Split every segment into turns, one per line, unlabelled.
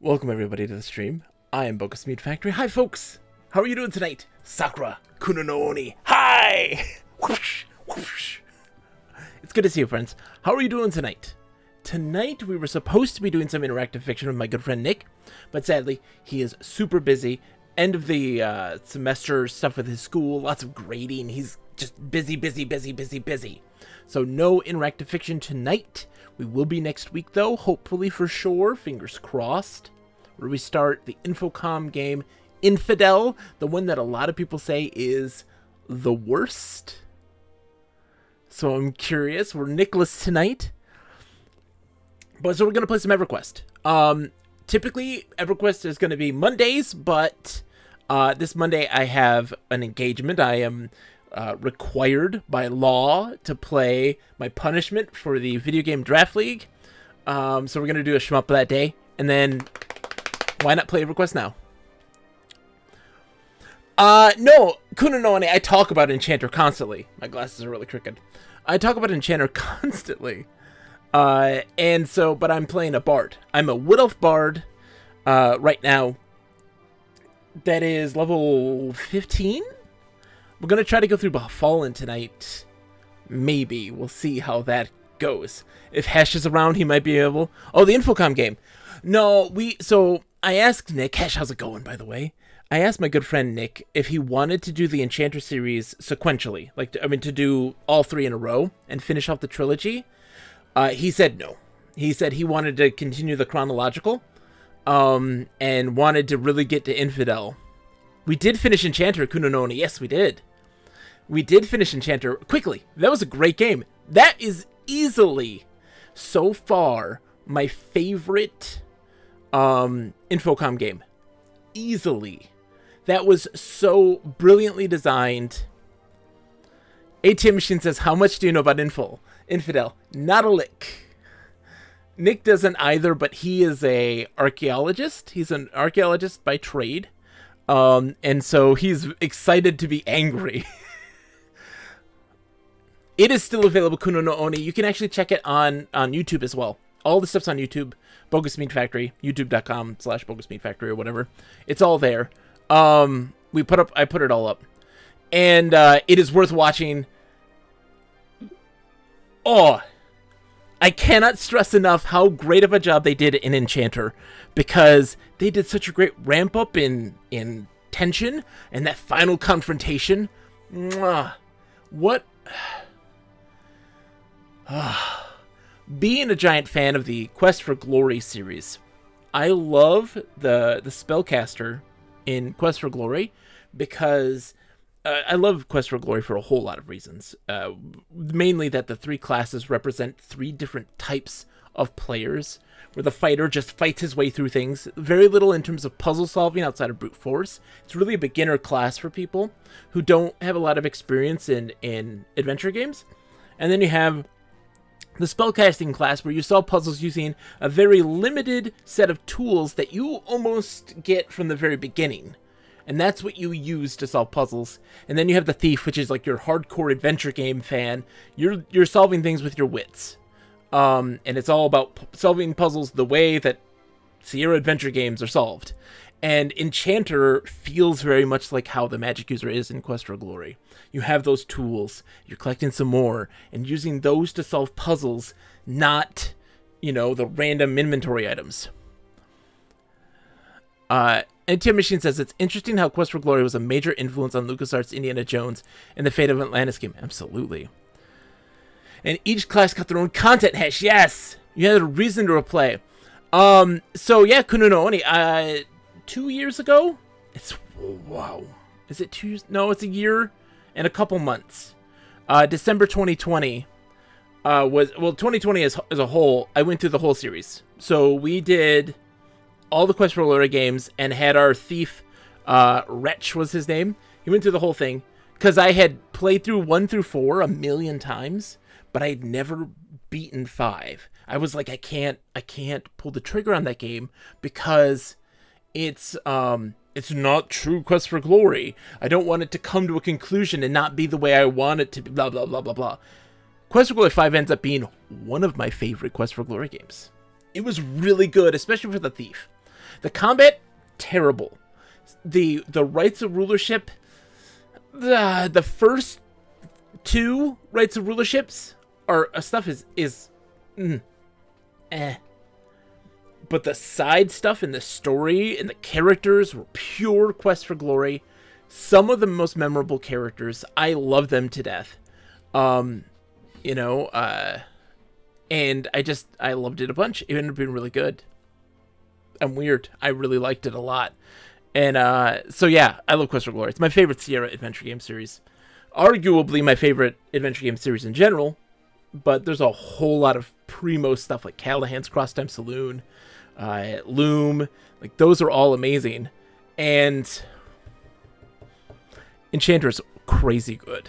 Welcome everybody to the stream. I am Bogus Meat Factory. Hi folks! How are you doing tonight? Sakura Kuno no Oni. Hi! Whoosh, whoosh. It's good to see you friends. How are you doing tonight? Tonight we were supposed to be doing some interactive fiction with my good friend Nick, but sadly he is super busy. End of the uh, semester stuff with his school, lots of grading. He's just busy, busy, busy, busy, busy. So no interactive fiction tonight. We will be next week though, hopefully for sure, fingers crossed, where we start the Infocom game Infidel, the one that a lot of people say is the worst. So I'm curious. We're Nicholas tonight. But so we're gonna play some EverQuest. Um typically EverQuest is gonna be Mondays, but uh this Monday I have an engagement. I am uh, required by law to play my punishment for the video game draft league. Um, so we're gonna do a shmup that day, and then why not play EverQuest now? Uh, no, Kuno no I talk about Enchanter constantly. My glasses are really crooked. I talk about Enchanter constantly. Uh, and so, but I'm playing a Bard. I'm a Wood Elf Bard, uh, right now. That is level 15? We're gonna try to go through Fallen tonight. Maybe. We'll see how that goes. If Hesh is around, he might be able... Oh, the Infocom game. No, we... So, I asked Nick... Hesh, how's it going, by the way? I asked my good friend Nick if he wanted to do the Enchanter series sequentially. Like, I mean, to do all three in a row and finish off the trilogy. Uh, he said no. He said he wanted to continue the chronological. Um, and wanted to really get to Infidel. We did finish Enchanter Kuno no Yes, we did we did finish Enchanter quickly. That was a great game. That is easily, so far, my favorite um, Infocom game. Easily. That was so brilliantly designed. ATM Machine says, how much do you know about Info? Infidel? Not a lick. Nick doesn't either, but he is a archaeologist. He's an archaeologist by trade. Um, and so he's excited to be angry. It is still available, Kuno no Oni. You can actually check it on, on YouTube as well. All the stuff's on YouTube. Bogus Meat Factory, youtube.com slash bogus meat factory or whatever. It's all there. Um, we put up, I put it all up. And uh, it is worth watching. Oh, I cannot stress enough how great of a job they did in Enchanter because they did such a great ramp up in in tension and that final confrontation. Mwah. What Being a giant fan of the Quest for Glory series, I love the the spellcaster in Quest for Glory because uh, I love Quest for Glory for a whole lot of reasons. Uh, mainly that the three classes represent three different types of players, where the fighter just fights his way through things. Very little in terms of puzzle solving outside of brute force. It's really a beginner class for people who don't have a lot of experience in in adventure games. And then you have the spellcasting class where you solve puzzles using a very limited set of tools that you almost get from the very beginning. And that's what you use to solve puzzles. And then you have the thief, which is like your hardcore adventure game fan. You're you're solving things with your wits. Um, and it's all about solving puzzles the way that Sierra adventure games are solved. And Enchanter feels very much like how the magic user is in Quest for Glory. You have those tools, you're collecting some more, and using those to solve puzzles, not, you know, the random inventory items. Uh, ATM Machine says it's interesting how Quest for Glory was a major influence on LucasArts' Indiana Jones and the Fate of Atlantis game. Absolutely. And each class got their own content hash. Yes! You had a reason to replay. Um, so yeah, Kuno no Oni, uh, two years ago. It's wow. Is it two years? No, it's a year and a couple months. Uh, December 2020 uh, was well 2020 as as a whole. I went through the whole series. So we did all the Quest for Glory games and had our thief. Uh, Wretch was his name. He went through the whole thing because I had played through one through four a million times, but I had never beaten five. I was like, I can't, I can't pull the trigger on that game because it's um it's not true quest for glory. I don't want it to come to a conclusion and not be the way I want it to be. Blah blah blah blah blah. Quest for Glory 5 ends up being one of my favorite Quest for Glory games. It was really good, especially for the thief. The combat, terrible. The the rites of rulership, the the first two rites of rulerships are uh, stuff is is, mm, eh. But the side stuff and the story and the characters were pure quest for glory. Some of the most memorable characters, I love them to death. Um, you know, uh, and I just I loved it a bunch. It ended up being really good. I'm weird. I really liked it a lot. And uh, so yeah, I love Quest for Glory. It's my favorite Sierra adventure game series. Arguably my favorite adventure game series in general, but there's a whole lot of primo stuff like Callahan's Crosstime Saloon, uh, Loom, like those are all amazing. And Enchanter's crazy good.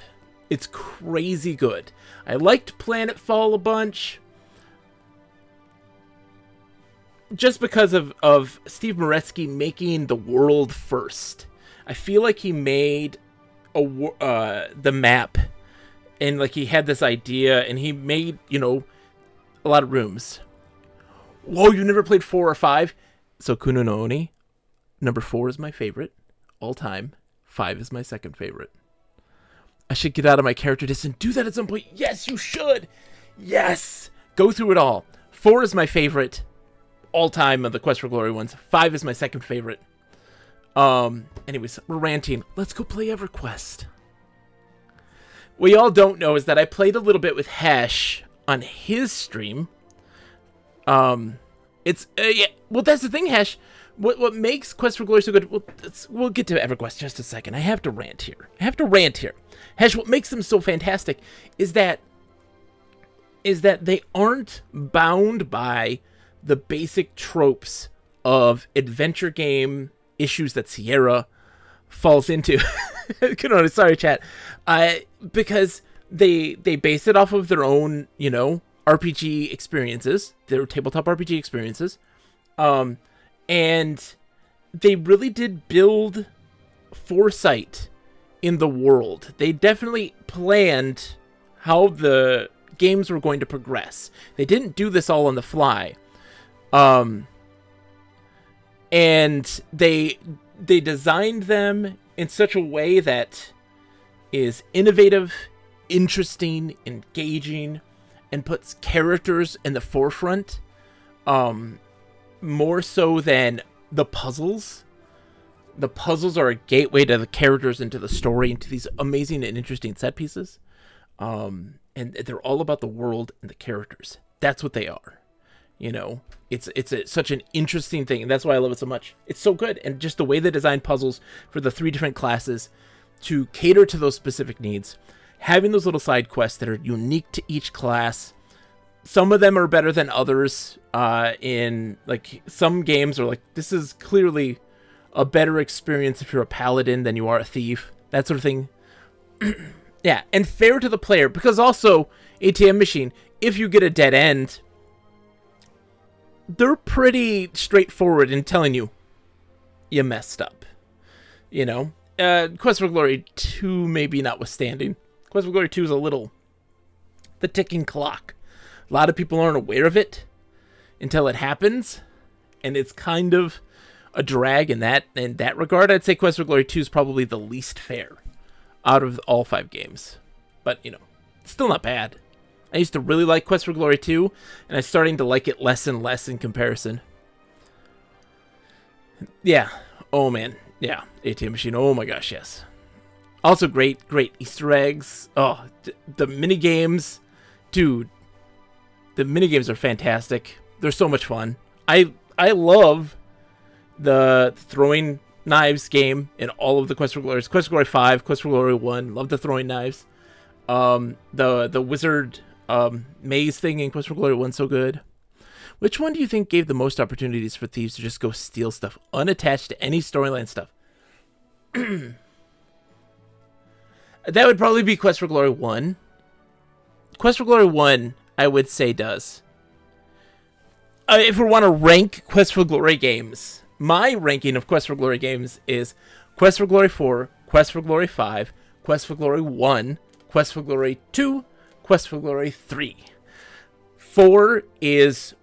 It's crazy good. I liked Planetfall a bunch just because of of Steve Meretzky making the world first. I feel like he made a uh, the map, and like he had this idea, and he made you know a lot of rooms. Whoa, you never played four or five? So Kuno no Oni, number four is my favorite all time. Five is my second favorite. I should get out of my character disc and do that at some point. Yes, you should. Yes. Go through it all. Four is my favorite all time of the Quest for Glory ones. Five is my second favorite. Um, anyways, we're ranting. Let's go play EverQuest. What y'all don't know is that I played a little bit with Hash on his stream. Um, it's uh, yeah. Well, that's the thing, Hash. What what makes Quest for Glory so good? Well, we'll get to EverQuest just a second. I have to rant here. I have to rant here. Hash, what makes them so fantastic is that is that they aren't bound by the basic tropes of adventure game issues that Sierra falls into. sorry, chat. Uh, because they they base it off of their own, you know, RPG experiences, their tabletop RPG experiences, um, and they really did build foresight in the world. They definitely planned how the games were going to progress. They didn't do this all on the fly. Um, and they they designed them in such a way that is innovative, interesting, engaging, and puts characters in the forefront. Um, more so than the puzzles. The puzzles are a gateway to the characters into the story, into these amazing and interesting set pieces. Um, and they're all about the world and the characters. That's what they are. You know, it's it's a, such an interesting thing, and that's why I love it so much. It's so good, and just the way they design puzzles for the three different classes to cater to those specific needs, having those little side quests that are unique to each class. Some of them are better than others. Uh, in like some games are like this is clearly a better experience if you're a paladin than you are a thief. That sort of thing. yeah, and fair to the player because also ATM machine. If you get a dead end, they're pretty straightforward in telling you you messed up. You know, uh, Quest for Glory 2 maybe notwithstanding. Quest for Glory 2 is a little the ticking clock. A lot of people aren't aware of it until it happens, and it's kind of a drag in that in that regard. I'd say Quest for Glory 2 is probably the least fair out of all five games. But, you know, still not bad. I used to really like Quest for Glory 2, and I'm starting to like it less and less in comparison. Yeah. Oh, man. Yeah. ATM Machine. Oh, my gosh, yes. Also, great, great Easter eggs. Oh, the mini games. Dude, the mini games are fantastic. They're so much fun. I I love the throwing knives game in all of the Quest for Glory. Quest for Glory 5, Quest for Glory 1. Love the throwing knives. Um, the the wizard um, maze thing in Quest for Glory 1 so good. Which one do you think gave the most opportunities for thieves to just go steal stuff unattached to any storyline stuff? that would probably be Quest for Glory 1. Quest for Glory 1, I would say, does. Uh, if we want to rank Quest for Glory games, my ranking of Quest for Glory games is Quest for Glory 4, Quest for Glory 5, Quest for Glory 1, Quest for Glory 2, Quest for Glory 3. 4 is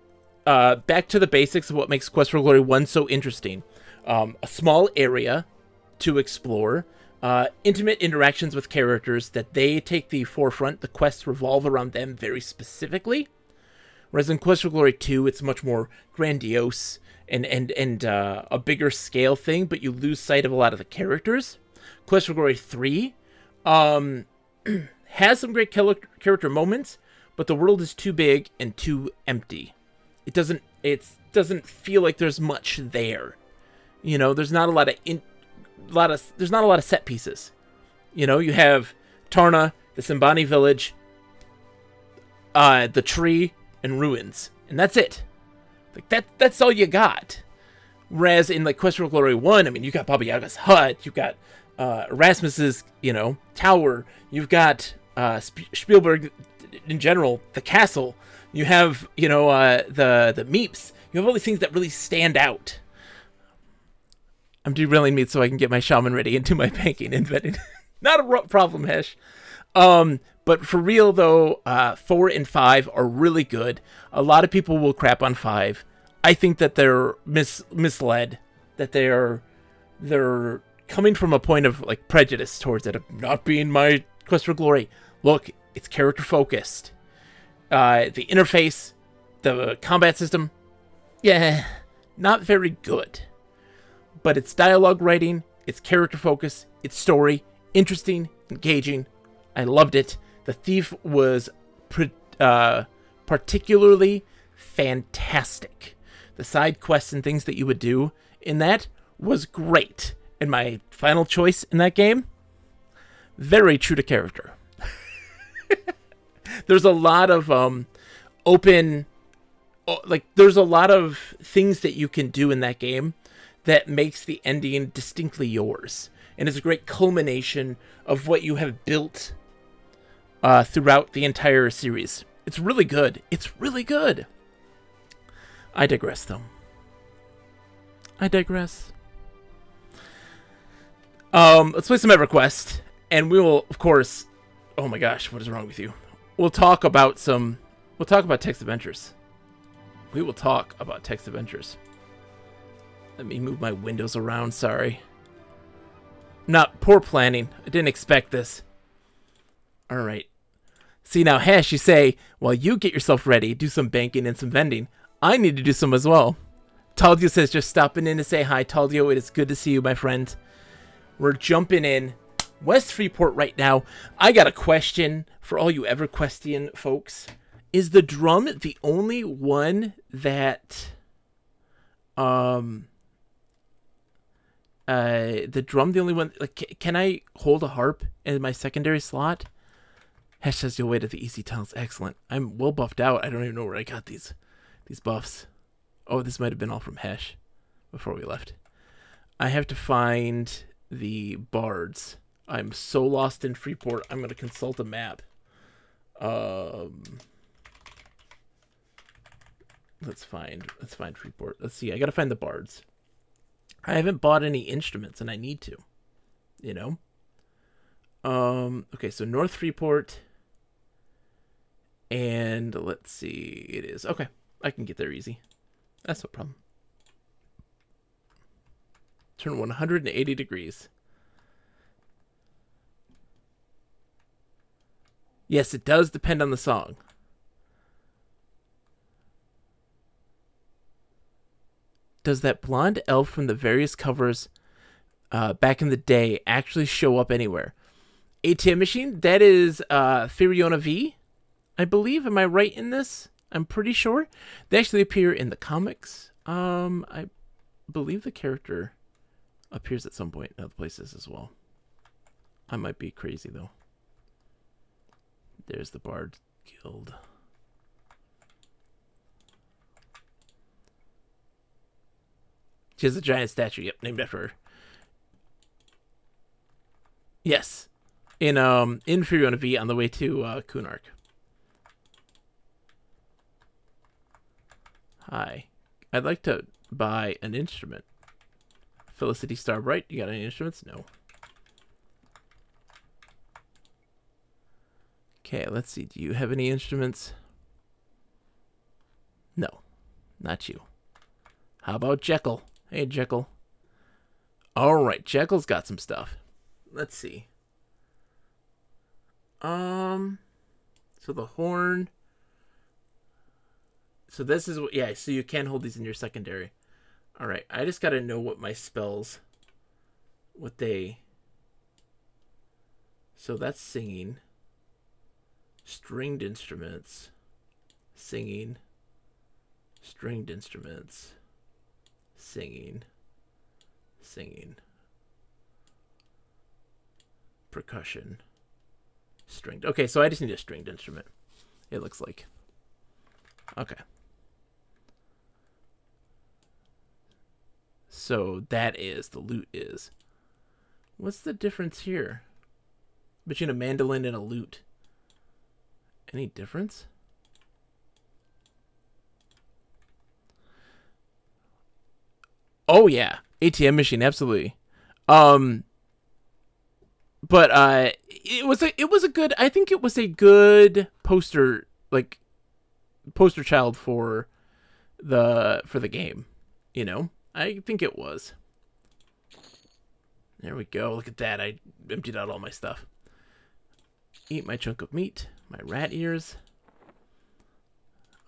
uh, back to the basics of what makes Quest for Glory 1 so interesting. Um, a small area to explore, uh, intimate interactions with characters that they take the forefront. The quests revolve around them very specifically. Whereas in Quest for Glory 2, it's much more grandiose and and and uh, a bigger scale thing, but you lose sight of a lot of the characters. Quest for Glory 3 um, has some great character moments, but the world is too big and too empty. It doesn't it doesn't feel like there's much there. You know, there's not a lot of in, a lot of there's not a lot of set pieces. You know, you have Tarna, the Simbani village, uh, the tree, and ruins, and that's it. Like that that's all you got. Whereas in like Quest for Glory One, I mean, you got Baba Yaga's hut, you got uh, Erasmus's, you know, tower, you've got uh, Sp- Spielburg in general, the castle. You have, you know, uh, the the meeps. You have all these things that really stand out. I'm derailing me so I can get my shaman ready into my banking and vetting. Not a problem, Hesh. Um, but for real though, uh, four and five are really good. A lot of people will crap on five. I think that they're mis- misled. That they're they're coming from a point of like prejudice towards it of not being my quest for glory. Look, it's character focused. Uh, the interface, the combat system, yeah, not very good but its dialogue writing, its character focus, its story, interesting, engaging. I loved it. The Thief was uh, particularly fantastic. The side quests and things that you would do in that was great. And my final choice in that game, very true to character. there's a lot of um, open, like there's a lot of things that you can do in that game that makes the ending distinctly yours and is a great culmination of what you have built uh, throughout the entire series. It's really good. It's really good. I digress, though. I digress. Um, let's play some EverQuest, and we will, of course. Oh my gosh, what is wrong with you? We'll talk about some. We'll talk about text adventures. We will talk about text adventures. Let me move my windows around, sorry. Not poor planning. I didn't expect this. Alright. See now, Hash, you say, while you get yourself ready, do some banking and some vending. I need to do some as well. Taldio says, just stopping in to say hi. Taldio, it is good to see you, my friend. We're jumping in. West Freeport right now. I got a question for all you EverQuestian folks. Is the drum the only one that um uh, the drum the only one. Like, can I hold a harp in my secondary slot? Hesh says you'll wait at the EC tunnels. Excellent. I'm well buffed out. I don't even know where I got these these buffs. Oh, this might have been all from Hesh before we left. I have to find the bards. I'm so lost in Freeport. I'm gonna consult a map. Um, let's find let's find Freeport. Let's see. I gotta find the bards. I haven't bought any instruments and I need to. You know? Um okay, so North Freeport and let's see, it is okay. I can get there easy. That's no problem. Turn 180 degrees. Yes, it does depend on the song. Does that blonde elf from the various covers uh, back in the day actually show up anywhere? ATM machine, that is uh, Firiona Vie, I believe. Am I right in this? I'm pretty sure. They actually appear in the comics. Um, I believe the character appears at some point in other places as well. I might be crazy though. There's the Bard Guild. She has a giant statue. Yep, named after her. Yes, in um in Firiona Vie on the way to uh, Kunark. Hi, I'd like to buy an instrument. Felicity Starbright, you got any instruments? No. Okay, let's see. Do you have any instruments? No. not you. How about Jekyll? Hey, Jekyll. All right, Jekyll's got some stuff. Let's see. Um, so the horn. So this is what, yeah. So you can hold these in your secondary. All right, I just gotta know what my spells, what they. So that's singing. Stringed instruments, singing. Stringed instruments, singing, singing. Percussion, stringed. Okay, so I just need a stringed instrument. It looks like. Okay. So that is, the lute is. What's the difference here? Between a mandolin and a lute? Any difference? Oh yeah, ATM machine, absolutely. Um, but uh, it was a it was a good. I think it was a good poster, like poster child for the for the game. You know, I think it was. There we go. Look at that. I emptied out all my stuff. Eat my chunk of meat, my rat ears.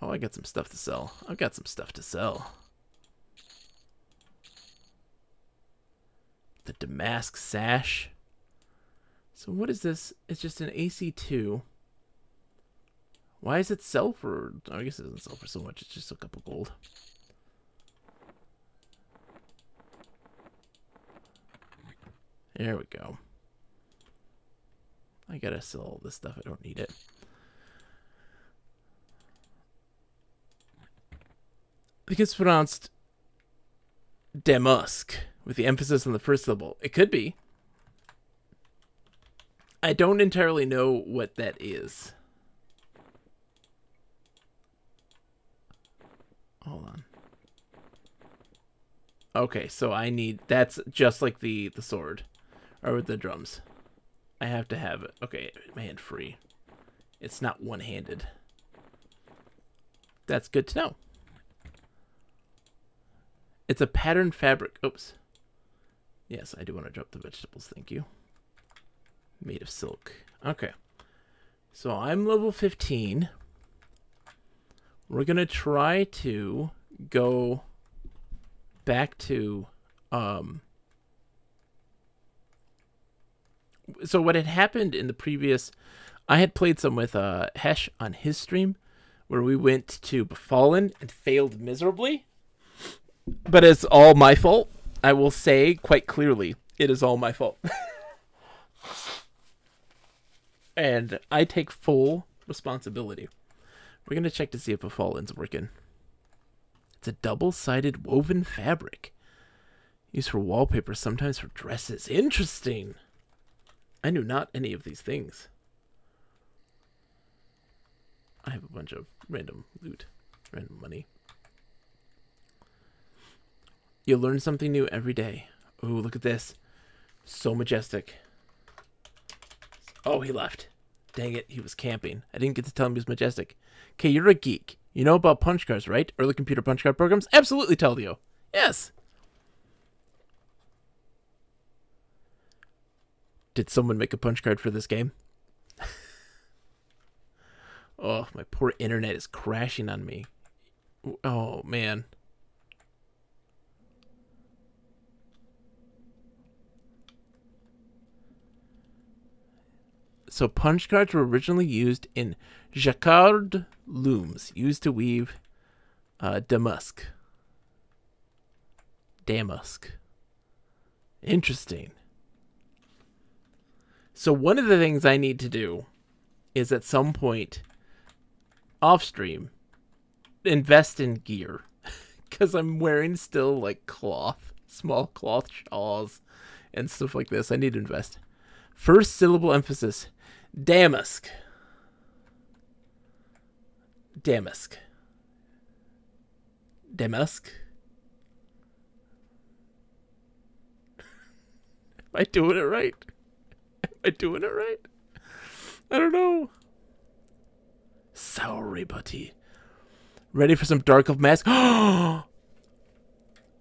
Oh, I got some stuff to sell. I've got some stuff to sell. The Damask Sash. So what is this? It's just an AC2. Why is it sell for... Oh, I guess it doesn't sell for so much. It's just a couple gold. There we go. I gotta sell all this stuff. I don't need it. I think it's pronounced Demusk with the emphasis on the first syllable. It could be. I don't entirely know what that is. Hold on. Okay, so I need that's just like the the sword or with the drums. I have to have it. Okay, my hand free. It's not one-handed. That's good to know. It's a patterned fabric. Oops. Yes, I do want to drop the vegetables. Thank you. Made of silk. Okay. So I'm level 15. We're going to try to go back to um so what had happened in the previous I had played some with uh Hesh on his stream where we went to Befallen and failed miserably. But it's all my fault. I will say quite clearly, it is all my fault. and I take full responsibility. We're going to check to see if Befallen's working. It's a double-sided woven fabric. Used for wallpaper, sometimes for dresses. Interesting. I knew not any of these things. I have a bunch of random loot, random money. You learn something new every day. Ooh, look at this. So majestic. Oh, he left. Dang it, he was camping. I didn't get to tell him he was majestic. Okay, you're a geek. You know about punch cards, right? Early computer punch card programs? Absolutely, Teldio. Yes. Did someone make a punch card for this game? oh, my poor internet is crashing on me. Oh, man. So punch cards were originally used in jacquard looms, used to weave uh, damask. Damask. Interesting. So one of the things I need to do is at some point off stream invest in gear because I'm wearing still like cloth, small cloth shawls and stuff like this. I need to invest. First syllable emphasis Damask. Damask. Damask. Am I doing it right? Am I doing it right? I don't know. Sorry, buddy. Ready for some Dark Elf Mask?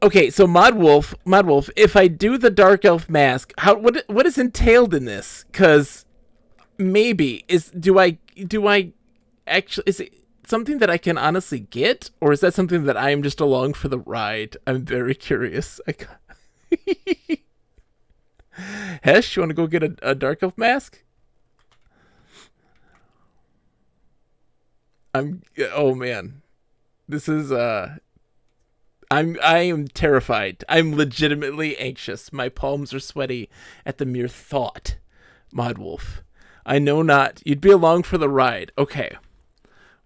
okay, so Mod Wolf, Mod Wolf, if I do the Dark Elf Mask, how what what is entailed in this? Cuz maybe is do I do I actually is it something that I can honestly get or is that something that I am just along for the ride? I'm very curious. I Hesh, you want to go get a, a Dark Elf Mask? I'm oh man. This is uh I'm I am terrified. I'm legitimately anxious. My palms are sweaty at the mere thought. Mod Wolf. I know not. You'd be along for the ride. Okay.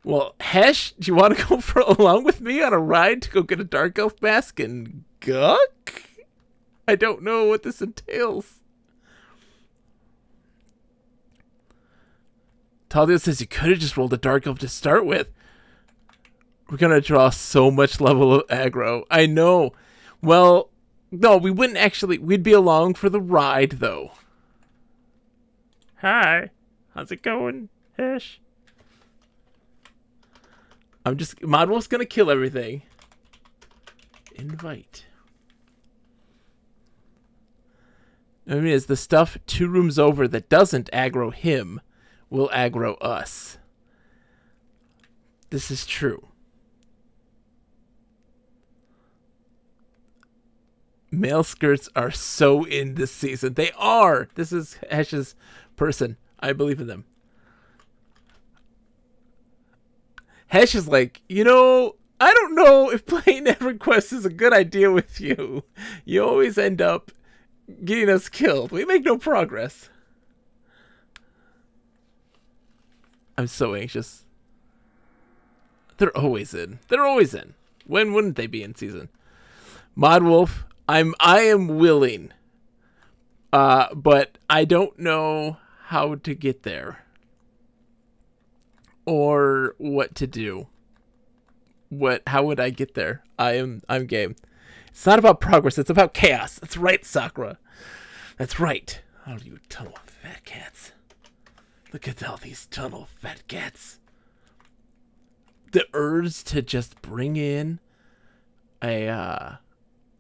Well, Hesh, do you want to go for along with me on a ride to go get a dark elf mask and Guk? I don't know what this entails. Talia says you could have just rolled a dark elf to start with. We're gonna draw so much level of aggro. I know. Well, no, we wouldn't actually. We'd be along for the ride, though. Hi. How's it going, Ish? I'm just... Mod Wolf's gonna kill everything. Invite. I mean, is the stuff two rooms over that doesn't aggro him will aggro us. This is true. male skirts are so in this season. They are. This is Hesh's person. I believe in them. Hesh is like, you know, I don't know if playing EverQuest is a good idea with you. You always end up getting us killed. We make no progress. I'm so anxious. They're always in. They're always in. When wouldn't they be in season? Mod Wolf, I'm I am willing. Uh, but I don't know how to get there or what to do. What how would I get there? I am I'm game. It's not about progress, it's about chaos. That's right, Sakura. That's right. Oh, you tunnel fat cats. Look at all these tunnel fat cats. The urge to just bring in a uh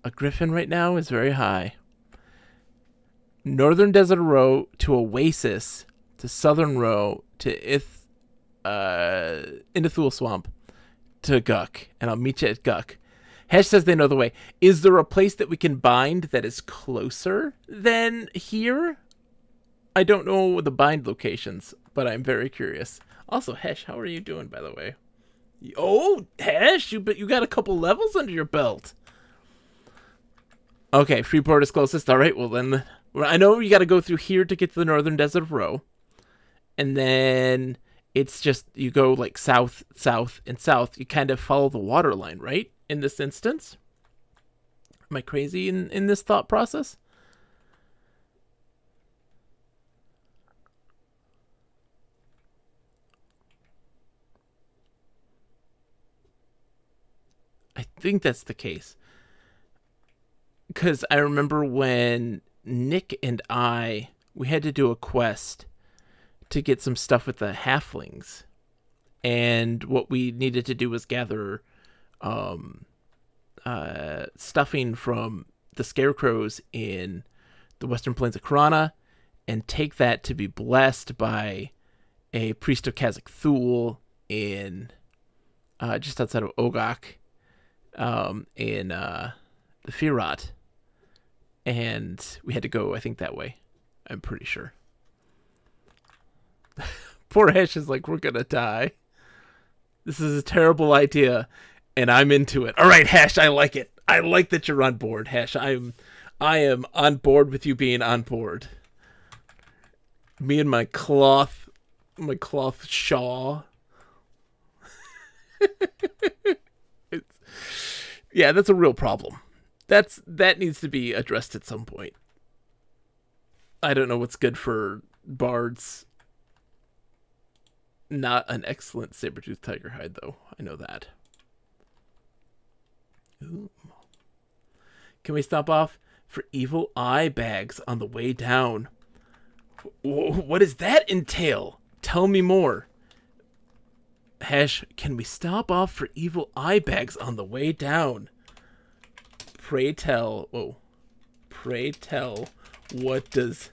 a griffin right now is very high. Northern Desert Ro to Oasis to Southern Ro to Ith uh Innothule Swamp to Guk, and I'll meet you at Guk. Hesh says they know the way. Is there a place that we can bind that is closer than here? I don't know the bind locations, but I'm very curious. Also, Hesh, how are you doing, by the way? Oh, Hesh, you but you got a couple levels under your belt. Okay, Freeport is closest. All right, well then, I know you got to go through here to get to the Northern Desert Ro, and then it's just you go like south, south, and south. You kind of follow the water line, right? In this instance, am I crazy in in this thought process? I think that's the case because I remember when Nick and I we had to do a quest to get some stuff with the halflings, and what we needed to do was gather um, uh, stuffing from the scarecrows in the western plains of Karana, and take that to be blessed by a priest of Cazic-Thule in uh, just outside of Oggok, um, in uh, the Feerrott and we had to go, I think, that way. I'm pretty sure. Poor Ash is like, we're gonna die. This is a terrible idea, and I'm into it. All right, Hash, I like it. I like that you're on board, Hash. I'm, I am on board with you being on board. Me and my cloth, my cloth shawl. yeah, that's a real problem that's that needs to be addressed at some point. I don't know what's good for bards. Not an excellent saber-tooth tiger hide though. I know that. Ooh. Can we stop off for evil eye bags on the way down? What does that entail? Tell me more. Hash, can we stop off for evil eye bags on the way down? Pray tell. Oh. Pray tell. What does.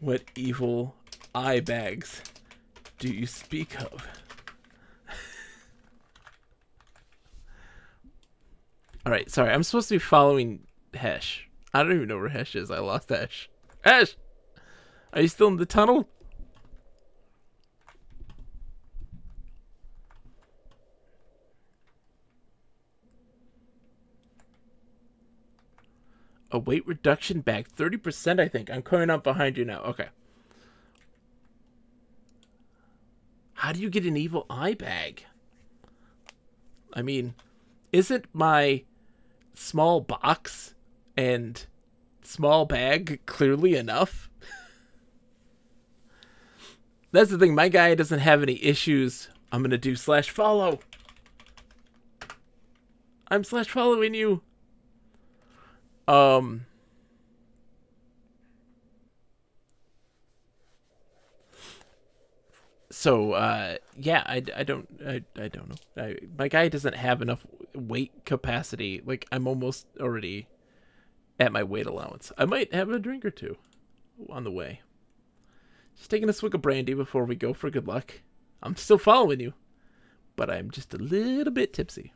What evil eye bags do you speak of? Alright, sorry. I'm supposed to be following Hesh. I don't even know where Hesh is. I lost Hesh. Hesh! Are you still in the tunnel? A weight reduction bag. 30%, I think. I'm coming up behind you now. Okay. How do you get an evil eye bag? I mean, isn't my small box and small bag clearly enough? That's the thing. My guy doesn't have any issues. I'm going to do slash follow. I'm slash following you. Um. So, uh, yeah, I, I don't, I, I don't know. I, my guy doesn't have enough weight capacity. Like, I'm almost already at my weight allowance. I might have a drink or two on the way. Just taking a swig of brandy before we go for good luck. I'm still following you, but I'm just a little bit tipsy.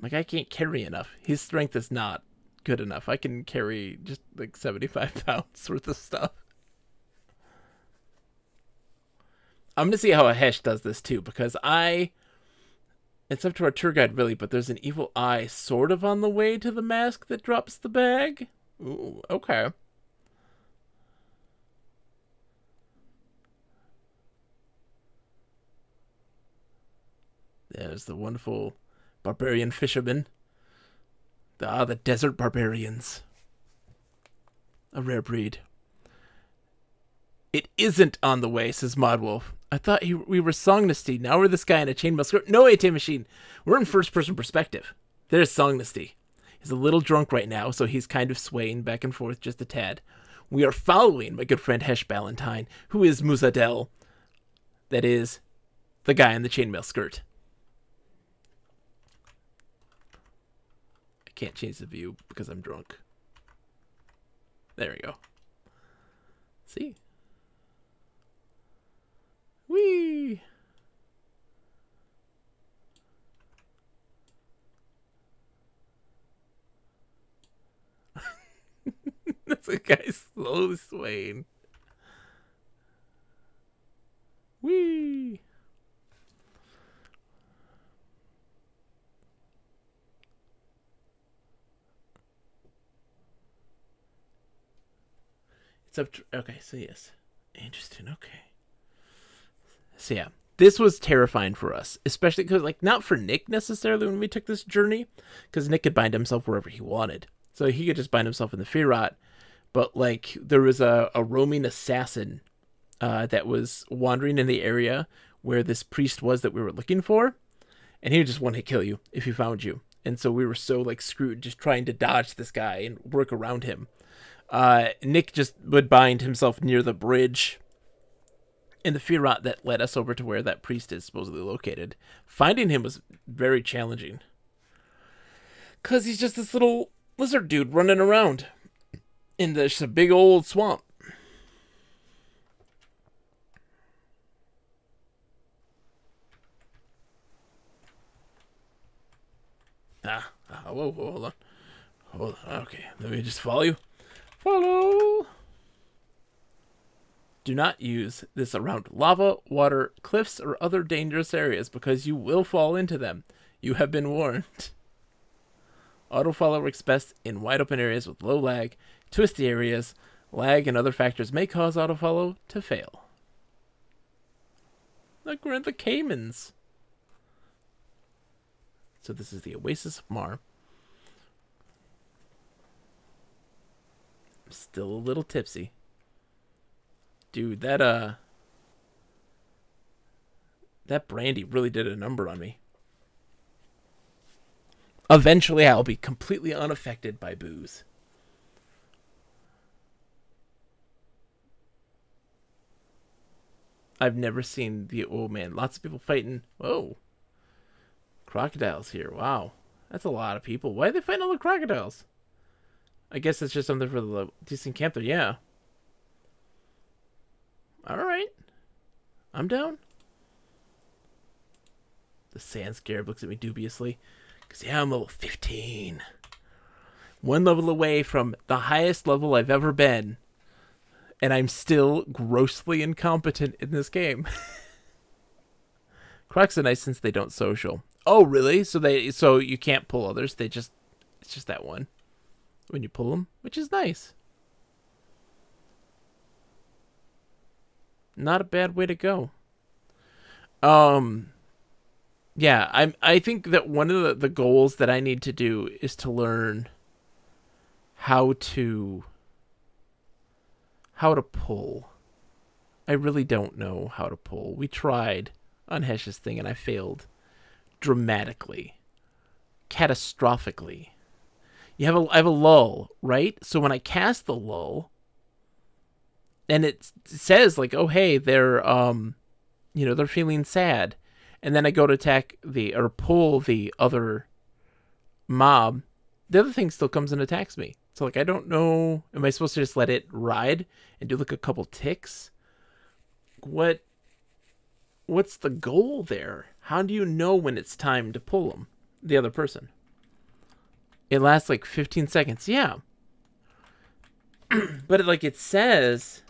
Like I can't carry enough. His strength is not good enough. I can carry just like 75 pounds worth of stuff. I'm gonna see how Ahesh does this too, because I it's up to our tour guide really, but there's an evil eye sort of on the way to the mask that drops the bag. Ooh, okay. There's the wonderful barbarian fishermen. Ah, the desert barbarians. A rare breed. It isn't on the way, says Modwolf. I thought he, we were Songnesty. Now we're this guy in a chainmail skirt. No ATM machine. We're in first person perspective. There's Songnesty. He's a little drunk right now, so he's kind of swaying back and forth just a tad. We are following my good friend Hesh Ballantyne, who is Muzadel. That is, the guy in the chainmail skirt. Can't change the view because I'm drunk. There we go. See? Whee! That's a guy slowly swaying. Whee! To, okay, so yes. Interesting, okay. So yeah, this was terrifying for us, especially because, like, not for Nick necessarily when we took this journey, because Nick could bind himself wherever he wanted. So he could just bind himself in the Feerrott, but, like, there was a, a roaming assassin uh, that was wandering in the area where this priest was that we were looking for, and he would just want to kill you if he found you. And so we were so, like, screwed just trying to dodge this guy and work around him uh, Nick just would bind himself near the bridge in the Feerrott that led us over to where that priest is supposedly located. Finding him was very challenging. Because he's just this little lizard dude running around in this big old swamp. Ah, ah whoa, whoa, hold on. Hold on. Okay, let me just follow you. Do not use this around lava, water, cliffs, or other dangerous areas because you will fall into them. You have been warned. Autofollow works best in wide open areas with low lag. Twisty areas, lag, and other factors may cause autofollow to fail. Look, we're in the Caymans. So this is the Oasis of Marr. Still a little tipsy. Dude, that uh that brandy really did a number on me. Eventually I'll be completely unaffected by booze. I've never seen the old man, lots of people fighting. Whoa. Crocodiles here. Wow. That's a lot of people. Why are they fighting all the crocodiles? I guess it's just something for the disenchanter, yeah. Alright. I'm down. The sand scarab looks at me dubiously. Because, yeah, I'm level 15. One level away from the highest level I've ever been. And I'm still grossly incompetent in this game. Crocs are nice since they don't social. Oh, really? So they so you can't pull others. They just it's just that one when you pull them, which is nice. Not a bad way to go. Um yeah, I'm I think that one of the, the goals that I need to do is to learn how to how to pull. I really don't know how to pull. We tried on Hesh's thing and I failed dramatically, catastrophically. You have a I have a lull, right? So when I cast the lull, and it says like, "Oh hey, they're um, you know, they're feeling sad," and then I go to attack the or pull the other mob, the other thing still comes and attacks me. So like I don't know, am I supposed to just let it ride and do like a couple ticks? What what's the goal there? How do you know when it's time to pull them? The other person. It lasts like 15 seconds. Yeah. but it, like it says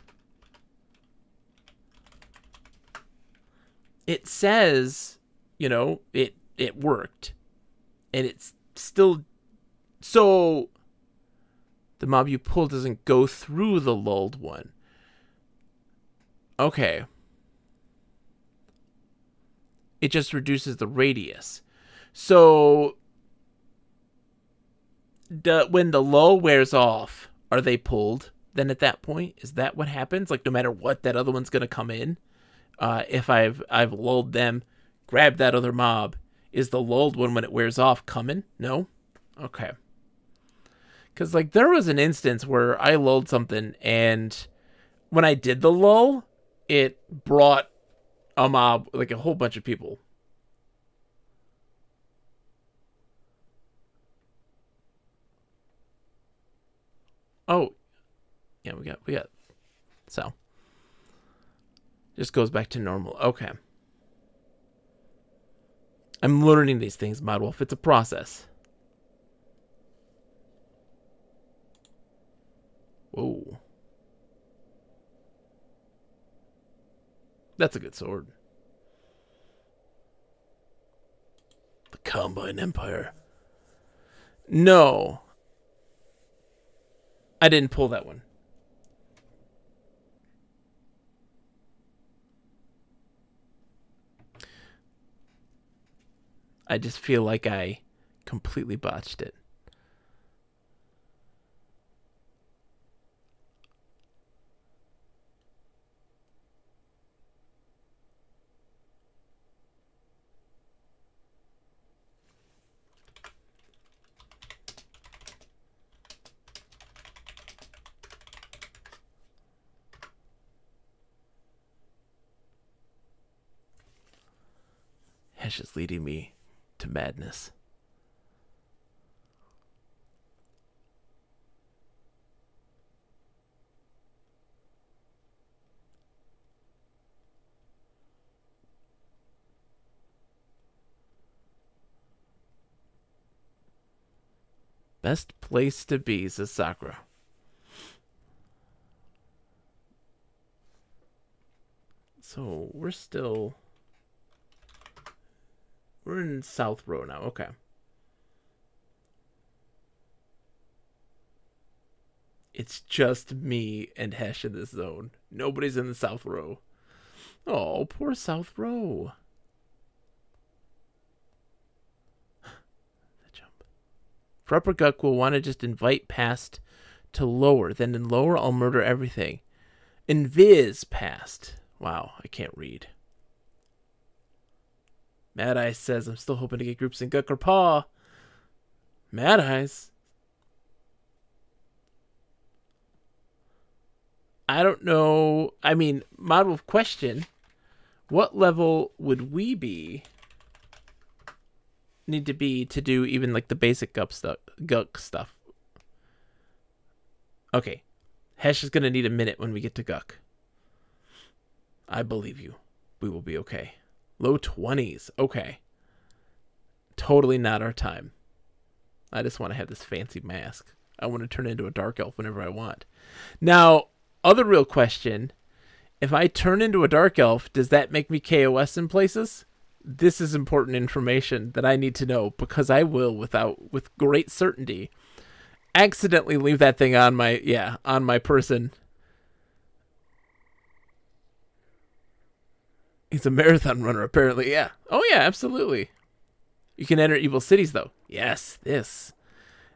it says, you know, it it worked. And it's still so the mob you pull doesn't go through the lulled one. Okay it just reduces the radius. So the, when the lull wears off, are they pulled? Then at that point, is that what happens? Like no matter what, that other one's gonna come in. Uh, if I've I've lulled them, grab that other mob. Is the lulled one when it wears off coming? No. Okay. Because like there was an instance where I lulled something and when I did the lull, it brought a mob, like a whole bunch of people. Oh, yeah, we got, we got, so. Just goes back to normal. Okay. I'm learning these things, Modwolf. It's a process. Whoa. That's a good sword. The Combine Empire. No. I didn't pull that one. I just feel like I completely botched it. Is leading me to madness. Best place to be, says Sakura. So we're still we're in South Ro now. Okay. It's just me and Hesh in this zone. Nobody's in the South Ro. Oh, poor South Ro. the jump. For gut, we'll want to just invite past to lower. Then in lower, I'll murder everything. Invis past. Wow, I can't read. Mad Eyes says, I'm still hoping to get groups in Guk or Paw. Mad Eyes. I don't know. I mean, Model of question. What level would we be? Need to be to do even like the basic gup stuff, guk stuff. Okay, Hesh is gonna need a minute when we get to guk. I believe you. We will be okay. Low twenties. Okay. Totally not our time. I just want to have this fancy mask. I want to turn into a dark elf whenever I want. Now, other real question if I turn into a dark elf, does that make me KOS in places? This is important information that I need to know because I will, without with great certainty, accidentally leave that thing on my yeah on my person. He's a marathon runner, apparently. Yeah. Oh yeah, absolutely. You can enter evil cities though. Yes, this,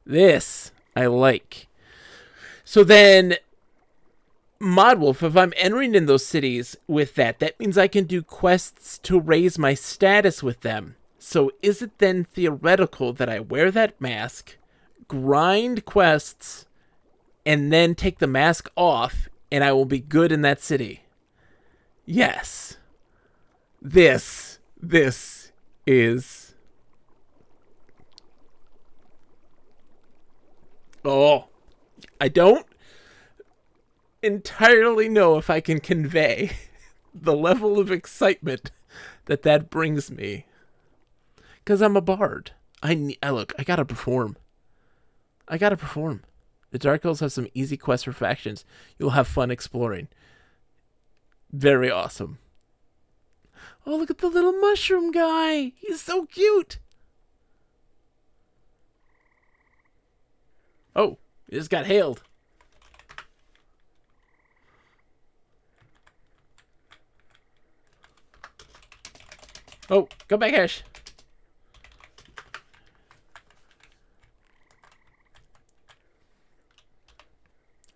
this I like. So then Modwolf, if I'm entering in those cities with that, that means I can do quests to raise my status with them. So is it then theoretical that I wear that mask, grind quests, and then take the mask off, and I will be good in that city? Yes. This, this is. Oh, I don't entirely know if I can convey the level of excitement that that brings me. Because I'm a bard. I, I look, I gotta perform. I gotta perform. The Dark Elves have some easy quests for factions. You'll have fun exploring. Very awesome. Oh, look at the little mushroom guy. He's so cute. Oh, he just got hailed. Oh, go back, Ash.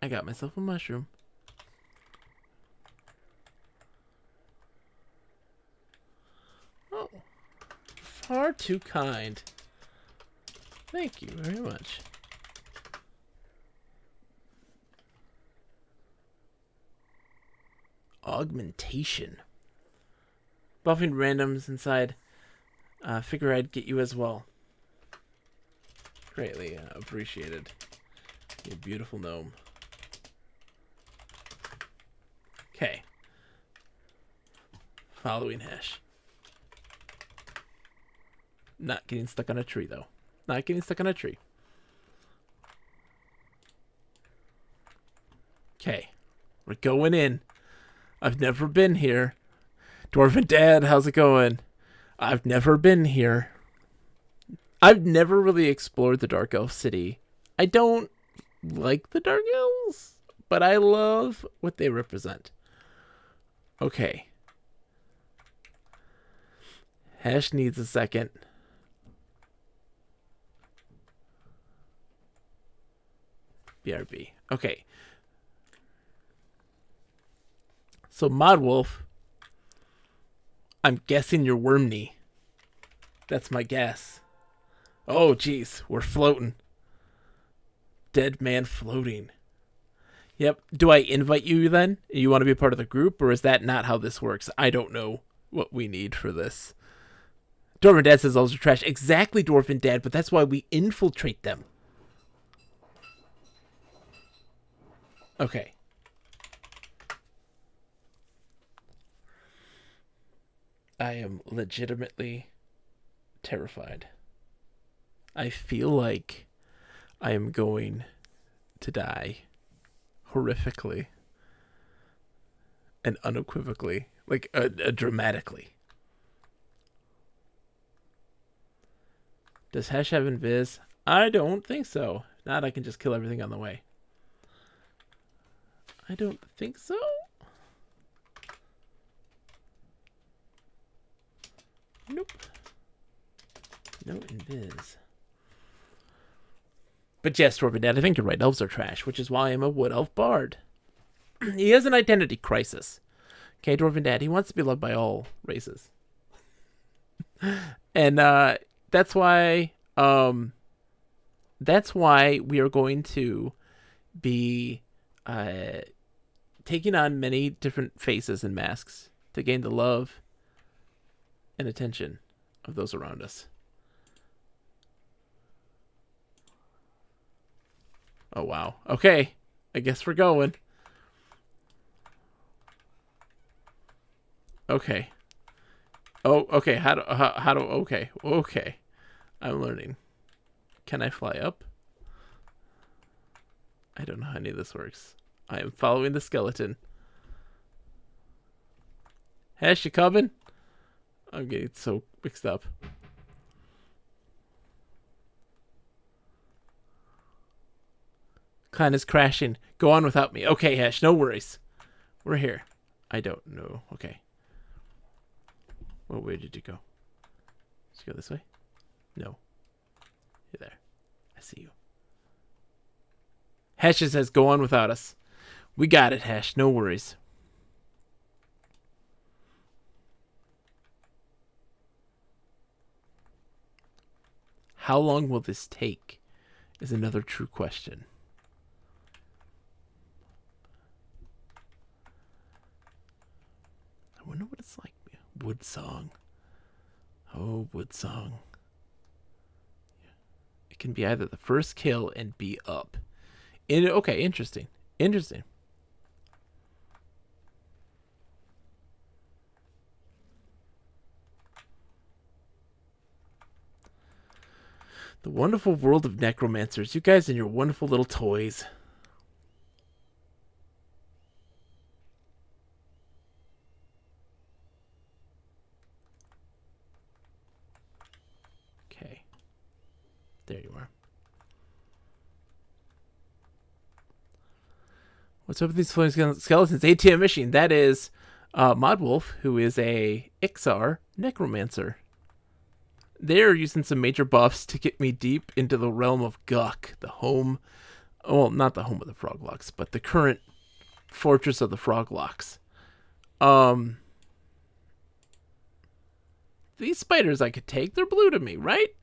I got myself a mushroom. Oh, far too kind. Thank you very much. Augmentation buffing randoms inside. Uh, figure I'd get you as well. Greatly uh, appreciated. You beautiful gnome. Okay. Following hash. Not getting stuck on a tree, though. Not getting stuck on a tree. Okay. We're going in. I've never been here. Dwarven Dad, how's it going? I've never been here. I've never really explored the Dark Elf City. I don't like the Dark Elves, but I love what they represent. Okay. Hesh needs a second. BRB. Okay. So Modwolf I'm guessing you're Wormney. That's my guess. Oh, jeez, we're floating. Dead man floating. Yep. Do I invite you then? You want to be part of the group, or is that not how this works? I don't know what we need for this. Dwarven Dad says elves are trash. Exactly, Dwarven Dad, but that's why we infiltrate them. Okay. I am legitimately terrified. I feel like I am going to die horrifically and unequivocally, like uh, uh, dramatically. Does Hesh have invis? I don't think so. Not I can just kill everything on the way. I don't think so. Nope. No invis. But yes, Dwarven Dad, I think you're right. Elves are trash, which is why I'm a wood elf bard. he has an identity crisis. Okay, Dwarven Dad, he wants to be loved by all races. and uh, that's why um, that's why we are going to be uh, taking on many different faces and masks to gain the love and attention of those around us. Oh, wow. Okay. I guess we're going. Okay. Oh, okay. How do, how, how do, okay. Okay. I'm learning. Can I fly up? I don't know how any of this works. I am following the skeleton. Hash, you coming? I'm getting so mixed up. Clan is crashing. Go on without me. Okay, Hash, no worries. We're here. I don't know. Okay. What way did you go? Did you go this way? No. You're there. I see you. Hash says, go on without us. We got it, Hash. No worries. How long will this take? Is another true question. I wonder what it's like. Wood song. Oh, wood song. It can be either the first kill and be up. In, okay, interesting. Interesting. The wonderful world of necromancers. You guys and your wonderful little toys. Okay. There you are. What's up with these floating skeletons? ATM machine. That is uh, Modwolf, who is a Iksar necromancer they're using some major buffs to get me deep into the realm of Guk, the home, well, not the home of the Frogloks, but the current fortress of the Frogloks. Um, these spiders I could take, they're blue to me, right?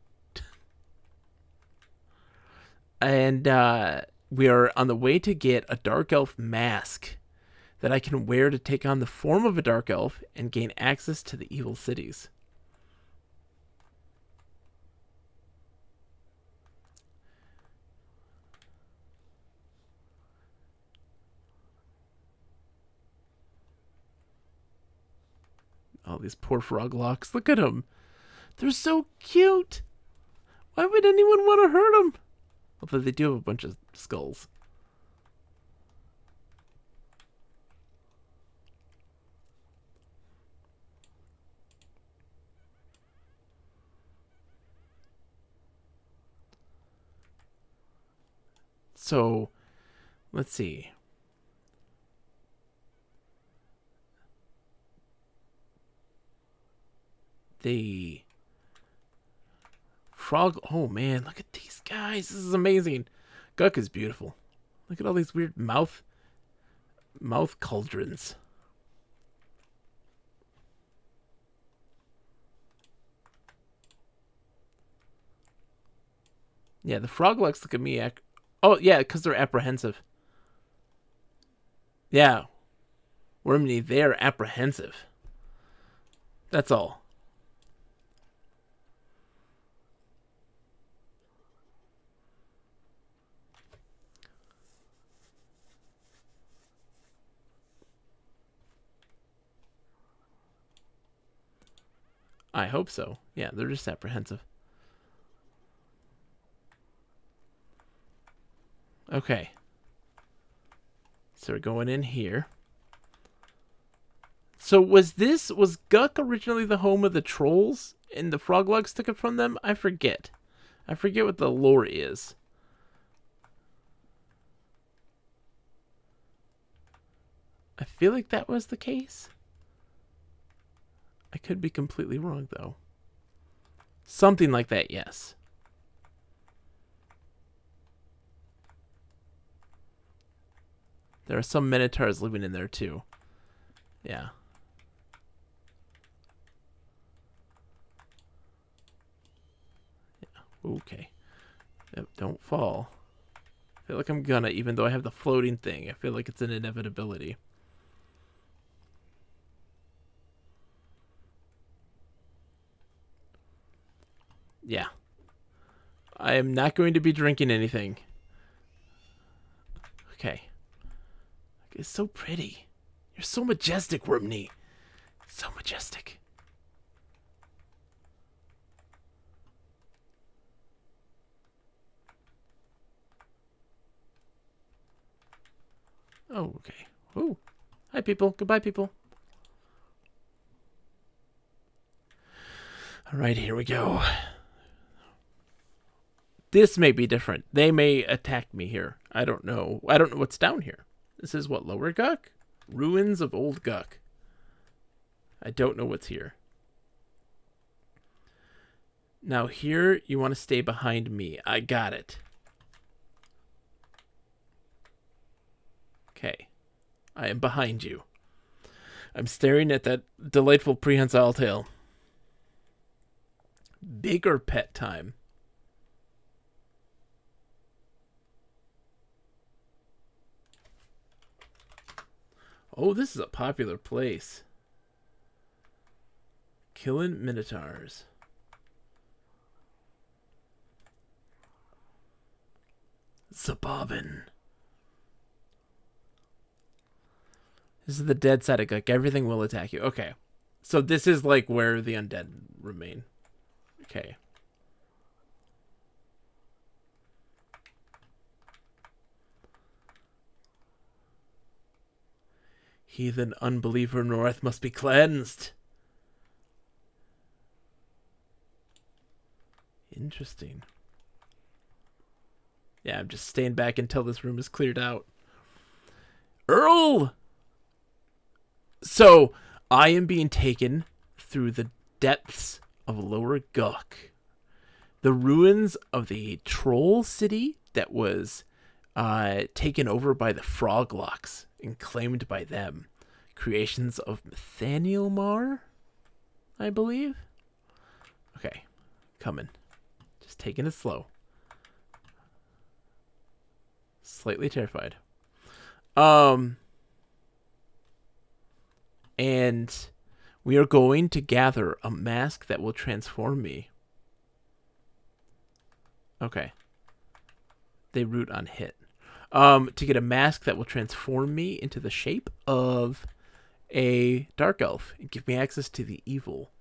and uh, we are on the way to get a Dark Elf mask that I can wear to take on the form of a Dark Elf and gain access to the evil cities. Oh, these poor frogloks. Look at them. They're so cute. Why would anyone want to hurt them? Although they do have a bunch of skulls. So, let's see. The frog. Oh man, look at these guys. This is amazing. Guk is beautiful. Look at all these weird mouth mouth cauldrons. Yeah, the frog looks look at me. Oh, yeah, because they're apprehensive. Yeah. Wormney, they're apprehensive. That's all. I hope so. Yeah, they're just apprehensive. Okay. So we're going in here. So was this, was Guk originally the home of the trolls and the Frogloks took it from them? I forget. I forget what the lore is. I feel like that was the case. I could be completely wrong, though. Something like that, yes. There are some Minotaurs living in there, too. Yeah. yeah. Okay. Don't fall. I feel like I'm gonna, even though I have the floating thing. I feel like it's an inevitability. Yeah. I am not going to be drinking anything. Okay. It's so pretty. You're so majestic, Wormney. So majestic. Oh, okay. Oh. Hi, people. Goodbye, people. All right, here we go. This may be different. They may attack me here. I don't know. I don't know what's down here. This is what, Lower Guk? Ruins of Old Guk. I don't know what's here. Now here, you want to stay behind me. I got it. Okay. I am behind you. I'm staring at that delightful prehensile tail. Bigger pet time. Oh, this is a popular place. Killing Minotaurs. Zabobbin. This is the dead side of like everything will attack you. Okay. So this is like where the undead remain. Okay. Heathen unbeliever north must be cleansed. Interesting. Yeah, I'm just staying back until this room is cleared out. Earl! So, I am being taken through the depths of Lower Guk. The ruins of the troll city that was uh, taken over by the Frogloks and claimed by them. Creations of Mithaniel Marr, I believe. Okay, coming. Just taking it slow. Slightly terrified. Um, and we are going to gather a mask that will transform me. Okay. They root on hit um, to get a mask that will transform me into the shape of a dark elf and give me access to the evil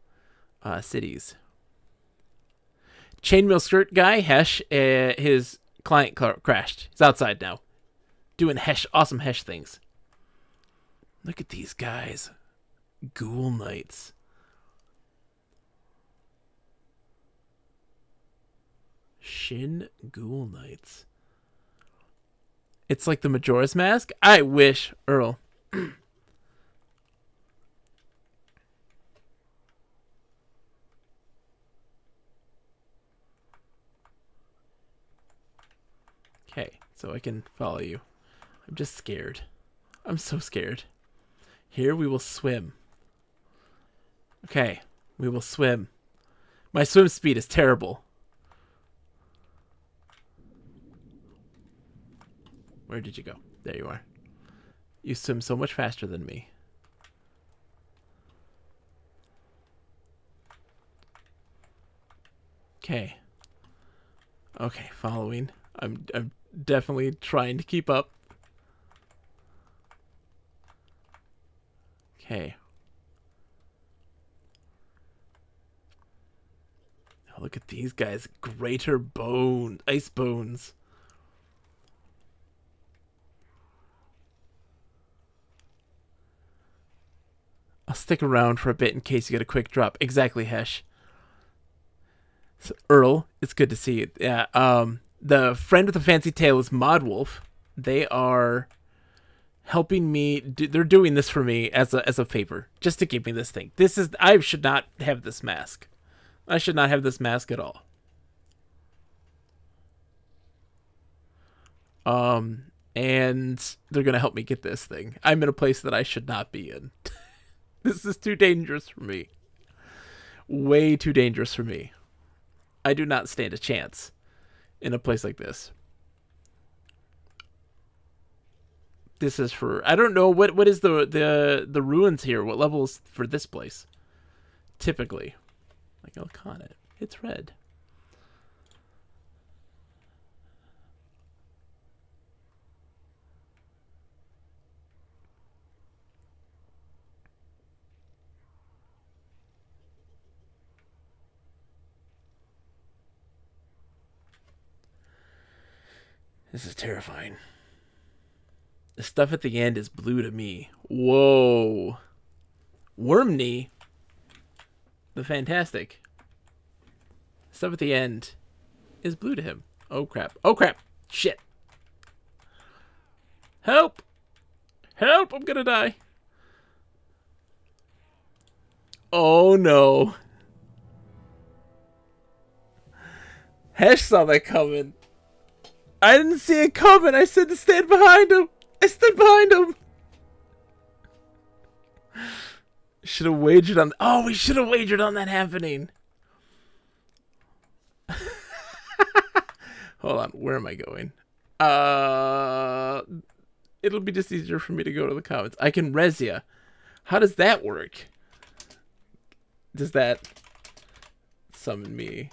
uh, cities. Chainmail skirt guy Hesh, uh, his client crashed. He's outside now, doing Hesh awesome Hesh things. Look at these guys, Ghoul Knights. Shin Ghoul Knights. It's like the Majora's Mask. I wish, Earl. okay, so I can follow you. I'm just scared. I'm so scared. Here we will swim. Okay, we will swim. My swim speed is terrible. Where did you go? There you are. You swim so much faster than me. Okay. Okay, following. I'm I'm definitely trying to keep up. Okay. Oh, look at these guys. Greater bone. Ice bones. I'll stick around for a bit in case you get a quick drop. Exactly, Hesh. So, Earl, it's good to see you. Yeah, um, the friend with the fancy tail is Modwolf. They are helping me. Do, they're doing this for me as a as a favor, just to give me this thing. This is I should not have this mask. I should not have this mask at all. Um, and they're gonna help me get this thing. I'm in a place that I should not be in. This is too dangerous for me. Way too dangerous for me. I do not stand a chance in a place like this. This is for I don't know what what is the the the ruins here. What levels for this place? Typically, like I'll con it. It's red. This is terrifying. The stuff at the end is blue to me. Whoa. Worm. The fantastic. Stuff at the end is blue to him. Oh crap. Oh crap. Shit. Help. Help. I'm gonna die. Oh no. Hesh saw that coming. I didn't see it coming. I said to stand behind him. I stood behind him. Should have wagered on. Oh, we should have wagered on that happening. Hold on. Where am I going? Uh, it'll be just easier for me to go to the comments. I can res ya. How does that work? Does that summon me?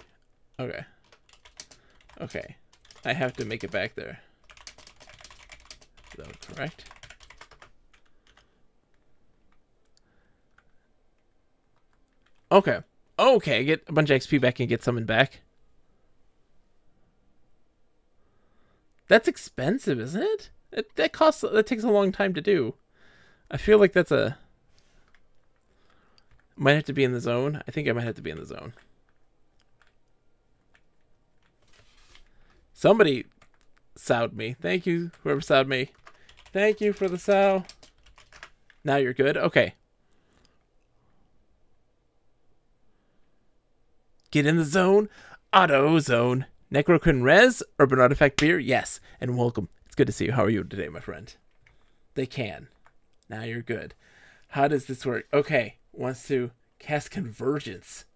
Okay. Okay. I have to make it back there. That correct? Okay. Okay, get a bunch of XP back and get someone back. That's expensive, isn't it? it? That costs. That takes a long time to do. I feel like that's a. Might have to be in the zone. I think I might have to be in the zone. Somebody sowed me. Thank you, whoever sowed me. Thank you for the sow. Now you're good? Okay. Get in the zone. Auto zone. Necroquin Res, Urban Artifact Beer, yes. And welcome. It's good to see you. How are you today, my friend? They can. Now you're good. How does this work? Okay. Wants to cast Convergence.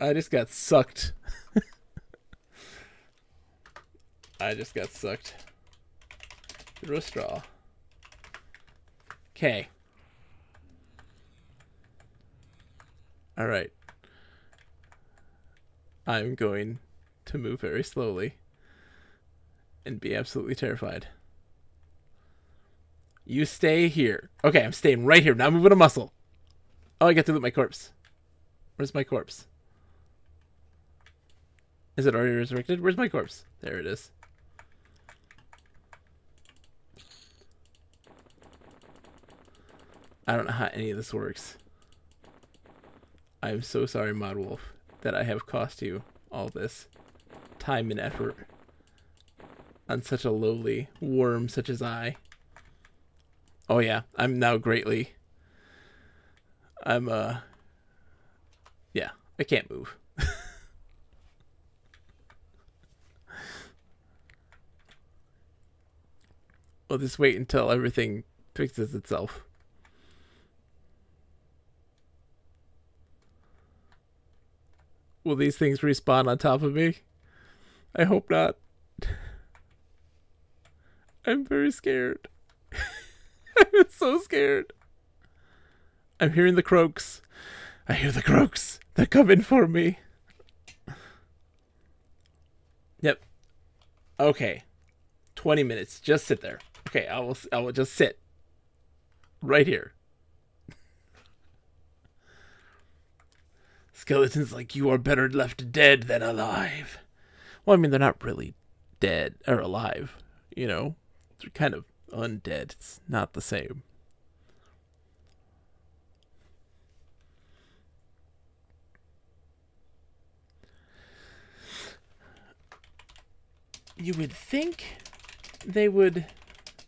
I just got sucked. I just got sucked. Through a straw. Okay. Alright. I'm going to move very slowly and be absolutely terrified. You stay here. Okay, I'm staying right here. Now I'm moving a muscle. Oh, I got to loot my corpse. Where's my corpse? Is it already resurrected? Where's my corpse? There it is. I don't know how any of this works. I'm so sorry, Mod Wolf, that I have cost you all this time and effort on such a lowly worm such as I. Oh yeah, I'm now greatly. I'm uh. Yeah, I can't move. I'll just wait until everything fixes itself. Will these things respawn on top of me? I hope not. I'm very scared. I'm so scared. I'm hearing the croaks. I hear the croaks. They're coming for me. Yep. Okay. 20 minutes. Just sit there. Okay, I will I will just sit right here. Skeletons like you are better left dead than alive. Well, I mean, they're not really dead or alive, you know? They're kind of undead. It's not the same. You would think they would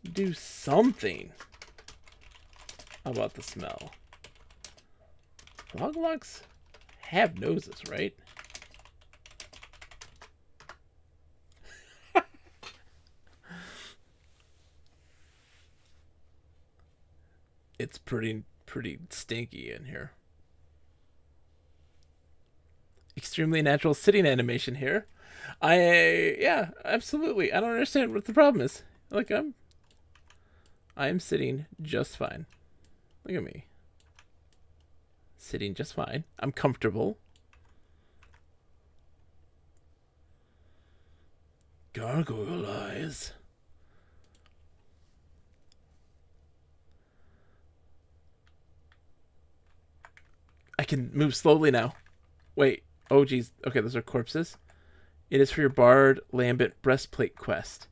do something about the smell. Frogloks have noses, right? it's pretty pretty stinky in here. Extremely natural sitting animation here. I yeah, absolutely. I don't understand what the problem is. Like I'm I am sitting just fine. Look at me sitting just fine. I'm comfortable. Gargoyle eyes. I can move slowly now. Wait. Oh, geez. Okay, those are corpses. It is for your Bard Lambent breastplate quest.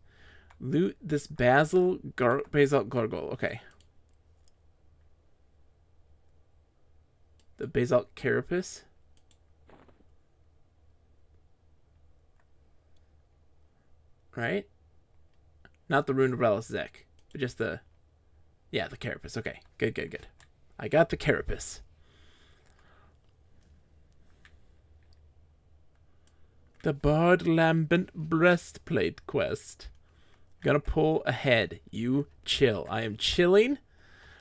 Loot this basil gar gargoyle. Okay. The basalt carapace. Right? Not the rune of Relic Zek, but just the yeah, the carapace. Okay. Good, good, good. I got the carapace. The Bard Lambent breastplate quest. Gonna pull ahead. You chill. I am chilling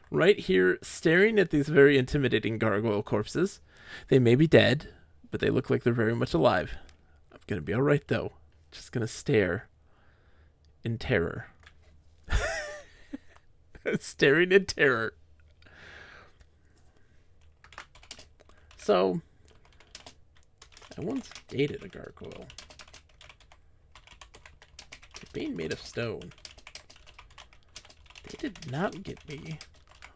right here, staring at these very intimidating gargoyle corpses. They may be dead, but they look like they're very much alive. I'm gonna be alright though. Just gonna stare in terror. staring in terror. So, I once dated a gargoyle. Being made of stone. They did not get me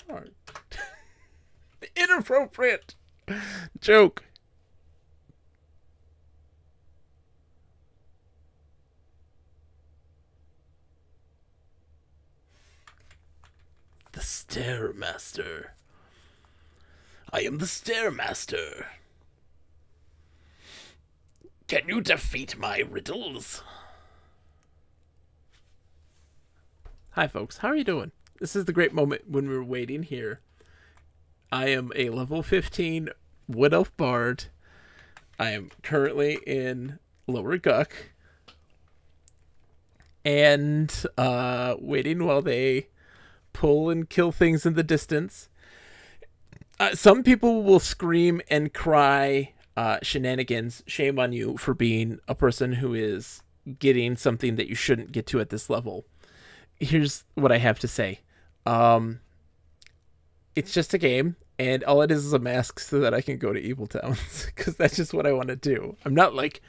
hard. Inappropriate joke. The Stairmaster. I am the Stairmaster. Can you defeat my riddles? Hi, folks. How are you doing? This is the great moment when we're waiting here. I am a level 15 Wood Elf Bard. I am currently in Lower Guk. And uh, waiting while they pull and kill things in the distance. Uh, some people will scream and cry uh, shenanigans. Shame on you for being a person who is getting something that you shouldn't get to at this level. Here's what I have to say. Um, it's just a game, and all it is is a mask so that I can go to Evil Towns because that's just what I want to do. I'm not like,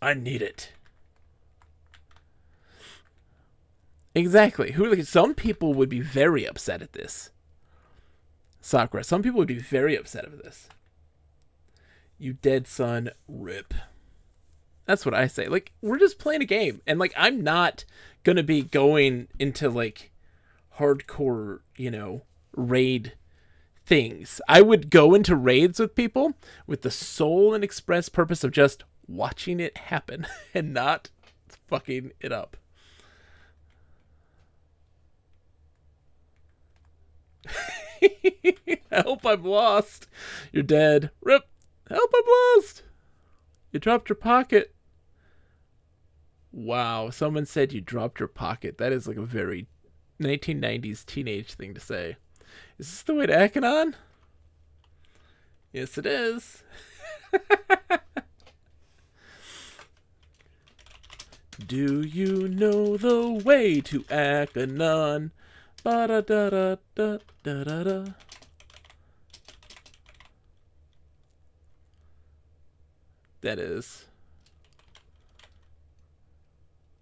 I need it. Exactly. Who like some people would be very upset at this. Sakura, some people would be very upset at this. You dead son, rip. That's what I say. Like we're just playing a game and like I'm not going to be going into like hardcore, you know, raid things. I would go into raids with people with the sole and express purpose of just watching it happen and not fucking it up. Help, I'm lost. You're dead. Rip. Help, I'm lost. You dropped your pocket. Wow, someone said you dropped your pocket. That is like a very 1990s teenage thing to say. Is this the way to Ak'Anon? Yes, it is. Do you know the way to Ak'Anon? Ba da da da da da da da. That is.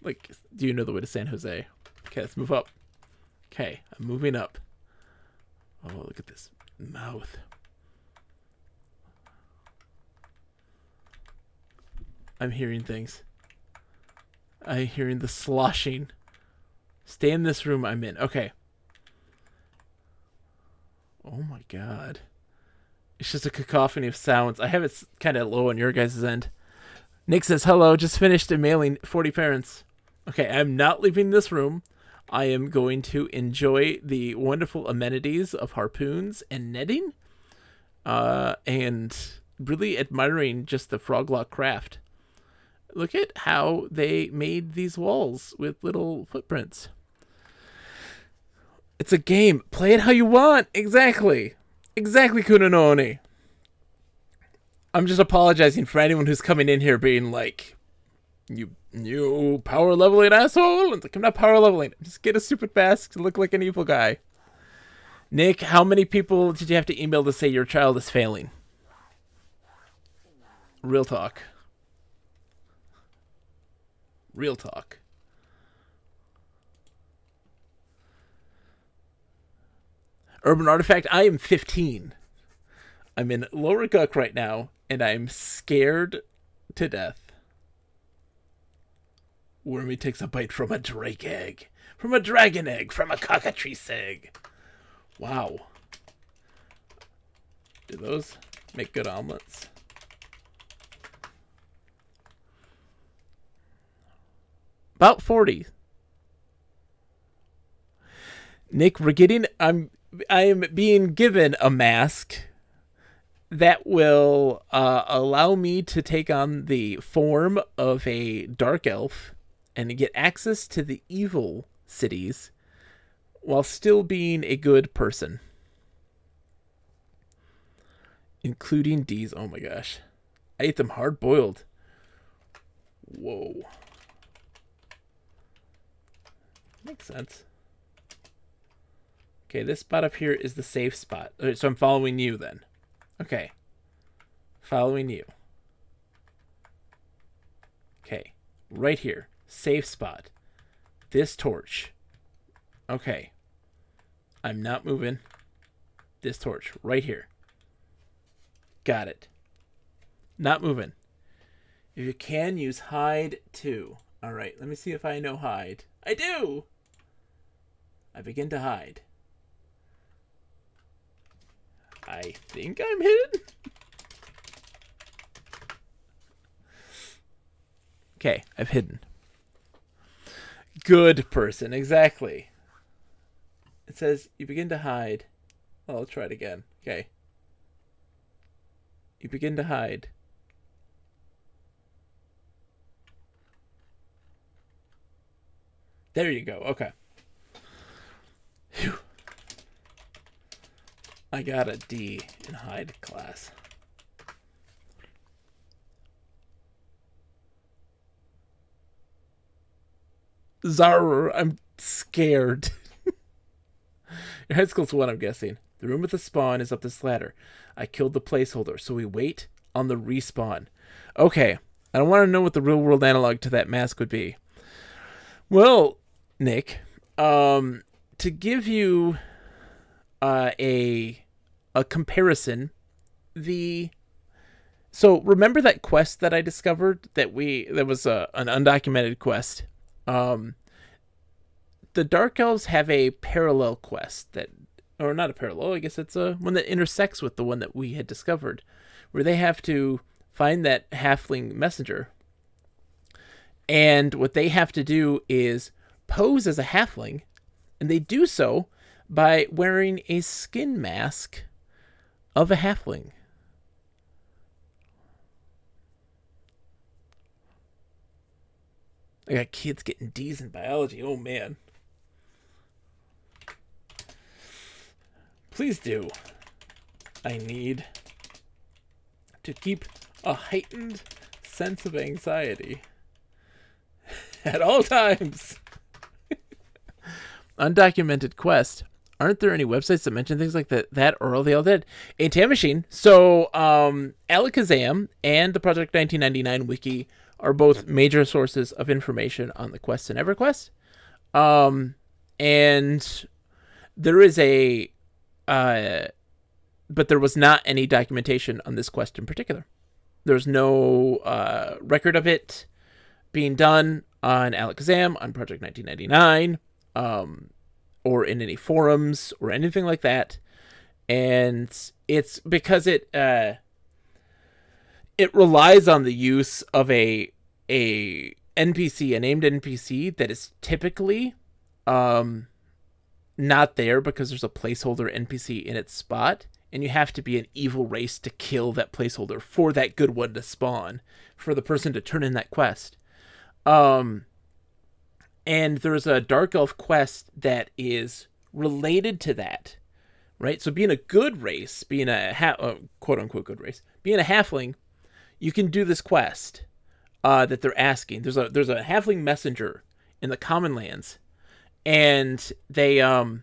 Like, do you know the way to San Jose? Okay, let's move up. Okay, I'm moving up. Oh, look at this mouth. I'm hearing things. I'm hearing the sloshing. Stay in this room I'm in. Okay. Oh my god. It's just a cacophony of sounds. I have it kind of low on your guys' end. Nick says, hello, just finished emailing 40 parents. Okay, I'm not leaving this room. I am going to enjoy the wonderful amenities of harpoons and netting, uh, and really admiring just the froglok craft. Look at how they made these walls with little footprints. It's a game. Play it how you want. Exactly. Exactly, Kunanoni. I'm just apologizing for anyone who's coming in here being like, you you power leveling asshole. It's like, I'm not power leveling. Just get a stupid mask to look like an evil guy. Nick, how many people did you have to email to say your child is failing? Real talk. Real talk. Urban Artifact, I am 15. I'm in Lower Guk right now, and I'm scared to death. Wormy takes a bite from a drake egg, from a dragon egg, from a cockatrice egg. Wow. Do those make good omelets? About 40. Nick, we're getting I'm I am being given a mask that will uh, allow me to take on the form of a dark elf and get access to the evil cities while still being a good person. Including D's. Oh my gosh. I ate them hard boiled. Whoa. Makes sense. Okay, this spot up here is the safe spot. Uh, so I'm following you then. Okay. Following you. Okay. Right here. Safe spot. This torch. Okay. I'm not moving. This torch. Right here. Got it. Not moving. If you can, use hide too. Alright, let me see if I know hide. I do! I begin to hide. I think I'm hidden. Okay, I've hidden. Good person, exactly. It says you begin to hide. Oh, I'll try it again. Okay. You begin to hide. There you go. Okay. Phew. I got a D in hide class. Zar, I'm scared. Your head skulls one, I'm guessing. The room with the spawn is up this ladder. I killed the placeholder, so we wait on the respawn. Okay, I don't want to know what the real world analog to that mask would be. Well, Nick, um, to give you uh, a a comparison, the so remember that quest that I discovered that we that was a, an undocumented quest. Um, the Dark Elves have a parallel quest that, or not a parallel, I guess it's a one that intersects with the one that we had discovered, where they have to find that halfling messenger. And what they have to do is pose as a halfling, and they do so by wearing a skin mask of a halfling. I got kids getting D's in biology. Oh man. Please do. I need to keep a heightened sense of anxiety at all times. Undocumented quest aren't there any websites that mention things like that that or all the all did? ATM machine so um Allakhazam and the project 1999 wiki are both major sources of information on the quest and everquest um and there is a uh but there was not any documentation on this quest in particular there's no uh record of it being done on Allakhazam on project 1999 um or in any forums or anything like that. And it's because it uh, it relies on the use of a a NPC, a named NPC that is typically um, not there because there's a placeholder NPC in its spot, and you have to be an evil race to kill that placeholder for that good one to spawn, for the person to turn in that quest. Um, and there's a dark elf quest that is related to that right so being a good race being a ha- uh, quote unquote good race being a halfling you can do this quest uh, that they're asking there's a there's a halfling messenger in the common lands and they um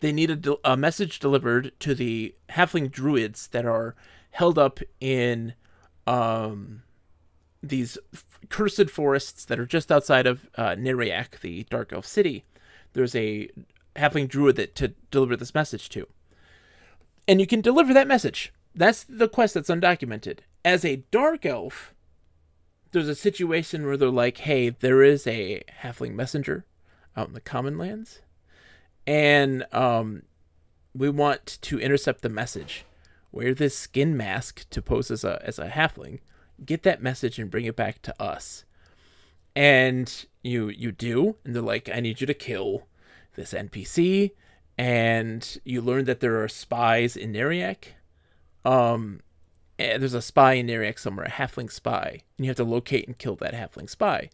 they need a, a message delivered to the halfling druids that are held up in um these f- cursed forests that are just outside of uh, Neriak, the Dark Elf city. There's a halfling druid that to deliver this message to, and you can deliver that message. that's the quest that's undocumented. As a dark elf, there's a situation where they're like, hey, there is a halfling messenger out in the common lands, and um, we want to intercept the message. Wear this skin mask to pose as a as a halfling. Get that message and bring it back to us. And you you do, and they're like, I need you to kill this NPC, and you learn that there are spies in Neriak. Um, there's a spy in Neriak somewhere, a halfling spy, and you have to locate and kill that halfling spy.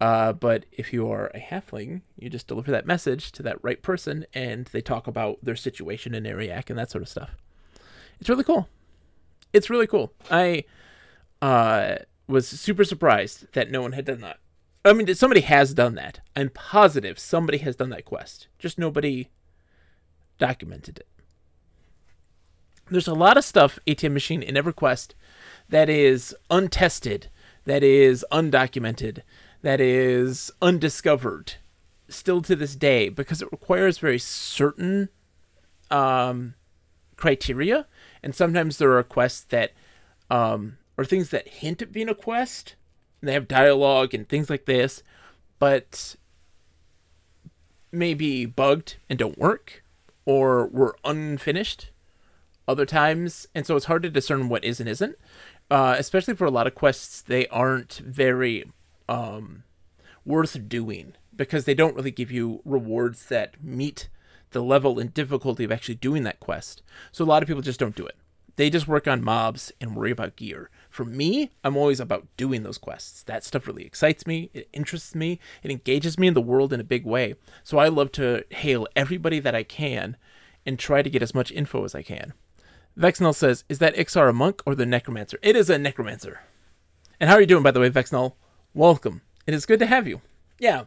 Uh, but if you are a halfling, you just deliver that message to that right person, and they talk about their situation in Neriak and that sort of stuff. It's really cool. It's really cool. I uh, was super surprised that no one had done that. I mean, somebody has done that. I'm positive somebody has done that quest. Just nobody documented it. There's a lot of stuff ATM machine in EverQuest that is untested, that is undocumented, that is undiscovered still to this day because it requires very certain um, criteria. And sometimes there are quests that, um, things that hint at being a quest. And they have dialogue and things like this, but maybe bugged and don't work or were unfinished other times. And so it's hard to discern what is and isn't. Uh, especially for a lot of quests, they aren't very um, worth doing because they don't really give you rewards that meet the level and difficulty of actually doing that quest. So a lot of people just don't do it. They just work on mobs and worry about gear. For me, I'm always about doing those quests. That stuff really excites me, it interests me, it engages me in the world in a big way. So I love to hail everybody that I can and try to get as much info as I can. Vexnell says, Is that Iksar a monk or the necromancer? It is a necromancer. And how are you doing, by the way, Vexnell? Welcome. It is good to have you. Yeah.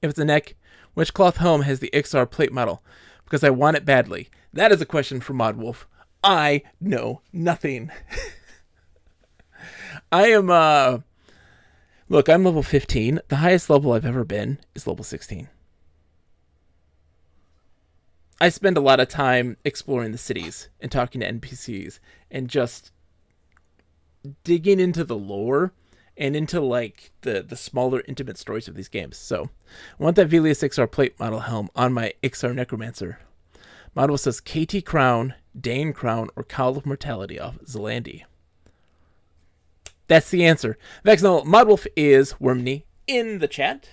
If it's a neck, which cloth home has the Iksar plate model? Because I want it badly. That is a question for Modwolf. I know nothing. I am, uh. Look, I'm level 15. The highest level I've ever been is level 16. I spend a lot of time exploring the cities and talking to NPCs and just digging into the lore and into like the the smaller intimate stories of these games. So I want that Velious Iksar plate model helm on my Iksar Necromancer. Model says KT Crown, Dane Crown, or Cowl of Mortality off Zalandi. That's the answer. Vexnell Modwolf is Wormney in the chat.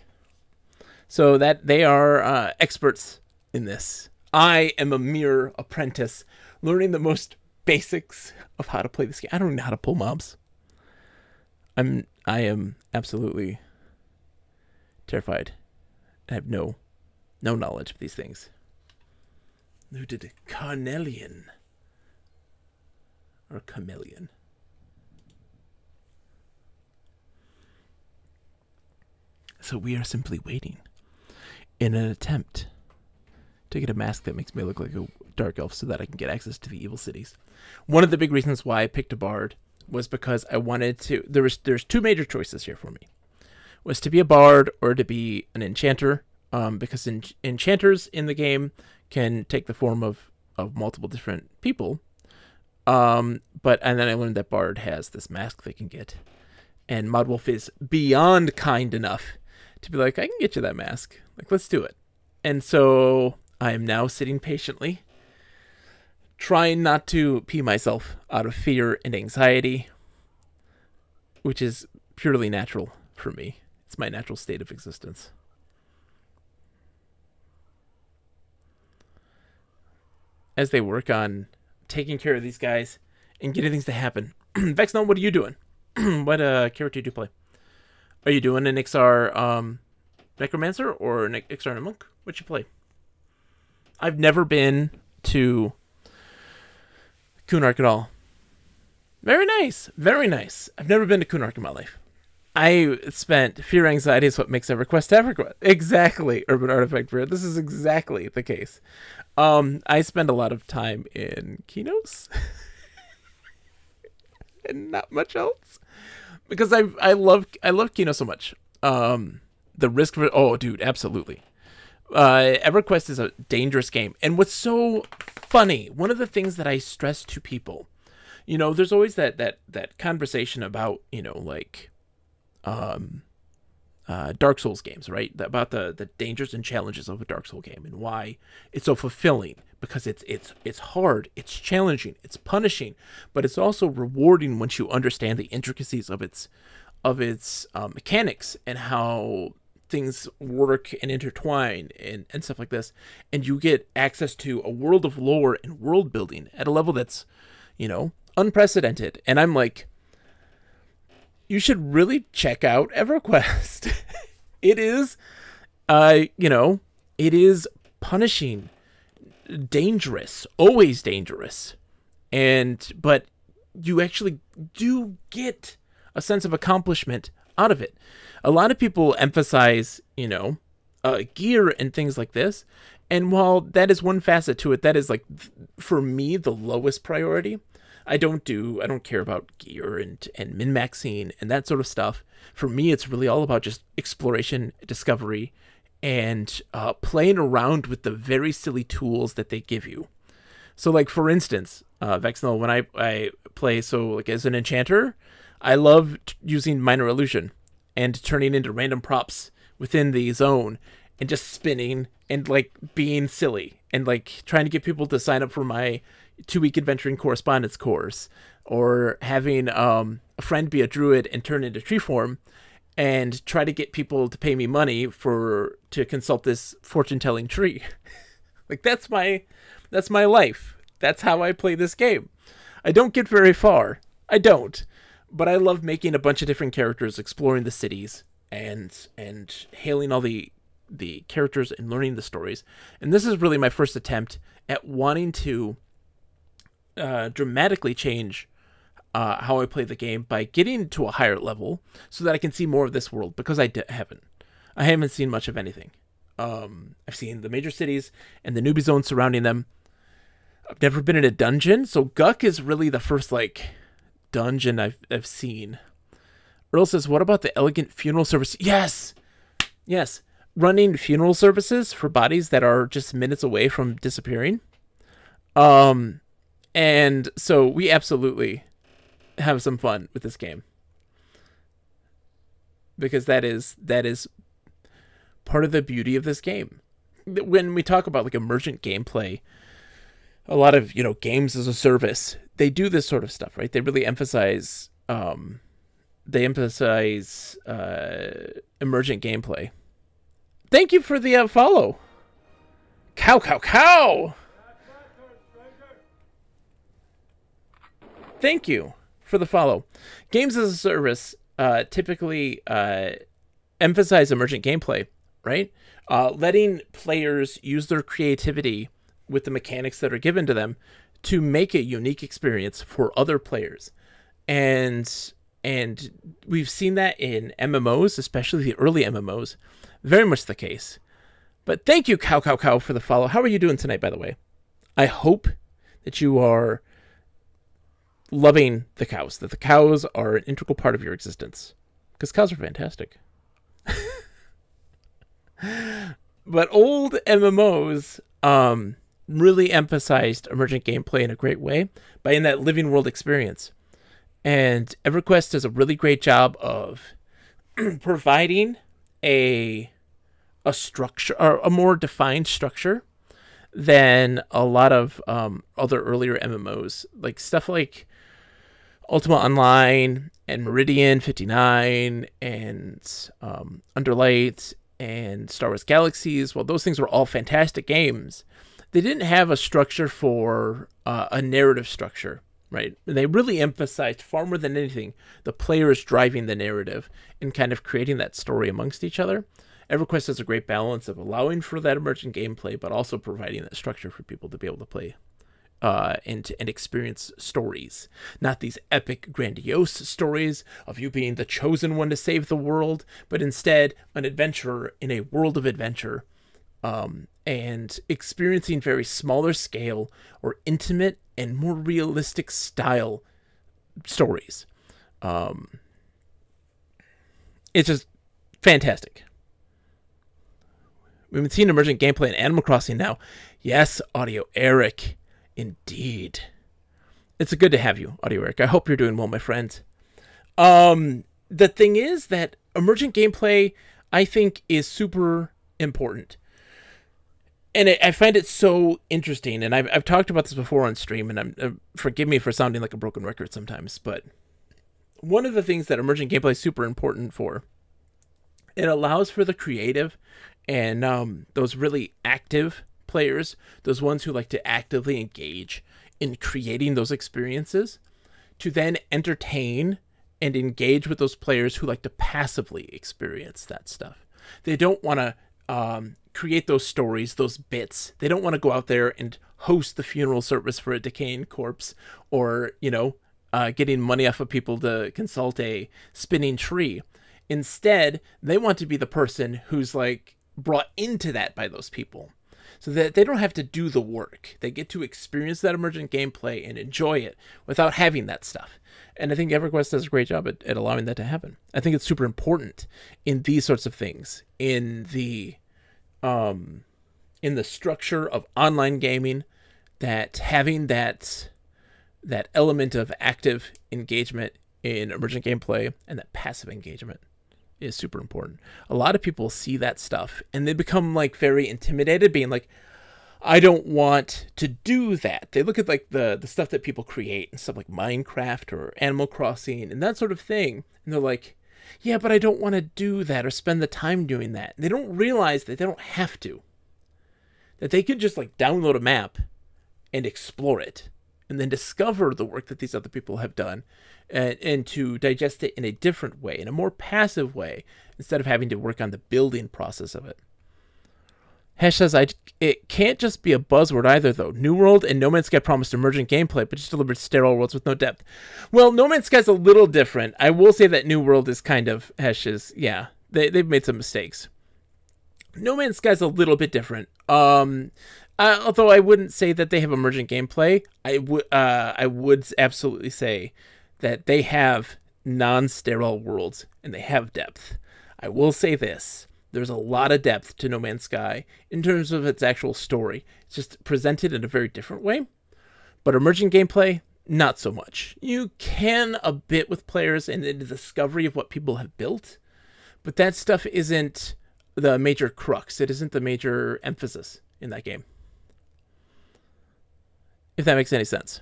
So that they are uh, experts in this. I am a mere apprentice learning the most basics of how to play this game. I don't know how to pull mobs. I'm I am absolutely terrified. I have no no knowledge of these things. Who did it? Carnelian. Or chameleon. So we are simply waiting in an attempt get a mask that makes me look like a dark elf so that I can get access to the evil cities. One of the big reasons why I picked a bard was because I wanted to. There was there's two major choices here for me, was to be a bard or to be an enchanter. Um, because en- enchanters in the game can take the form of of multiple different people. Um, but and then I learned that bard has this mask they can get, and Modwolf is beyond kind enough to be like, I can get you that mask. Like, let's do it. And so I am now sitting patiently trying not to pee myself out of fear and anxiety, which is purely natural for me. It's my natural state of existence. As they work on taking care of these guys and getting things to happen. Vexnell, what are you doing? what uh, character do you play? Are you doing an Iksar um, Necromancer or an Iksar Monk? What you play? I've never been to Kunark at all. Very nice. Very nice. I've never been to Kunark in my life. I spent fear anxiety is what makes EverQuest EverQuest. Exactly, Urban Artifact Fear. This is exactly the case. Um, I spend a lot of time in Kinos and not much else because I I love I love Kino so much. Um, the risk of it. Oh, dude, absolutely. Uh, EverQuest is a dangerous game, and what's so funny, one of the things that I stress to people, you know, there's always that that that conversation about you know like, um, uh, Dark Souls games, right? About the the dangers and challenges of a Dark Soul game and why it's so fulfilling because it's it's it's hard, it's challenging, it's punishing, but it's also rewarding once you understand the intricacies of its of its um, mechanics and how things work and intertwine and, and stuff like this. And you get access to a world of lore and world building at a level that's you know unprecedented. And i'm like you should really check out everquest. It is uh you know it is punishing dangerous always dangerous. And but you actually do get a sense of accomplishment out of it. A lot of people emphasize, you know, uh, gear and things like this. And while that is one facet to it, that is like, for me, the lowest priority. I don't do, I don't care about gear and, and min maxing and that sort of stuff. For me, it's really all about just exploration, discovery, and uh, playing around with the very silly tools that they give you. So, like for instance, uh, when I I play, so like as an enchanter, I love t- using minor illusion and turning into random props within the zone and just spinning and like being silly and like trying to get people to sign up for my two week adventuring correspondence course or having um, a friend be a druid and turn into tree form and try to get people to pay me money for to consult this fortune telling tree. Like that's my that's my life. That's how i play this game. I don't get very far. I don't but I love making a bunch of different characters, exploring the cities, and and hailing all the the characters and learning the stories. And this is really my first attempt at wanting to uh, dramatically change uh, how I play the game by getting to a higher level, so that I can see more of this world because I d- haven't. I haven't seen much of anything. Um, I've seen the major cities and the newbie zones surrounding them. I've never been in a dungeon, so Guk is really the first like dungeon I've, I've seen. Earl says, What about the elegant funeral service? Yes! Yes. Running funeral services for bodies that are just minutes away from disappearing. Um, and so we absolutely have some fun with this game because that is that is part of the beauty of this game. When we talk about like emergent gameplay, a lot of you know games as a service they do this sort of stuff, right? They really emphasize um, they emphasize uh, emergent gameplay. Thank you for the uh, follow. Cow, cow, cow. Thank you for the follow. Games as a service uh, typically uh, emphasize emergent gameplay, right? Uh, letting players use their creativity with the mechanics that are given to them to make a unique experience for other players. And and we've seen that in MMOs, especially the early MMOs, very much the case. But thank you, Cow Cow Cow, for the follow. How are you doing tonight, by the way? I hope that you are loving the cows, that the cows are an integral part of your existence. Because cows are fantastic. but old MMOs, um, really emphasized emergent gameplay in a great way by in that living world experience. And EverQuest does a really great job of providing a a structure or a more defined structure than a lot of um, other earlier MMOs, like stuff like Ultima Online and Meridian 59 and um, Underlight and Star Wars Galaxies. Well, those things were all fantastic games they didn't have a structure for uh, a narrative structure, right? And they really emphasized far more than anything the players driving the narrative and kind of creating that story amongst each other. EverQuest has a great balance of allowing for that emergent gameplay, but also providing that structure for people to be able to play uh, and and experience stories, not these epic, grandiose stories of you being the chosen one to save the world, but instead an adventurer in a world of adventure um, and experiencing very smaller scale or intimate and more realistic style stories. Um, it's just fantastic. We've been seeing emergent gameplay in Animal Crossing now. Yes, Audio Eric. Indeed. It's good to have you, Audio Eric. I hope you're doing well, my friend. Um, the thing is that emergent gameplay, I think, is super important. And I find it so interesting, and I've, I've talked about this before on stream, and I'm uh, forgive me for sounding like a broken record sometimes, but one of the things that emergent gameplay is super important for, it allows for the creative and um, those really active players, those ones who like to actively engage in creating those experiences, to then entertain and engage with those players who like to passively experience that stuff. They don't want to um, create those stories, those bits. They don't want to go out there and host the funeral service for a decaying corpse or, you know, uh, getting money off of people to consult a spinning tree. Instead, they want to be the person who's like brought into that by those people so that they don't have to do the work. They get to experience that emergent gameplay and enjoy it without having that stuff. And I think EverQuest does a great job at, at allowing that to happen. I think it's super important in these sorts of things, in the um in the structure of online gaming, that having that that element of active engagement in emergent gameplay and that passive engagement is super important. A lot of people see that stuff and they become like very intimidated, being like, I don't want to do that. They look at like the the stuff that people create and stuff like Minecraft or Animal Crossing and that sort of thing, and they're like, yeah, but I don't want to do that or spend the time doing that. And they don't realize that they don't have to. That they could just like download a map and explore it and then discover the work that these other people have done and, and to digest it in a different way, in a more passive way, instead of having to work on the building process of it. Hesh says, I, it can't just be a buzzword either, though. New World and No Man's Sky promised emergent gameplay, but just delivered sterile worlds with no depth. Well, No Man's Sky's a little different. I will say that New World is kind of Hesh's, yeah, they, they've made some mistakes. No Man's Sky's a little bit different. Um, although I wouldn't say that they have emergent gameplay, I would uh, I would absolutely say that they have non-sterile worlds and they have depth. I will say this. There's a lot of depth to No Man's Sky in terms of its actual story. It's just presented in a very different way. But emergent gameplay, not so much. You can a bit with players and the discovery of what people have built, but that stuff isn't the major crux. It isn't the major emphasis in that game. If that makes any sense.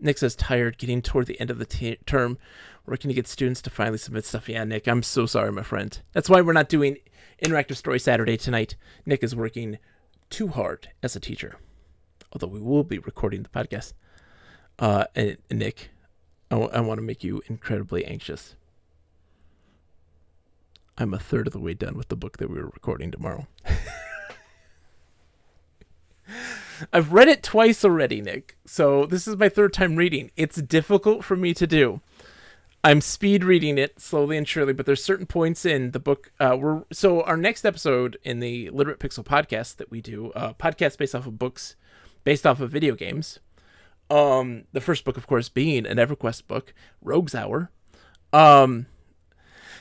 Nick says tired, getting toward the end of the t- term, working to get students to finally submit stuff. Yeah, Nick, I'm so sorry, my friend. That's why we're not doing Interactive Story Saturday tonight. Nick is working too hard as a teacher, although we will be recording the podcast. Uh, and, Nick, I, w- I want to make you incredibly anxious. I'm a third of the way done with the book that we were recording tomorrow. I've read it twice already, Nick. So this is my third time reading. It's difficult for me to do. I'm speed reading it slowly and surely, but there's certain points in the book. Uh, we're so our next episode in the Literate Pixel podcast that we do, uh, podcast based off of books, based off of video games. Um, the first book, of course, being an EverQuest book, Rogue's Hour. Um,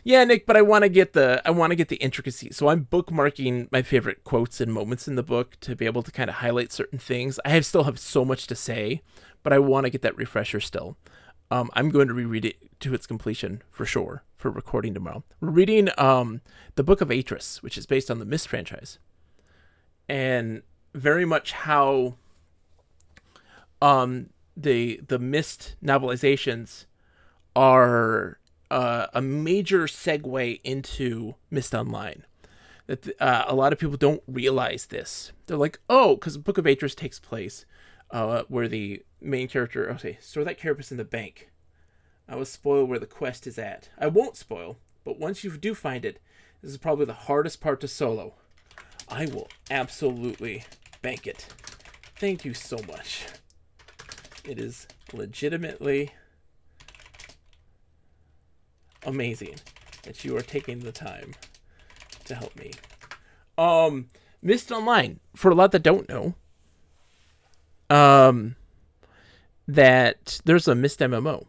yeah, Nick, but I want to get the I want to get the intricacy. So I'm bookmarking my favorite quotes and moments in the book to be able to kind of highlight certain things. I have still have so much to say, but I want to get that refresher still. Um, I'm going to reread it to its completion for sure for recording tomorrow. We're reading um, the Book of Atrus, which is based on the Myst franchise, and very much how um, the the Myst novelizations are uh, a major segue into Myst Online. That uh, a lot of people don't realize this. They're like, oh, because Book of Atrus takes place uh, where the main character, okay, store that carapace in the bank. I will spoil where the quest is at. I won't spoil, but once you do find it, this is probably the hardest part to solo. I will absolutely bank it. Thank you so much. It is legitimately amazing that you are taking the time to help me. Um, Myst Online, for a lot that don't know, um, that there's a Myst MMO,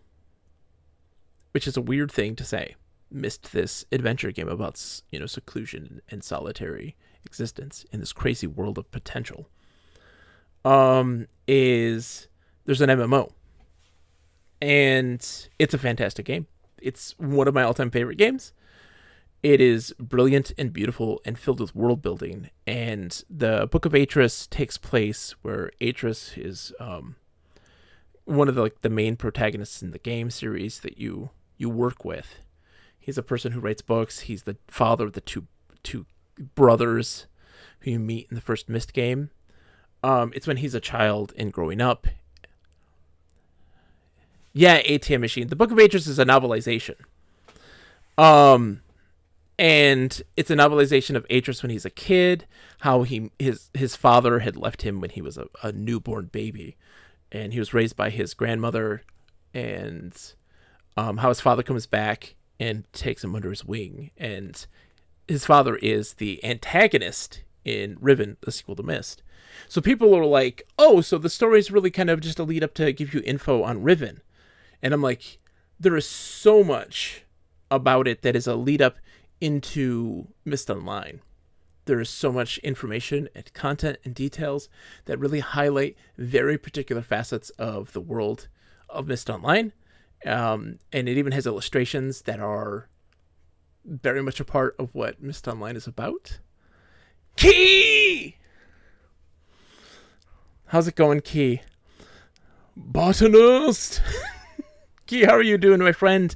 which is a weird thing to say. Myst this adventure game about you know seclusion and solitary existence in this crazy world of potential. Um, is there's an MMO, and it's a fantastic game. It's one of my all-time favorite games. It is brilliant and beautiful and filled with world building. And the Book of Atrus takes place where Atrus is um, one of the like the main protagonists in the game series that you you work with. He's a person who writes books. He's the father of the two two brothers who you meet in the first Myst game. Um, it's when he's a child and growing up. Yeah, ATM machine. The Book of Atrus is a novelization. Um, and it's a novelization of Atrus when he's a kid, how he his his father had left him when he was a, a newborn baby, and he was raised by his grandmother, and um, how his father comes back and takes him under his wing, and his father is the antagonist in Riven, the sequel to Myst. So people are like, "Oh, so the story is really kind of just a lead up to give you info on Riven," and I'm like, there is so much about it that is a lead up into Myst Online. There is so much information and content and details that really highlight very particular facets of the world of Myst Online. Um, and it even has illustrations that are very much a part of what Myst Online is about. Key! How's it going, Key? Botanist! Key, how are you doing, my friend?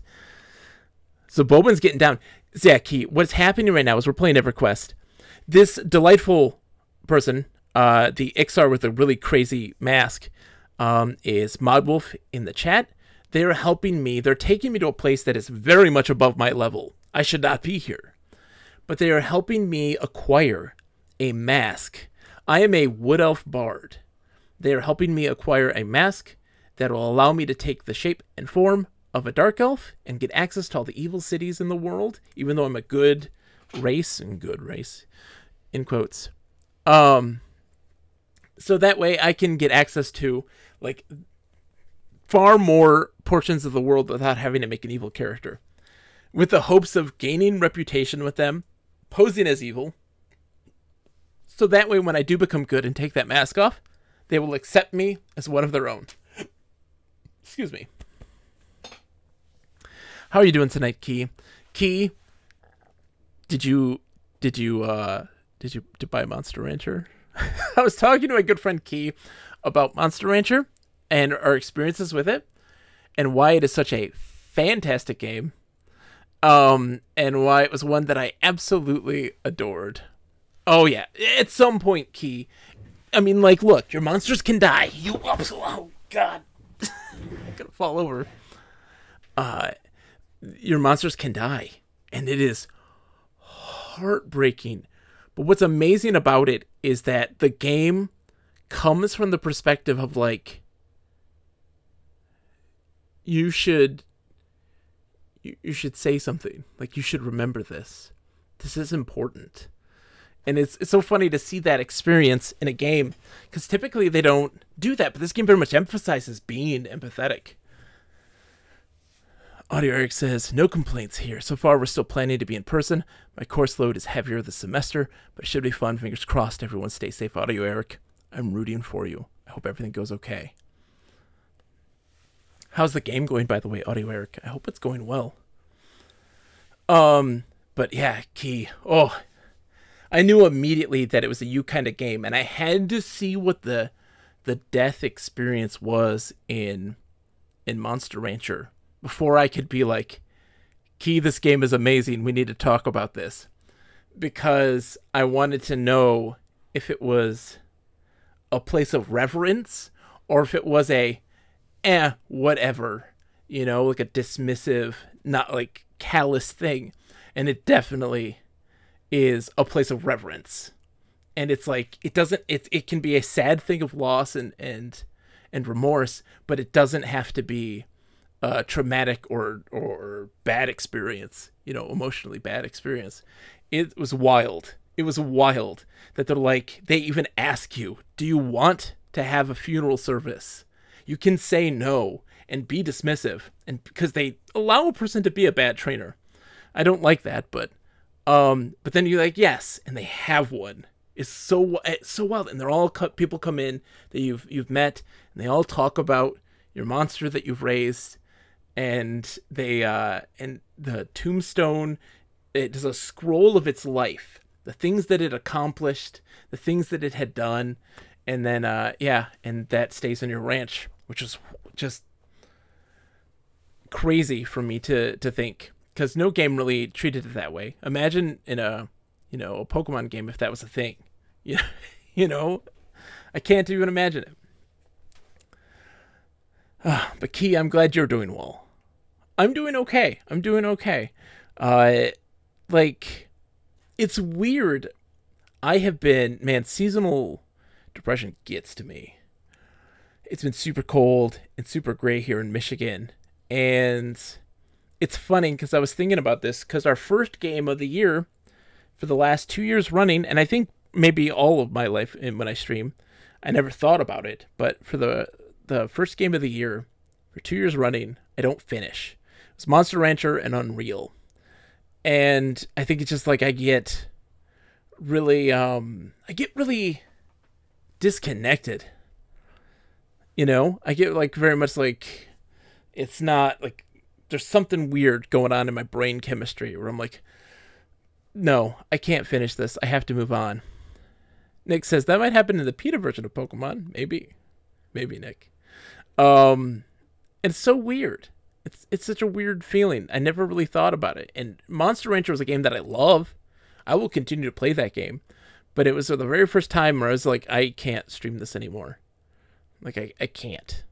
So Boban's getting down. Zaki, what's happening right now is we're playing EverQuest. This delightful person, uh, the Iksar with a really crazy mask, um, is Modwolf in the chat. They're helping me. They're taking me to a place that is very much above my level. I should not be here. But they are helping me acquire a mask. I am a Wood Elf Bard. They are helping me acquire a mask that will allow me to take the shape and form of a dark elf and get access to all the evil cities in the world, even though I'm a good race and good race in quotes. Um so that way I can get access to like far more portions of the world without having to make an evil character. With the hopes of gaining reputation with them, posing as evil. So that way when I do become good and take that mask off, they will accept me as one of their own. Excuse me. How are you doing tonight, Key? Key, did you did you uh did you did buy Monster Rancher? I was talking to my good friend Key about Monster Rancher and our experiences with it and why it is such a fantastic game. Um and why it was one that I absolutely adored. Oh yeah, at some point Key I mean like look, your monsters can die. You oh god. To fall over. Uh your monsters can die. And it is heartbreaking. But what's amazing about it is that the game comes from the perspective of like you should you, you should say something. Like you should remember this. This is important. And it's it's so funny to see that experience in a game cuz typically they don't do that, but this game very much emphasizes being empathetic. Audio Eric says, No complaints here. So far, we're still planning to be in person. My course load is heavier this semester, but should be fun. Fingers crossed. Everyone stay safe. Audio Eric, I'm rooting for you. I hope everything goes okay. How's the game going, by the way, Audio Eric? I hope it's going well. Um, but yeah, Key. Oh, I knew immediately that it was a you kind of game, and I had to see what the the death experience was in in Monster Rancher before I could be like, Key, this game is amazing. We need to talk about this. Because I wanted to know if it was a place of reverence or if it was a, eh, whatever, you know, like a dismissive, not like callous thing. And it definitely is a place of reverence. And it's like, it doesn't, it, it can be a sad thing of loss and, and, and remorse, but it doesn't have to be uh, traumatic or or bad experience, you know, emotionally bad experience. It was wild. It was wild that they're like they even ask you, "Do you want to have a funeral service?" You can say no and be dismissive, and because they allow a person to be a bad trainer. I don't like that, but um, but then you're like, yes, and they have one. It's so it's so wild, and they're all people come in that you've you've met, and they all talk about your monster that you've raised, and they uh and the tombstone, it does a scroll of its life, the things that it accomplished, the things that it had done, and then uh yeah, and that stays on your ranch, which is just crazy for me to to think because no game really treated it that way. Imagine in a you know a Pokemon game if that was a thing. You know, you know, I can't even imagine it. Uh, but Key, I'm glad you're doing well. I'm doing okay. I'm doing okay. Uh, like, it's weird. I have been man. Seasonal depression gets to me. It's been super cold and super gray here in Michigan, and it's funny because I was thinking about this because our first game of the year for the last two years running, and I think maybe all of my life when I stream, I never thought about it, but for the the first game of the year for two years running, I don't finish. It's Monster Rancher and Unreal, and I think it's just like I get really, um, I get really disconnected. You know, I get like very much like it's not like there's something weird going on in my brain chemistry where I'm like, no, I can't finish this. I have to move on. Nick says that might happen in the PETA version of Pokemon. Maybe, maybe Nick. Um, it's so weird. It's it's such a weird feeling. I never really thought about it. And Monster Rancher was a game that I love. I will continue to play that game, but it was the very first time where I was like, I can't stream this anymore. Like I, I can't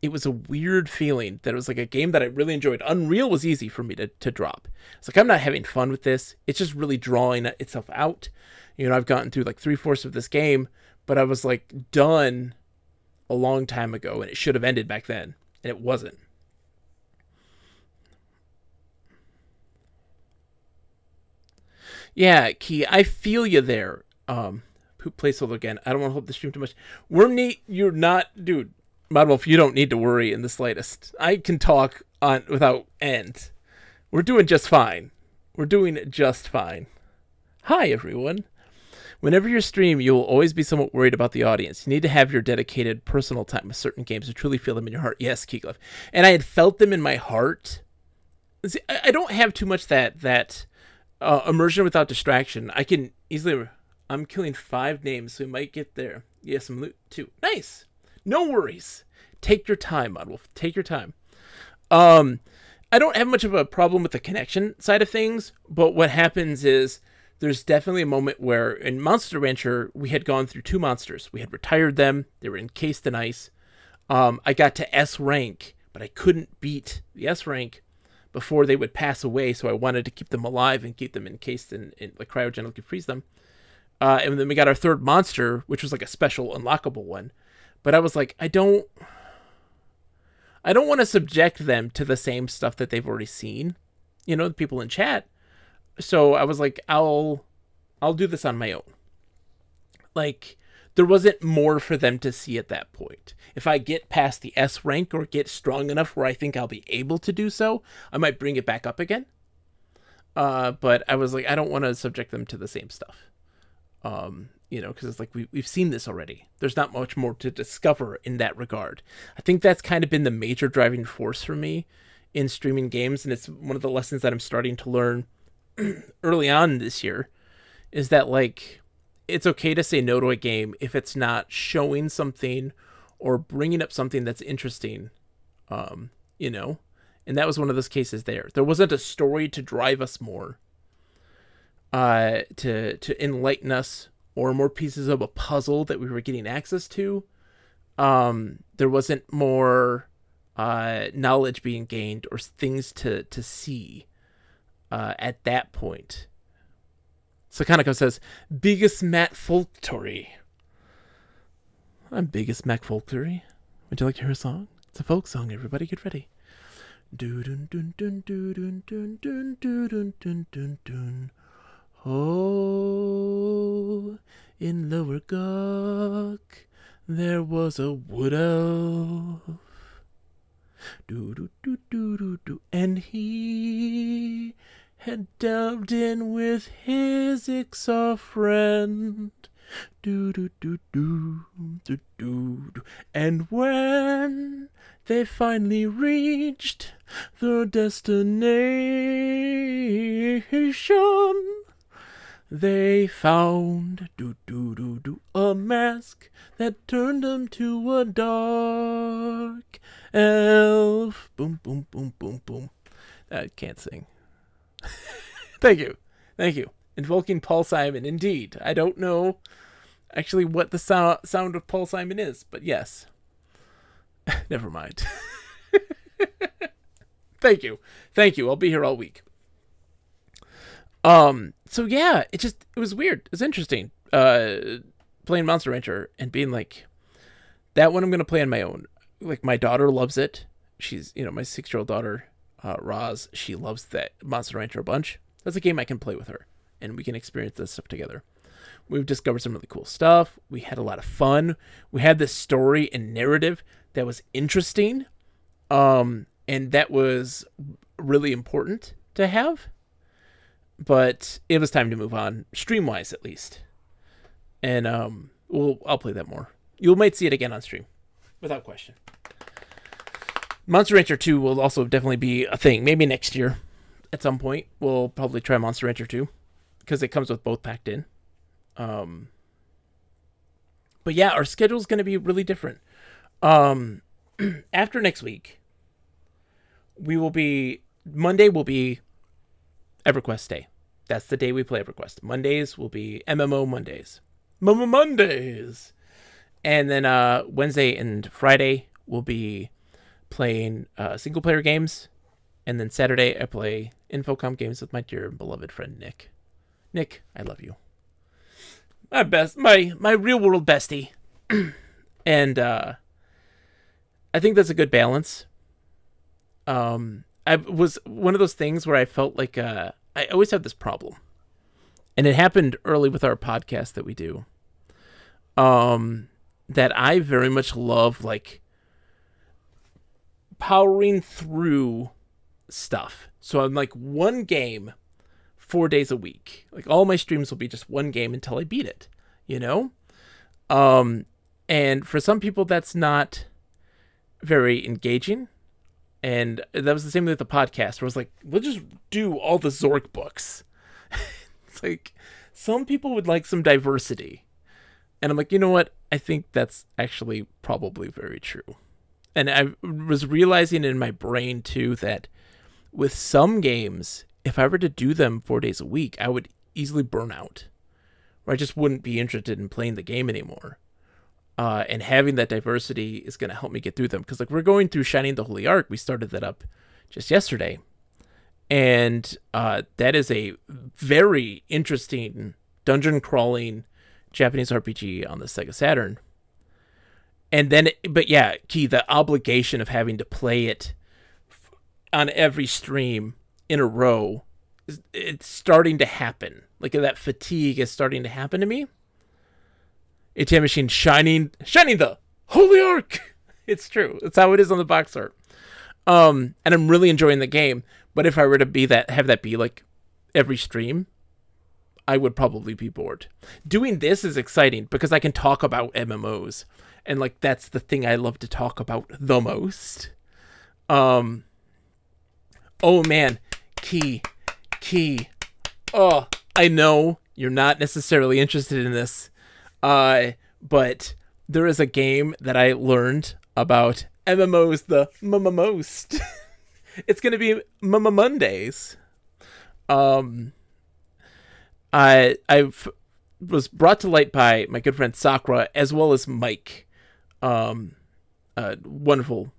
it was a weird feeling that it was like a game that I really enjoyed. Unreal was easy for me to, to drop. It's like I'm not having fun with this. It's just really drawing itself out. You know, I've gotten through like three fourths of this game, but I was like done a long time ago and it should have ended back then. And it wasn't. Yeah, Key, I feel you there. Um, placeholder again. I don't want to hold the stream too much. We're neat. You're not, dude. Modwolf, you don't need to worry in the slightest. I can talk on without end. We're doing just fine. We're doing just fine. Hi, everyone. Whenever you stream, you will always be somewhat worried about the audience. You need to have your dedicated personal time with certain games to truly feel them in your heart. Yes, Keeklef. And I had felt them in my heart. See, I don't have too much that that uh, immersion without distraction. I can easily. I'm killing five names, so we might get there. Yes, some loot too. Nice. No worries. Take your time, Modwolf. Take your time. Um, I don't have much of a problem with the connection side of things, but what happens is there's definitely a moment where in Monster Rancher we had gone through two monsters. We had retired them. They were encased in ice. Um, I got to S rank, but I couldn't beat the S rank before they would pass away. So I wanted to keep them alive and keep them encased in, in like cryogenically freeze them. Uh, and then we got our third monster, which was like a special unlockable one. But I was like, I don't I don't want to subject them to the same stuff that they've already seen. You know, the people in chat. So I was like, I'll I'll do this on my own. Like there wasn't more for them to see at that point. If I get past the S rank or get strong enough where I think I'll be able to do so, I might bring it back up again. Uh, but I was like, I don't want to subject them to the same stuff. Um, you know, because it's like we, we've seen this already. There's not much more to discover in that regard. I think that's kind of been the major driving force for me in streaming games, and it's one of the lessons that I'm starting to learn early on this year is that like it's okay to say no to a game if it's not showing something or bringing up something that's interesting um you know and that was one of those cases there there wasn't a story to drive us more uh to to enlighten us or more pieces of a puzzle that we were getting access to. Um, there wasn't more uh, knowledge being gained or things to to see uh, at that point. So Kanako says, "Biggest Matt Folktory." I'm biggest Mac Folktory. Would you like to hear a song? It's a folk song. Everybody, get ready. Dun dun dun dun dun dun dun dun dun dun. Oh, in Lower Guk there was a wood elf. Do do do do do do, and he had delved in with his Iksar friend. Do do do do do do do. And when they finally reached their destination, they found do do do do a mask that turned them to a dark elf. Boom boom boom boom boom. I can't sing. Thank you. Thank you. Invoking Paul Simon. Indeed. I don't know actually what the so- sound of Paul Simon is, but yes. Never mind. Thank you. Thank you. I'll be here all week. Um so yeah, it just it was weird. It was interesting. Uh playing Monster Rancher and being like that one I'm to play on my own. Like my daughter loves it. She's, you know, my 6-year-old daughter uh Roz, she loves that Monster Rancher a bunch. That's a game I can play with her and we can experience this stuff together. We've discovered some really cool stuff. We had a lot of fun. We had this story and narrative that was interesting. Um, and that was really important to have. But it was time to move on, stream wise at least. And um, we'll I'll play that more. You might see it again on stream, without question. Monster Rancher 2 will also definitely be a thing. Maybe next year, at some point, we'll probably try Monster Rancher 2 because it comes with both packed in. Um, but yeah, our schedule is going to be really different. Um, after next week, we will be Monday will be EverQuest Day. That's the day we play EverQuest. Mondays will be MMO Mondays. MMO Mondays. And then uh, Wednesday and Friday will be playing uh, single player games. And then Saturday I play Infocom games with my dear beloved friend Nick. Nick, I love you. My best my my real world bestie. and uh I think that's a good balance. Um I was one of those things where I felt like uh I always have this problem. And it happened early with our podcast that we do. Um that I very much love like powering through stuff. So I'm like one game four days a week. Like all my streams will be just one game until I beat it, you know? Um, and for some people, that's not very engaging. And that was the same with the podcast where I was like, we'll just do all the Zork books. it's like some people would like some diversity. And I'm like, you know what? I think that's actually probably very true. And I was realizing in my brain too that with some games, if I were to do them four days a week, I would easily burn out. Or I just wouldn't be interested in playing the game anymore. Uh, and having that diversity is going to help me get through them. Because like we're going through Shining the Holy Ark, we started that up just yesterday, and uh, that is a very interesting dungeon crawling Japanese RPG on the Sega Saturn. And then, but yeah, key the obligation of having to play it on every stream in a row, it's starting to happen. Like that fatigue is starting to happen to me. ATM machine shining, shining the holy ark. It's true. That's how it is on the box art. Um, and I'm really enjoying the game. But if I were to be that, have that be like every stream, I would probably be bored. Doing this is exciting because I can talk about MMOs, and like that's the thing I love to talk about the most. Um. Oh man, key, key. Oh, I know you're not necessarily interested in this, uh, but there is a game that I learned about MMOs the most. it's gonna be m- Mondays. Um, I I was brought to light by my good friend Sakura as well as Mike, um, uh, wonderful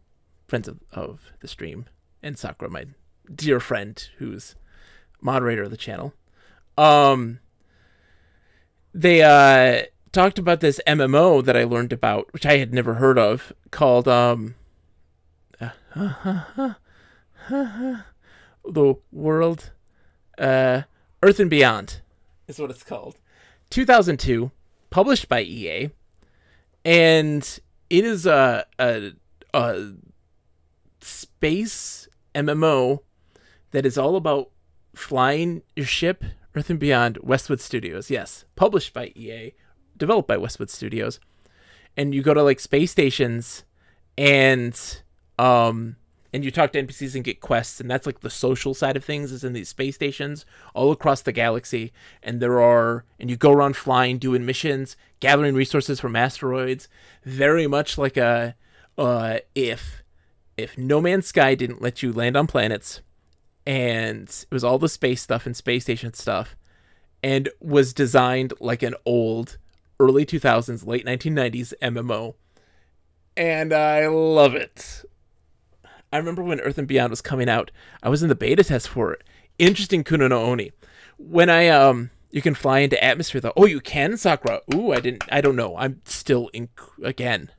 friends of, of the stream, and Sakura, my dear friend who's moderator of the channel. Um, they uh talked about this MMO that I learned about, which I had never heard of, called um, the World, uh, Earth and Beyond, is what it's called. 2002, published by EA, and it is a a, a space MMO that is all about flying your ship, Earth and Beyond, Westwood Studios. Yes, published by EA, developed by Westwood Studios, and you go to like space stations, and um, and you talk to NPCs and get quests, and that's like the social side of things is in these space stations all across the galaxy, and there are and you go around flying, doing missions, gathering resources from asteroids, very much like a uh, if if No Man's Sky didn't let you land on planets, and it was all the space stuff and space station stuff, and was designed like an old early 2000s, late 1990s MMO, and I love it. I remember when Earth and Beyond was coming out, I was in the beta test for it. Interesting Kuno no Oni. When I um you can fly into atmosphere though. Oh, you can, Sakura. Ooh, I didn't I don't know. I'm still in again.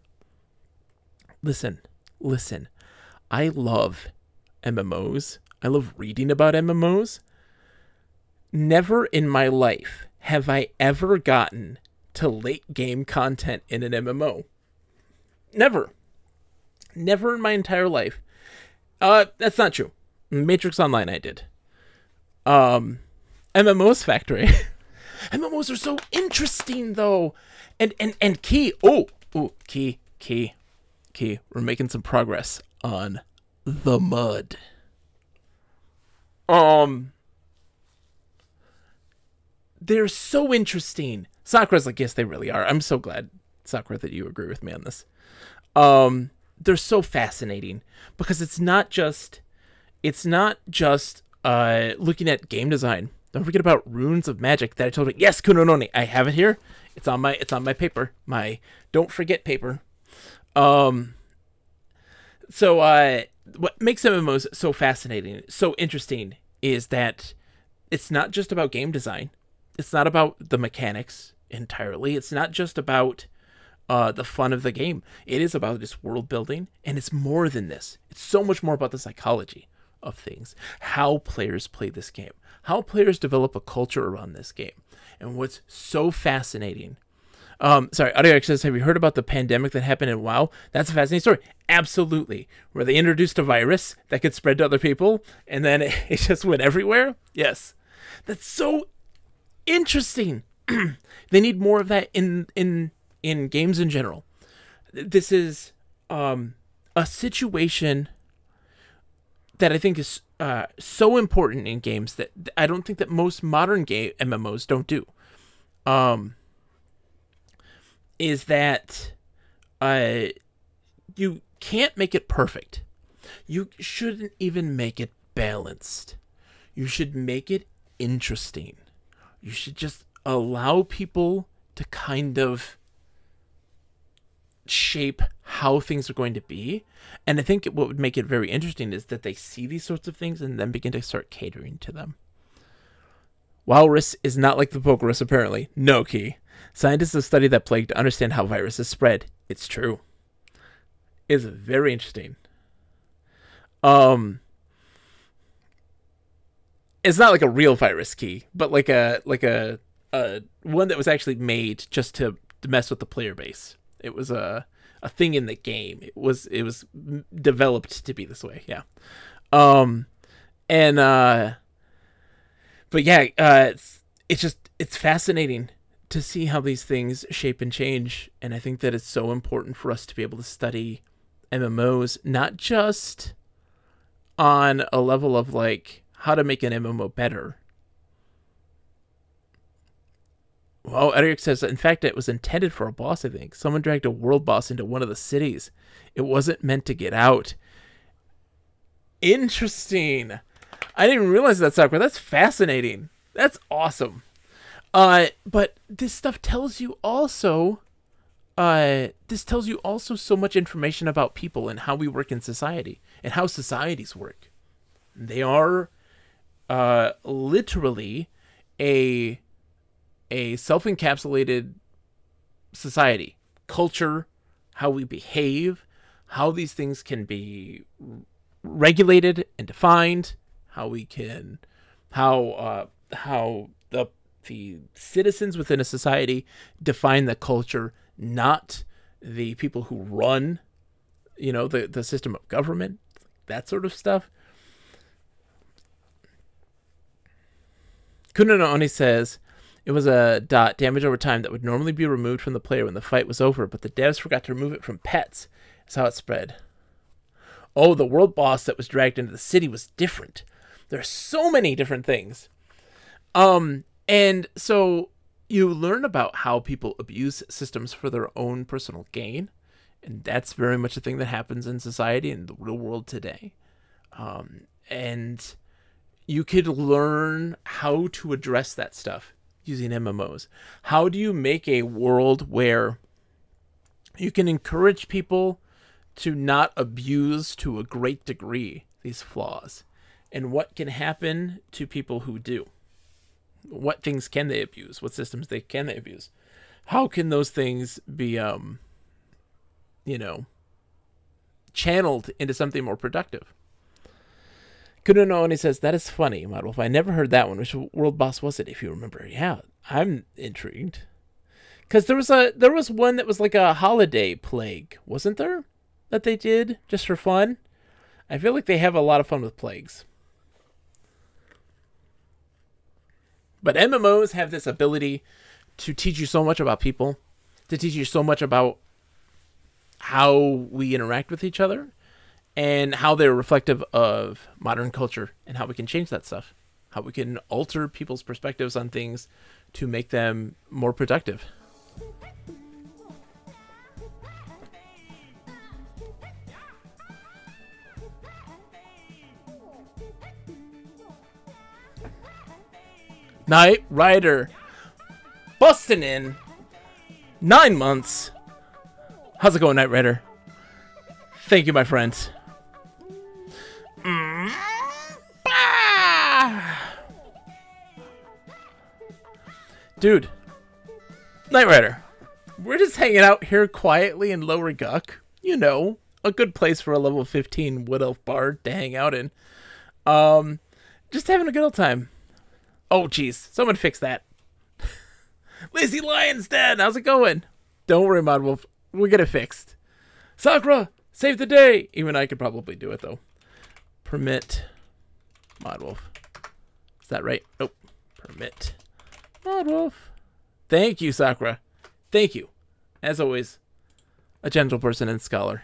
Listen. Listen. I love MMOs. I love reading about MMOs. Never in my life have I ever gotten to late game content in an MMO. Never. Never in my entire life uh, that's not true. Matrix Online, I did. Um, MMOs Factory. MMOs are so interesting, though, and and and key. Oh, oh, key, key, key. We're making some progress on the mud. Um, they're so interesting. Sakura's like, yes, they really are. I'm so glad, Sakura, that you agree with me on this. Um, they're so fascinating because it's not just it's not just uh looking at game design. Don't forget about runes of magic that I told you. Yes, Kunononi. I have it here. It's on my it's on my paper. My don't forget paper. Um so uh what makes MMOs so fascinating, so interesting is that it's not just about game design. It's not about the mechanics entirely. It's not just about uh, the fun of the game. It is about this world building, and it's more than this. It's so much more about the psychology of things, how players play this game, how players develop a culture around this game. And what's so fascinating. Um, sorry, Audio says, have you heard about the pandemic that happened in WoW? That's a fascinating story. Absolutely. Where they introduced a virus that could spread to other people, and then it, it just went everywhere? Yes. That's so interesting. they need more of that in in in games in general. This is um, a situation that I think is uh, so important in games that I don't think that most modern game MMOs don't do. Um, is that uh, you can't make it perfect. You shouldn't even make it balanced. You should make it interesting. You should just allow people to kind of shape how things are going to be. And I think what would make it very interesting is that they see these sorts of things and then begin to start catering to them. Walrus is not like the Pokerus, apparently. No key. Scientists have studied that plague to understand how viruses spread. It's true. It's very interesting. Um, it's not like a real virus key, but like a like a, a one that was actually made just to, to mess with the player base. It was a a thing in the game. It was it was developed to be this way. Yeah. Um, and uh, but yeah, uh, it's it's just it's fascinating to see how these things shape and change, and I think that it's so important for us to be able to study MMOs, not just on a level of like how to make an MMO better, Well, Eric says, in fact, it was intended for a boss, I think. Someone dragged a world boss into one of the cities. It wasn't meant to get out. Interesting. I didn't realize that, Sakura. That's fascinating. That's awesome. Uh, but this stuff tells you also, uh, this tells you also so much information about people and how we work in society and how societies work. They are, uh, literally a a self encapsulated society, culture, how we behave, how these things can be regulated and defined, how we can, how, uh, how the, the citizens within a society define the culture, not the people who run, you know, the, the system of government, that sort of stuff. Kuno Oni says it was a dot damage over time that would normally be removed from the player when the fight was over, but the devs forgot to remove it from pets. That's how it spread. Oh, the world boss that was dragged into the city was different. There are so many different things. Um, and so you learn about how people abuse systems for their own personal gain, and that's very much a thing that happens in society in the real world today. Um, and you could learn how to address that stuff using MMOs. How do you make a world where you can encourage people to not abuse to a great degree these flaws? And what can happen to people who do? What things can they abuse? What systems they can they abuse? How can those things be um you know channeled into something more productive? Kuno he says, That is funny, Model. I never heard that one. Which world boss was it, if you remember? Yeah, I'm intrigued. Cause there was a there was one that was like a holiday plague, wasn't there? That they did just for fun. I feel like they have a lot of fun with plagues. But MMOs have this ability to teach you so much about people, to teach you so much about how we interact with each other, and how they're reflective of modern culture and how we can change that stuff, how we can alter people's perspectives on things to make them more productive. Knight Rider. Busting in. Nine months. How's it going, Knight Rider? Thank you, my friends. Mm. Dude. Knight Rider. We're just hanging out here quietly in Lower Guk. You know, a good place for a level 15 Wood Elf Bard to hang out in. Um, just having a good old time. Oh, jeez. Someone fix that. Lazy Lion's dead. How's it going? Don't worry, Modwolf. We'll get it fixed. Sakura, save the day. Even I could probably do it, though. Permit Modwolf. Is that right? Nope. Permit Modwolf. Thank you, Sakura. Thank you. As always, a gentle person and scholar.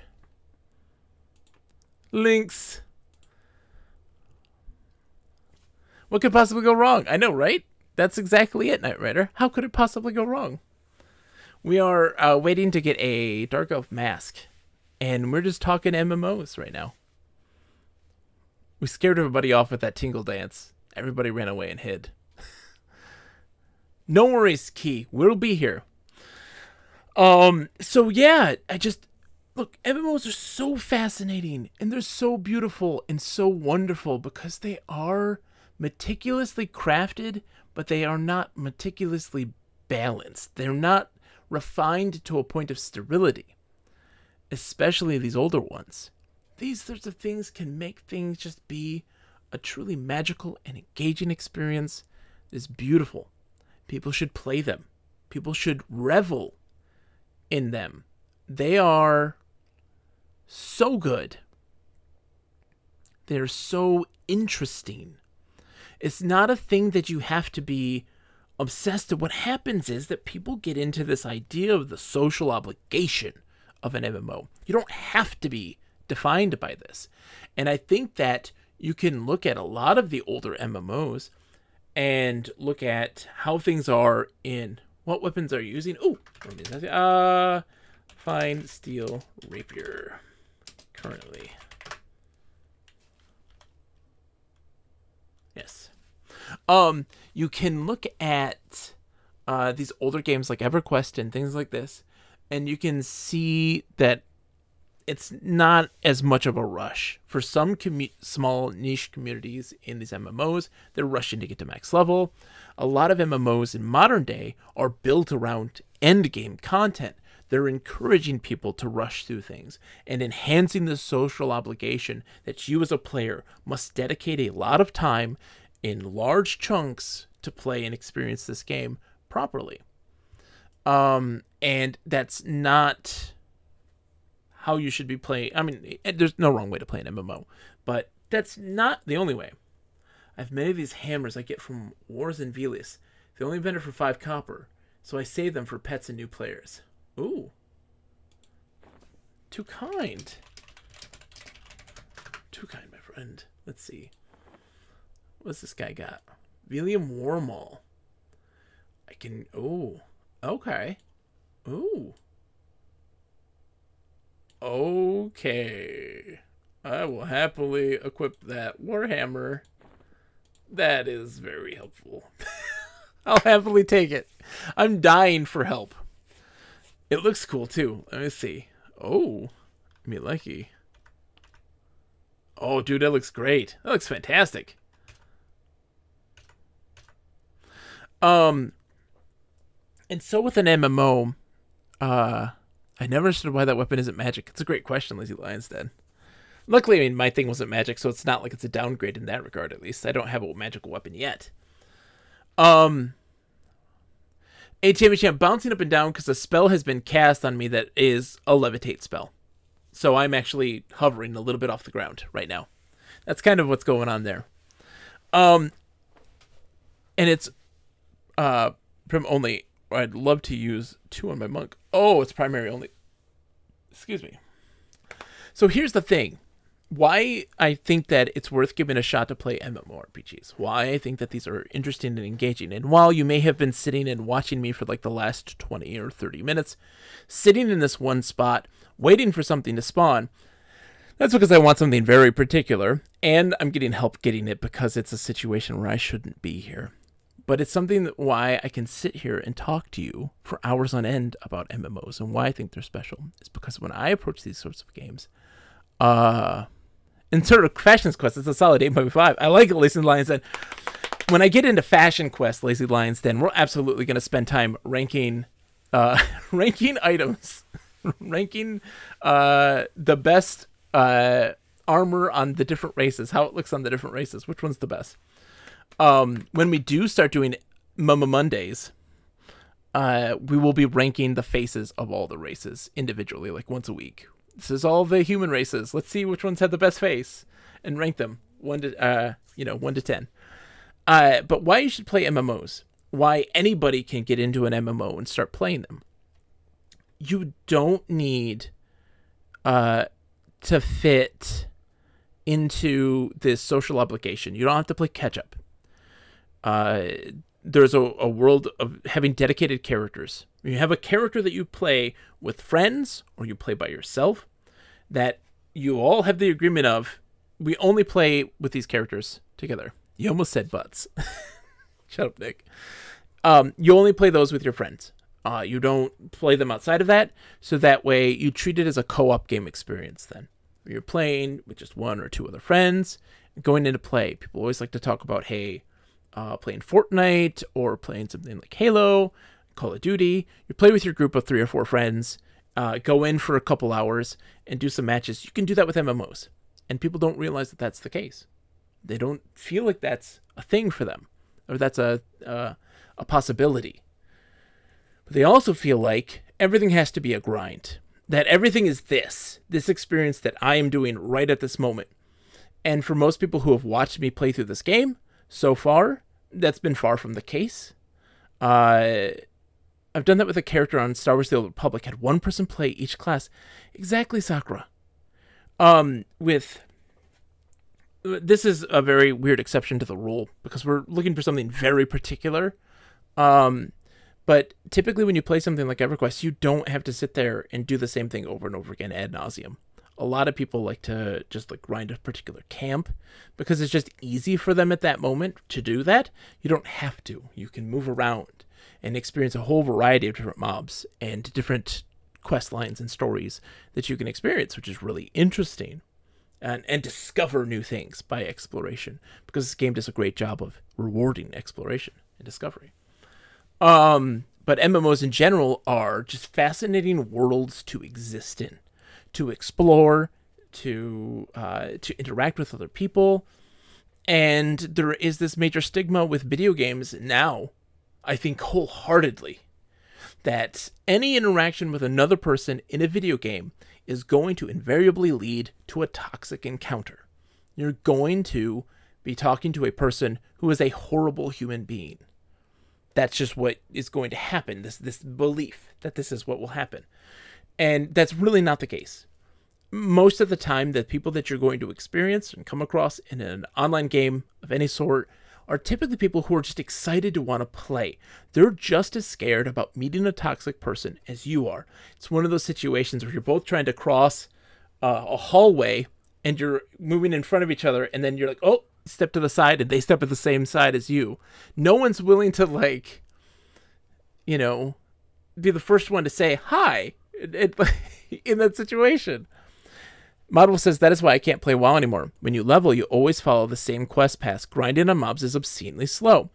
Links. What could possibly go wrong? I know, right? That's exactly it, Knight Rider. How could it possibly go wrong? We are uh, waiting to get a Dark Elf mask, and we're just talking MMOs right now. We scared everybody off with that tingle dance. Everybody ran away and hid. no worries, Key. We'll be here. Um, so yeah, I just look, MMOs are so fascinating and they're so beautiful and so wonderful because they are meticulously crafted, but they are not meticulously balanced. They're not refined to a point of sterility, especially these older ones. These sorts of things can make things just be a truly magical and engaging experience that is beautiful. People should play them. People should revel in them. They are so good. They're so interesting. It's not a thing that you have to be obsessed with. What happens is that people get into this idea of the social obligation of an MMO. You don't have to be defined by this. And I think that you can look at a lot of the older MMOs and look at how things are in what weapons are you using. Oh, uh, fine steel rapier currently. Yes. Um, you can look at uh, these older games like EverQuest and things like this, and you can see that it's not as much of a rush for some small niche communities in these MMOs. They're rushing to get to max level. A lot of MMOs in modern day are built around end game content. They're encouraging people to rush through things and enhancing the social obligation that you as a player must dedicate a lot of time in large chunks to play and experience this game properly. Um, and that's not how you should be playing. I mean, eh, there's no wrong way to play an MMO, but that's not the only way. I have many of these hammers I get from Wars and Velious. They only vendor for five copper, so I save them for pets and new players. Ooh. Too kind. Too kind, my friend. Let's see. What's this guy got? William Warmall. I can. Oh. Okay. Ooh. Okay. I will happily equip that Warhammer. That is very helpful. I'll happily take it. I'm dying for help. It looks cool too. Let me see. Oh, me lucky. Oh, dude, that looks great. That looks fantastic. Um, and so with an MMO, uh, I never understood why that weapon isn't magic. It's a great question, Lazy Lions Den. Luckily, I mean, my thing wasn't magic, so it's not like it's a downgrade in that regard, at least. I don't have a magical weapon yet. Um, ATM champ bouncing up and down because a spell has been cast on me that is a levitate spell. So I'm actually hovering a little bit off the ground right now. That's kind of what's going on there. Um, and it's uh prim only. I'd love to use two on my monk. Oh, it's primary only. Excuse me. So here's the thing why I think that it's worth giving a shot to play MMORPGs. Why I think that these are interesting and engaging. And while you may have been sitting and watching me for like the last 20 or 30 minutes, sitting in this one spot, waiting for something to spawn, that's because I want something very particular, and I'm getting help getting it because it's a situation where I shouldn't be here. But it's something that why I can sit here and talk to you for hours on end about MMOs and why I think they're special is because when I approach these sorts of games, uh, in sort of Fashion's Quest, it's a solid 8.5. I like it, Lazy Lions Den. When I get into Fashion Quest, Lazy Lions Den, we're absolutely going to spend time ranking, uh, ranking items, ranking uh, the best uh, armor on the different races, how it looks on the different races, which one's the best. Um, when we do start doing Mama Mondays, uh, we will be ranking the faces of all the races individually, like once a week. This is all the human races. Let's see which ones have the best face and rank them one to uh, you know one to ten. Uh, but why you should play MMOs? Why anybody can get into an MMO and start playing them? You don't need uh, to fit into this social obligation. You don't have to play catch up. Uh, there's a, a world of having dedicated characters. You have a character that you play with friends or you play by yourself that you all have the agreement of we only play with these characters together. You almost said butts. Shut up, Nick. Um, you only play those with your friends. Uh, you don't play them outside of that, so that way you treat it as a co-op game experience. Then you're playing with just one or two other friends, going into play. People always like to talk about, hey, uh, playing Fortnite or playing something like Halo, Call of Duty. You play with your group of three or four friends, uh, go in for a couple hours and do some matches. You can do that with MMOs, and people don't realize that that's the case. They don't feel like that's a thing for them, or that's a uh, a possibility. But they also feel like everything has to be a grind. That everything is this, this experience that I am doing right at this moment. And for most people who have watched me play through this game so far, that's been far from the case. Uh, I've done that with a character on Star Wars: The Old Republic. Had one person play each class. Exactly, Sakura. Um, with this is a very weird exception to the rule because we're looking for something very particular. Um, but typically, when you play something like EverQuest, you don't have to sit there and do the same thing over and over again ad nauseum a lot of people like to just like grind a particular camp because it's just easy for them at that moment to do that. You don't have to. You can move around and experience a whole variety of different mobs and different quest lines and stories that you can experience, which is really interesting. And, and discover new things by exploration because this game does a great job of rewarding exploration and discovery. Um, but MMOs in general are just fascinating worlds to exist in to explore, to uh, to interact with other people, and there is this major stigma with video games now. I think wholeheartedly that any interaction with another person in a video game is going to invariably lead to a toxic encounter. You're going to be talking to a person who is a horrible human being. That's just what is going to happen. This this belief that this is what will happen. And that's really not the case. Most of the time the people that you're going to experience and come across in an online game of any sort are typically people who are just excited to want to play. They're just as scared about meeting a toxic person as you are. It's one of those situations where you're both trying to cross uh, a hallway and you're moving in front of each other, and then you're like, oh, step to the side, and they step at the same side as you. No one's willing to, like, you know, be the first one to say hi in that situation. Model says that is why I can't play WoW anymore. When you level, you always follow the same quest path. Grinding on mobs is obscenely slow.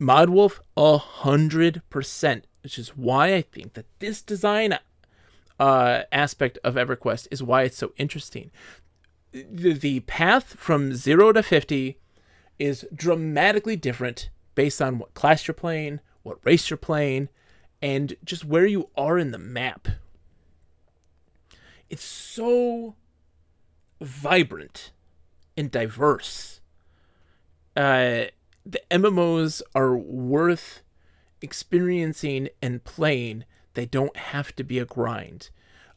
Modwolf, a hundred percent, which is why I think that this design uh, aspect of EverQuest is why it's so interesting. The, the path from zero to fifty is dramatically different based on what class you're playing, what race you're playing, and just where you are in the map. It's so vibrant and diverse. Uh, the MMOs are worth experiencing and playing. They don't have to be a grind.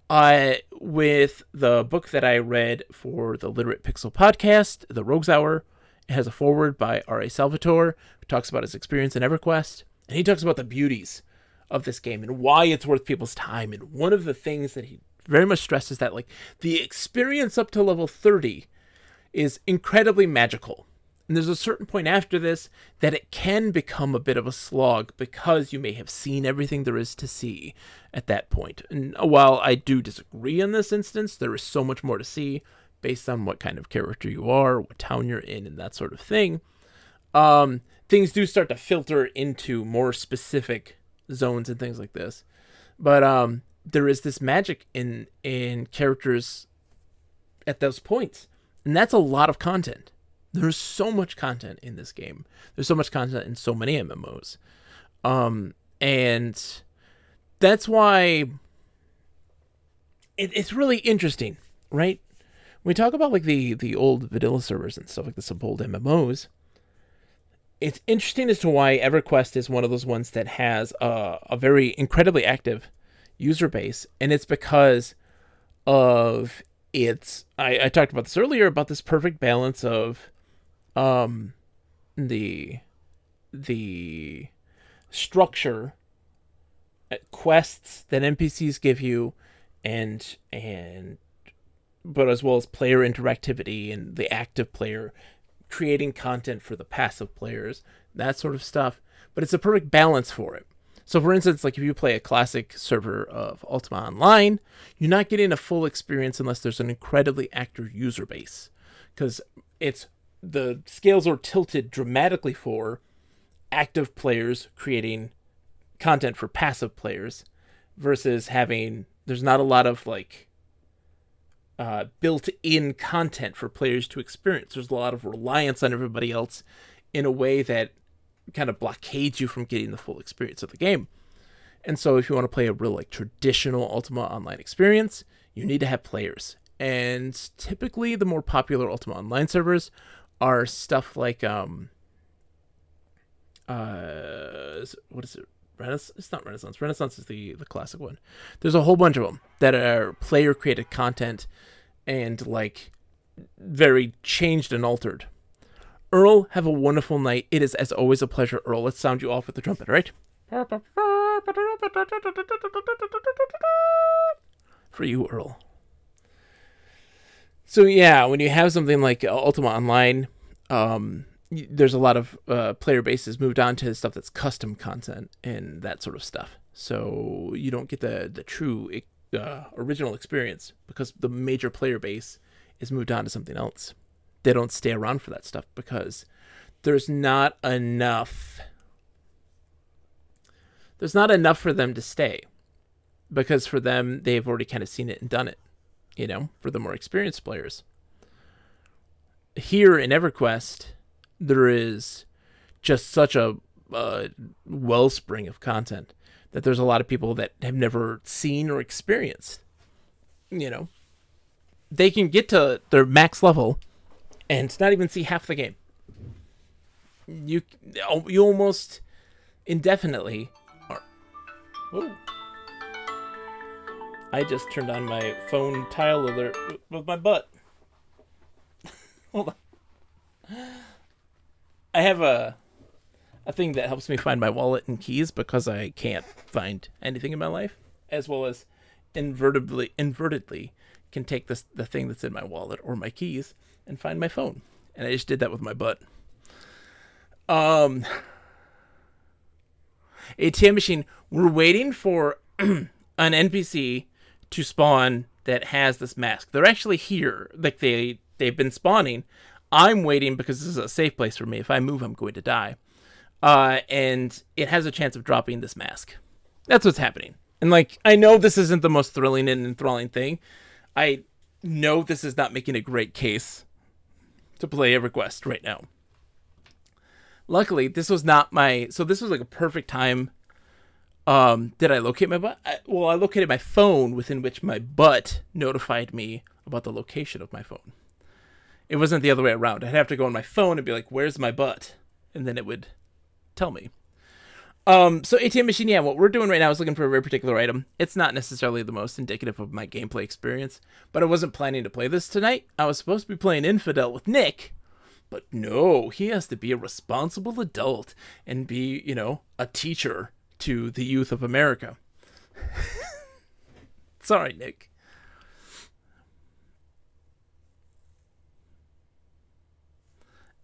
Uh, with the book that I read for the Literate Pixel podcast, The Rogues Hour, it has a foreword by R.A. Salvatore, who talks about his experience in EverQuest, and he talks about the beauties of this game and why it's worth people's time. And one of the things that he very much stresses that like the experience up to level 30 is incredibly magical. And there's a certain point after this that it can become a bit of a slog because you may have seen everything there is to see at that point. And while I do disagree in this instance, there is so much more to see based on what kind of character you are, what town you're in, and that sort of thing. Um, things do start to filter into more specific zones and things like this. But um, there is this magic in in characters at those points, and that's a lot of content. There's so much content in this game. There's so much content in so many MMOs, um, and that's why it, it's really interesting, right? When we talk about like the the old vanilla servers and stuff like this, some old MMOs it's interesting as to why EverQuest is one of those ones that has a, a very incredibly active user base, and it's because of its. I, I talked about this earlier about this perfect balance of, um, the, the structure, uh, quests that NPCs give you, and and but as well as player interactivity and the active player creating content for the passive players, that sort of stuff. But it's a perfect balance for it. So, for instance, like if you play a classic server of Ultima Online, you're not getting a full experience unless there's an incredibly active user base, because it's the scales are tilted dramatically for active players creating content for passive players versus having there's not a lot of like uh, built-in content for players to experience. There's a lot of reliance on everybody else in a way that kind of blockades you from getting the full experience of the game. And so, if you want to play a real like traditional Ultima Online experience, you need to have players. And typically, the more popular Ultima Online servers are stuff like um, uh, what is it? Renaissance? It's not Renaissance. Renaissance is the the classic one. There's a whole bunch of them that are player created content and like very changed and altered. Earl, have a wonderful night. It is as always a pleasure, Earl. Let's sound you off with the trumpet, right? For you, Earl. So yeah, when you have something like Ultima Online, um, there's a lot of uh, player bases moved on to stuff that's custom content and that sort of stuff. So you don't get the the true uh, original experience because the major player base is moved on to something else. They don't stay around for that stuff because there's not enough. There's not enough for them to stay because for them, they've already kind of seen it and done it, you know, for the more experienced players. Here in EverQuest, there is just such a, a wellspring of content that there's a lot of people that have never seen or experienced. You know, they can get to their max level and not even see half the game. you oh, you almost indefinitely are. Whoa. I just turned on my phone tile alert with my butt. Hold on. I have a a thing that helps me find my wallet and keys because I can't find anything in my life, as well as invertibly invertedly can take this the thing that's in my wallet or my keys and find my phone. And I just did that with my butt. Um ATM machine, we're waiting for an NPC to spawn that has this mask. They're actually here. Like they they've been spawning. I'm waiting because this is a safe place for me. If I move, I'm going to die. Uh, and it has a chance of dropping this mask. That's what's happening. And like, I know this isn't the most thrilling and enthralling thing. I know this is not making a great case to play EverQuest right now. Luckily, this was not my. So this was like a perfect time um, did I locate my butt? I, well, I located my phone within which my butt notified me about the location of my phone. It wasn't the other way around. I'd have to go on my phone and be like, "Where's my butt?" and then it would tell me. Um, so ATM machine, yeah, what we're doing right now is looking for a very particular item. It's not necessarily the most indicative of my gameplay experience, but I wasn't planning to play this tonight. I was supposed to be playing Infidel with Nick, but no, he has to be a responsible adult and be, you know, a teacher to the youth of America. Sorry, Nick.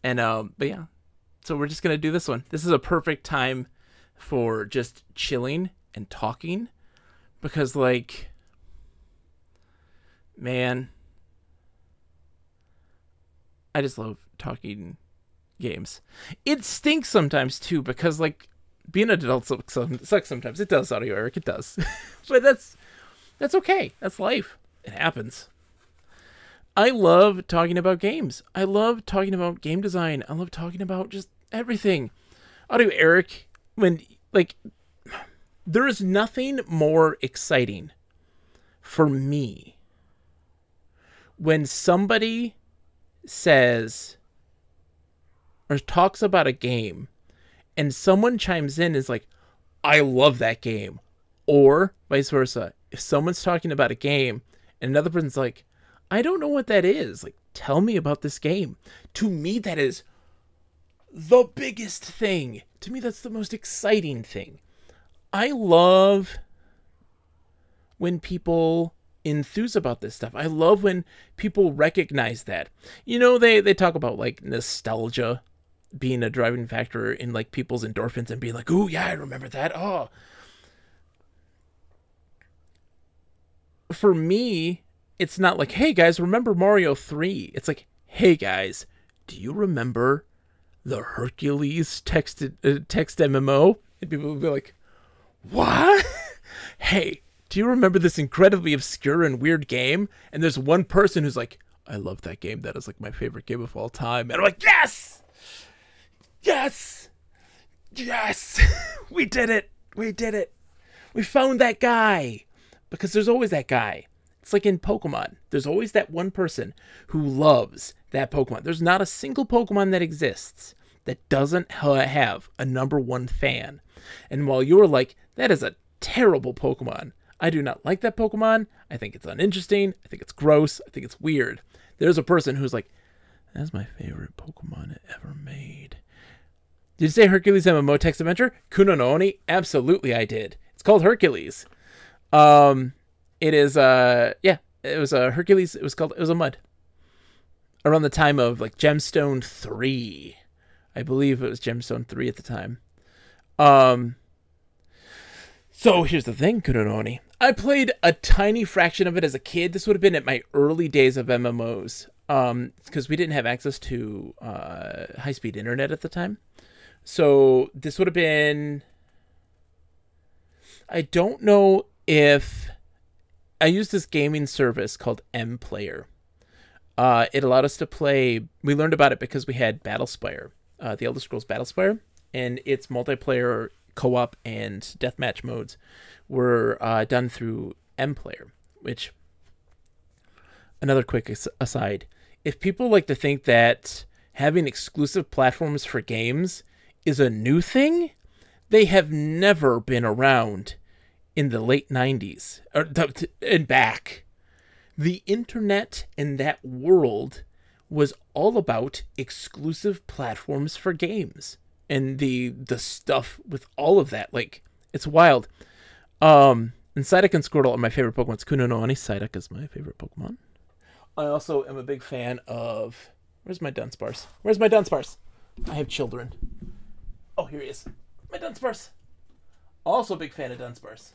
And um, but yeah, so we're just gonna do this one. This is a perfect time for just chilling and talking, because like, man, I just love talking games. It stinks sometimes too, because like being an adult sucks, sometimes. It does, Audio Eric. It does, but that's that's okay. That's life. It happens. I love talking about games. I love talking about game design. I love talking about just everything. Audio Eric, when like there is nothing more exciting for me when somebody says or talks about a game and someone chimes in is like, I love that game. Or vice versa. If someone's talking about a game and another person's like, I don't know what that is. Like, tell me about this game. To me, that is the biggest thing. To me, that's the most exciting thing. I love when people enthuse about this stuff. I love when people recognize that. You know, they, they talk about like nostalgia being a driving factor in like people's endorphins and being like, "Oh yeah, I remember that." Oh. For me, it's not like, "Hey guys, remember Mario 3?" It's like, "Hey guys, do you remember the Hercules text uh, text MMO?" And people would be like, "What?" hey, do you remember this incredibly obscure and weird game? And there's one person who's like, I love that game. That is like my favorite game of all time. And I'm like, yes! Yes! Yes! we did it! We did it! We found that guy! Because there's always that guy. It's like in Pokemon. There's always that one person who loves that Pokemon. There's not a single Pokemon that exists that doesn't have a number one fan. And while you're like, that is a terrible Pokemon, I do not like that Pokemon. I think it's uninteresting. I think it's gross. I think it's weird. There's a person who's like, that's my favorite Pokemon ever made. Did you say Hercules MMO text adventure? Kuno no Oni? Absolutely, I did. It's called Hercules. Um, it is uh, yeah, it was a Hercules. It was called it was a mud. Around the time of like Gemstone three, I believe it was Gemstone three at the time. Um. So here's the thing, Kuno no Oni. I played a tiny fraction of it as a kid. This would have been at my early days of MMOs, um, because we didn't have access to uh, high speed internet at the time. So this would have been. I don't know if I used this gaming service called M Player. Uh, it allowed us to play. We learned about it because we had Battlespire, uh, the Elder Scrolls Battlespire, and its multiplayer, co-op, and deathmatch modes were uh, done through M Player. Which, another quick aside, if people like to think that having exclusive platforms for games is a new thing. They have never been around in the late 90s or and back. The internet and that world was all about exclusive platforms for games and the the stuff with all of that. Like it's wild. Um and Psyduck and Squirtle are my favorite Pokemon. Kuno no Psyduck is my favorite Pokemon. I also am a big fan of Where's my Dunsparce? Where's my Dunsparce? I have children. Oh, here he is. My Dunsparce. Also a big fan of Dunsparce.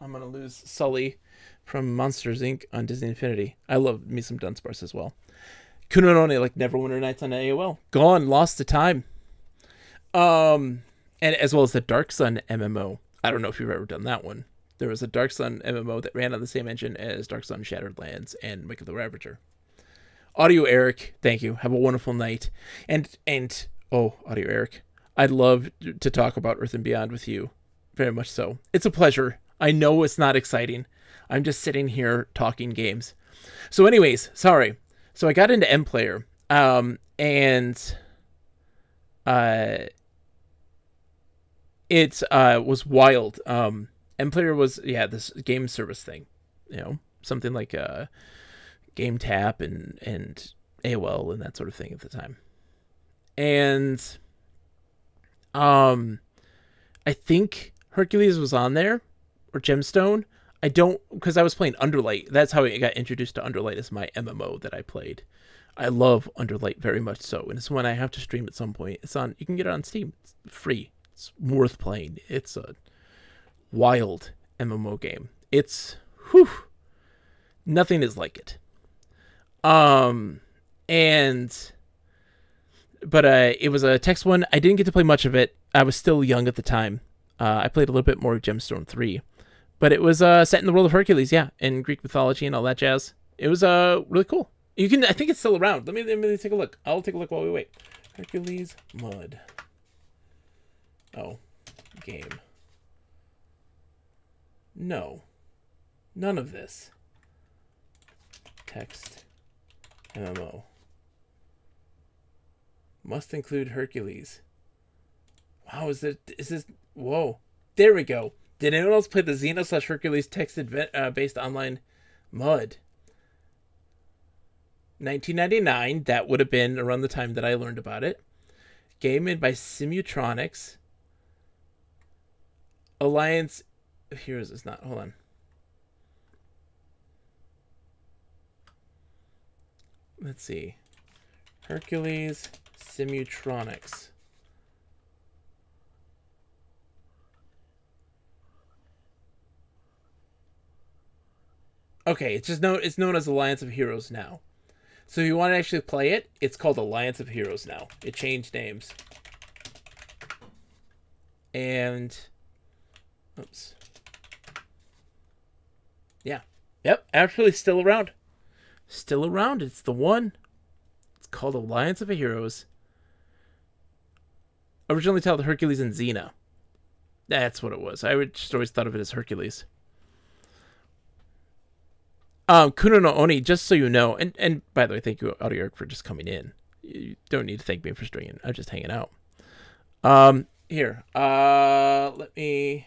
I'm gonna lose Sully from Monsters Inc. on Disney Infinity. I love me some Dunsparce as well. Kunonone like Never Neverwinter Nights on AOL. Gone, lost to time. Um, and as well as the Dark Sun MMO. I don't know if you've ever done that one. There was a Dark Sun MMO that ran on the same engine as Dark Sun Shattered Lands and Wake of the Ravager. Audio Eric, thank you. Have a wonderful night. And and oh, Audio Eric, I'd love to talk about Earth and Beyond with you. Very much so. It's a pleasure. I know it's not exciting. I'm just sitting here talking games. So, anyways, sorry. So I got into M Player, um, and uh, it uh was wild. Um, M Player was yeah this game service thing, you know, something like uh GameTap and and AOL and that sort of thing at the time. And um I think Hercules was on there or Gemstone. I don't because I was playing Underlight. That's how I got introduced to Underlight as my MMO that I played. I love Underlight very much so, and it's one I have to stream at some point. It's on. You can get it on Steam. It's free. It's worth playing. It's a wild MMO game. It's whew, nothing is like it. Um, and but uh, it was a text one. I didn't get to play much of it. I was still young at the time. Uh, I played a little bit more of Gemstone three, but it was uh set in the world of Hercules, yeah, and Greek mythology and all that jazz. It was uh really cool. You can, I think it's still around. Let me let me take a look. I'll take a look while we wait. Hercules Mud. Oh, game. No, none of this. Text. MMO. Must include Hercules. Wow, is it is this whoa. There we go. Did anyone else play the Xena slash Hercules text event uh, based online mud? 1999, that would have been around the time that I learned about it. Game made by Simutronics. Alliance Heroes is not. Hold on. let's see. Hercules Simutronics. Okay, it's just known it's known as Alliance of Heroes now. So if you want to actually play it, it's called Alliance of Heroes now. It changed names. And oops. Yeah. Yep, actually still around still around. It's the one. It's called Alliance of Heroes. Originally titled Hercules and Xena. That's what it was. I just always thought of it as Hercules. Um, Kuno no Oni, just so you know, and, and by the way, thank you, Audio Eric, for just coming in. You don't need to thank me for stringing. I'm just hanging out. Um, here, uh, let me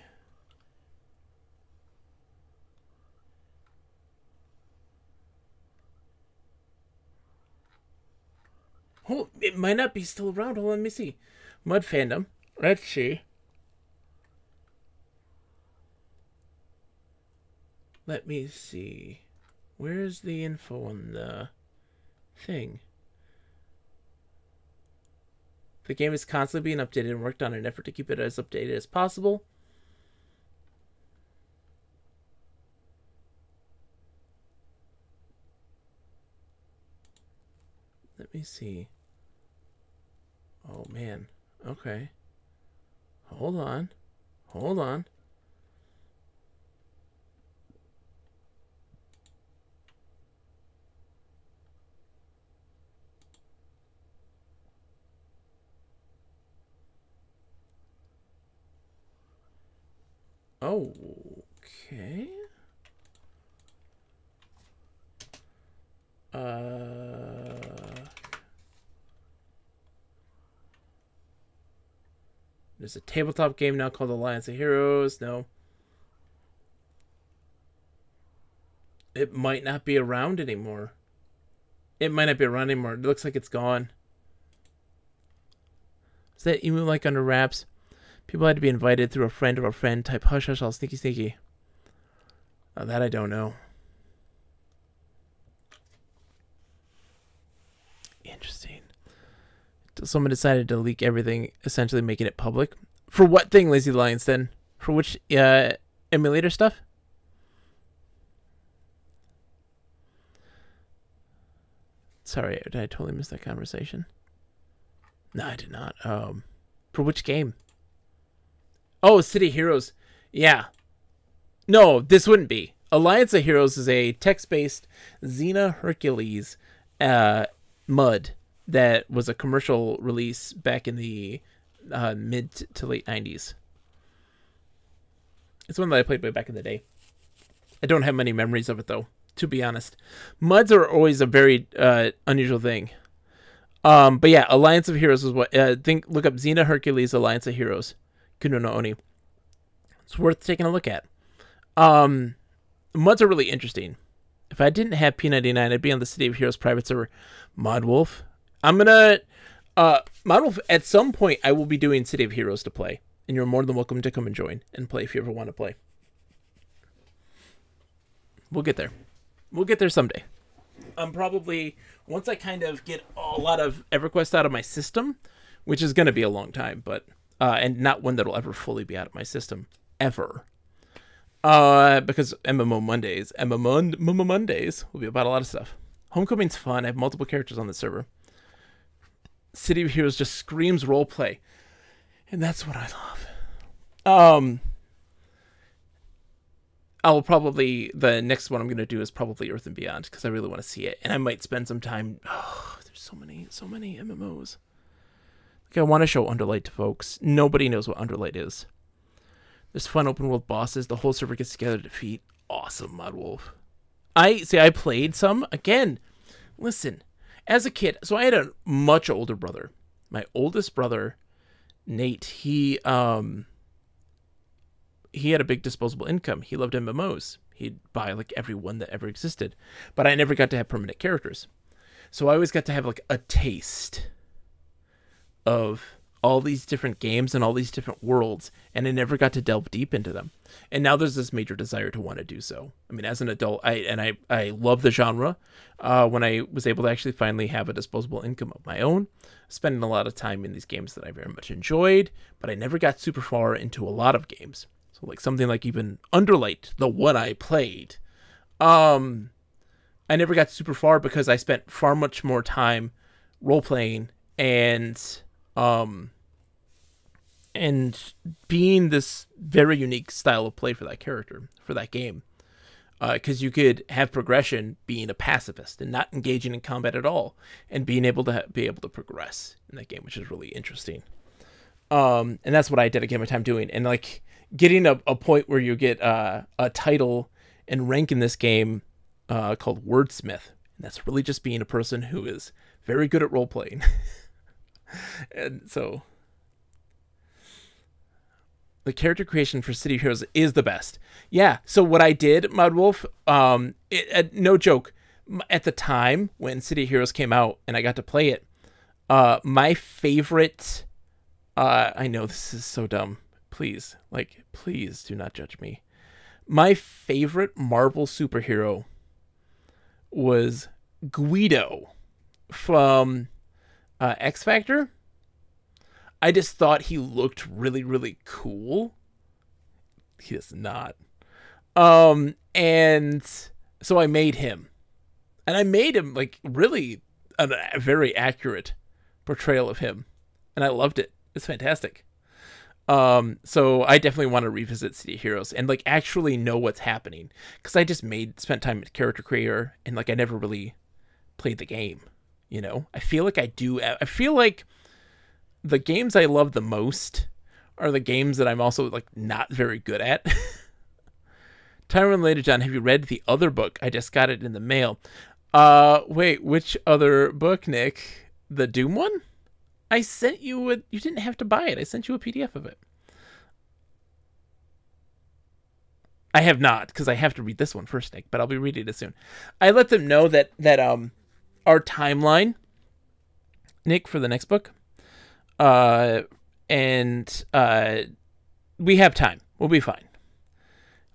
Oh, it might not be still around. Hold on, let me see. Mud fandom. Let's see. Let me see. Where's the info on the thing? The game is constantly being updated and worked on in an effort to keep it as updated as possible. Let me see. Oh man. Okay. Hold on. Hold on. Oh, okay. Uh, there's a tabletop game now called Alliance of Heroes. No. It might not be around anymore. It might not be around anymore. It looks like it's gone. Is that emu like under wraps? People had to be invited through a friend of a friend type hush hush all sneaky sneaky. Oh, that I don't know. Interesting. Someone decided to leak everything, essentially making it public. For what thing, Lazy Lions, then? For which uh, emulator stuff? Sorry, did I totally miss that conversation? No, I did not. Um, for which game? Oh, City Heroes. Yeah. No, this wouldn't be. Alliance of Heroes is a text-based Xena Hercules uh, mud that was a commercial release back in the uh, mid to late 90s. It's one that I played way back in the day. I don't have many memories of it though, to be honest. Muds are always a very uh, unusual thing. Um, but yeah, Alliance of Heroes is what uh, think. Look up Xena Hercules Alliance of Heroes, Kuno no Oni. It's worth taking a look at. Um, Muds are really interesting. If I didn't have P99, I'd be on the City of Heroes private server. Modwolf. I'm gonna uh Modwolf at some point I will be doing City of Heroes to play. And you're more than welcome to come and join and play if you ever want to play. We'll get there. We'll get there someday. I'm probably once I kind of get a lot of EverQuest out of my system, which is going to be a long time, but uh, and not one that'll ever fully be out of my system ever. Uh, because MMO Mondays, MMO, Mondays will be about a lot of stuff. Homecoming's fun. I have multiple characters on the server. City of Heroes just screams roleplay, and that's what I love. Um, I'll probably the next one I'm gonna do is probably Earth and Beyond because I really want to see it, and I might spend some time. Oh, there's so many, so many MMOs. Like I want to show Underlight to folks. Nobody knows what Underlight is. There's fun open world bosses. The whole server gets together to defeat. Awesome, Modwolf. I see. I played some again. Listen, as a kid, so I had a much older brother. My oldest brother, Nate. He um he had a big disposable income. He loved MMOs. He'd buy like every one that ever existed. But I never got to have permanent characters. So I always got to have like a taste of all these different games and all these different worlds, and I never got to delve deep into them. And now there's this major desire to want to do so. I mean, as an adult, I and I I love the genre. Uh, when I was able to actually finally have a disposable income of my own, spending a lot of time in these games that I very much enjoyed, but I never got super far into a lot of games. So like something like even Underlight, the one I played, um, I never got super far because I spent far much more time role playing and um and being this very unique style of play for that character for that game because uh, you could have progression being a pacifist and not engaging in combat at all and being able to be able to progress in that game which is really interesting. Um and that's what i dedicate my time doing. And like getting a, a point where you get uh, a title and rank in this game uh, called wordsmith. And that's really just being a person who is very good at role playing and so the character creation for City Heroes is the best. Yeah. So what I did, Modwolf, um, it, uh, no joke, at the time when City Heroes came out and I got to play it, uh, my favorite, uh, I know this is so dumb. Please, like, please do not judge me. My favorite Marvel superhero was Guido from uh, X Factor. I just thought he looked really, really cool. He does not. Um, and so I made him. And I made him like really a, very accurate portrayal of him. And I loved it. It's fantastic. Um, so I definitely want to revisit City Heroes and like actually know what's happening because I just made spent time with character creator and like I never really played the game. You know, I feel like I do. I feel like the games I love the most are the games that I'm also like not very good at. Tyrone later, John, have you read the other book? I just got it in the mail. Uh, wait, which other book, Nick? The Doom one? I sent you a. You didn't have to buy it. I sent you a PDF of it. I have not because I have to read this one first, Nick. But I'll be reading it soon. I let them know that that um our timeline, Nick, for the next book, uh, and uh, we have time. We'll be fine.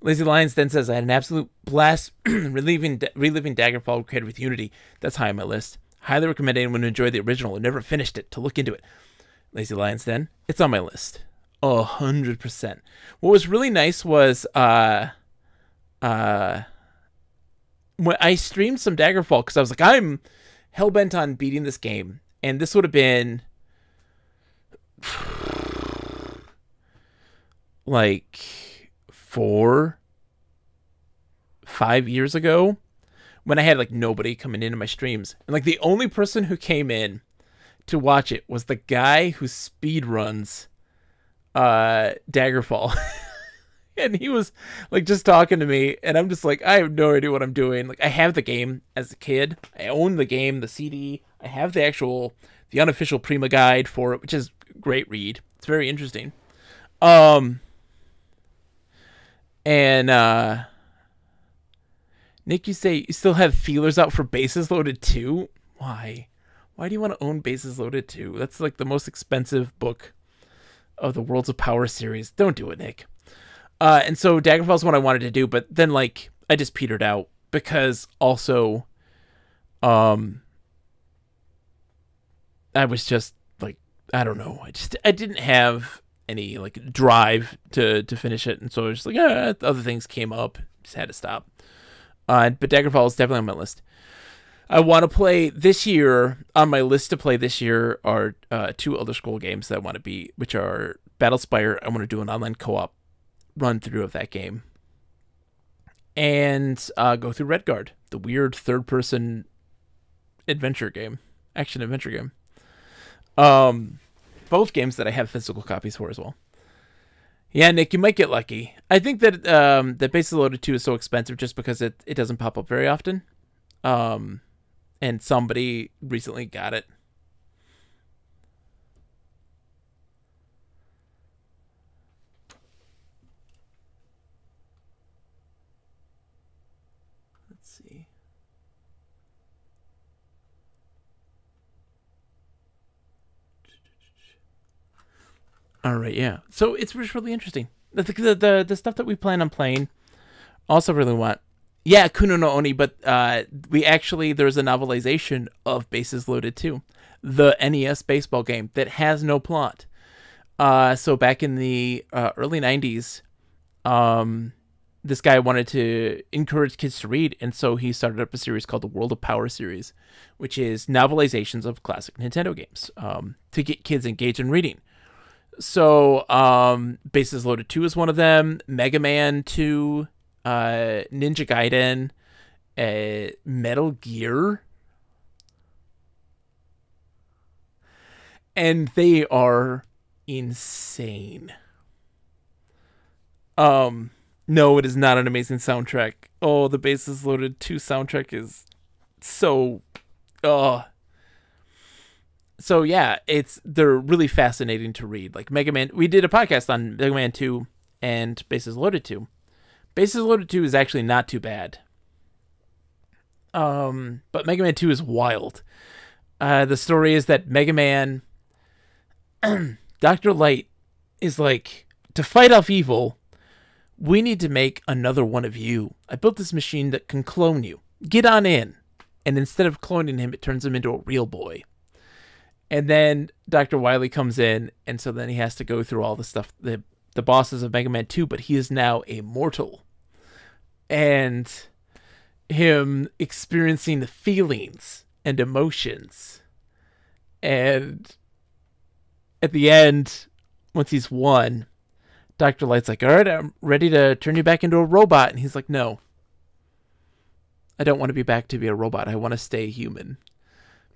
Lazy Lions then says, I had an absolute blast reliving, reliving Daggerfall created with Unity. That's high on my list. Highly recommend anyone who enjoyed the original and never finished it to look into it. Lazy Lions then, it's on my list. A hundred percent. What was really nice was uh uh when I streamed some Daggerfall because I was like, I'm hell bent on beating this game. And this would have been like four, five years ago when I had like nobody coming into my streams. And like the only person who came in to watch it was the guy who speed runs uh Daggerfall. and he was like just talking to me and I'm just like I have no idea what I'm doing. Like I have the game as a kid. I own the game, the CD. I have the actual the unofficial Prima guide for it, which is great read. It's very interesting. Um and uh Nick, you say you still have feelers out for Bases Loaded 2? Why? Why do you want to own Bases Loaded 2? That's like the most expensive book of the Worlds of Power series. Don't do it, Nick. Uh, and so Daggerfall's what I wanted to do, but then like I just petered out because also um I was just like I don't know. I just I didn't have any like drive to to finish it, and so I was just like, yeah, other things came up, just had to stop. Uh, but Daggerfall is definitely on my list. I want to play this year. On my list to play this year are uh, two Elder Scroll games that I want to be, which are Battlespire. I want to do an online co-op run through of that game, and uh, go through Redguard, the weird third-person adventure game, action adventure game. Um, both games that I have physical copies for as well. Yeah, Nick, you might get lucky. I think that um, that Bases Loaded 2 is so expensive just because it, it doesn't pop up very often. Um, and somebody recently got it. Let's see. All right, yeah. So it's really interesting. The the the, the stuff that we plan on playing, also really want. Yeah, Kuno no Oni, but uh, we actually there's a novelization of Bases Loaded 2, the NES baseball game that has no plot. Uh, so back in the uh, early '90s, um, this guy wanted to encourage kids to read, and so he started up a series called the World of Power series, which is novelizations of classic Nintendo games um, to get kids engaged in reading. So, um, Bases Loaded 2 is one of them. Mega Man 2, uh, Ninja Gaiden, uh, Metal Gear. And they are insane. Um, no, it is not an amazing soundtrack. Oh, the Bases Loaded 2 soundtrack is so. Oh, so yeah, it's they're really fascinating to read. Like Mega Man, we did a podcast on Mega Man 2 and Bases Loaded 2. Bases Loaded 2 is actually not too bad. Um, but Mega Man 2 is wild. Uh, the story is that Mega Man, Dr. Light, is like, to fight off evil, we need to make another one of you. I built this machine that can clone you. Get on in. And instead of cloning him, it turns him into a real boy. And then Dr. Wily comes in, and so then he has to go through all the stuff, the the bosses of Mega Man 2, but he is now a mortal. And him experiencing the feelings and emotions. And at the end, once he's won, Dr. Light's like, All right, I'm ready to turn you back into a robot. And he's like, No. I don't want to be back to be a robot. I want to stay human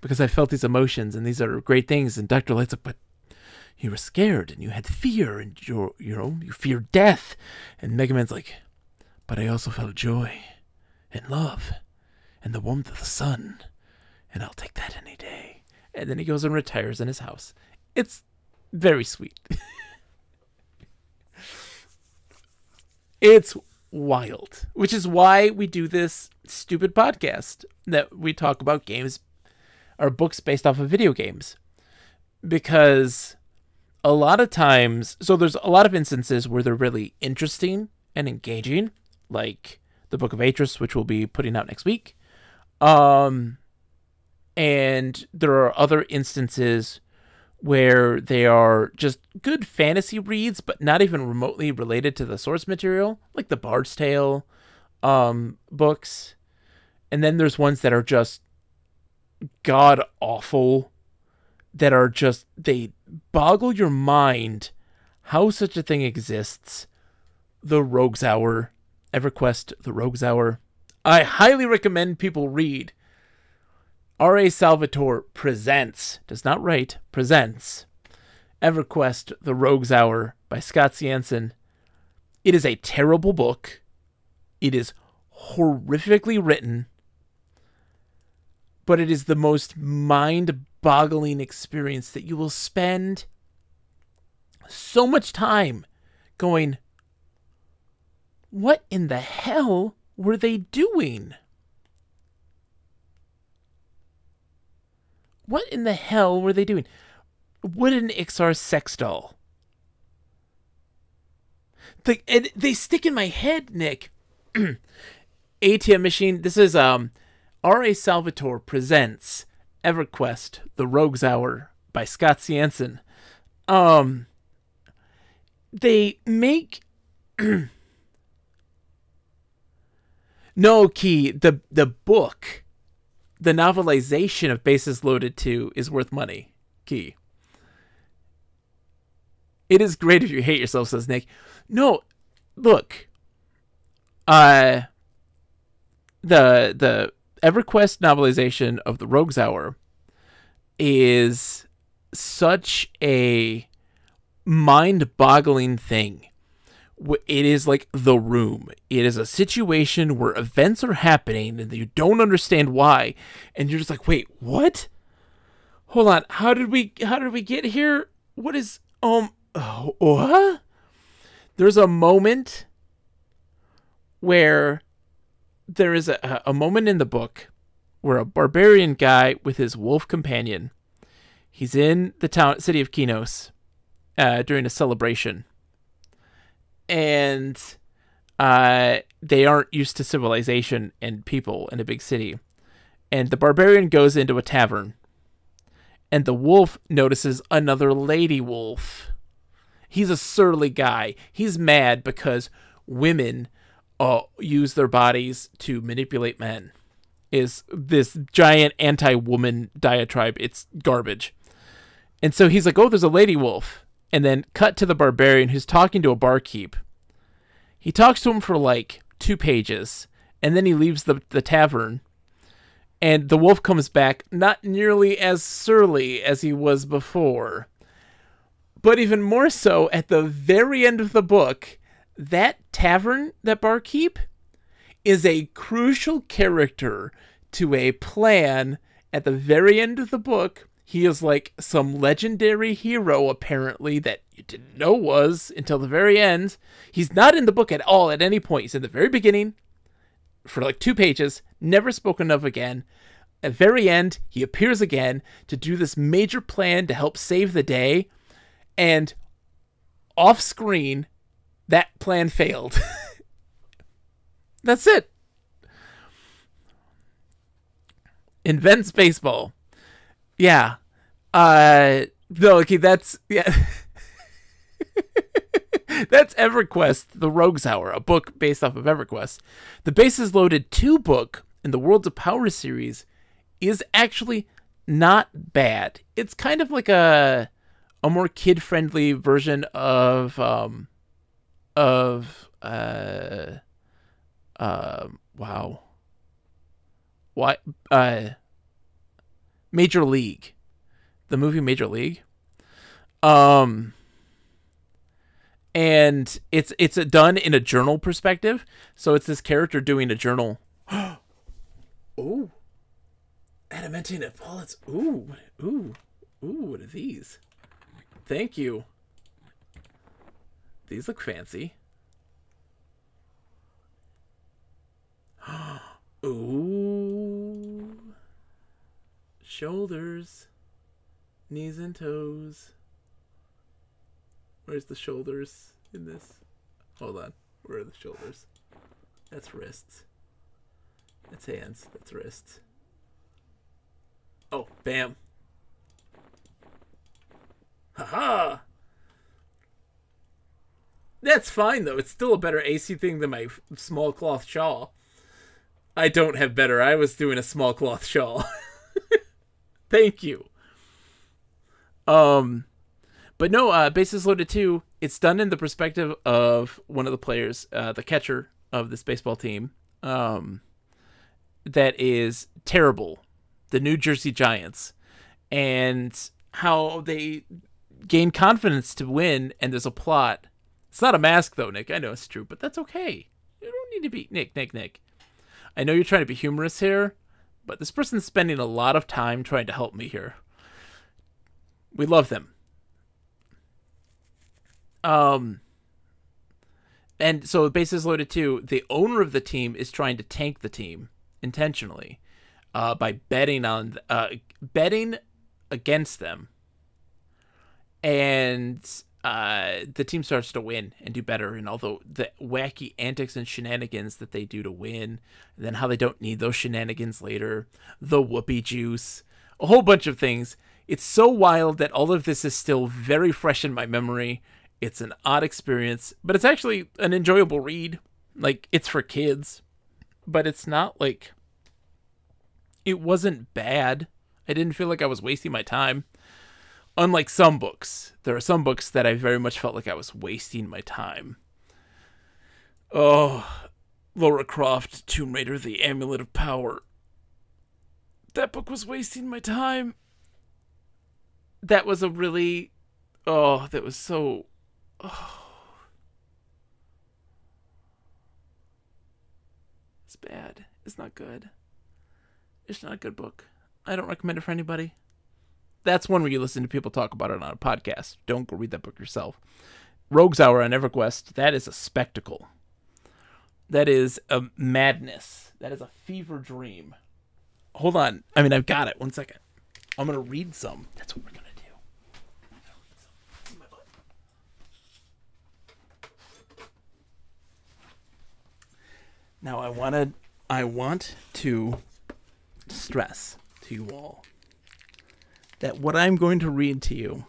because I felt these emotions and these are great things. And Dr. Light's like, but you were scared and you had fear and you you know you feared death. And Mega Man's like, but I also felt joy and love and the warmth of the sun, and I'll take that any day. And then he goes and retires in his house. It's very sweet. it's wild, which is why we do this stupid podcast that we talk about games or books based off of video games. Because a lot of times, so there's a lot of instances where they're really interesting and engaging, like the Book of Atrus, which we'll be putting out next week. Um, and there are other instances where they are just good fantasy reads, but not even remotely related to the source material, like the Bard's Tale um, books. And then there's ones that are just god awful, that are just, they boggle your mind how such a thing exists. The Rogue's Hour, EverQuest, The Rogue's Hour. I highly recommend people read R.A. Salvatore presents, does not write, presents EverQuest The Rogue's Hour by Scott Ciencin. It is a terrible book. It is horrifically written, but it is the most mind boggling experience that you will spend so much time going, What in the hell were they doing? What in the hell were they doing? What Wooden Iksar sex doll. The, they stick in my head, Nick. ATM machine. This is um, R.A. Salvatore presents EverQuest: The Rogue's Hour by Scott Ciencin. Um, they make no key the the book the novelization of Bases Loaded 2 is worth money. Key. It is great if you hate yourself, says Nick. No, look. Uh the the EverQuest novelization of the Rogue's Hour is such a mind-boggling thing it is like the room. It is a situation where events are happening and you don't understand why, and you're just like, wait, what? Hold on, how did we how did we get here? What is um what? There's a moment where there is a, a moment in the book where a barbarian guy with his wolf companion he's in the town city of Qeynos uh, during a celebration and uh, they aren't used to civilization and people in a big city. And the barbarian goes into a tavern, and the wolf notices another lady wolf. He's a surly guy. He's mad because women uh, use their bodies to manipulate men. Is this giant anti-woman diatribe? It's garbage. And so he's like, "Oh, there's a lady wolf." and then cut to the barbarian who's talking to a barkeep. He talks to him for like two pages, and then he leaves the, the tavern. And the wolf comes back, not nearly as surly as he was before. But even more so, at the very end of the book, that tavern, that barkeep, is a crucial character to a plan at the very end of the book he is like some legendary hero, apparently, that you didn't know was until the very end. He's not in the book at all at any point. He's in the very beginning for like two pages, never spoken of again. At very end, he appears again to do this major plan to help save the day. And off screen, that plan failed. That's it. Invents baseball. Yeah. Uh no, okay, that's yeah. that's EverQuest, The Rogue's Hour, a book based off of EverQuest. The Bases Loaded 2 book in the Worlds of Power series is actually not bad. It's kind of like a a more kid-friendly version of um of uh uh wow. What uh Major League, the movie Major League. Um, and it's it's done in a journal perspective. So it's this character doing a journal. ooh, adamantine epaulets. Ooh, ooh, ooh. What are these? Thank you. These look fancy. Ooh. Shoulders. Knees and toes. Where's the shoulders in this? Hold on. Where are the shoulders? That's wrists. That's hands. That's wrists. Oh, bam. Haha. That's fine though. It's still a better AC thing than my small cloth shawl. I don't have better. I was doing a small cloth shawl. Thank you. Um but no, uh Bases Loaded 2, it's done in the perspective of one of the players, uh the catcher of this baseball team. Um that is terrible. The New Jersey Giants. And how they gain confidence to win and there's a plot. It's not a mask though, Nick. I know it's true, but that's okay. You don't need to be Nick, Nick, Nick. I know you're trying to be humorous here, but this person's spending a lot of time trying to help me here. We love them. Um and so Bases Loaded 2, the owner of the team is trying to tank the team intentionally uh, by betting on uh, betting against them and uh, the team starts to win and do better. And although the wacky antics and shenanigans that they do to win, and then how they don't need those shenanigans later, the whoopee juice, a whole bunch of things. It's so wild that all of this is still very fresh in my memory. It's an odd experience, but it's actually an enjoyable read. Like, it's for kids, but it's not like. It wasn't bad. I didn't feel like I was wasting my time unlike some books, there are some books that I very much felt like I was wasting my time. Oh, Lara Croft, Tomb Raider, The Amulet of Power. That book was wasting my time. That was a really. Oh, that was so. Oh. It's bad. It's not good. It's not a good book. I don't recommend it for anybody that's one where you listen to people talk about it on a podcast. Don't go read that book yourself. Rogue's Hour on EverQuest, that is a spectacle. That is a madness. That is a fever dream. Hold on. I mean, I've got it. One second. I'm going to read some. That's what we're going to do. Now I wanted I want to stress to you all that what I'm going to read to you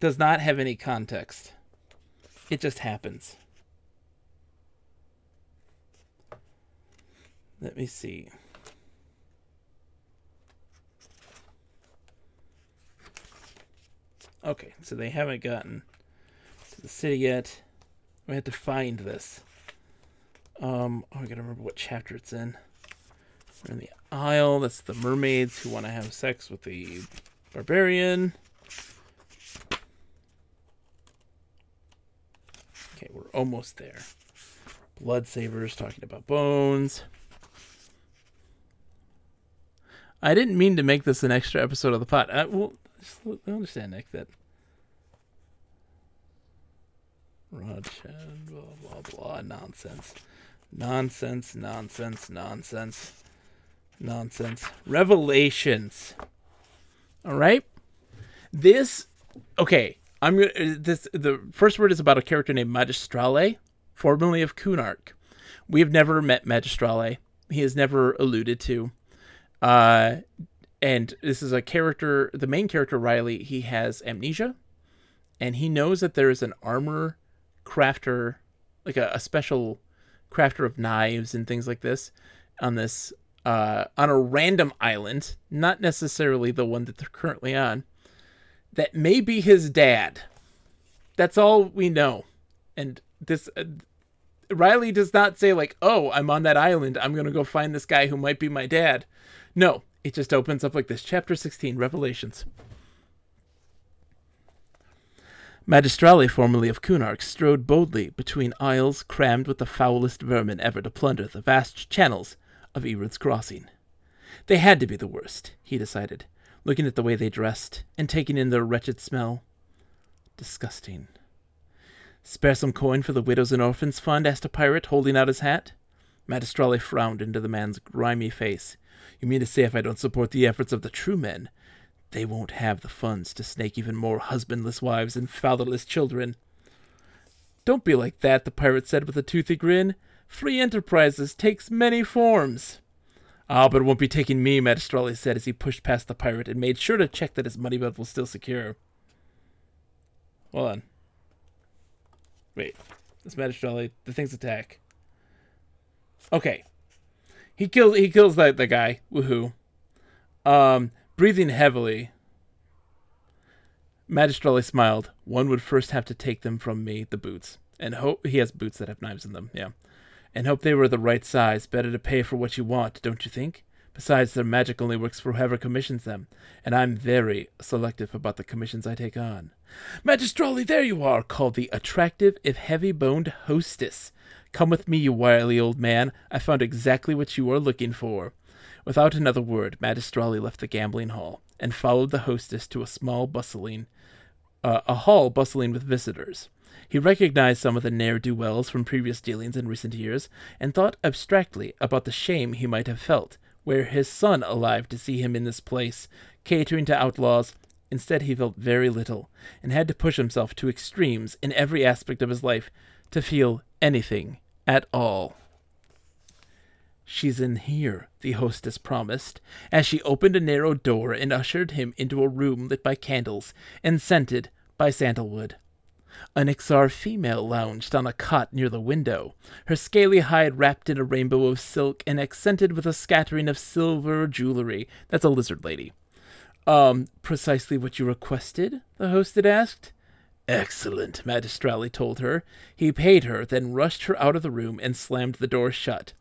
does not have any context. It just happens. Let me see. Okay, so they haven't gotten to the city yet. We have to find this. Um, oh, I gotta remember what chapter it's in. We're in the Isle. That's the mermaids who want to have sex with the barbarian. Okay, we're almost there. Blood Savers talking about bones. I didn't mean to make this an extra episode of the pot. I, well, I understand, Nick, that. Rodchen, blah, blah, blah, nonsense. Nonsense, nonsense, nonsense nonsense. Revelations. All right. This okay. I'm gonna uh, this the first word is about a character named Magistrale, formerly of Kunark. We have never met Magistrale. He is never alluded to. Uh and this is a character the main character Riley, he has amnesia and he knows that there is an armor crafter like a, a special crafter of knives and things like this on this uh, on a random island, not necessarily the one that they're currently on, that may be his dad. That's all we know. And this uh, Riley does not say like, "Oh, I'm on that island. I'm going to go find this guy who might be my dad." No, it just opens up like this. Chapter 16, Revelations. Magistrale, formerly of Kunark, strode boldly between isles crammed with the foulest vermin ever to plunder the vast channels of Erud's Crossing. They had to be the worst, he decided, looking at the way they dressed and taking in their wretched smell. Disgusting. Spare some coin for the Widows and Orphans Fund? asked a pirate, holding out his hat. Magistrale frowned into the man's grimy face. You mean to say if I don't support the efforts of the true men, they won't have the funds to snake even more husbandless wives and fatherless children? Don't be like that, the pirate said with a toothy grin. Free enterprises takes many forms. Ah, but it won't be taking me, Magistrale said as he pushed past the pirate and made sure to check that his money belt was still secure. Hold on. Wait. This Magistrale, the thing's attack. Okay. He kills he kills the, the guy. Woohoo. Um, breathing heavily. Magistrale smiled. One would first have to take them from me, the boots. And hope he has boots that have knives in them, yeah and hope they were the right size. Better to pay for what you want, don't you think? Besides, their magic only works for whoever commissions them, and I'm very selective about the commissions I take on. Magistrale, there you are, called the attractive, if heavy-boned hostess. Come with me, you wily old man. I found exactly what you are looking for. Without another word, Magistrale left the gambling hall, and followed the hostess to a small bustling, uh, a hall bustling with visitors. He recognized some of the ne'er-do-wells from previous dealings in recent years, and thought abstractly about the shame he might have felt, were his son alive to see him in this place, catering to outlaws. Instead, he felt very little, and had to push himself to extremes in every aspect of his life to feel anything at all. She's in here, the hostess promised, as she opened a narrow door and ushered him into a room lit by candles and scented by sandalwood. An Iksar female lounged on a cot near the window, her scaly hide wrapped in a rainbow of silk and accented with a scattering of silver jewelry. That's a lizard lady. Um, precisely what you requested? the host had asked. Excellent, Magistrale told her. He paid her, then rushed her out of the room and slammed the door shut.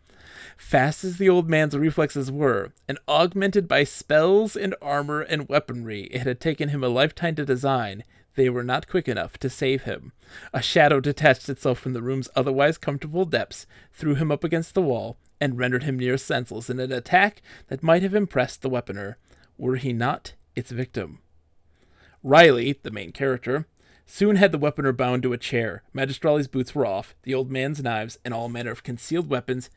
Fast as the old man's reflexes were, and augmented by spells and armor and weaponry it had taken him a lifetime to design, they were not quick enough to save him. A shadow detached itself from the room's otherwise comfortable depths, threw him up against the wall, and rendered him near senseless in an attack that might have impressed the weaponer, were he not its victim. Riley, the main character, soon had the weaponer bound to a chair. Magistrale's boots were off, the old man's knives, and all manner of concealed weapons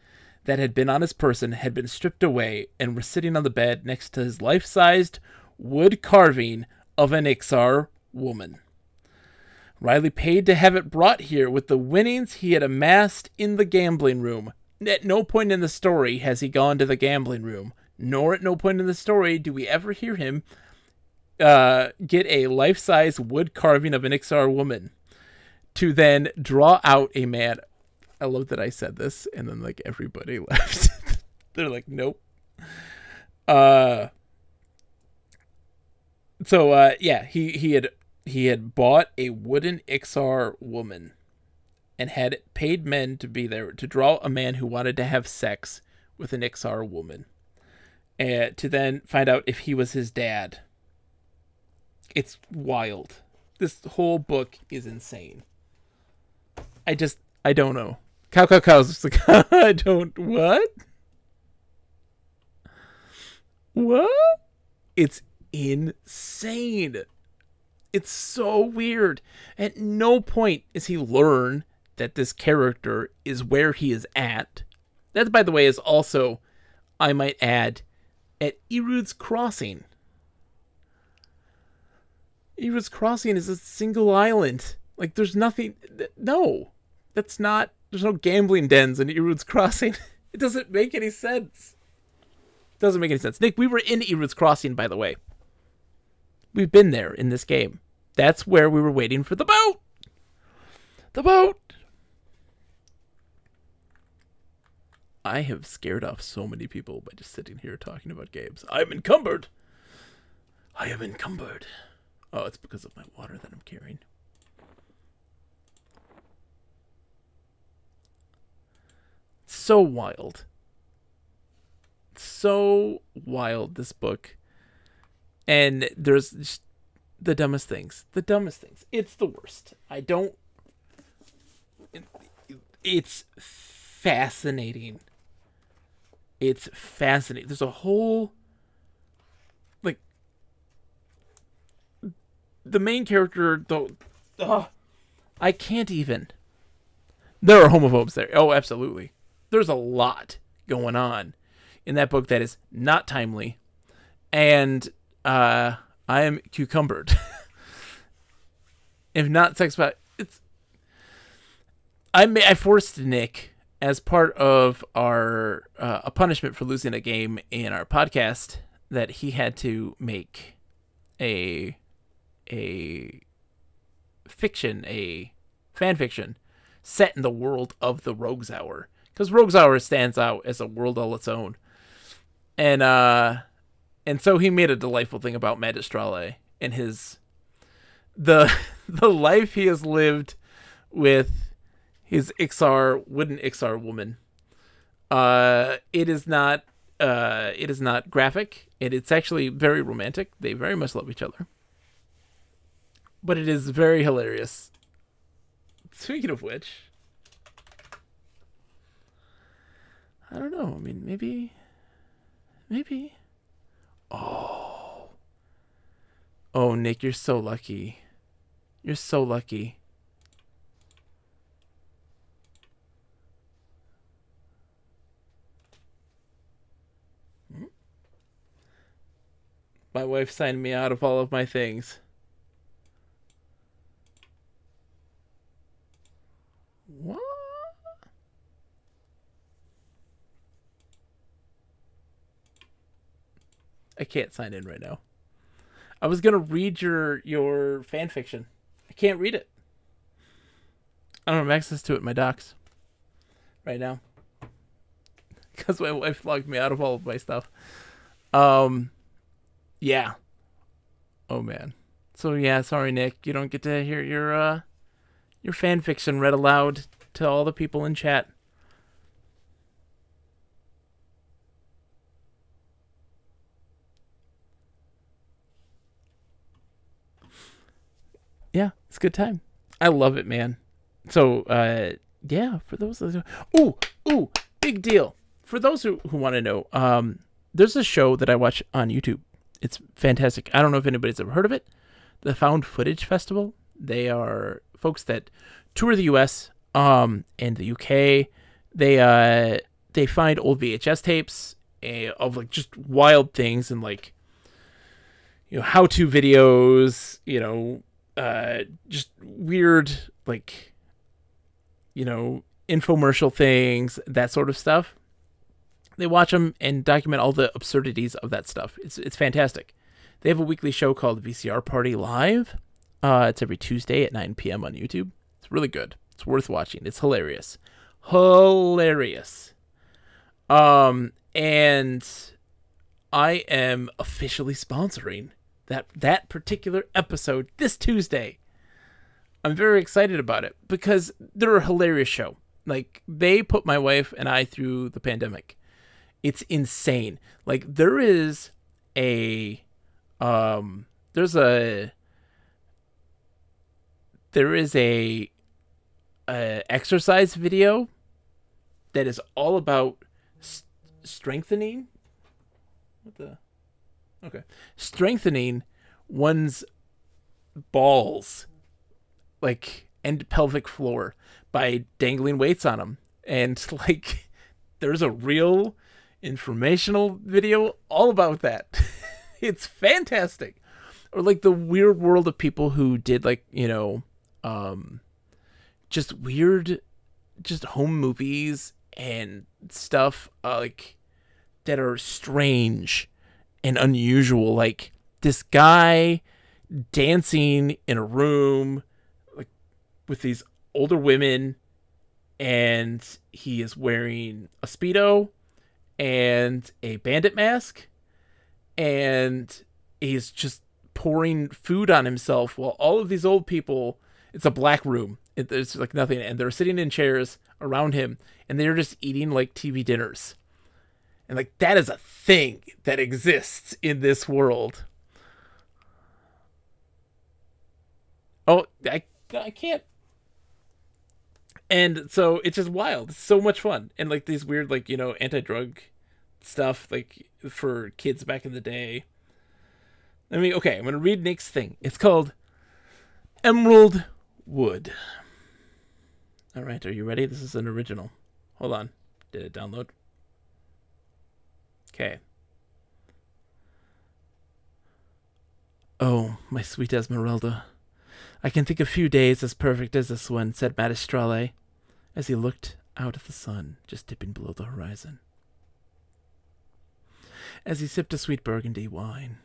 that had been on his person had been stripped away and were sitting on the bed next to his life sized wood carving of an Iksar woman. Riley paid to have it brought here with the winnings he had amassed in the gambling room. At no point in the story has he gone to the gambling room, nor at no point in the story do we ever hear him uh, get a life size wood carving of an Iksar woman to then draw out a man. I love that I said this, and then like everybody left. They're like, nope. Uh, so uh, yeah, he he had he had bought a wooden Iksar woman and had paid men to be there to draw a man who wanted to have sex with an Iksar woman and to then find out if he was his dad. It's wild. This whole book is insane. I just I don't know. Cow cow cows I don't what? What? It's insane. It's so weird. At no point is he learn that this character is where he is at. That, by the way, is also, I might add, at Erud's Crossing. Erud's Crossing is a single island. Like, there's nothing. No, that's not. There's no gambling dens in Erud's Crossing. it doesn't make any sense. Doesn't make any sense. Nick, we were in Erud's Crossing, by the way. We've been there in this game. That's where we were waiting for the boat. The boat. I have scared off so many people by just sitting here talking about games. I'm encumbered. I am encumbered. Oh, it's because of my water that I'm carrying. So wild. So wild, this book. And there's just the dumbest things. The dumbest things. It's the worst. I don't. It's fascinating. It's fascinating. There's a whole. Like, the main character though uh, I can't even. There are homophobes there. Oh, absolutely. There's a lot going on in that book that is not timely, and uh, I am cucumbered. if not sex, but it's. I may, I forced Nick as part of our uh, a punishment for losing a game in our podcast that he had to make a a fiction, a fan fiction set in the world of the Rogues Hour because Rogues Hour stands out as a world all its own, and uh, and so he made a delightful thing about Magistrale and his the the life he has lived with his Iksar wooden Iksar woman. Uh, it is not uh, it is not graphic, and it's actually very romantic. They very much love each other, but it is very hilarious. Speaking of which, I don't know. I mean, maybe, maybe. Oh, oh, Nick, you're so lucky. You're so lucky. Hmm? My wife signed me out of all of my things. What? I can't sign in right now. I was gonna read your your fan fiction. I can't read it. I don't have access to it in my docs right now because my wife logged me out of all of my stuff. Um, yeah. Oh man. So yeah, sorry Nick, you don't get to hear your uh your fan fiction read aloud to all the people in chat. Yeah, it's a good time. I love it, man. So, uh yeah, for those of Ooh, ooh, big deal. For those who, who want to know, um there's a show that I watch on YouTube it's fantastic. I don't know if anybody's ever heard of it. The Found Footage Festival. They are folks that tour the U.S. um and the UK. They uh they find old VHS tapes uh, of like just wild things and like you know how to videos. You know, uh, just weird like you know infomercial things, that sort of stuff they watch them and document all the absurdities of that stuff. It's it's fantastic. They have a weekly show called VCR Party Live. Uh, it's every Tuesday at 9 p.m. on YouTube. It's really good. It's worth watching. It's hilarious, hilarious. Um, and I am officially sponsoring that that particular episode this Tuesday. I'm very excited about it because they're a hilarious show. Like they put my wife and I through the pandemic it's insane. Like there is a um there's a there is a, a exercise video that is all about st- strengthening what the okay strengthening one's balls like and pelvic floor by dangling weights on them and like there's a real informational video all about that. it's fantastic. Or like the weird world of people who did like, you know, um just weird just home movies and stuff uh, like that are strange and unusual. Like this guy dancing in a room like with these older women and he is wearing a speedo and a bandit mask and he's just pouring food on himself while all of these old people it's a black room. It, there's like nothing and they're sitting in chairs around him and they're just eating like tv dinners and like that is a thing that exists in this world oh i i can't and so it's just wild it's so much fun and like these weird like you know anti-drug stuff like for kids back in the day i mean okay i'm gonna read nick's thing it's called Emerald Wood. All right, are you ready? This is an original. Hold on. Did it download? Okay. Oh, my sweet Esmeralda. I can think of few days as perfect as this one, said Magistrale, as he looked out at the sun just dipping below the horizon. As he sipped a sweet burgundy wine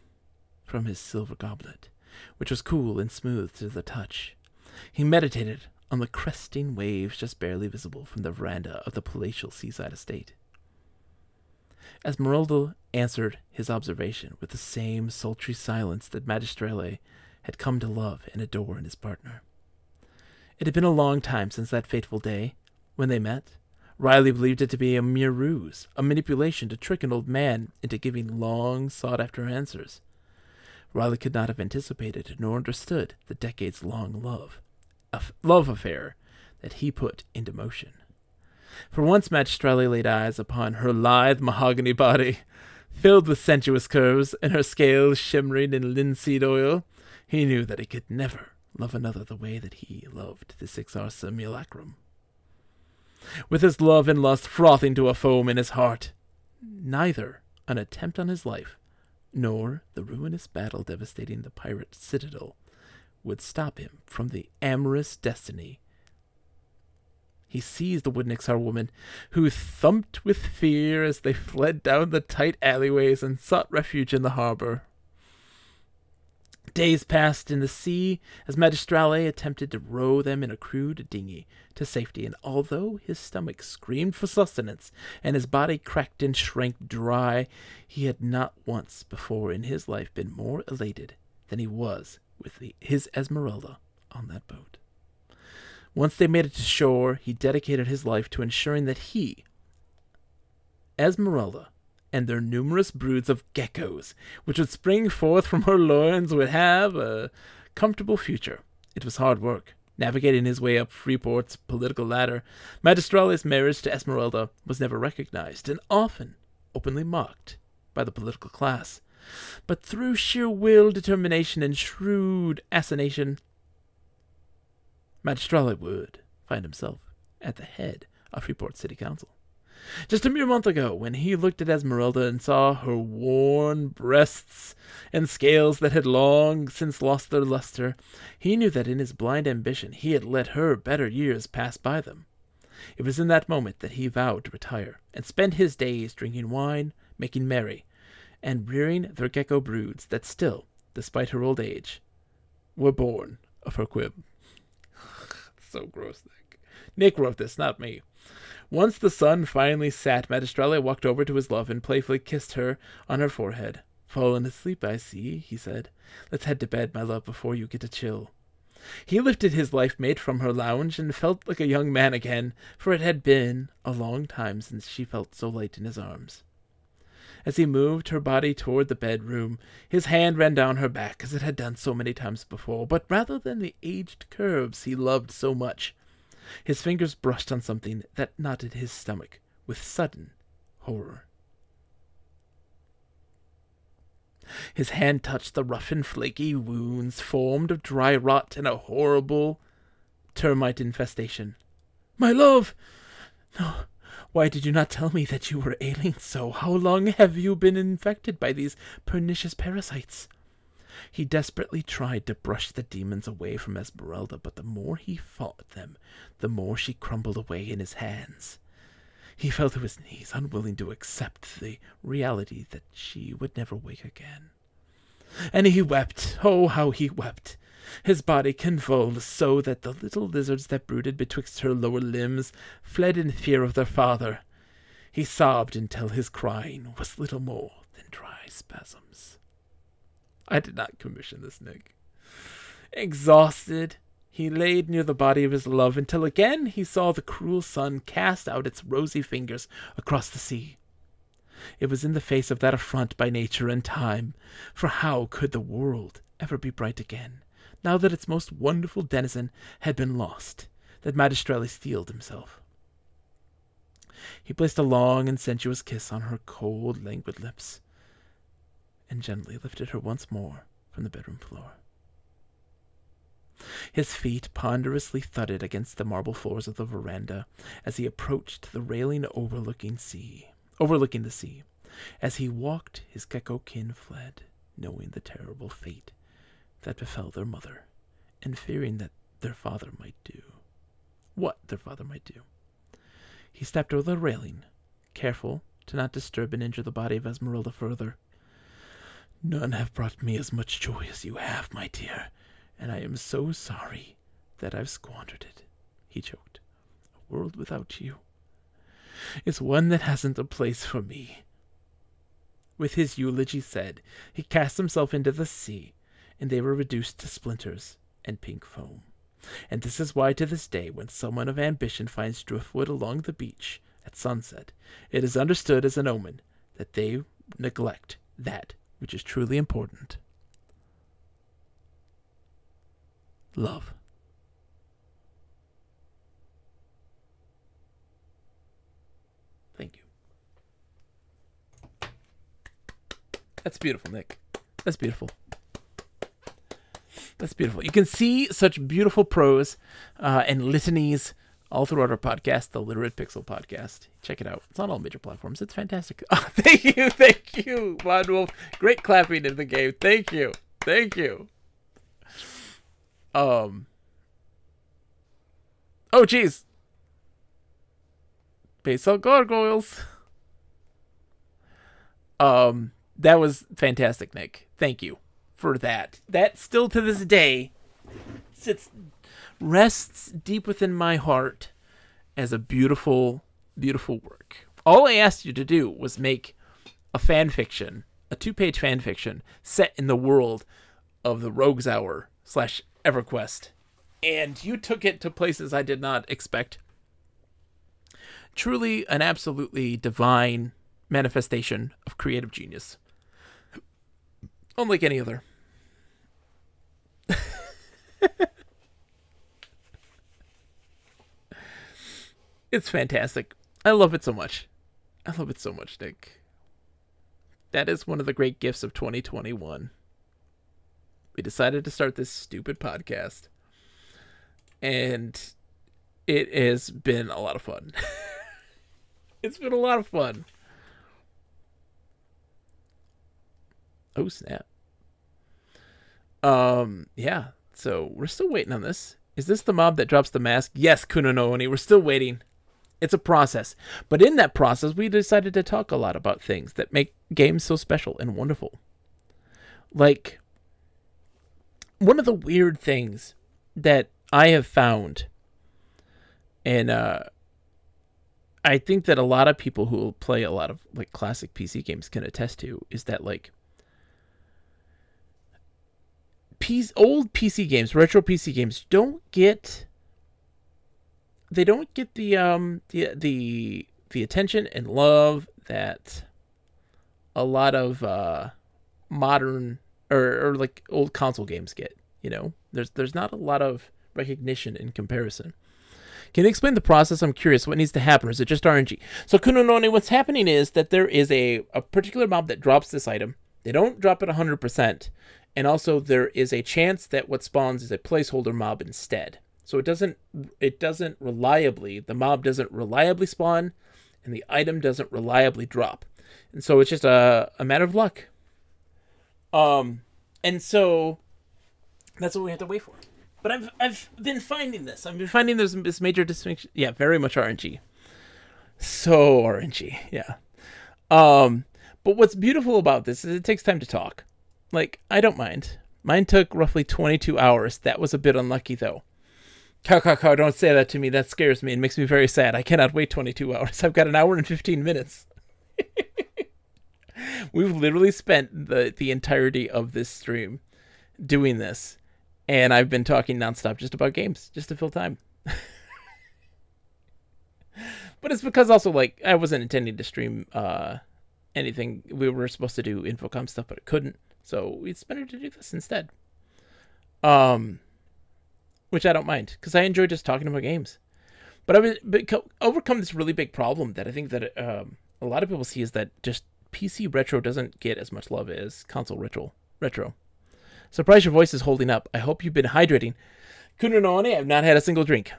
from his silver goblet, which was cool and smooth to the touch, he meditated on the cresting waves just barely visible from the veranda of the palatial seaside estate. Esmeralda answered his observation with the same sultry silence that Magistrale had come to love and adore in his partner. It had been a long time since that fateful day when they met. Riley believed it to be a mere ruse, a manipulation to trick an old man into giving long sought after answers. Riley could not have anticipated nor understood the decades long love a love affair that he put into motion. For once Magistrale laid eyes upon her lithe mahogany body, filled with sensuous curves, and her scales shimmering in linseed oil, he knew that he could never love another the way that he loved the Sixar simulacrum. With his love and lust frothing to a foam in his heart, neither an attempt on his life, nor the ruinous battle devastating the pirate citadel would stop him from the amorous destiny. He seized the Woodnixar woman, who thumped with fear as they fled down the tight alleyways and sought refuge in the harbor. Days passed in the sea as Magistrale attempted to row them in a crude dinghy to safety, and although his stomach screamed for sustenance and his body cracked and shrank dry, he had not once before in his life been more elated than he was with the, his Esmeralda on that boat. Once they made it to shore, he dedicated his life to ensuring that he, Esmeralda, and their numerous broods of geckos, which would spring forth from her loins, would have a comfortable future. It was hard work. Navigating his way up Freeport's political ladder, Magistrale's marriage to Esmeralda was never recognized and often openly mocked by the political class. But through sheer will, determination, and shrewd assassination, Magistrale would find himself at the head of Freeport City Council. Just a mere month ago, when he looked at Esmeralda and saw her worn breasts and scales that had long since lost their luster, he knew that in his blind ambition he had let her better years pass by them. It was in that moment that he vowed to retire and spend his days drinking wine, making merry, and rearing their gecko broods that still, despite her old age, were born of her quib. So gross, Nick. Nick wrote this, not me. Once the sun finally sat, Magistrale walked over to his love and playfully kissed her on her forehead. Fallen asleep, I see, he said. Let's head to bed, my love, before you get a chill. He lifted his life mate from her lounge and felt like a young man again, for it had been a long time since she felt so light in his arms. As he moved her body toward the bedroom, his hand ran down her back as it had done so many times before, but rather than the aged curves he loved so much, his fingers brushed on something that knotted his stomach with sudden horror. His hand touched the rough and flaky wounds formed of dry rot and a horrible termite infestation. My love! No, why did you not tell me that you were ailing so? How long have you been infected by these pernicious parasites? He desperately tried to brush the demons away from Esmeralda, but the more he fought them, the more she crumbled away in his hands. He fell to his knees, unwilling to accept the reality that she would never wake again. And he wept, oh, how he wept! His body convulsed so that the little lizards that brooded betwixt her lower limbs fled in fear of their father. He sobbed until his crying was little more than dry spasms. I did not commission this, Nick. Exhausted, he laid near the body of his love until again he saw the cruel sun cast out its rosy fingers across the sea. It was in the face of that affront by nature and time, for how could the world ever be bright again? Now that its most wonderful denizen had been lost, that Magistrale steeled himself. He placed a long and sensuous kiss on her cold, languid lips, and gently lifted her once more from the bedroom floor. His feet ponderously thudded against the marble floors of the veranda as he approached the railing overlooking sea, overlooking the sea. As he walked, his gecko kin fled, knowing the terrible fate that befell their mother, and fearing that their father might do what their father might do. He stepped over the railing, careful to not disturb and injure the body of Esmeralda further. None have brought me as much joy as you have, my dear, and I am so sorry that I've squandered it, he choked. A world without you is one that hasn't a place for me. With his eulogy said, he cast himself into the sea, and they were reduced to splinters and pink foam. And this is why to this day, when someone of ambition finds driftwood along the beach at sunset, it is understood as an omen that they neglect that which is truly important. Love. Thank you. That's beautiful, Nick. That's beautiful. That's beautiful. You can see such beautiful prose uh, and litanies all throughout our podcast, the Literate Pixel Podcast. Check it out. It's on all major platforms. It's fantastic. Oh, thank you, thank you, Von Wolf. Great clapping in the game. Thank you, thank you. Um. Oh, jeez. Basal gargoyles. Um, that was fantastic, Nick. Thank you for that. That still to this day sits rests deep within my heart as a beautiful, beautiful work. All I asked you to do was make a fan fiction, a two-page fan fiction set in the world of the Rogues Hour slash EverQuest, and you took it to places I did not expect. Truly, an absolutely divine manifestation of creative genius, unlike any other. it's fantastic. I love it so much. I love it so much, Nick. That is one of the great gifts of 2021. We decided to start this stupid podcast. And it has been a lot of fun. it's been a lot of fun. Oh snap. Um yeah, so we're still waiting on this. Is this the mob that drops the mask? Yes, Kunononi. We're still waiting. It's a process. But in that process, we decided to talk a lot about things that make games so special and wonderful. Like, one of the weird things that I have found, and uh, I think that a lot of people who play a lot of like classic PC games can attest to, is that like PC, old PC games, retro PC games don't get they don't get the um the the the attention and love that a lot of uh modern or, or like old console games get, you know? There's there's not a lot of recognition in comparison. Can you explain the process? I'm curious. What needs to happen? Or is it just RNG? So Kunononi, what's happening is that there is a, a particular mob that drops this item. They don't drop it 100%. And also there is a chance that what spawns is a placeholder mob instead. So it doesn't it doesn't reliably the mob doesn't reliably spawn and the item doesn't reliably drop. And so it's just a, a matter of luck. Um and so that's what we have to wait for. But I've I've been finding this. I've been finding there's this major distinction. Yeah, very much RNG. So RNG, yeah. Um, but what's beautiful about this is it takes time to talk. Like, I don't mind. Mine took roughly 22 hours. That was a bit unlucky, though. Cow, cow, cow, don't say that to me. That scares me. It makes me very sad. I cannot wait 22 hours. I've got an hour and 15 minutes. We've literally spent the, the entirety of this stream doing this. And I've been talking nonstop just about games, just to fill time. but it's because also, like, I wasn't intending to stream uh, anything. We were supposed to do Infocom stuff, but it couldn't. So it's better to do this instead. Um, which I don't mind because I enjoy just talking about games. But I've overcome this really big problem that I think that um, a lot of people see is that just PC retro doesn't get as much love as console retro. Retro. Surprise your voice is holding up. I hope you've been hydrating. Kuno no One, I've not had a single drink.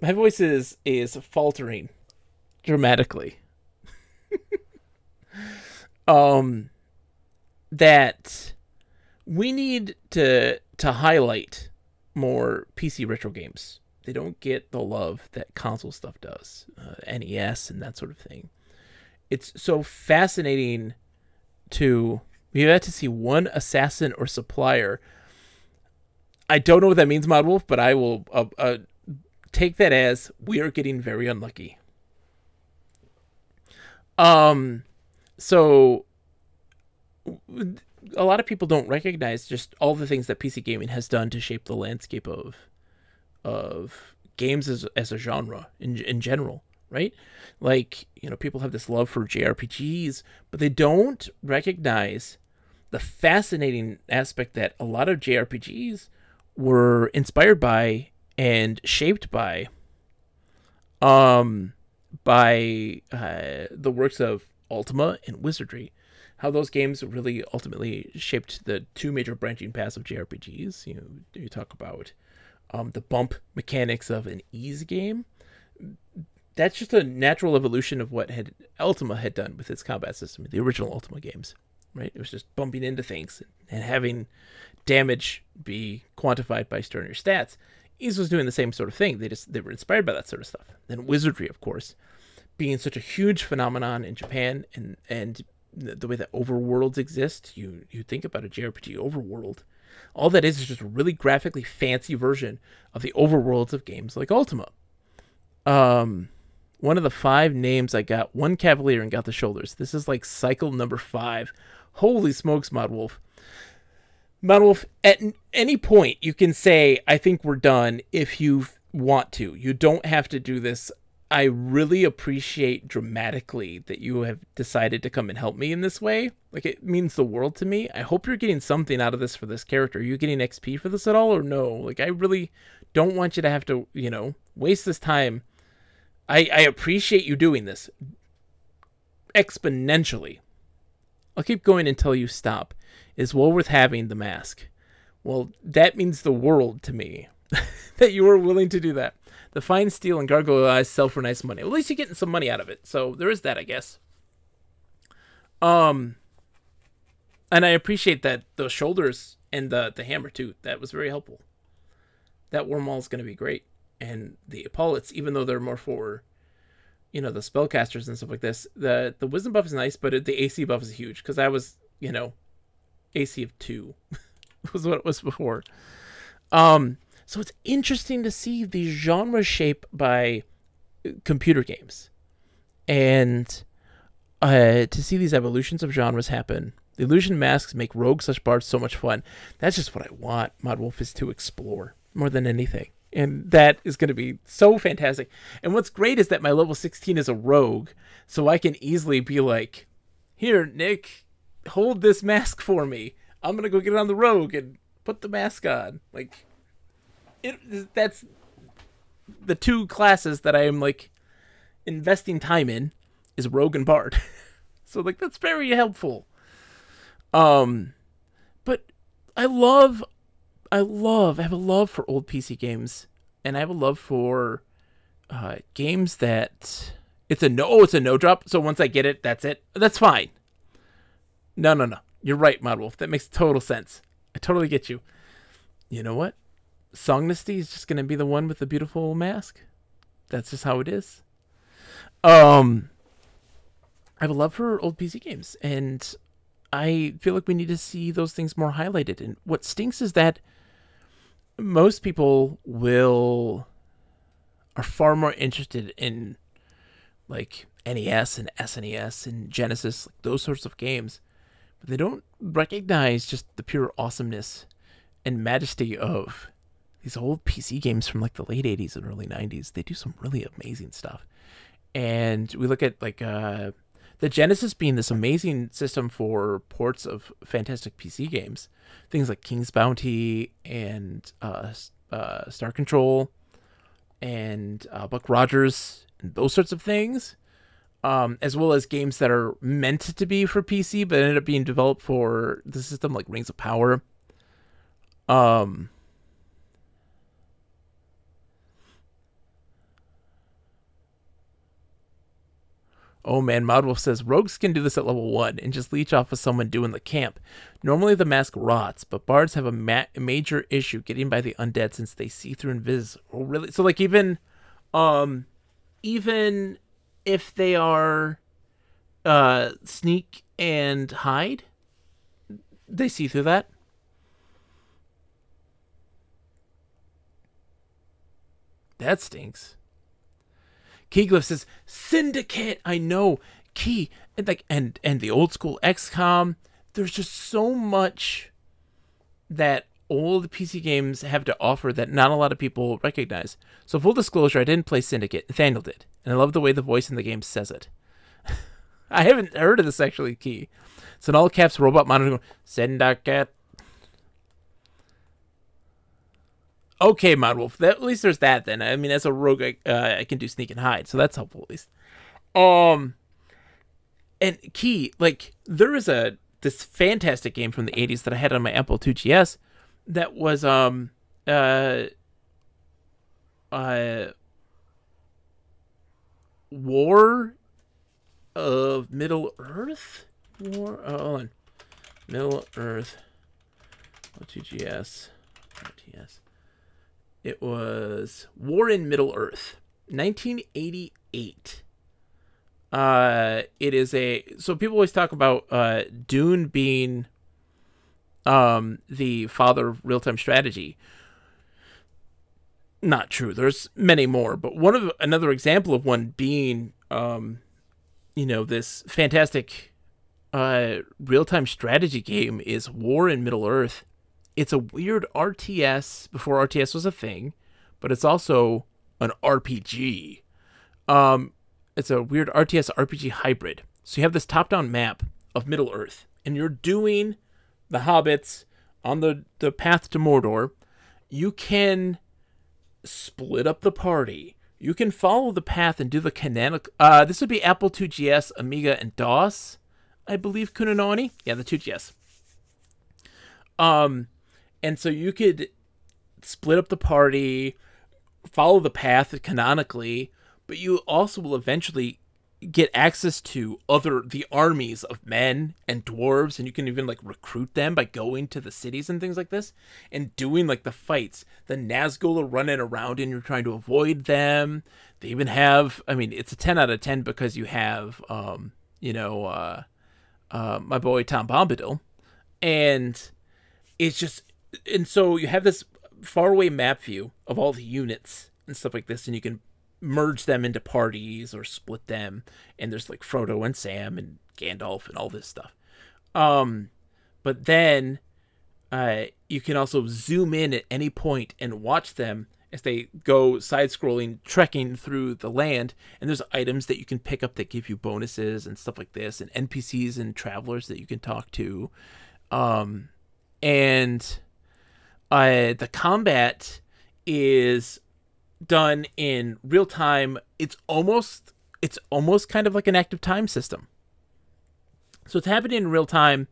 My voice is is faltering dramatically. um that we need to to highlight more PC retro games. They don't get the love that console stuff does, uh, NES and that sort of thing. It's so fascinating to we had to see one assassin or supplier. I don't know what that means, Modwolf, but I will uh, uh, take that as we are getting very unlucky. Um, so a lot of people don't recognize just all the things that PC gaming has done to shape the landscape of of games as as a genre in in general, right? Like, you know, people have this love for JRPGs, but they don't recognize the fascinating aspect that a lot of JRPGs were inspired by and shaped by um by uh, the works of Ultima and Wizardry. How those games really ultimately shaped the two major branching paths of JRPGs. You know, you talk about um, the bump mechanics of an Ys game. That's just a natural evolution of what had Ultima had done with its combat system, the original Ultima games. Right, it was just bumping into things and having damage be quantified by your stats. Ys was doing the same sort of thing. They just they were inspired by that sort of stuff. Then wizardry, of course, being such a huge phenomenon in Japan and and the way that overworlds exist, you you think about a JRPG overworld. All that is is just a really graphically fancy version of the overworlds of games like Ultima. Um, one of the five names I got, one Cavalier and got the shoulders. This is like cycle number five. Holy smokes, Modwolf. Mod Wolf, at any point you can say, I think we're done if you want to. You don't have to do this. I really appreciate dramatically that you have decided to come and help me in this way. Like, it means the world to me. I hope you're getting something out of this for this character. Are you getting XP for this at all, or no? Like, I really don't want you to have to, you know, waste this time. I, I appreciate you doing this exponentially. I'll keep going until you stop is well worth having the mask. Well, that means the world to me that you were willing to do that. The fine steel and gargoyle eyes sell for nice money. Well, at least you're getting some money out of it. So there is that, I guess. Um, and I appreciate that those shoulders and the the hammer too. That was very helpful. That wormwall is going to be great, and the epaulets, even though they're more for, you know, the spellcasters and stuff like this. The the wisdom buff is nice, but the AC buff is huge because I was, you know, AC of two was what it was before. Um, so it's interesting to see the genre shape by uh, computer games, and uh, to see these evolutions of genres happen. The illusion masks make rogue such bards so much fun. That's just what I want. Modwolf is to explore more than anything, and that is going to be so fantastic. And what's great is that my level 16 is a rogue, so I can easily be like, "Here, Nick, hold this mask for me. I'm gonna go get on the rogue and put the mask on. Like, it that's the two classes that I am like investing time in is rogue and bard. so like that's very helpful. Um, but I love, I love, I have a love for old PC games, and I have a love for uh, games that it's a no, oh, it's a no drop. So once I get it, that's it. That's fine. No, no, no. You're right, Modwolf. That makes total sense. I totally get you. You know what? Songnesty is just gonna be the one with the beautiful mask. That's just how it is. Um, I have a love for old PC games, and I feel like we need to see those things more highlighted. And what stinks is that most people will are far more interested in like NES and SNES and Genesis, like those sorts of games but they don't recognize just the pure awesomeness and majesty of these old PC games from like the late 80s and early 90s. They do some really amazing stuff. And we look at like uh, the Genesis being this amazing system for ports of fantastic PC games, things like King's Bounty and uh, uh, Star Control and uh, Buck Rogers and those sorts of things um, as well as games that are meant to be for PC but ended up being developed for the system, like Rings of Power. Um, Oh man, Modwolf says rogues can do this at level 1 and just leech off of someone doing the camp. Normally the mask rots, but bards have a ma- major issue getting by the undead since they see through invis. Oh really? So like even um even if they are uh sneak and hide, they see through that. That stinks. Keyglyph says, Syndicate, I know. Key and like and and the old school XCOM. There's just so much that old PC games have to offer that not a lot of people recognize. So full disclosure, I didn't play Syndicate. Nathaniel did, and I love the way the voice in the game says it. I haven't heard of this actually, Key. So in all caps, robot monitor Syndicate. Okay, Modwolf. That, at least there's that then. I mean, as a rogue, I, uh, I can do sneak and hide, so that's helpful at least. Um, and key, like there is a this fantastic game from the '80s that I had on my Apple 2GS that was um uh uh War of Middle Earth. War. Oh, hold on. Middle Earth. O2GS. RTS. It was War in Middle Earth, 1988. Uh, it is a so people always talk about uh, Dune being um the father of real time strategy. Not true. There's many more, but one of another example of one being um, you know, this fantastic uh real time strategy game is War in Middle Earth it's a weird RTS before RTS was a thing, but it's also an RPG. Um, it's a weird RTS RPG hybrid. So you have this top-down map of Middle Earth, and you're doing the hobbits on the the path to Mordor. You can split up the party. You can follow the path and do the canonical. Uh, this would be Apple II GS, Amiga, and DOS, I believe. Kunanoni, yeah, the 2GS. Um, and so you could split up the party, follow the path canonically, but you also will eventually get access to other the armies of men and dwarves and you can even like recruit them by going to the cities and things like this and doing like the fights. The nazgul are running around and you're trying to avoid them. They even have i mean it's a 10 out of 10 because you have um you know uh uh my boy tom bombadil. And it's just and so you have this faraway map view of all the units and stuff like this, and you can merge them into parties or split them. And there's like Frodo and Sam and Gandalf and all this stuff. Um, but then uh, you can also zoom in at any point and watch them as they go side scrolling, trekking through the land. And there's items that you can pick up that give you bonuses and stuff like this, and NPCs and travelers that you can talk to. Um, and uh, the combat is done in real time. It's almost it's almost kind of like an active time system. So it's happening in real time,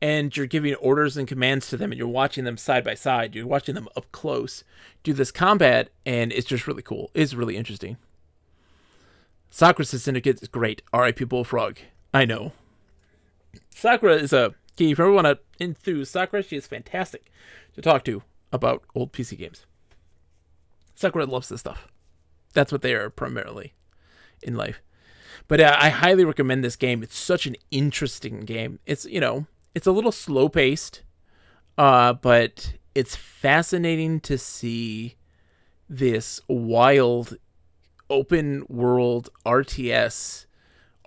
and you're giving orders and commands to them, and you're watching them side by side. You're watching them up close do this combat, and it's just really cool. It's really interesting. Socrates Syndicate is great. R.I.P. Bullfrog. I know. Sakura is a key. If you ever want to enthuse Sakura, she is fantastic to talk to about old PC games. Sakura loves this stuff. That's what they are primarily in life. But uh, I highly recommend this game. It's such an interesting game. It's, you know, it's a little slow paced, uh, but it's fascinating to see this wild open world RTS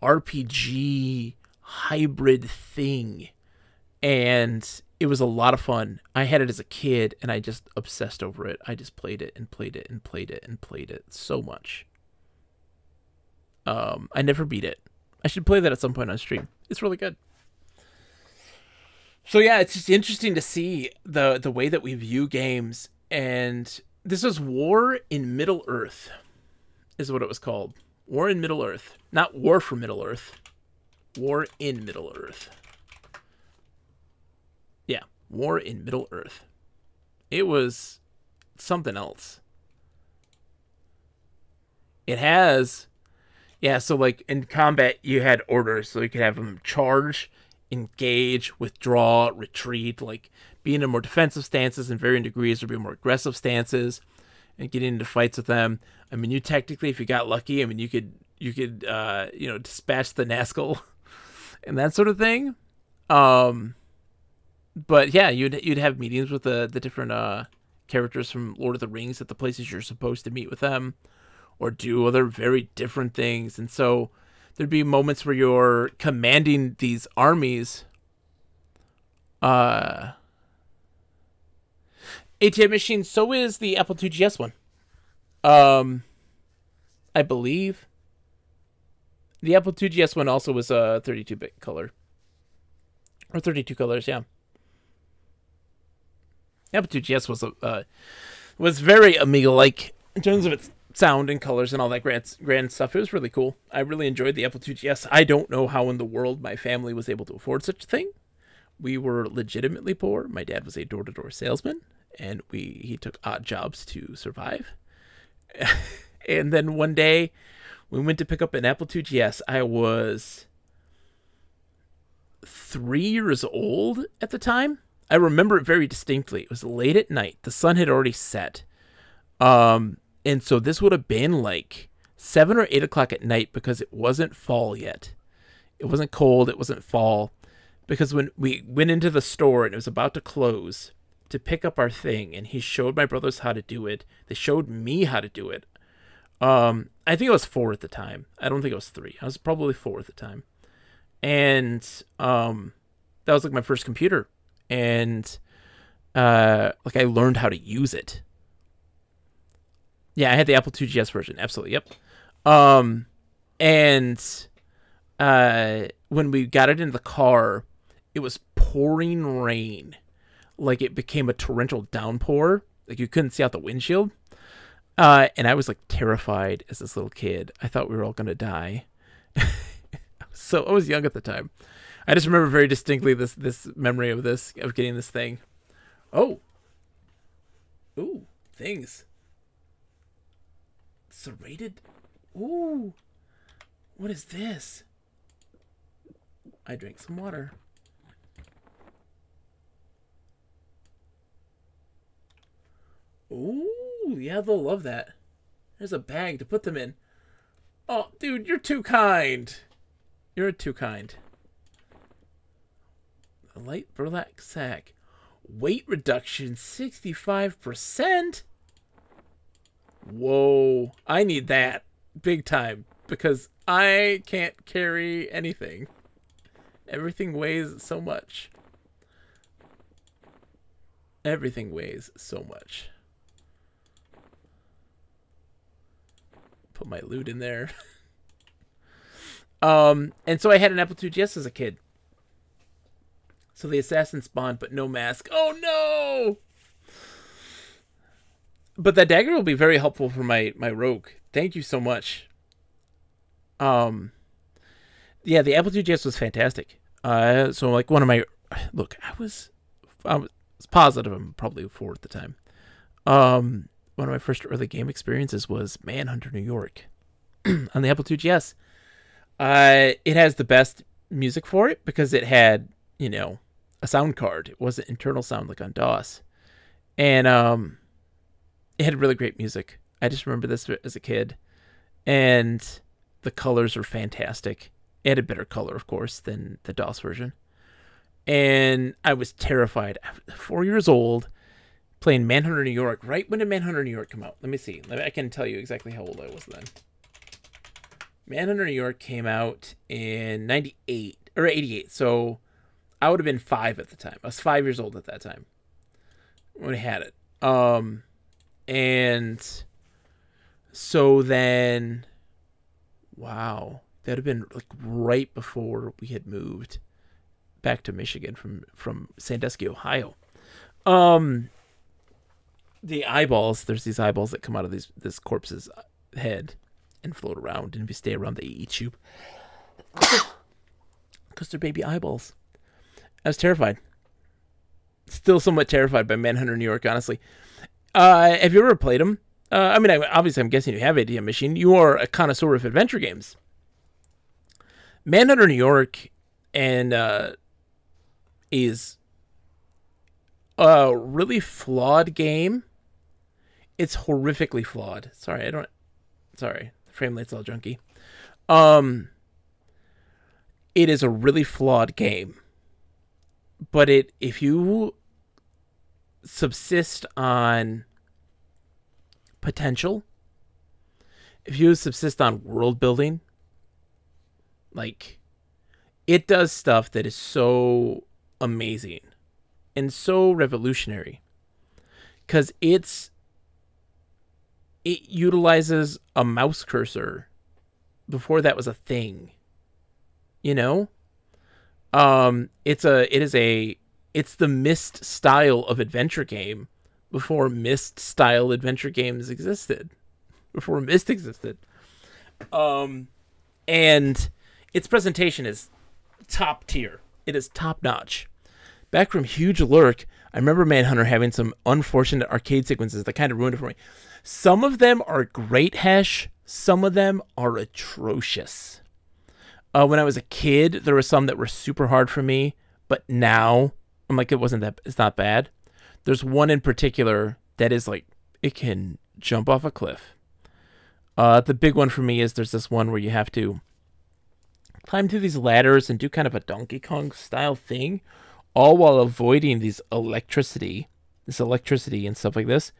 RPG hybrid thing. And it was a lot of fun. I had it as a kid and I just obsessed over it. I just played it and played it and played it and played it so much. Um, I never beat it. I should play that at some point on stream. It's really good. So yeah, it's just interesting to see the the way that we view games and this was War in Middle Earth is what it was called. War in Middle Earth. Not War for Middle Earth. War in Middle Earth. War in Middle Earth. It was something else. It has, yeah. So like in combat, you had orders, so you could have them charge, engage, withdraw, retreat. Like be in more defensive stances in varying degrees, or be more aggressive stances, and get into fights with them. I mean, you technically, if you got lucky, I mean, you could you could uh, you know dispatch the Nazgul and that sort of thing. Um, but yeah, you'd you'd have meetings with the the different uh characters from Lord of the Rings at the places you're supposed to meet with them or do other very different things. And so there'd be moments where you're commanding these armies. Uh, ATM machine, so is the Apple II GS one. Um, I believe. The Apple II GS one also was a 32 bit color. Or 32 colors, yeah. Apple II GS was a uh, was very Amiga like in terms of its sound and colors and all that grand grand stuff. It was really cool. I really enjoyed the Apple II GS. I don't know how in the world my family was able to afford such a thing. We were legitimately poor. My dad was a door to door salesman, and we he took odd jobs to survive. and then one day, we went to pick up an Apple II GS. I was three years old at the time. I remember it very distinctly. It was late at night. The sun had already set. Um, and so this would have been like seven or eight o'clock at night because it wasn't fall yet. It wasn't cold. It wasn't fall. Because when we went into the store and it was about to close to pick up our thing, and he showed my brothers how to do it, they showed me how to do it. Um, I think I was four at the time. I don't think I was three. I was probably four at the time. And um, that was like my first computer. And uh, like I learned how to use it yeah, I had the Apple II GS version. Absolutely. Yep. Um, and uh, when we got it in the car, it was pouring rain. Like it became a torrential downpour. Like you couldn't see out the windshield. Uh, and I was like terrified as this little kid. I thought we were all gonna die. so I was young at the time. I just remember very distinctly this this memory of this of getting this thing. Oh. Ooh, things serrated. Ooh. What is this? I drank some water. Ooh, yeah, they'll love that. There's a bag to put them in. Oh, dude, you're too kind. You're too kind. A light burlap sack. Weight reduction 65%? Whoa. I need that big time because I can't carry anything. Everything weighs so much. Everything weighs so much. Put my loot in there. um, and so I had an Apple II GS as a kid. So the assassin spawned, but no mask. Oh no! but that dagger will be very helpful for my my rogue. Thank you so much. Um, yeah, the Apple II GS was fantastic. Uh, so like one of my look, I was I was positive I'm probably four at the time. Um, one of my first early game experiences was Manhunter New York on the Apple II GS. Uh, it has the best music for it because it had you know a sound card. It wasn't internal sound like on DOS, and um it had really great music. I just remember this as a kid, and the colors are fantastic. It had a better color, of course, than the DOS version. And I was terrified. Four years old, playing Manhunter New York. Right when did Manhunter New York come out? Let me see. I can tell you exactly how old I was then. Manhunter New York came out in 98 or 88. So I would have been five at the time. I was five years old at that time when I had it. Um, and so then, wow, that'd have been like right before we had moved back to Michigan from from Sandusky, Ohio. Um, the eyeballs. There's these eyeballs that come out of these this corpse's head, and float around. And if you stay around, they eat you. Because they're baby eyeballs. I was terrified. Still somewhat terrified by Manhunter New York, honestly. Uh, have you ever played them? Uh, I mean, I, obviously, I'm guessing you have ATM Machine. You are a connoisseur of adventure games. Manhunter New York and uh, is a really flawed game. It's horrifically flawed. Sorry, I don't. Sorry, the frame rate's all junky. Um, it is a really flawed game, but it if you subsist on potential, if you subsist on world building, like it does stuff that is so amazing and so revolutionary. Because it's it utilizes a mouse cursor before that was a thing you know um it's a it is a it's the Myst style of adventure game before Myst style adventure games existed before Myst existed um and its presentation is top tier it is top notch back from Huge Lurk, I remember Manhunter having some unfortunate arcade sequences that kind of ruined it for me. Some of them are great, Hesh. Some of them are atrocious. Uh, when I was a kid, there were some that were super hard for me, but now I'm like, it wasn't that. It's not bad. There's one in particular that is like it can jump off a cliff. Uh, the big one for me is there's this one where you have to climb through these ladders and do kind of a Donkey Kong style thing all while avoiding these electricity, this electricity and stuff like this.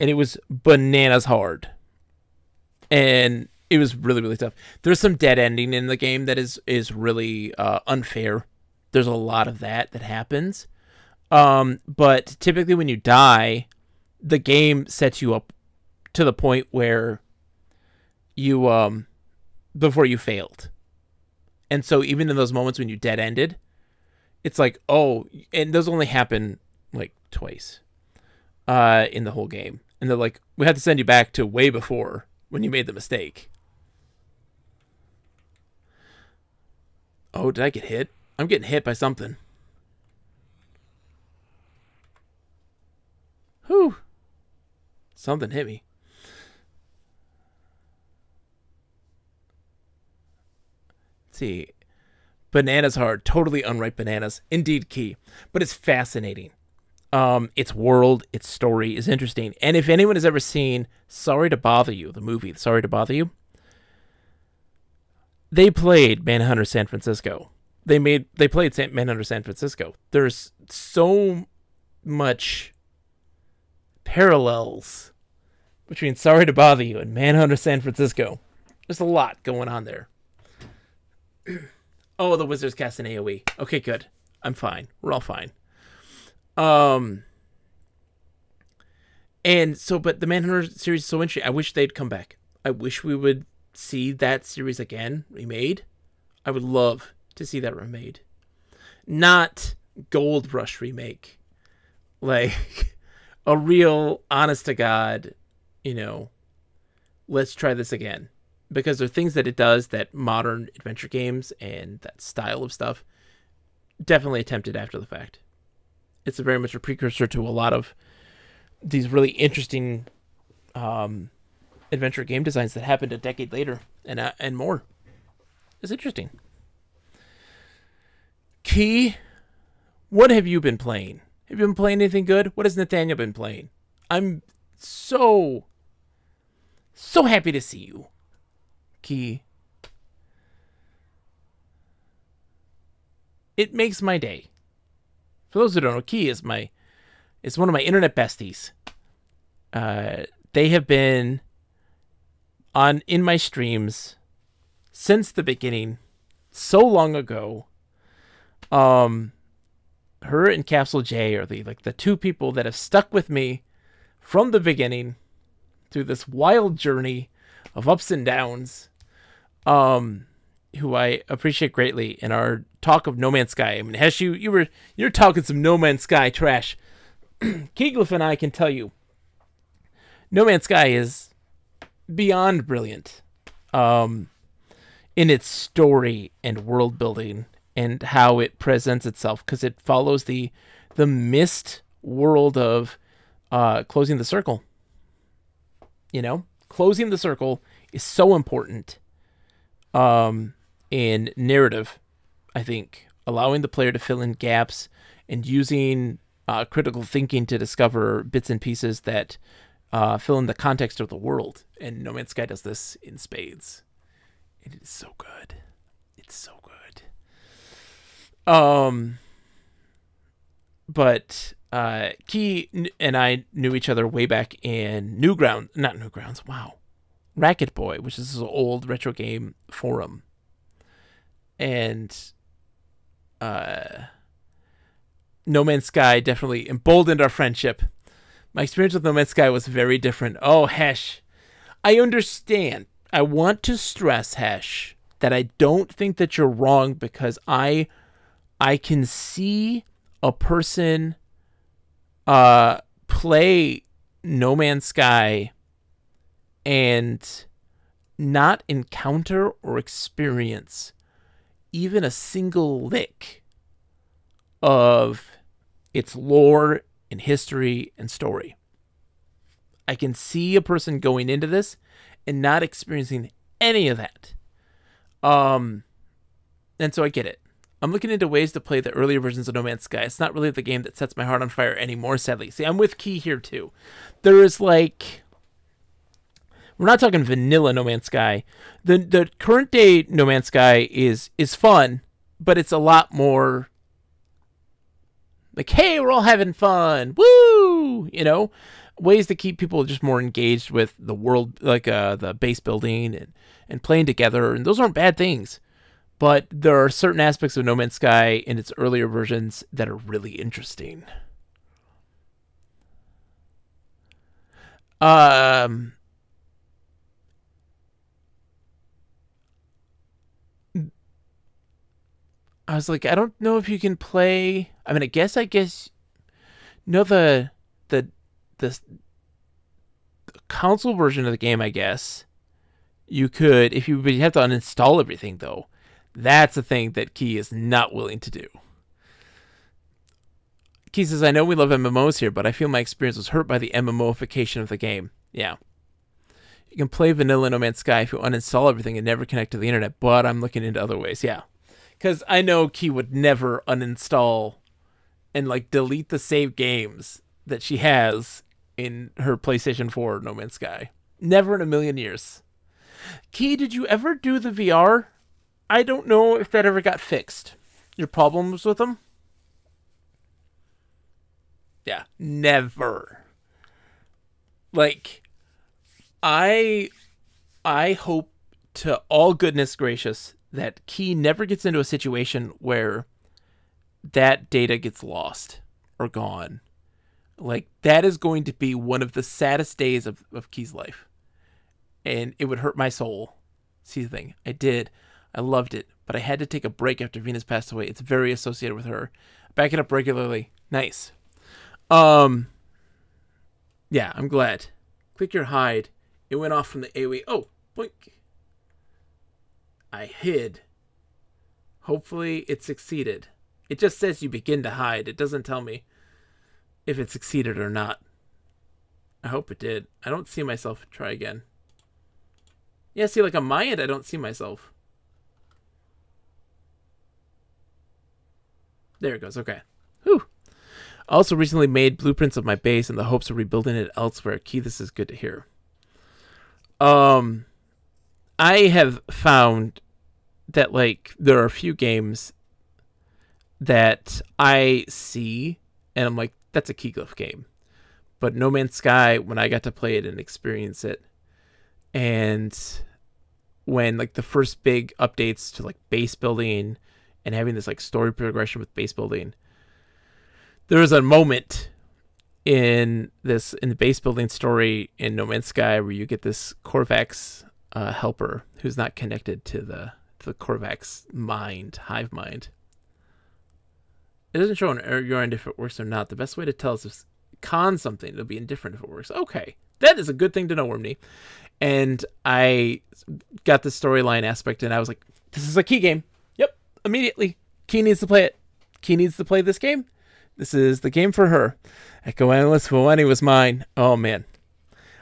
And it was bananas hard. And it was really, really tough. There's some dead ending in the game that is is really uh, unfair. There's a lot of that that happens. Um, but typically when you die, the game sets you up to the point where you um before you failed. And so even in those moments when you dead ended, it's like oh and those only happen like twice uh in the whole game and they're like we had to send you back to way before when you made the mistake oh did i get hit i'm getting hit by something whew something hit me Let's see Bananas hard, totally unripe bananas. Indeed, key. But it's fascinating. Um, its world, its story is interesting. And if anyone has ever seen Sorry to Bother You, the movie Sorry to Bother You, they played Manhunter San Francisco. They made they played San, Manhunter San Francisco. There's so much parallels between Sorry to Bother You and Manhunter San Francisco. There's a lot going on there. Oh, the Wizards cast an AoE. Okay, good. I'm fine. We're all fine. Um, and so, but the Manhunter series is so interesting. I wish they'd come back. I wish we would see that series again remade. I would love to see that remade, not Gold Rush remake, like a real, honest to God, you know. Let's try this again because there are things that it does that modern adventure games and that style of stuff definitely attempted after the fact. It's a very much a precursor to a lot of these really interesting um, adventure game designs that happened a decade later and uh, and more. It's interesting. Key, what have you been playing? Have you been playing anything good? What has Nathaniel been playing? I'm so so happy to see you. Key. It makes my day. For those who don't know, Key is my is one of my internet besties. Uh, they have been on in my streams since the beginning, so long ago. Um, her and Capsule J are the like the two people that have stuck with me from the beginning through this wild journey of ups and downs um, who I appreciate greatly in our talk of No Man's Sky. I mean, Hesh, you, you were you're talking some No Man's Sky trash. Keegliff and I can tell you, No Man's Sky is beyond brilliant. um, in its story and world building and how it presents itself because it follows the the Myst world of uh, closing the circle. You know, closing the circle is so important um, in narrative. I think allowing the player to fill in gaps and using uh, critical thinking to discover bits and pieces that uh, fill in the context of the world. And No Man's Sky does this in spades. It is so good. It's so good. Um, but uh, Key and I knew each other way back in Newground, not Newgrounds. Wow, Racketboy, which is an old retro game forum, and uh, No Man's Sky definitely emboldened our friendship. My experience with No Man's Sky was very different. Oh, Hesh, I understand. I want to stress, Hesh, that I don't think that you're wrong because I, I can see a person uh play No Man's Sky and not encounter or experience even a single lick of its lore and history and story. I can see a person going into this and not experiencing any of that. Um and so I get it. I'm looking into ways to play the earlier versions of No Man's Sky. It's not really the game that sets my heart on fire anymore, sadly. See, I'm with Key here too. There is like we're not talking vanilla No Man's Sky. The the current day No Man's Sky is is fun, but it's a lot more like, hey, we're all having fun. Woo! You know? Ways to keep people just more engaged with the world like uh the base building and, and playing together, and those aren't bad things but there are certain aspects of No Man's Sky in its earlier versions that are really interesting. Um, I was like, I don't know if you can play. I mean, I guess, I guess, no, the the the, the console version of the game. I guess you could if you, but you have to uninstall everything though. That's a thing that Key is not willing to do. Key says, I know we love MMOs here, but I feel my experience was hurt by the MMOification of the game. Yeah. You can play vanilla No Man's Sky if you uninstall everything and never connect to the internet, but I'm looking into other ways. Yeah. Because I know Key would never uninstall and like delete the save games that she has in her PlayStation 4 No Man's Sky. Never in a million years. Key, did you ever do the VR? I don't know if that ever got fixed. Your problems with them? Yeah, never. Like I I hope to all goodness gracious that Key never gets into a situation where that data gets lost or gone. Like that is going to be one of the saddest days of, of Key's life. And it would hurt my soul. See the thing. I did. I loved it, but I had to take a break after Venus passed away. It's very associated with her. Back it up regularly. Nice. Um Yeah, I'm glad. Click your hide. It went off from the AoE. Oh, boink. I hid. Hopefully it succeeded. It just says you begin to hide. It doesn't tell me if it succeeded or not. I hope it did. I don't see myself. Try again. Yeah, see, like on my end, I don't see myself. There it goes. Okay. Whew. Also recently made blueprints of my base in the hopes of rebuilding it elsewhere. Key, this is good to hear. Um, I have found that like there are a few games that I see and I'm like, that's a Keyglyph game. But No Man's Sky, when I got to play it and experience it, and when like the first big updates to like base building and having this like story progression with base building. There was a moment in this in the base building story in No Man's Sky where you get this Korvax uh, helper who's not connected to the to the Korvax mind, hive mind. It doesn't show on your end if it works or not. The best way to tell is if con something, it'll be indifferent if it works. Okay, that is a good thing to know, Wormney. And I got the storyline aspect, and I was like, this is a key game. Yep, immediately. Key needs to play it. Key needs to play this game. This is the game for her. Echo Analyst Fuwani was mine. Oh man.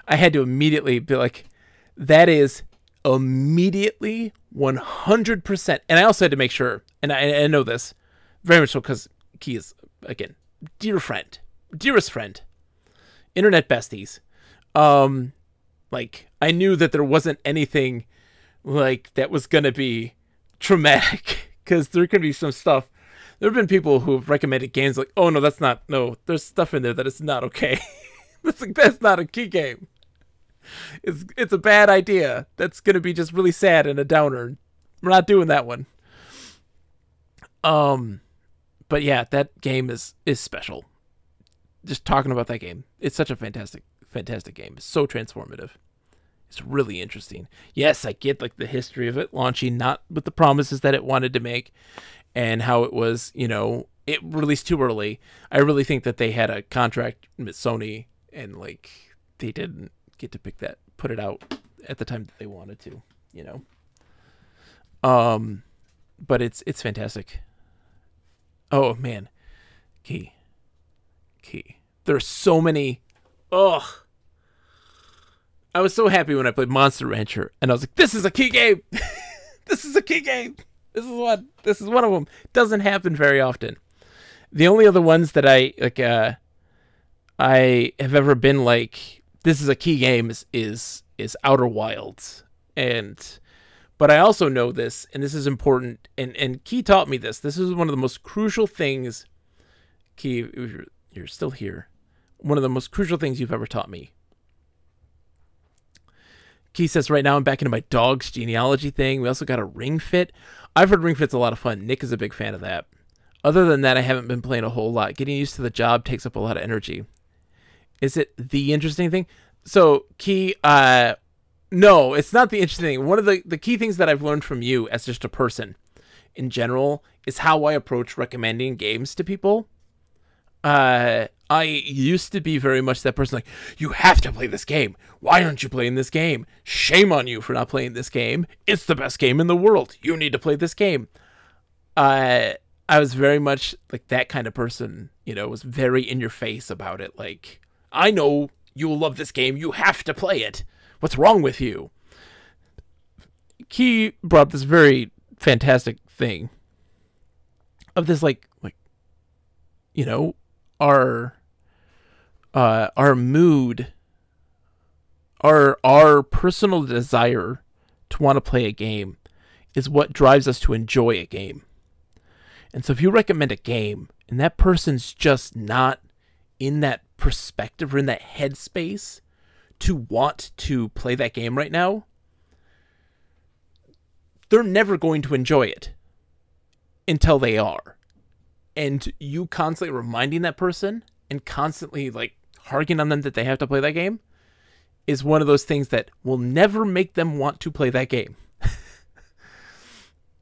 I had to immediately be like, that is immediately 100%. And I also had to make sure, and I, I know this very much so because Key is, again, dear friend, dearest friend, internet besties. Um, like, I knew that there wasn't anything like that was going to be traumatic because there could be some stuff. There have been people who have recommended games like, oh no, that's not, no, there's stuff in there that is not okay. that's like, that's not a key game it's it's a bad idea. That's gonna be just really sad and a downer. We're not doing that one. Um, but yeah, that game is is special. Just talking about that game, it's such a fantastic, fantastic game. It's so transformative. It's really interesting. Yes, I get like the history of it launching, not with the promises that it wanted to make, and how it was, you know, it released too early. I really think that they had a contract with Sony, and like they didn't get to pick that, put it out at the time that they wanted to, you know. Um, but it's it's fantastic. Oh man, key, key. There's so many. Ugh. I was so happy when I played Monster Rancher, and I was like, "This is a key game. this is a key game. This is one. This is one of them." Doesn't happen very often. The only other ones that I like, uh, I have ever been like this is a key game is is, is Outer Wilds, and but I also know this, and this is important, and and Key taught me this. This is one of the most crucial things. Key, you're, you're still here. One of the most crucial things you've ever taught me. Key says, right now I'm back into my dog's genealogy thing. We also got a ring fit. I've heard ring fit's a lot of fun. Nick is a big fan of that. Other than that, I haven't been playing a whole lot. Getting used to the job takes up a lot of energy. Is it the interesting thing? So, Key, uh, no, it's not the interesting thing. One of the, the key things that I've learned from you as just a person in general is how I approach recommending games to people. Uh, I used to be very much that person like, you have to play this game. Why aren't you playing this game? Shame on you for not playing this game. It's the best game in the world. You need to play this game. Uh, I was very much like that kind of person, you know, was very in your face about it. Like, I know you will love this game. You have to play it. What's wrong with you? Key brought this very fantastic thing of this like like you know our uh our mood our our personal desire to want to play a game is what drives us to enjoy a game. And so if you recommend a game and that person's just not in that perspective or in that headspace to want to play that game right now, they're never going to enjoy it until they are. And you constantly reminding that person and constantly like harking on them that they have to play that game is one of those things that will never make them want to play that game.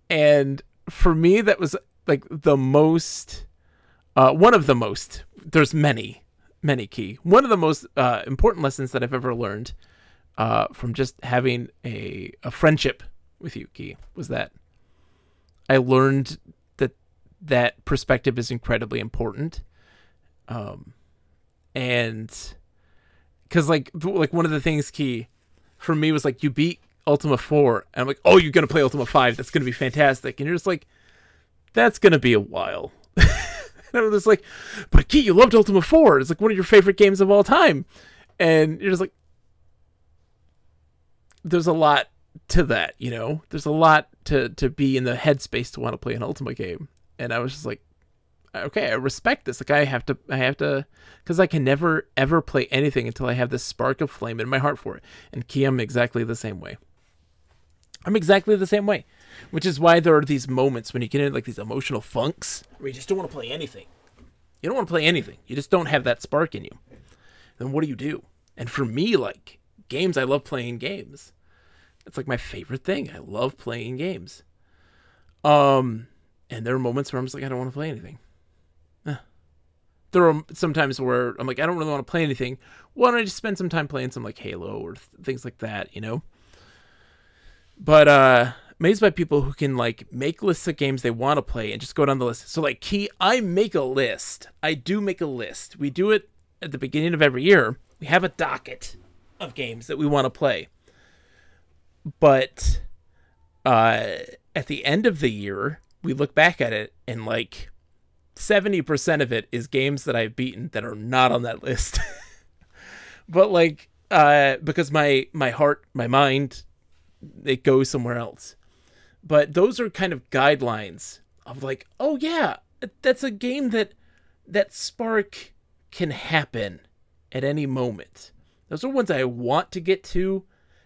and for me, that was like the most, uh, one of the most, there's many, many key. One of the most uh, important lessons that I've ever learned uh, from just having a, a friendship with you, Key, was that I learned that that perspective is incredibly important. Um, and because like like one of the things, Key, for me was like you beat Ultima 4, and I'm like, oh, you're gonna play Ultima 5. That's gonna be fantastic. And you're just like, that's gonna be a while. And I was like, but Key, you loved Ultima 4. It's like one of your favorite games of all time. And you're just like, there's a lot to that, you know? There's a lot to, to be in the headspace to want to play an Ultima game. And I was just like, okay, I respect this. Like I have to, I have to, because I can never ever play anything until I have this spark of flame in my heart for it. And Key, I'm exactly the same way. I'm exactly the same way. Which is why there are these moments when you get into like these emotional funks where you just don't want to play anything. You don't want to play anything. You just don't have that spark in you. Then what do you do? And for me, like games, I love playing games. It's like my favorite thing. I love playing games. Um, and there are moments where I'm just like, I don't want to play anything. Eh. there are sometimes where I'm like, I don't really want to play anything. Why don't I just spend some time playing some like Halo or th- things like that, you know? But uh amazed by people who can like make lists of games they want to play and just go down the list. So like key, I make a list. I do make a list. We do it at the beginning of every year. We have a docket of games that we want to play. But uh at the end of the year, we look back at it and like 70% of it is games that I've beaten that are not on that list. but like uh because my my heart, my mind it goes somewhere else. But those are kind of guidelines of like, oh yeah, that's a game that that spark can happen at any moment. Those are ones I want to get to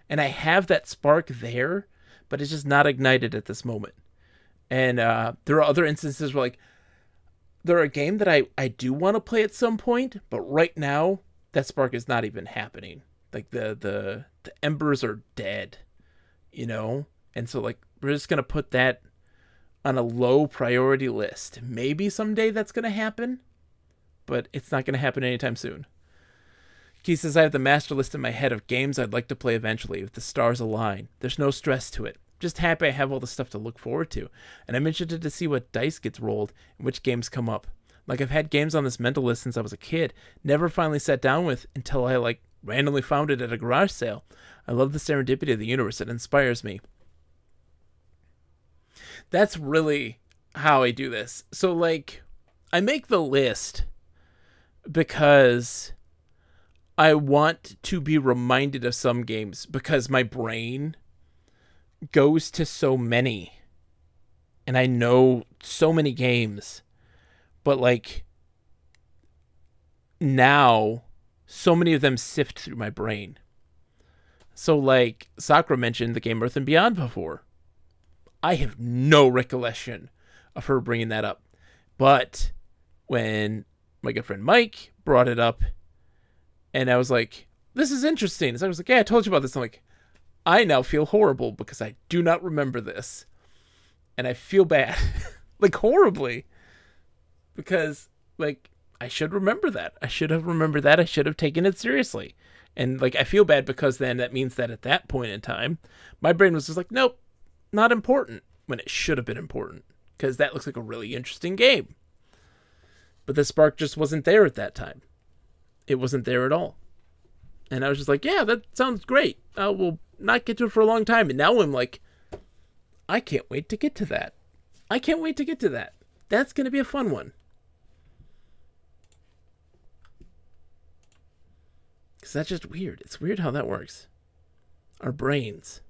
and I have that spark there, but it's just not ignited at this moment. And uh, there are other instances where like they're a game that I, I do want to play at some point, but right now that spark is not even happening. Like the the the embers are dead, you know? And so like we're just gonna put that on a low priority list. Maybe someday that's gonna happen, but it's not gonna happen anytime soon. Key says I have the master list in my head of games I'd like to play eventually if the stars align. There's no stress to it just happy I have all the stuff to look forward to. And I'm interested to see what dice gets rolled and which games come up. Like I've had games on this mental list since I was a kid, never finally sat down with until I like randomly found it at a garage sale. I love the serendipity of the universe. It inspires me. That's really how I do this. So like I make the list because I want to be reminded of some games because my brain goes to so many and I know so many games, but like now so many of them sift through my brain. So like Sakura mentioned the game Earth and Beyond before. I have no recollection of her bringing that up. But when my good friend Mike brought it up and I was like, this is interesting. So I was like, yeah, I told you about this. I'm like, I now feel horrible because I do not remember this. And I feel bad. like horribly. Because like I should remember that. I should have remembered that. I should have taken it seriously. And like I feel bad because then that means that at that point in time, my brain was just like, nope, not important when it should have been important because that looks like a really interesting game. But the spark just wasn't there at that time. It wasn't there at all. And I was just like, yeah, that sounds great. Uh, we'll not get to it for a long time. And now I'm like, I can't wait to get to that. I can't wait to get to that. That's going to be a fun one. Because that's just weird. It's weird how that works. Our brains.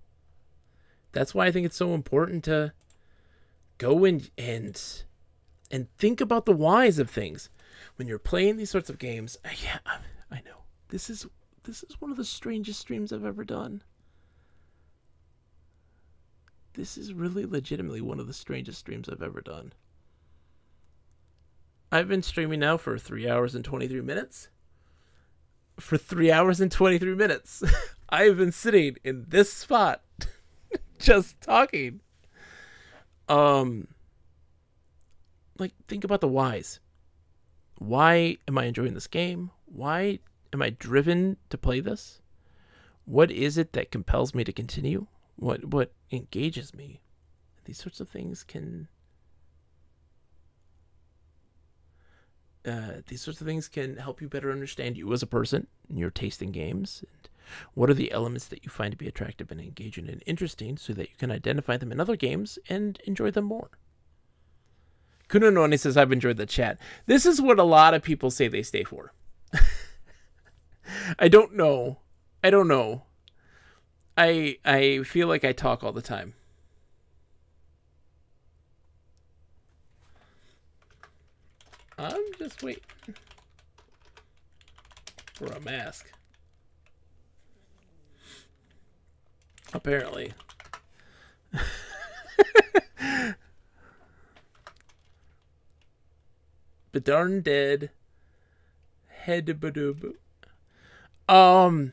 That's why I think it's so important to go and and and think about the whys of things when you're playing these sorts of games. Uh, yeah, I know. This is this is one of the strangest streams I've ever done. This is really legitimately one of the strangest streams I've ever done. I've been streaming now for 3 hours and 23 minutes. For 3 hours and 23 minutes. I have been sitting in this spot just talking. Um like think about the whys. Why am I enjoying this game? Why am I driven to play this? What is it that compels me to continue? What what engages me? These sorts of things can uh, these sorts of things can help you better understand you as a person and your taste in games and what are the elements that you find to be attractive and engaging and interesting so that you can identify them in other games and enjoy them more. Kunononi says, I've enjoyed the chat. This is what a lot of people say they stay for. I don't know. I don't know. I I feel like I talk all the time. I'm just waiting for a mask. Apparently. but darn dead. Head badoob. Um,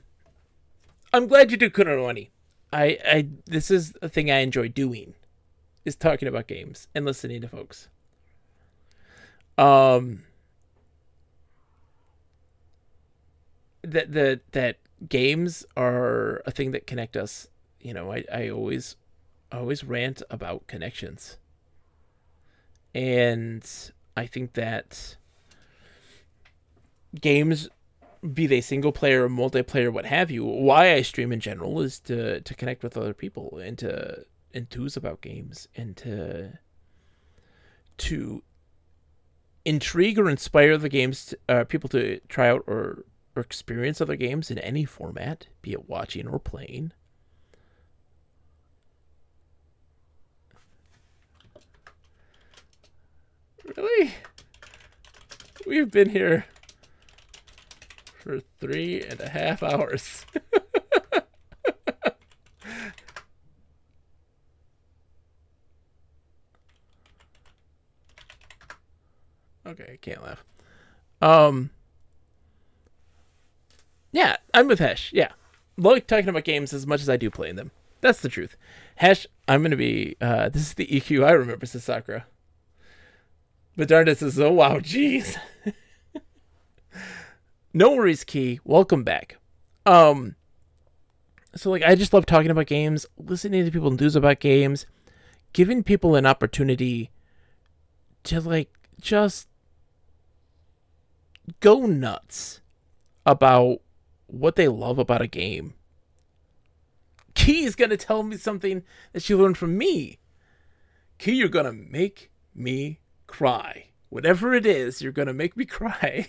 I'm glad you do Kunononi. I, I, this is a thing I enjoy doing, is talking about games and listening to folks. Um, that that that games are a thing that connect us. You know, I I always I always rant about connections, and I think that games be they single player or multiplayer what have you why i stream in general is to to connect with other people and to enthuse about games and to to intrigue or inspire the games uh, people to try out or, or experience other games in any format be it watching or playing really we've been here for three and a half hours. okay, I can't laugh. Um, yeah, I'm with Hesh. Yeah, like talking about games as much as I do playing them. That's the truth. Hesh, I'm gonna be. Uh, this is the EQ I remember, says Sakura. But Darnus says, "Oh wow, jeez." no worries, Key. Welcome back. Um, so like I just love talking about games, listening to people news about games, giving people an opportunity to like just go nuts about what they love about a game. Key is gonna tell me something that she learned from me. Key, you're gonna make me cry. Whatever it is, you're gonna make me cry.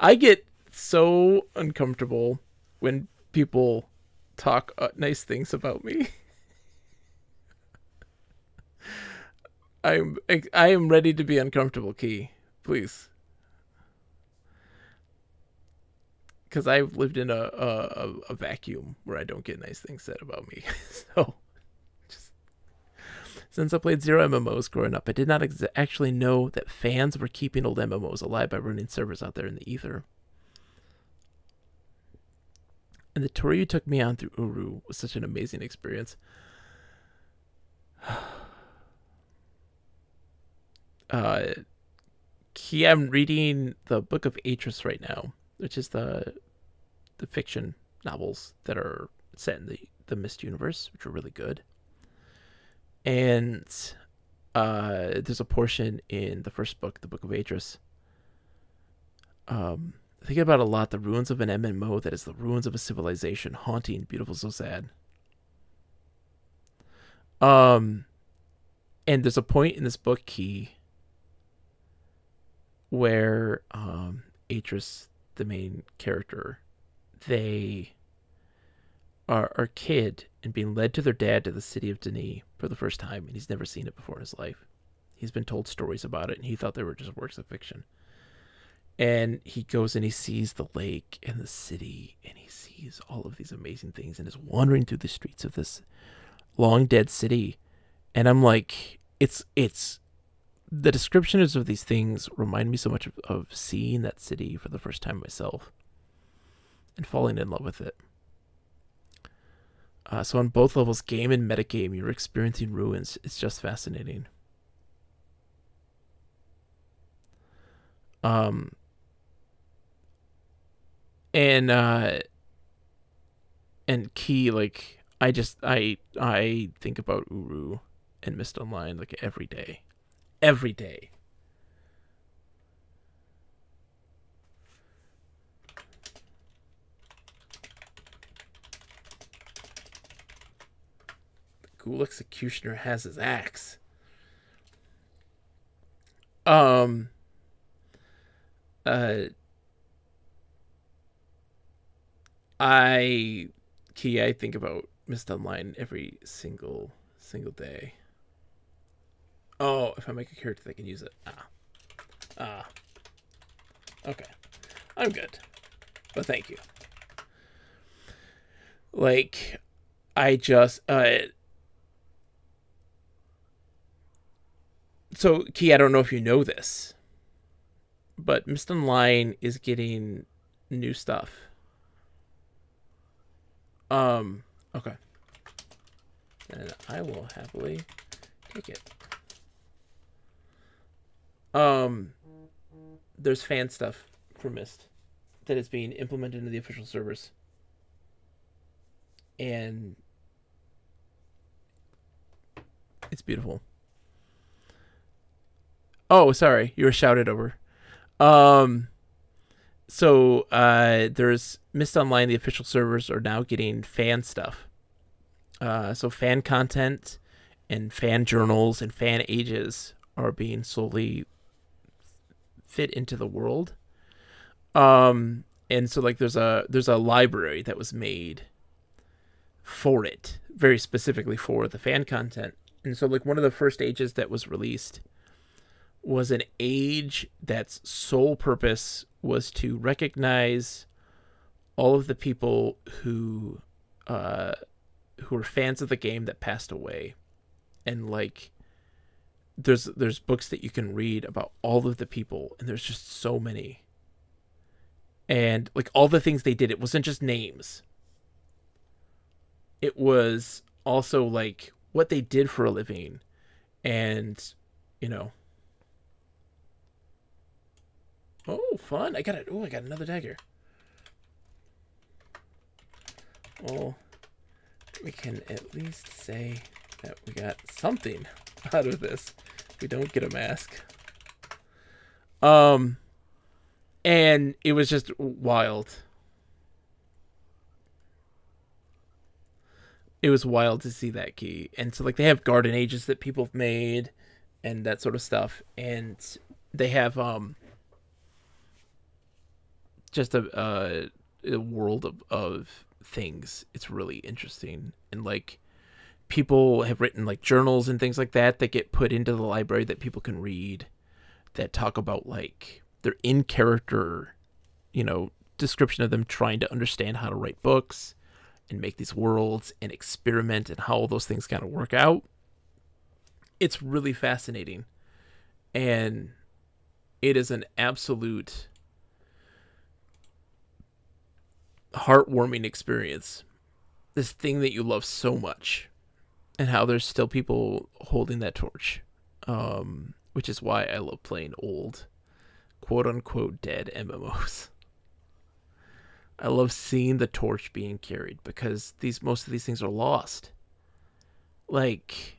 I get so uncomfortable when people talk uh, nice things about me. I'm I am ready to be uncomfortable, Key. Please. Because I've lived in a, a a vacuum where I don't get nice things said about me. so, since I played zero MMOs growing up, I did not ex- actually know that fans were keeping old MMOs alive by running servers out there in the ether. And the tour you took me on through Uru was such an amazing experience. uh, key, I'm reading the Book of Atrus right now, which is the the fiction novels that are set in the the Myst universe, which are really good. And uh, there's a portion in the first book, the Book of Atrus. Um, thinking about a lot the ruins of an MMO that is the ruins of a civilization, haunting, beautiful, so sad. Um, and there's a point in this book key where um Atrus, the main character, they are are kid and being led to their dad to the city of D'ni for the first time, and he's never seen it before in his life. He's been told stories about it, and he thought they were just works of fiction. And he goes and he sees the lake and the city, and he sees all of these amazing things, and is wandering through the streets of this long dead city. And I'm like, it's it's the descriptions of these things remind me so much of, of seeing that city for the first time myself and falling in love with it. Uh, so on both levels, game and metagame, you're experiencing ruins. It's just fascinating. Um, and uh, and key like I just I I think about Uru and Myst Online like every day, every day. Ghoul Executioner has his axe. Um. Uh. I, key, I think about Myst Online every single single day. Oh, if I make a character they can use it. Ah. Ah. Okay. I'm good. But thank you. Like, I just, uh, so Key, I don't know if you know this, but Myst Online is getting new stuff. Um, okay. And I will happily take it. Um, there's fan stuff for Myst that is being implemented into the official servers. And it's beautiful. Oh, sorry, you were shouted over. Um, so uh, there's Myst Online. The official servers are now getting fan stuff. Uh, so fan content and fan journals and fan ages are being slowly fit into the world. Um, and so like there's a there's a library that was made for it, very specifically for the fan content. And so like one of the first ages that was released was an age that's sole purpose was to recognize all of the people who uh who were fans of the game that passed away. And like there's there's books that you can read about all of the people and there's just so many. And like all the things they did it wasn't just names. It was also like what they did for a living. And you know oh fun. I got it oh i got another dagger. Well we can at least say that we got something out of this. We don't get a mask. Um and it was just wild. It was wild to see that key. And so like they have garden ages that people have made and that sort of stuff. And they have um just a uh, a world of, of things. It's really interesting. And like people have written like journals and things like that that get put into the library that people can read that talk about like their in character, you know, description of them trying to understand how to write books and make these worlds and experiment and how all those things kind of work out. It's really fascinating. And it is an absolute heartwarming experience. This thing that you love so much, and how there's still people holding that torch. Um, which is why I love playing old, quote unquote, dead MMOs. I love seeing the torch being carried because these most of these things are lost. Like,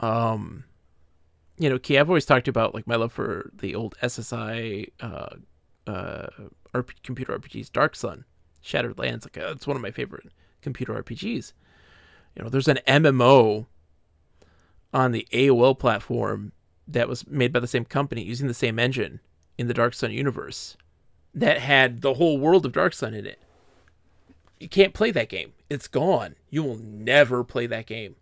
um, you know, Key, I've always talked about like my love for the old SSI, uh, uh, RP, computer RPGs, Dark Sun, Shattered Lands. Like, uh, it's one of my favorite computer RPGs. You know, there's an MMO on the AOL platform that was made by the same company using the same engine in the Dark Sun universe that had the whole world of Dark Sun in it. You can't play that game. It's gone. You will never play that game.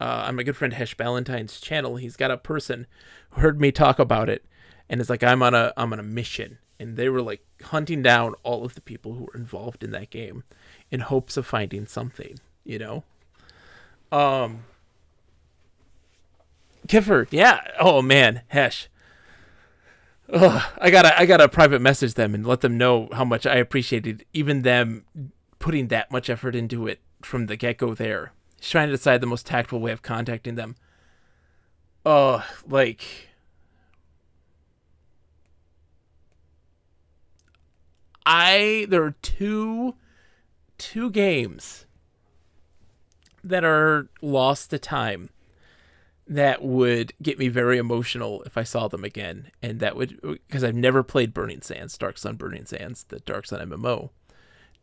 Uh, on my good friend Hesh Ballantyne's channel, he's got a person who heard me talk about it, and it's like I'm on a I'm on a mission, and they were like hunting down all of the people who were involved in that game, in hopes of finding something, you know. Um. Kiffer, yeah. Oh man, Hesh, Ugh, I gotta I gotta private message them and let them know how much I appreciated even them putting that much effort into it from the get go there. Trying to decide the most tactful way of contacting them. Oh, like I there are two two games that are lost to time that would get me very emotional if I saw them again. And that would, because I've never played Burning Sands, Dark Sun Burning Sands, the Dark Sun MMO.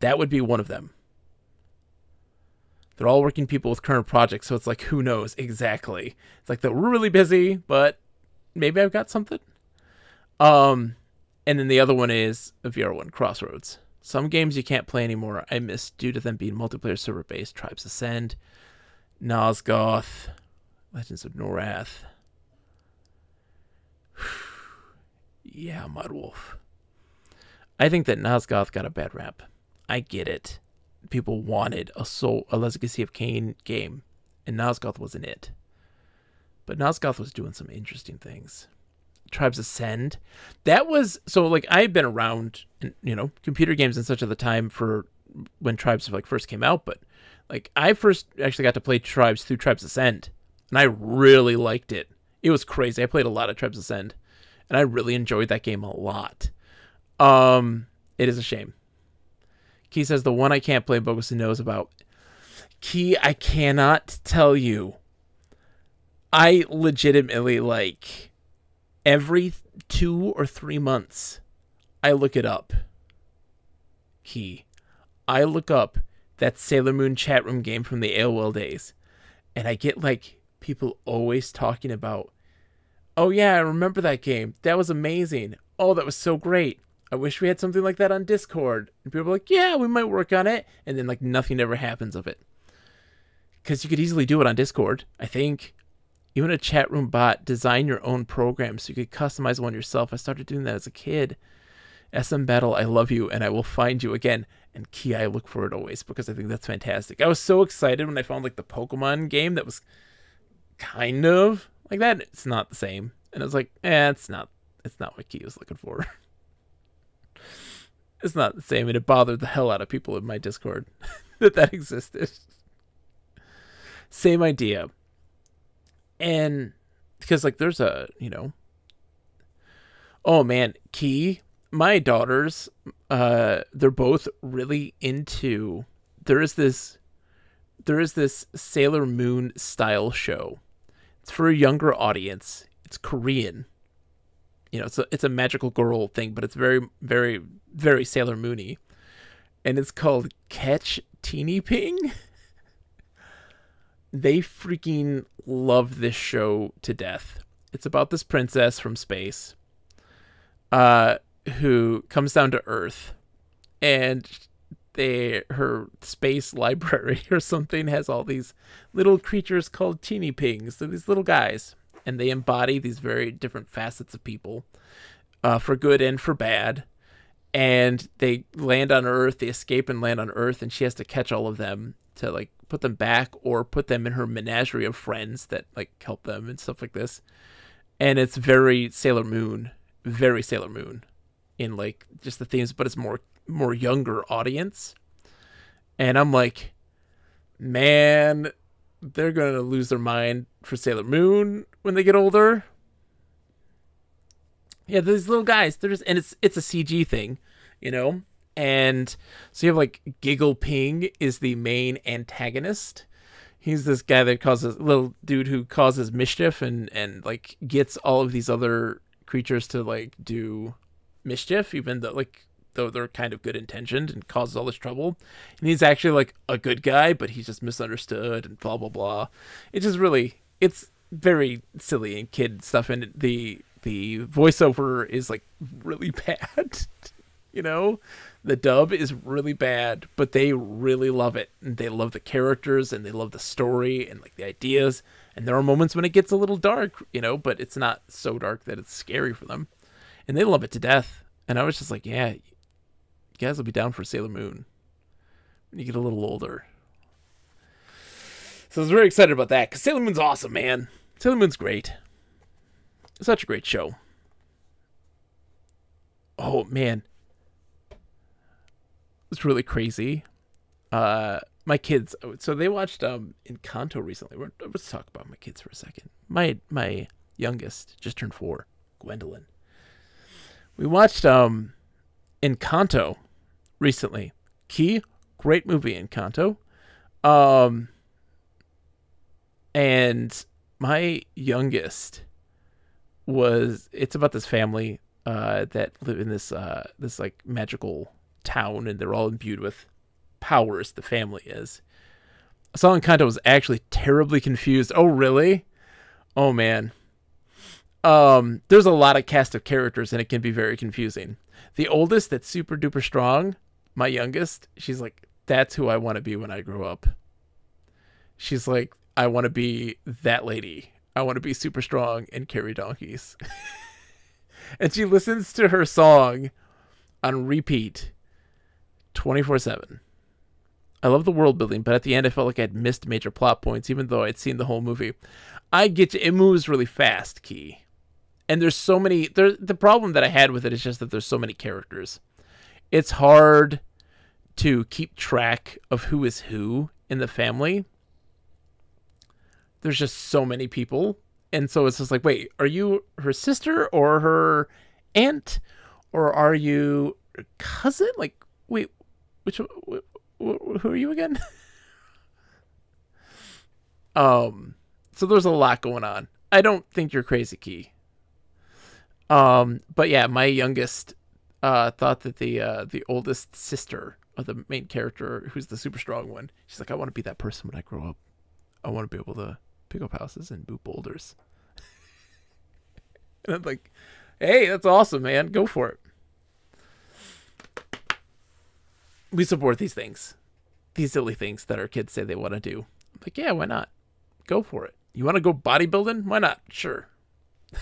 That would be one of them. They're all working people with current projects, so it's like, who knows exactly? It's like they're really busy, but maybe I've got something. Um, and then the other one is VR1 Crossroads. Some games you can't play anymore. I miss due to them being multiplayer server based. Tribes Ascend, Nosgoth, Legends of Norath. yeah, Modwolf. I think that Nosgoth got a bad rap. I get it. People wanted a soul, a Legacy of Kain game, and Nosgoth wasn't it. But Nosgoth was doing some interesting things. Tribes Ascend. That was so like I've been around, you know, computer games and such at the time for when Tribes like first came out, but like I first actually got to play Tribes through Tribes Ascend and I really liked it. It was crazy. I played a lot of Tribes Ascend, and I really enjoyed that game a lot. Um, it is a shame. Key says the one I can't play Boguson knows about. Key, I cannot tell you. I legitimately like every two or three months, I look it up. Key. I look up that Sailor Moon chat room game from the AOL days, and I get like people always talking about, oh yeah, I remember that game. That was amazing. Oh, that was so great. I wish we had something like that on Discord. And people are like, yeah, we might work on it. And then like nothing ever happens of it. Because you could easily do it on Discord, I think. Even a chat room bot, design your own program so you could customize one yourself. I started doing that as a kid. SM Battle, I love you, and I will find you again. And Key, I look for it always because I think that's fantastic. I was so excited when I found like the Pokemon game that was kind of like that. It's not the same, and I was like, eh, it's not. It's not what Key was looking for. it's not the same, and it bothered the hell out of people in my Discord that that existed. Same idea and because like there's a you know oh man key my daughters uh they're both really into there is this there is this sailor moon style show. It's for a younger audience. It's korean. You know it's a, it's a magical girl thing but it's very very very sailor moony. And it's called catch Teenieping. They freaking love this show to death. It's about this princess from space uh who comes down to earth and they her space library or something has all these little creatures called Teeniepings. They're these little guys and they embody these very different facets of people uh, for good and for bad and they land on earth they escape and land on earth and she has to catch all of them to like put them back or put them in her menagerie of friends that like help them and stuff like this. And it's very Sailor Moon, very Sailor Moon in like just the themes, but it's more more younger audience. And I'm like, man, they're gonna lose their mind for Sailor Moon when they get older. Yeah, these little guys, they're just and it's it's a CG thing, you know? And so you have like Giggle Ping is the main antagonist. He's this guy that causes little dude who causes mischief and and like gets all of these other creatures to like do mischief, even though like though they're kind of good intentioned and causes all this trouble. And he's actually like a good guy, but he's just misunderstood and blah blah blah. It's just really it's very silly and kid stuff and the the voiceover is like really bad. you know? The dub is really bad, but they really love it. And they love the characters and they love the story and like the ideas. And there are moments when it gets a little dark, you know, but it's not so dark that it's scary for them. And they love it to death. And I was just like, yeah, you guys will be down for Sailor Moon when you get a little older. So I was very excited about that because Sailor Moon's awesome, man. Sailor Moon's great. Such a great show. Oh man, was really crazy. Uh, my kids, so they watched um Encanto recently. let's talk about my kids for a second. My my youngest just turned four, Gwendolyn. We watched um Encanto recently. Key, great movie Encanto. Um, and my youngest was it's about this family uh that live in this uh this like magical town and they're all imbued with powers, the family is. Saw Encanto was actually terribly confused. Oh, really? Oh, man. Um, there's a lot of cast of characters and it can be very confusing. The oldest that's super duper strong, my youngest, she's like, that's who I want to be when I grow up. She's like, I want to be that lady. I want to be super strong and carry donkeys. and she listens to her song on repeat 24 7. I love the world building, but at the end I felt like I'd missed major plot points, even though I'd seen the whole movie. I get you, it moves really fast, Key. And there's so many there the problem that I had with it is just that there's so many characters. It's hard to keep track of who is who in the family. There's just so many people. And so it's just like, wait, are you her sister or her aunt or are you cousin? Like, wait, which wh- wh- who are you again? um, so there's a lot going on. I don't think you're crazy, Key. Um, but yeah, my youngest uh thought that the uh the oldest sister of the main character, who's the super strong one, she's like, I want to be that person when I grow up. I want to be able to pick up houses and move boulders. and I'm like, hey, that's awesome, man. Go for it. We support these things, these silly things that our kids say they want to do. I'm like, yeah, why not? Go for it. You want to go bodybuilding? Why not? Sure.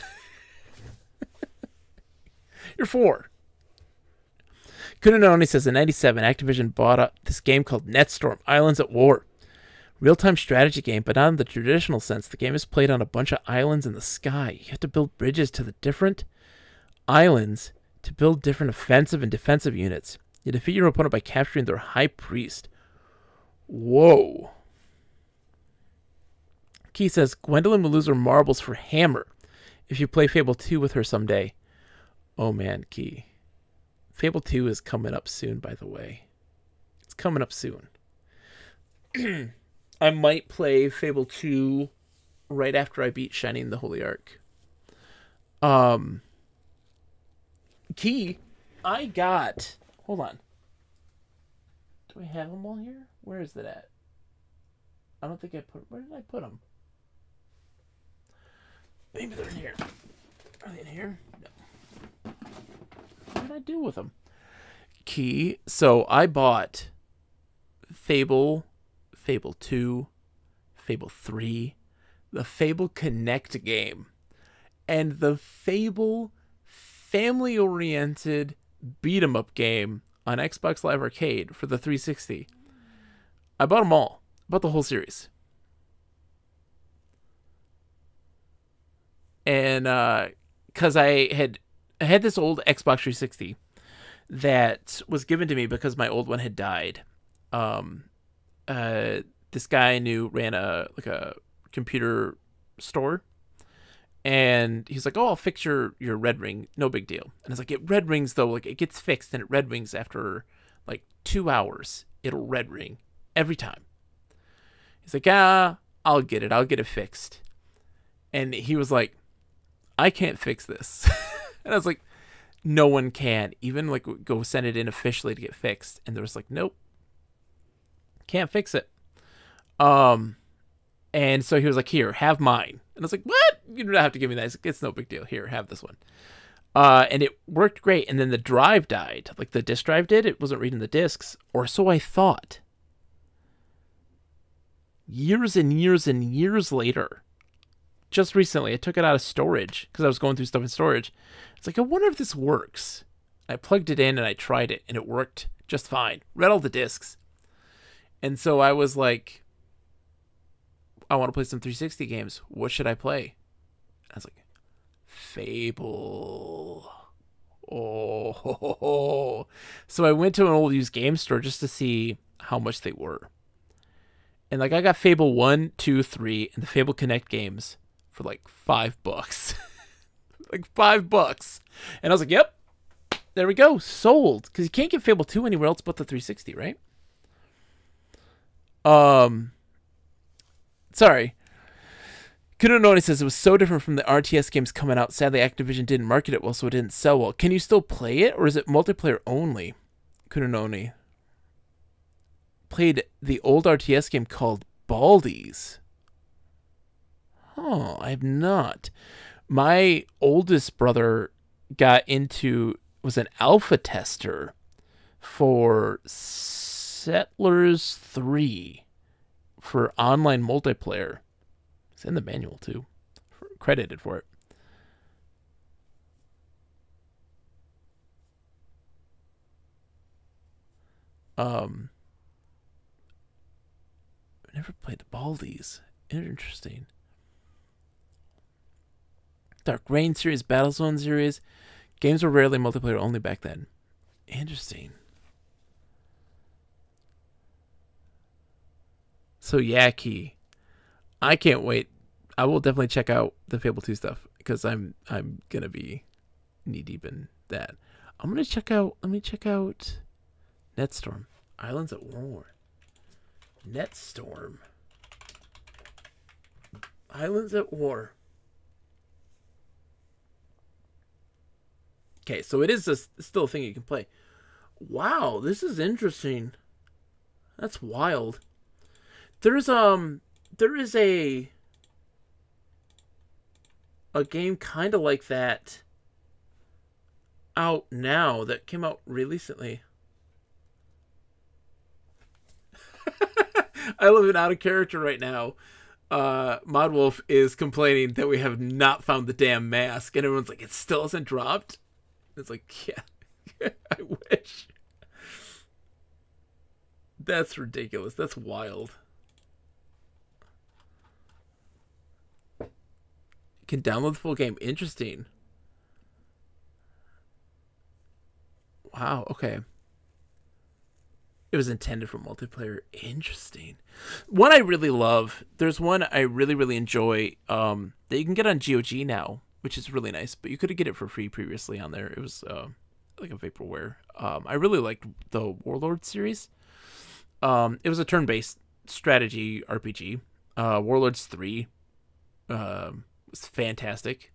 You're four. Kunanoni says in 97, Activision bought up this game called Netstorm Islands at War. Real time strategy game, but not in the traditional sense. The game is played on a bunch of islands in the sky. You have to build bridges to the different islands to build different offensive and defensive units. You defeat your opponent by capturing their high priest. Whoa. Key says Gwendolyn will lose her marbles for Hammer if you play Fable 2 with her someday. Oh man, Key. Fable 2 is coming up soon, by the way. It's coming up soon. I might play Fable 2 right after I beat Shining the Holy Ark. Um Key, I got hold on. Do I have them all here? Where is that at? I don't think I put where did I put them? Maybe they're in here. Are they in here? No. What did I do with them? Key. So I bought Fable, Fable 2, Fable 3, the Fable Connect game, and the Fable family oriented beat 'em up game on Xbox Live Arcade for the 360. I bought them all. I bought the whole series. and uh uh, I had I had this old Xbox 360 that was given to me because my old one had died. Um, uh, this guy I knew ran a like a computer store, and he's like, "Oh, I'll fix your your red ring, no big deal." And it's like, "It red rings though, like it gets fixed, and it red rings after like two hours. It'll red ring every time." He's like, "Ah, I'll get it. I'll get it fixed." And he was like, I can't fix this. and I was like, no one can. Even like go send it in officially to get fixed. And there was like, nope. Can't fix it. Um and so he was like, here, have mine. And I was like, what? You don't have to give me that. It's no big deal. Here, have this one. Uh, and it worked great. And then the drive died. Like the disk drive did. It wasn't reading the disks. Or so I thought. Years and years and years later, just recently. I took it out of storage because I was going through stuff in storage. It's like, I wonder if this works. I plugged it in and I tried it and it worked just fine. Read all the discs. And so I was like, I want to play some 360 games. What should I play? I was like, Fable. Oh, so I went to an old used game store just to see how much they were. And like I got Fable 1, 2, 3, and the Fable Connect games for like five bucks. like five bucks. And I was like, yep, there we go. Sold. Because you can't get Fable 2 anywhere else but the 360, right? Um, sorry. Kunononi says it was so different from the RTS games coming out. Sadly, Activision didn't market it well, so it didn't sell well. Can you still play it, or is it multiplayer only? Kunononi played the old RTS game called Baldies. Oh, I have not. My oldest brother got into was an alpha tester for Settlers 3 for online multiplayer. It's in the manual too. Credited for it. Um I never played the Baldies. Interesting. Dark Reign series, Battlezone series. Games were rarely multiplayer only back then. Interesting. So key. I can't wait. I will definitely check out the Fable 2 stuff because I'm I'm gonna be knee deep in that. I'm gonna check out. Let me check out Netstorm Islands at War. Netstorm Islands at War. Okay, so it is a, still a thing you can play. Wow, this is interesting. That's wild. There's um there is a a game kind of like that out now that came out recently. I live in out of character right now. Uh, Modwolf is complaining that we have not found the damn mask, and everyone's like, "It still hasn't dropped." It's like, yeah, I wish. That's ridiculous. That's wild. Can download the full game. Interesting. Wow, okay. It was intended for multiplayer. Interesting. One I really love. There's one I really really enjoy. Um, that you can get on GOG now, which is really nice. But you could get it for free previously on there. It was uh, like a vaporware. Um, I really liked the Warlord series. Um, it was a turn-based strategy RPG. Uh, Warlords Three uh, was fantastic.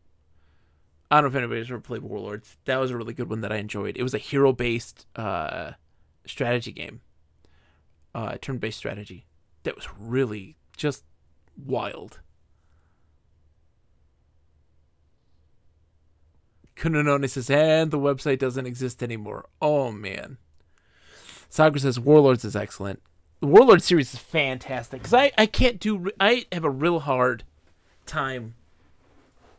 I don't know if anybody's ever played Warlords. That was a really good one that I enjoyed. It was a hero-based uh, strategy game, uh, turn-based strategy. That was really just wild. Kunanone says, and the website doesn't exist anymore. Oh man. Sagar says Warlords is excellent. The Warlord series is fantastic because I I can't do I have a real hard time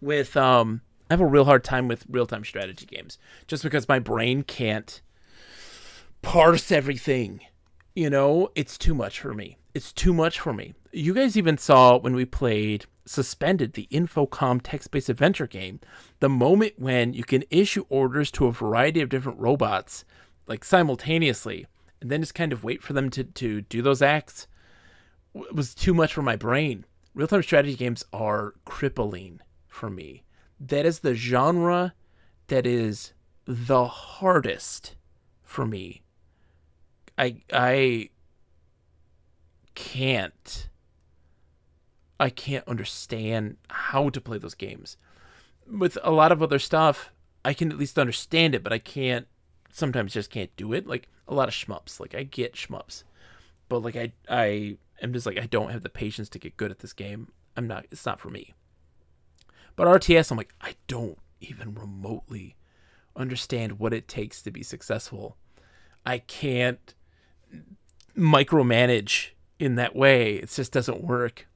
with um I have a real hard time with real time strategy games just because my brain can't parse everything. You know, it's too much for me. It's too much for me. You guys even saw when we played Suspended, the Infocom text based adventure game, the moment when you can issue orders to a variety of different robots, like simultaneously, and then just kind of wait for them to, to do those acts was too much for my brain. Real time strategy games are crippling for me. That is the genre that is the hardest for me. I I can't I can't understand how to play those games. With a lot of other stuff, I can at least understand it, but I can't sometimes just can't do it. Like a lot of shmups. Like I get shmups. But like I I am just like I don't have the patience to get good at this game. I'm not it's not for me. But RTS I'm like I don't even remotely understand what it takes to be successful. I can't micromanage in that way. It just doesn't work.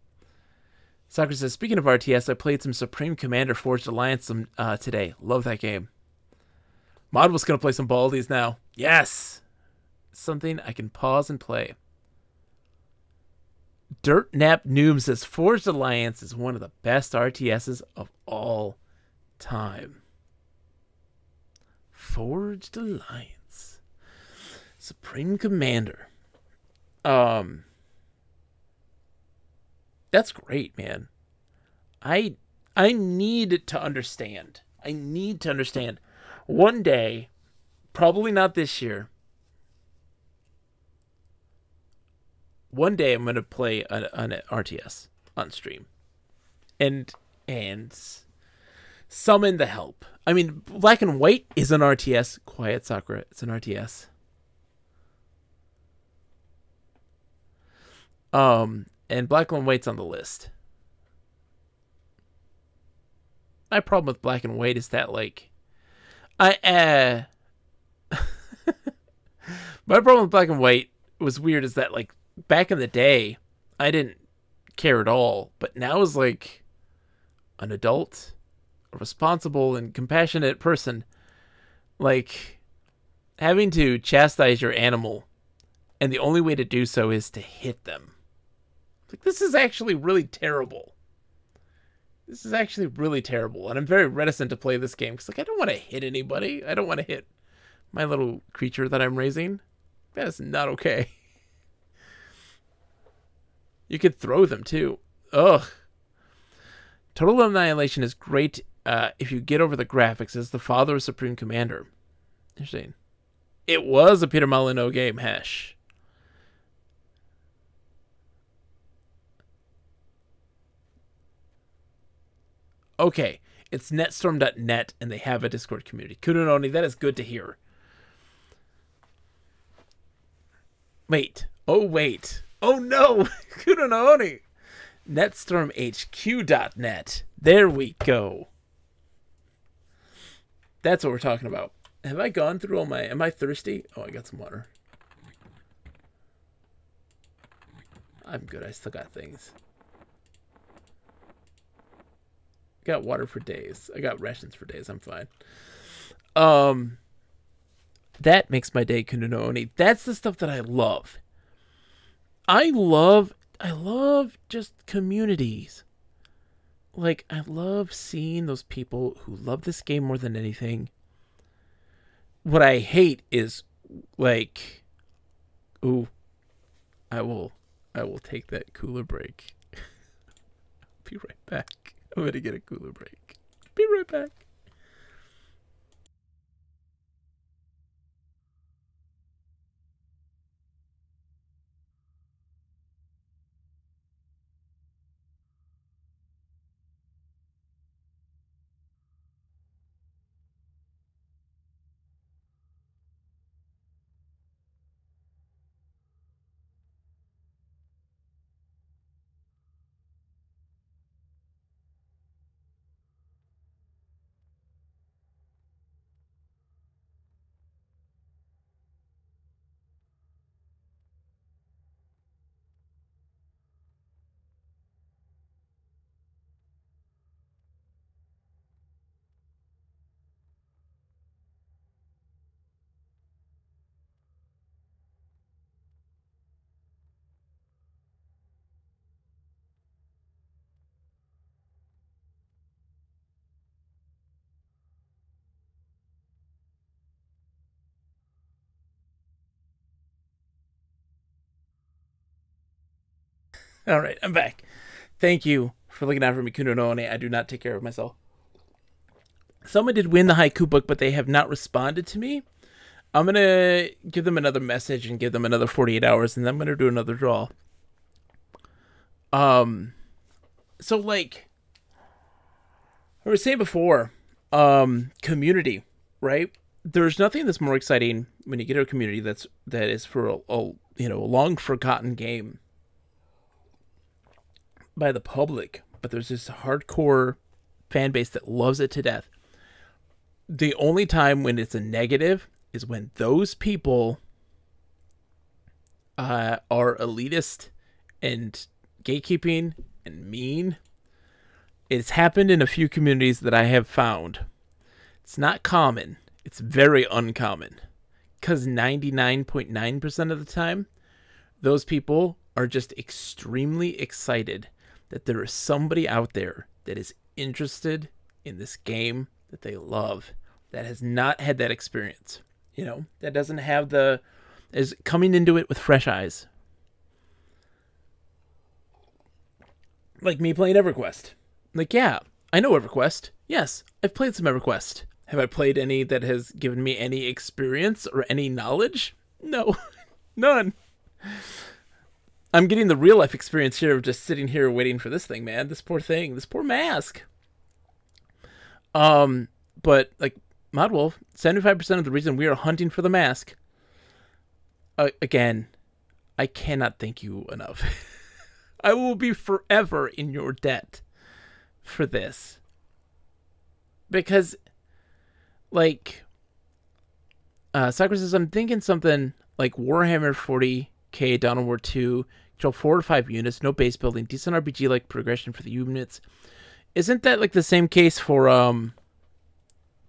Soccer says, speaking of RTS, I played some Supreme Commander Forged Alliance uh, today. Love that game. Mod was going to play some Baldies now. Yes! Something I can pause and play. Dirt Nap Noob says, Forged Alliance is one of the best RTSs of all time. Forged Alliance. Supreme Commander. Um that's great, man. I I need to understand. I need to understand. One day, probably not this year. One day I'm gonna play an, an RTS on stream, and and summon the help. I mean, Black and White is an RTS. Quiet Sakura, it's an RTS. Um, and Black and White's on the list. My problem with Black and White is that like I uh my problem with Black and White was weird is that like back in the day I didn't care at all, but now as like an adult, a responsible and compassionate person, like having to chastise your animal and the only way to do so is to hit them like, this is actually really terrible. This is actually really terrible, and I'm very reticent to play this game because, like, I don't want to hit anybody. I don't want to hit my little creature that I'm raising. That is not okay. You could throw them too. Ugh. Total Annihilation is great uh, if you get over the graphics as the father of Supreme Commander. Interesting. It was a Peter Molyneux game, Hesh. Okay, it's netstorm.net and they have a Discord community. Kunononi, that is good to hear. Wait. Oh, wait. Oh, no. Kunononi. NetstormHQ.net. There we go. That's what we're talking about. Have I gone through all my... Am I thirsty? Oh, I got some water. I'm good. I still got things. got water for days. I got rations for days. I'm fine. Um, that makes my day Kunononi. That's the stuff that I love. I love, I love just communities. Like, I love seeing those people who love this game more than anything. What I hate is, like, ooh, I will, I will take that cooler break. Be right back. I'm gonna get a cooler break. Be right back. All right, I'm back. Thank you for looking out for me, Kuno One. I do not take care of myself. Someone did win the haiku book, but they have not responded to me. I'm gonna give them another message and give them another 48 hours, and then I'm gonna do another draw. Um, so like I was saying before, um, community, right? There's nothing that's more exciting when you get a community that's that is for a, a you know a long forgotten game by the public, but there's this hardcore fan base that loves it to death. The only time when it's a negative is when those people uh, are elitist and gatekeeping and mean. It's happened in a few communities that I have found. It's not common. It's very uncommon. Because 99.9% of the time, those people are just extremely excited that there is somebody out there that is interested in this game that they love that has not had that experience you know that doesn't have the is coming into it with fresh eyes. Like me playing everquest. Like yeah i know everquest. Yes i've played some everquest. Have i played any that has given me any experience or any knowledge? No none I'm getting the real life experience here of just sitting here waiting for this thing, man. This poor thing, this poor mask. Um, but like Modwolf, 75% of the reason we are hunting for the mask. Uh, again, I cannot thank you enough. I will be forever in your debt for this. Because, like, uh, Socrates I'm thinking something like Warhammer 40k Dawn War 2 Four or five units, no base building, decent RPG like progression for the units. Isn't that like the same case for um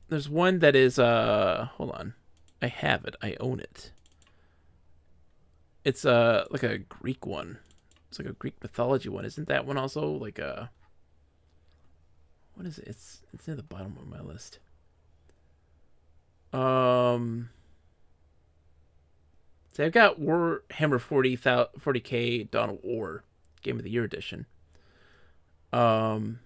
there's one that is uh hold on. I have it. I own it. It's uh like a Greek one. It's like a Greek mythology one. Isn't that one also like a what is it? It's it's near the bottom of my list. Um so I've got Warhammer 40, 40k Dawn of War, Game of the Year edition. Um,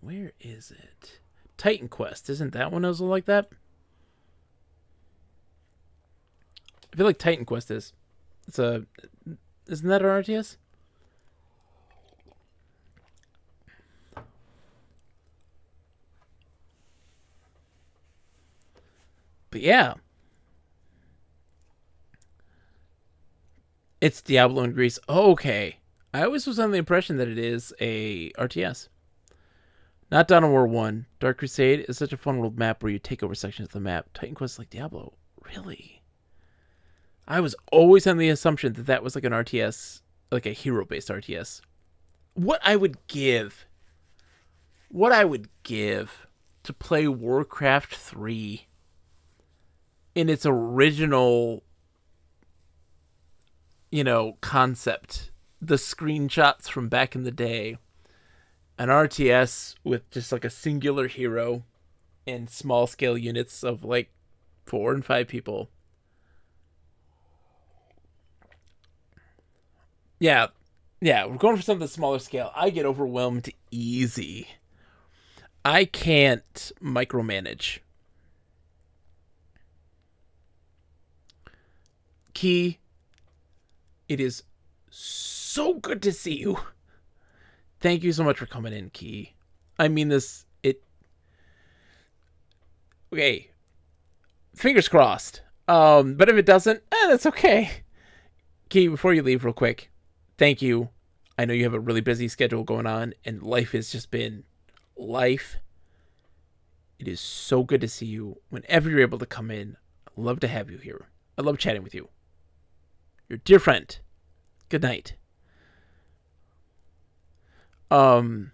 where is it? Titan Quest. Isn't that one also like that? I feel like Titan Quest is. It's a. Isn't that an RTS? But yeah. It's Diablo in Greece. Okay. I always was under the impression that it is a RTS. Not Dawn of War 1. Dark Crusade is such a fun world map where you take over sections of the map. Titan Quest like Diablo. Really? I was always on the assumption that that was like an RTS, like a hero based RTS. What I would give, what I would give to play Warcraft 3 in its original, you know, concept, the screenshots from back in the day, an RTS with just like a singular hero and small scale units of like four and five people Yeah, yeah, we're going for something smaller scale. I get overwhelmed easy. I can't micromanage. Key, it is so good to see you. Thank you so much for coming in, Key. I mean this it Okay. Fingers crossed. Um, but if it doesn't, eh, that's okay. Key, before you leave real quick, thank you. I know you have a really busy schedule going on, and life has just been life. It is so good to see you whenever you're able to come in. I love to have you here. I love chatting with you. Your dear friend. Good night. Um.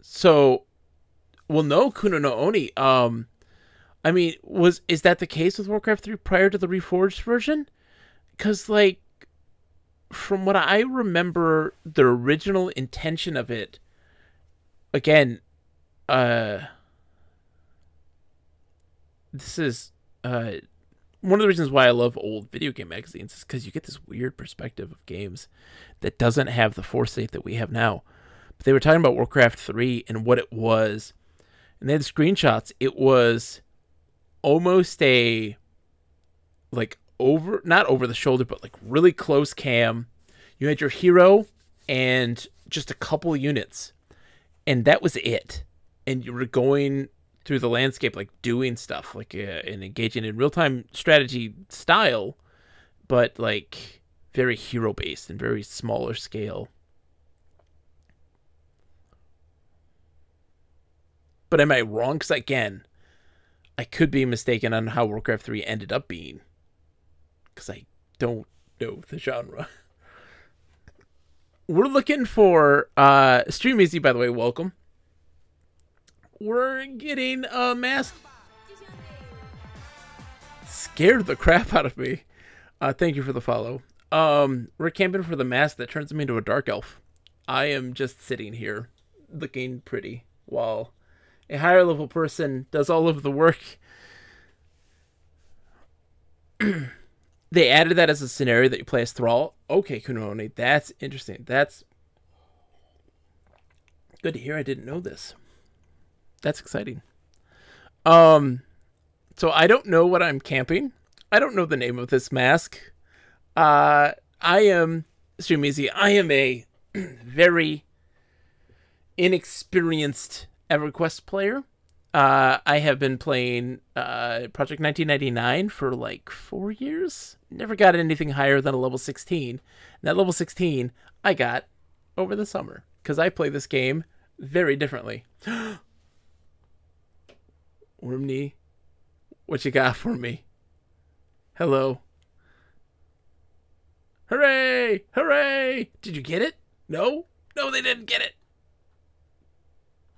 So, well, no, Kuno no Oni. Um, I mean, was is that the case with Warcraft three prior to the reforged version? because like from what i remember the original intention of it again uh this is uh one of the reasons why i love old video game magazines is because you get this weird perspective of games that doesn't have the foresight that we have now. But they were talking about warcraft 3 and what it was and they had screenshots. It was almost a like over not over the shoulder but like really close cam. You had your hero and just a couple units and that was it. And you were going through the landscape like doing stuff like uh, and engaging in real-time strategy style but like very hero based and very smaller scale but am i wrong because again i could be mistaken on how warcraft 3 ended up being because I don't know the genre. We're looking for uh Stream Easy, by the way, welcome. We're getting a mask. Scared the crap out of me. Uh thank you for the follow. Um we're camping for the mask that turns me into a dark elf. I am just sitting here looking pretty while a higher level person does all of the work. they added that as a scenario that you play as Thrall. Okay, Kunoni, that's interesting. That's good to hear. I didn't know this. That's exciting. Um, so I don't know what I'm camping. I don't know the name of this mask. Uh, I am Stream Easy. I am a very inexperienced EverQuest player. Uh, I have been playing uh, Project 1999 for like four years. Never got anything higher than a level 16. And that level 16 I got over the summer because I play this game very differently. Wormney, what you got for me? Hello. Hooray! Hooray! Did you get it? No? No, they didn't get it.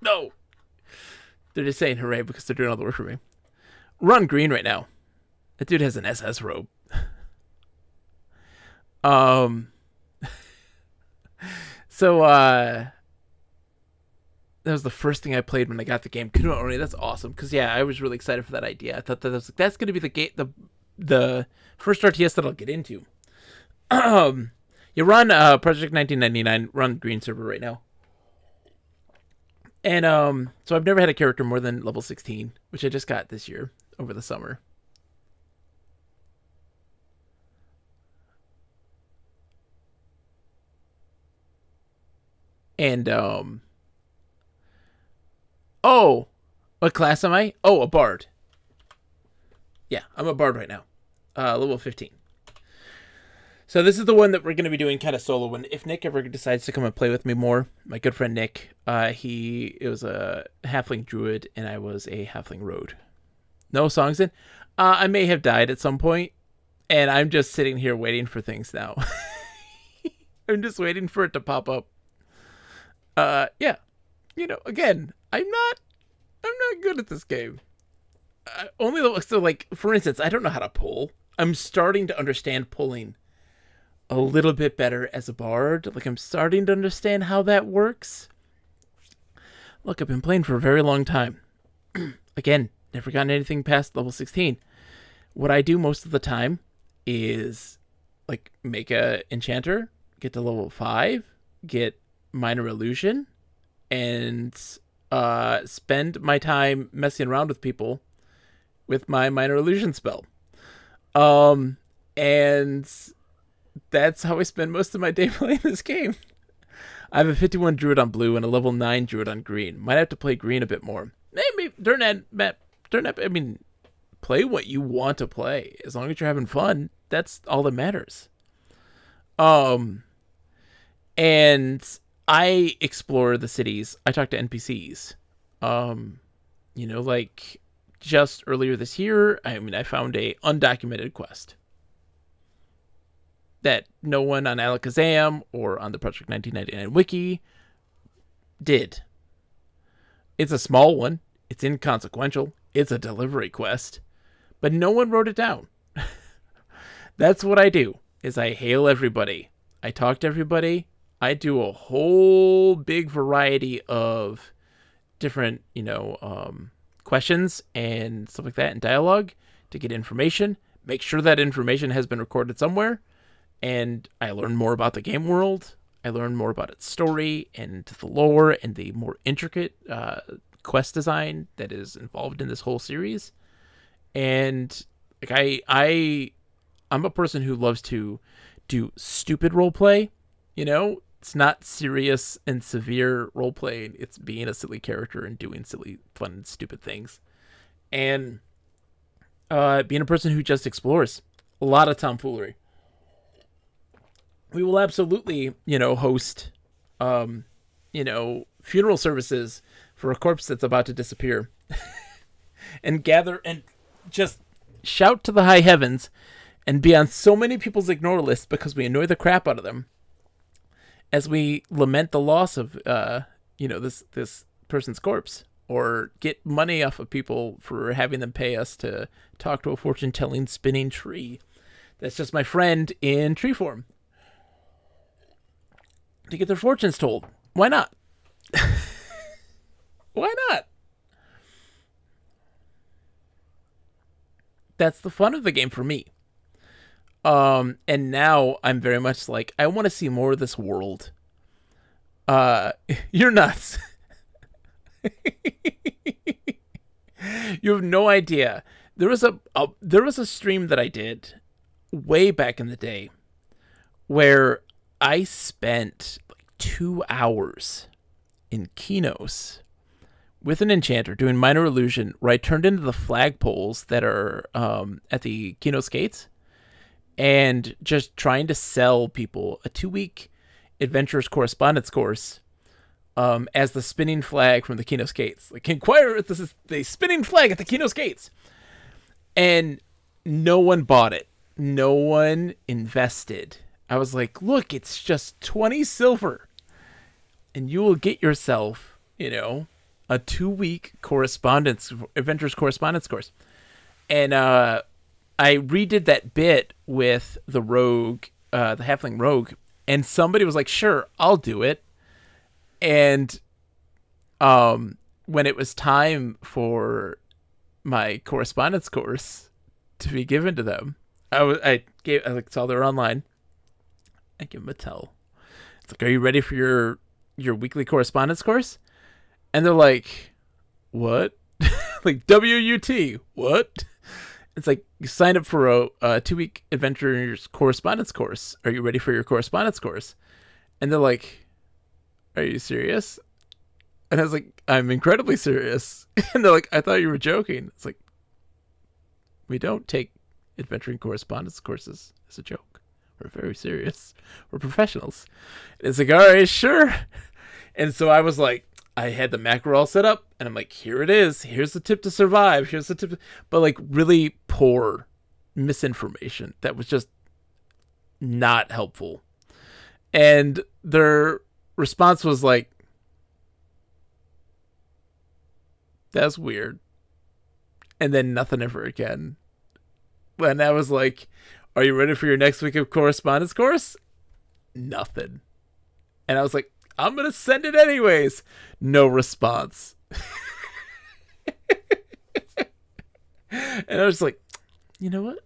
No. They're just saying hooray because they're doing all the work for me. Run green right now. That dude has an SS robe. um. so uh. That was the first thing I played when I got the game. Kuno that's awesome. Because yeah, I was really excited for that idea. I thought that was that's going to be the gate the the first RTS that I'll get into. Um, you run uh, Project 1999, run green server right now. And um, so I've never had a character more than level 16, which I just got this year over the summer. And um Oh, what class am I? Oh, a bard. Yeah, I'm a bard right now. Uh level 15. So this is the one that we're going to be doing kind of solo. When if Nick ever decides to come and play with me more, my good friend Nick, uh, he it was a halfling druid and I was a halfling rogue. No songs in. Uh, I may have died at some point, and I'm just sitting here waiting for things now. I'm just waiting for it to pop up. Uh, yeah, you know, again, I'm not, I'm not good at this game. Only so like for instance, I don't know how to pull. I'm starting to understand pulling a little bit better as a bard. Like I'm starting to understand how that works. Look, I've been playing for a very long time. Again, never gotten anything past level 16. What I do most of the time is like make a enchanter, get to level 5, get minor illusion and uh spend my time messing around with people with my minor illusion spell. Um and that's how I spend most of my day playing this game. I have a 51 druid on blue and a level 9 druid on green. Might have to play green a bit more. Maybe during that map, that, I mean, play what you want to play. As long as you're having fun, that's all that matters. Um, and I explore the cities. I talk to NPCs. Um, you know, like just earlier this year, I mean, I found a undocumented quest that no one on Allakhazam or on the Project 1999 wiki did. It's a small one, it's inconsequential, it's a delivery quest, but no one wrote it down. That's what I do. Is I hail everybody. I talk to everybody. I do a whole big variety of different, you know, um, questions and stuff like that and dialogue to get information. Make sure that information has been recorded somewhere and I learn more about the game world. I learn more about its story and the lore and the more intricate uh, quest design that is involved in this whole series. And like I I I'm a person who loves to do stupid role play, you know? It's not serious and severe role playing. It's being a silly character and doing silly, fun, stupid things. And uh, being a person who just explores. A lot of tomfoolery we will absolutely, you know, host, um, you know, funeral services for a corpse that's about to disappear, and gather and just shout to the high heavens, and be on so many people's ignore lists because we annoy the crap out of them, as we lament the loss of, uh, you know, this this person's corpse, or get money off of people for having them pay us to talk to a fortune telling spinning tree. That's just my friend in tree form to get their fortunes told. Why not? Why not? That's the fun of the game for me. Um, and now I'm very much like I want to see more of this world. Uh, you're nuts. you have no idea. There was a, a there was a stream that I did way back in the day where I spent like two hours in Qeynos with an enchanter doing minor illusion where I turned into the flagpoles that are um, at the Qeynos gates and just trying to sell people a two week adventurers correspondence course um, as the spinning flag from the Qeynos gates. Like inquire this is the spinning flag at the Qeynos gates. And no one bought it. No one invested. I was like, look, it's just 20 silver. And you will get yourself, you know, a two week correspondence, adventures correspondence course. And uh, I redid that bit with the rogue, uh, the halfling rogue. And somebody was like, sure, I'll do it. And um, when it was time for my correspondence course to be given to them, I was I gave I like saw they were online I give them a tell. It's like, are you ready for your your weekly correspondence course? And they're like, what? like W-U-T, what? It's like you signed up for a, a two-week adventures correspondence course. Are you ready for your correspondence course? And they're like, are you serious? And I was like, I'm incredibly serious. And they're like, I thought you were joking. It's like, we don't take adventuring correspondence courses as a joke. We're very serious. We're professionals. And it's like, all right, sure. And so I was like, I had the macro all set up, and I'm like, here it is. Here's the tip to survive. Here's the tip. But like, really poor misinformation that was just not helpful. And their response was like, that's weird. And then nothing ever again. And I was like, are you ready for your next week of correspondence course? Nothing. And I was like, I'm going to send it anyways. No response. and I was like, you know what?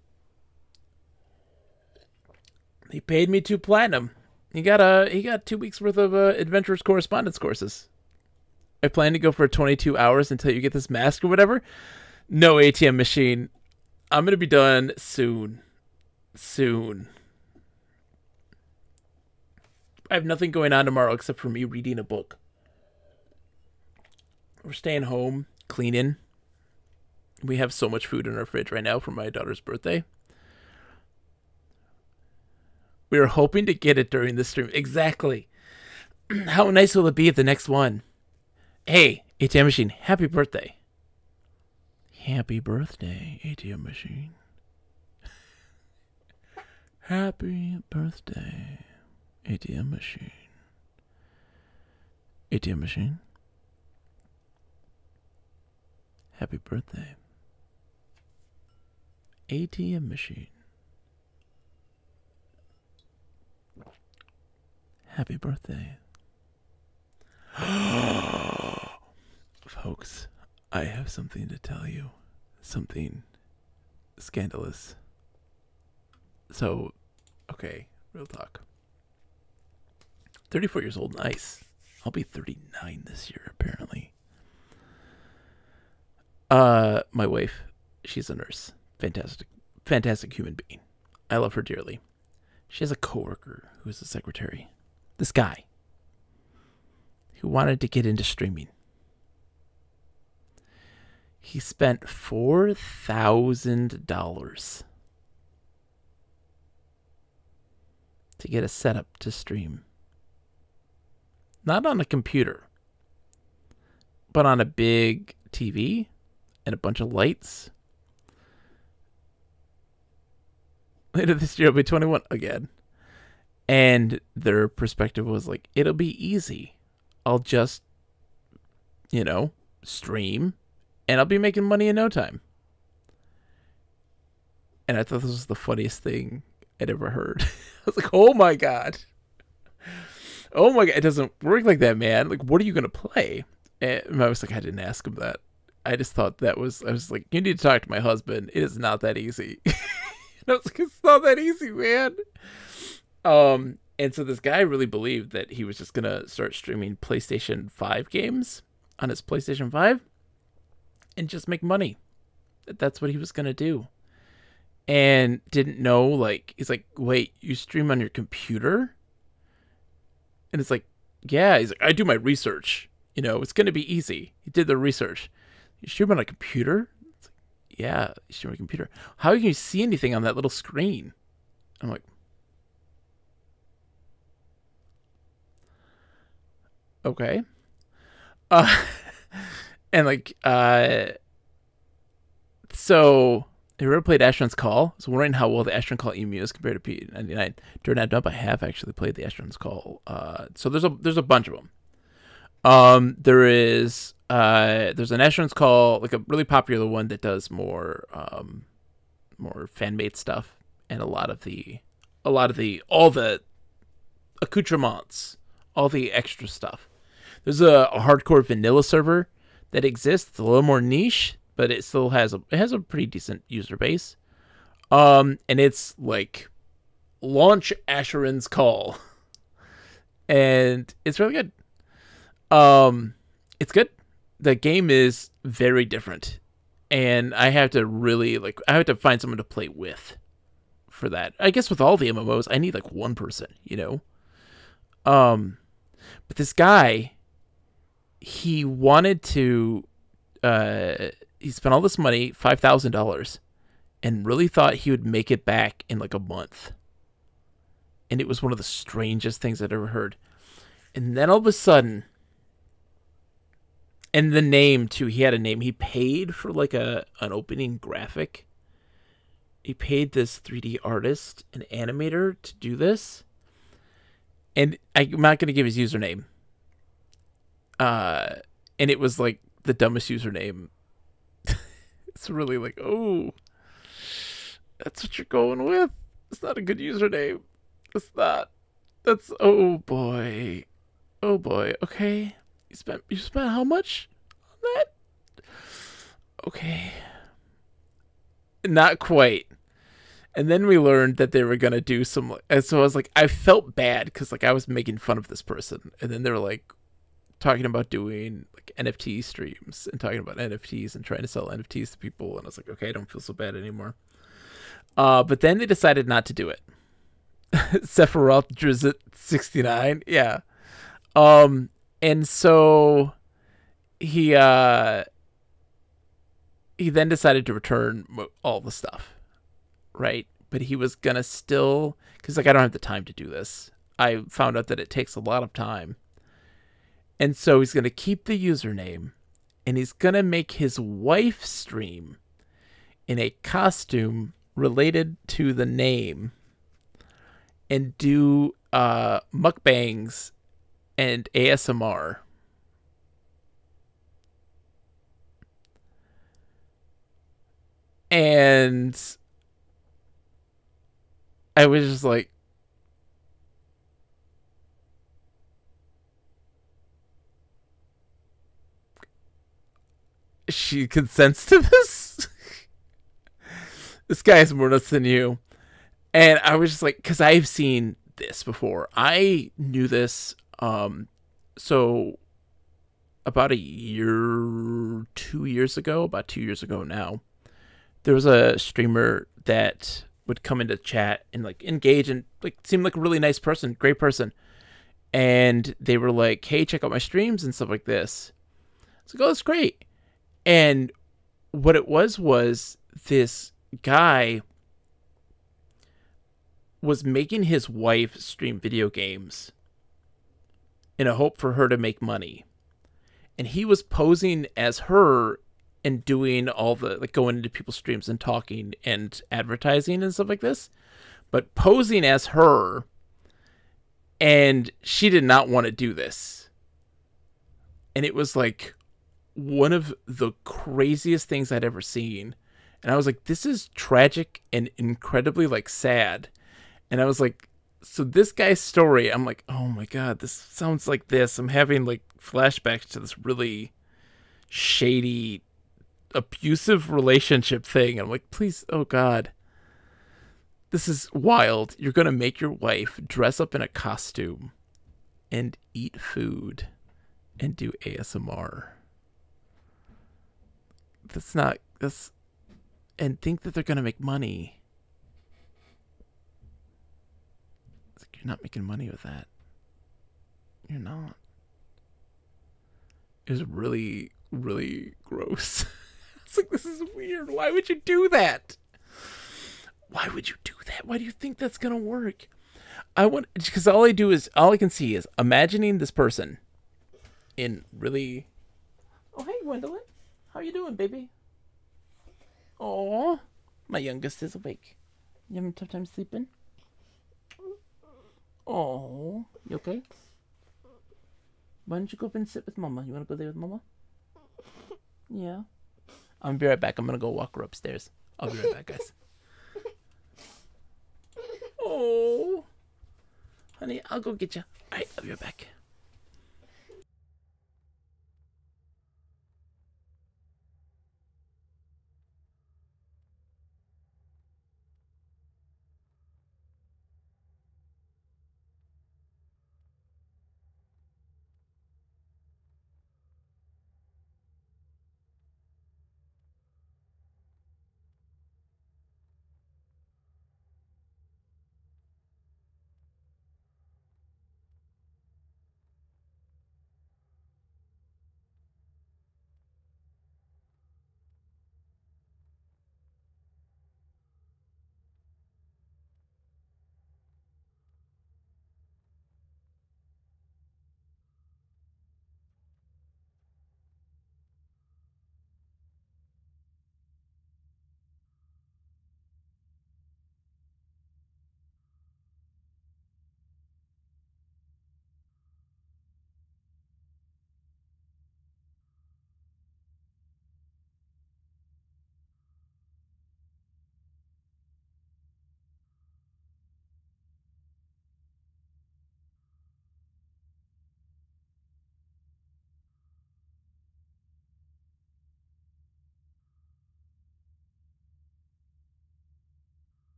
He paid me two platinum. He got a he got two weeks worth of uh, adventurous correspondence courses. I plan to go for 22 hours until you get this mask or whatever. No ATM machine. I'm gonna be done soon. Soon. I have nothing going on tomorrow except for me reading a book. We're staying home, cleaning. We have so much food in our fridge right now for my daughter's birthday. We were hoping to get it during the stream. Exactly. How nice will it be at the next one? Hey, ATM machine, happy birthday. Happy birthday, ATM machine. happy birthday, ATM machine. ATM machine. Happy birthday. ATM machine. Happy birthday. Folks, I have something to tell you. Something scandalous. So, okay, real talk. 34 years old, nice. I'll be 39 this year, apparently. Uh, my wife, she's a nurse. Fantastic, fantastic human being. I love her dearly. She has a coworker who's a secretary this guy who wanted to get into streaming. He spent $4,000 to get a setup to stream. Not on a computer, but on a big TV and a bunch of lights. Later this year, I'll be 21 again. And their perspective was like, it'll be easy. I'll just, you know, stream and I'll be making money in no time. And I thought this was the funniest thing I'd ever heard. I was like, oh my God. Oh my God. It doesn't work like that, man. Like, what are you going to play? And I was like, I didn't ask him that. I just thought that was, I was like, you need to talk to my husband. It is not that easy. and I was like, it's not that easy, man. Um, and so this guy really believed that he was just gonna start streaming PlayStation 5 games on his PlayStation 5 and just make money. That's what he was gonna do. And didn't know, like, he's like, wait, you stream on your computer? And it's like, yeah, he's like, I do my research. You know, it's gonna be easy. He did the research. You stream on a computer? Like, yeah, you stream on a computer. How can you see anything on that little screen? I'm like, okay. Uh, and like, uh, so have you ever played Asheron's Call? I was wondering how well the Asheron's Call EMU is compared to P99. During that dump, I have actually played the Asheron's Call. Uh, so there's a there's a bunch of them. Um, there is uh, there's an Asheron's Call, like a really popular one that does more um, more fan made stuff, and a lot of the a lot of the all the accoutrements, all the extra stuff. There's a, a hardcore vanilla server that exists. It's a little more niche, but it still has a it has a pretty decent user base. Um, and it's like launch Asheron's Call, and it's really good. Um, it's good. the game is very different, and I have to really like I have to find someone to play with for that. I guess with all the MMOs, I need like one person, you know. Um, but this guy, he wanted to, uh, he spent all this money, five thousand dollars, and really thought he would make it back in like a month. And it was one of the strangest things I'd ever heard. And then all of a sudden, and the name too, he had a name. He paid for like a an opening graphic. He paid this 3D artist, an animator, to do this. And I'm not gonna give his username. Uh and it was like the dumbest username. It's really like, oh that's what you're going with. It's not a good username. It's not. That's oh boy. Oh boy. Okay. You spent you spent how much on that? Okay. Not quite. And then we learned that they were gonna do some and so I was like I felt bad because like I was making fun of this person. And then they were like talking about doing like NFT streams and talking about NFTs and trying to sell NFTs to people and I was like, okay, I don't feel so bad anymore. Uh, but then they decided not to do it. Sephiroth Drizzt 69, yeah. Um, and so he uh he then decided to return all the stuff right but he was gonna still because like i don't have the time to do this i found out that it takes a lot of time and so he's gonna keep the username and he's gonna make his wife stream in a costume related to the name and do uh mukbangs and ASMR. And I was just like, she consents to this? this guy is more nuts than you. And I was just like, because I've seen this before. I knew this um, so about a year, two years ago, about two years ago now, there was a streamer that would come into chat and like engage and like seemed like a really nice person, great person. And they were like, "Hey, check out my streams and stuff like this." It's like, "Oh, that's great." And what it was was this guy was making his wife stream video games in a hope for her to make money. And he was posing as her and doing all the like going into people's streams and talking and advertising and stuff like this, but posing as her. And she did not want to do this. And it was like one of the craziest things I'd ever seen. And I was like, this is tragic and incredibly like sad. And I was like, so this guy's story, I'm like, oh my god, this sounds like this. I'm having like flashbacks to this really shady, abusive relationship thing. I'm like, please, oh god, this is wild. You're gonna make your wife dress up in a costume and eat food and do ASMR. That's not that's and think that they're gonna make money You're not making money with that. You're not. It was really, really gross. it's like, this is weird. Why would you do that? Why would you do that? Why do you think that's to work? I want, because all I do is, all I can see is imagining this person in really. Oh, hey, Gwendolyn. How you doing, baby? Oh, my youngest is awake. You having a tough time sleeping? Oh, you okay? Why don't you go up and sit with Mama? You want to go there with Mama? Yeah. I'm gonna be right back. I'm gonna go walk her upstairs. I'll be right back, guys. Oh, honey, I'll go get you. All right, I'll be right back.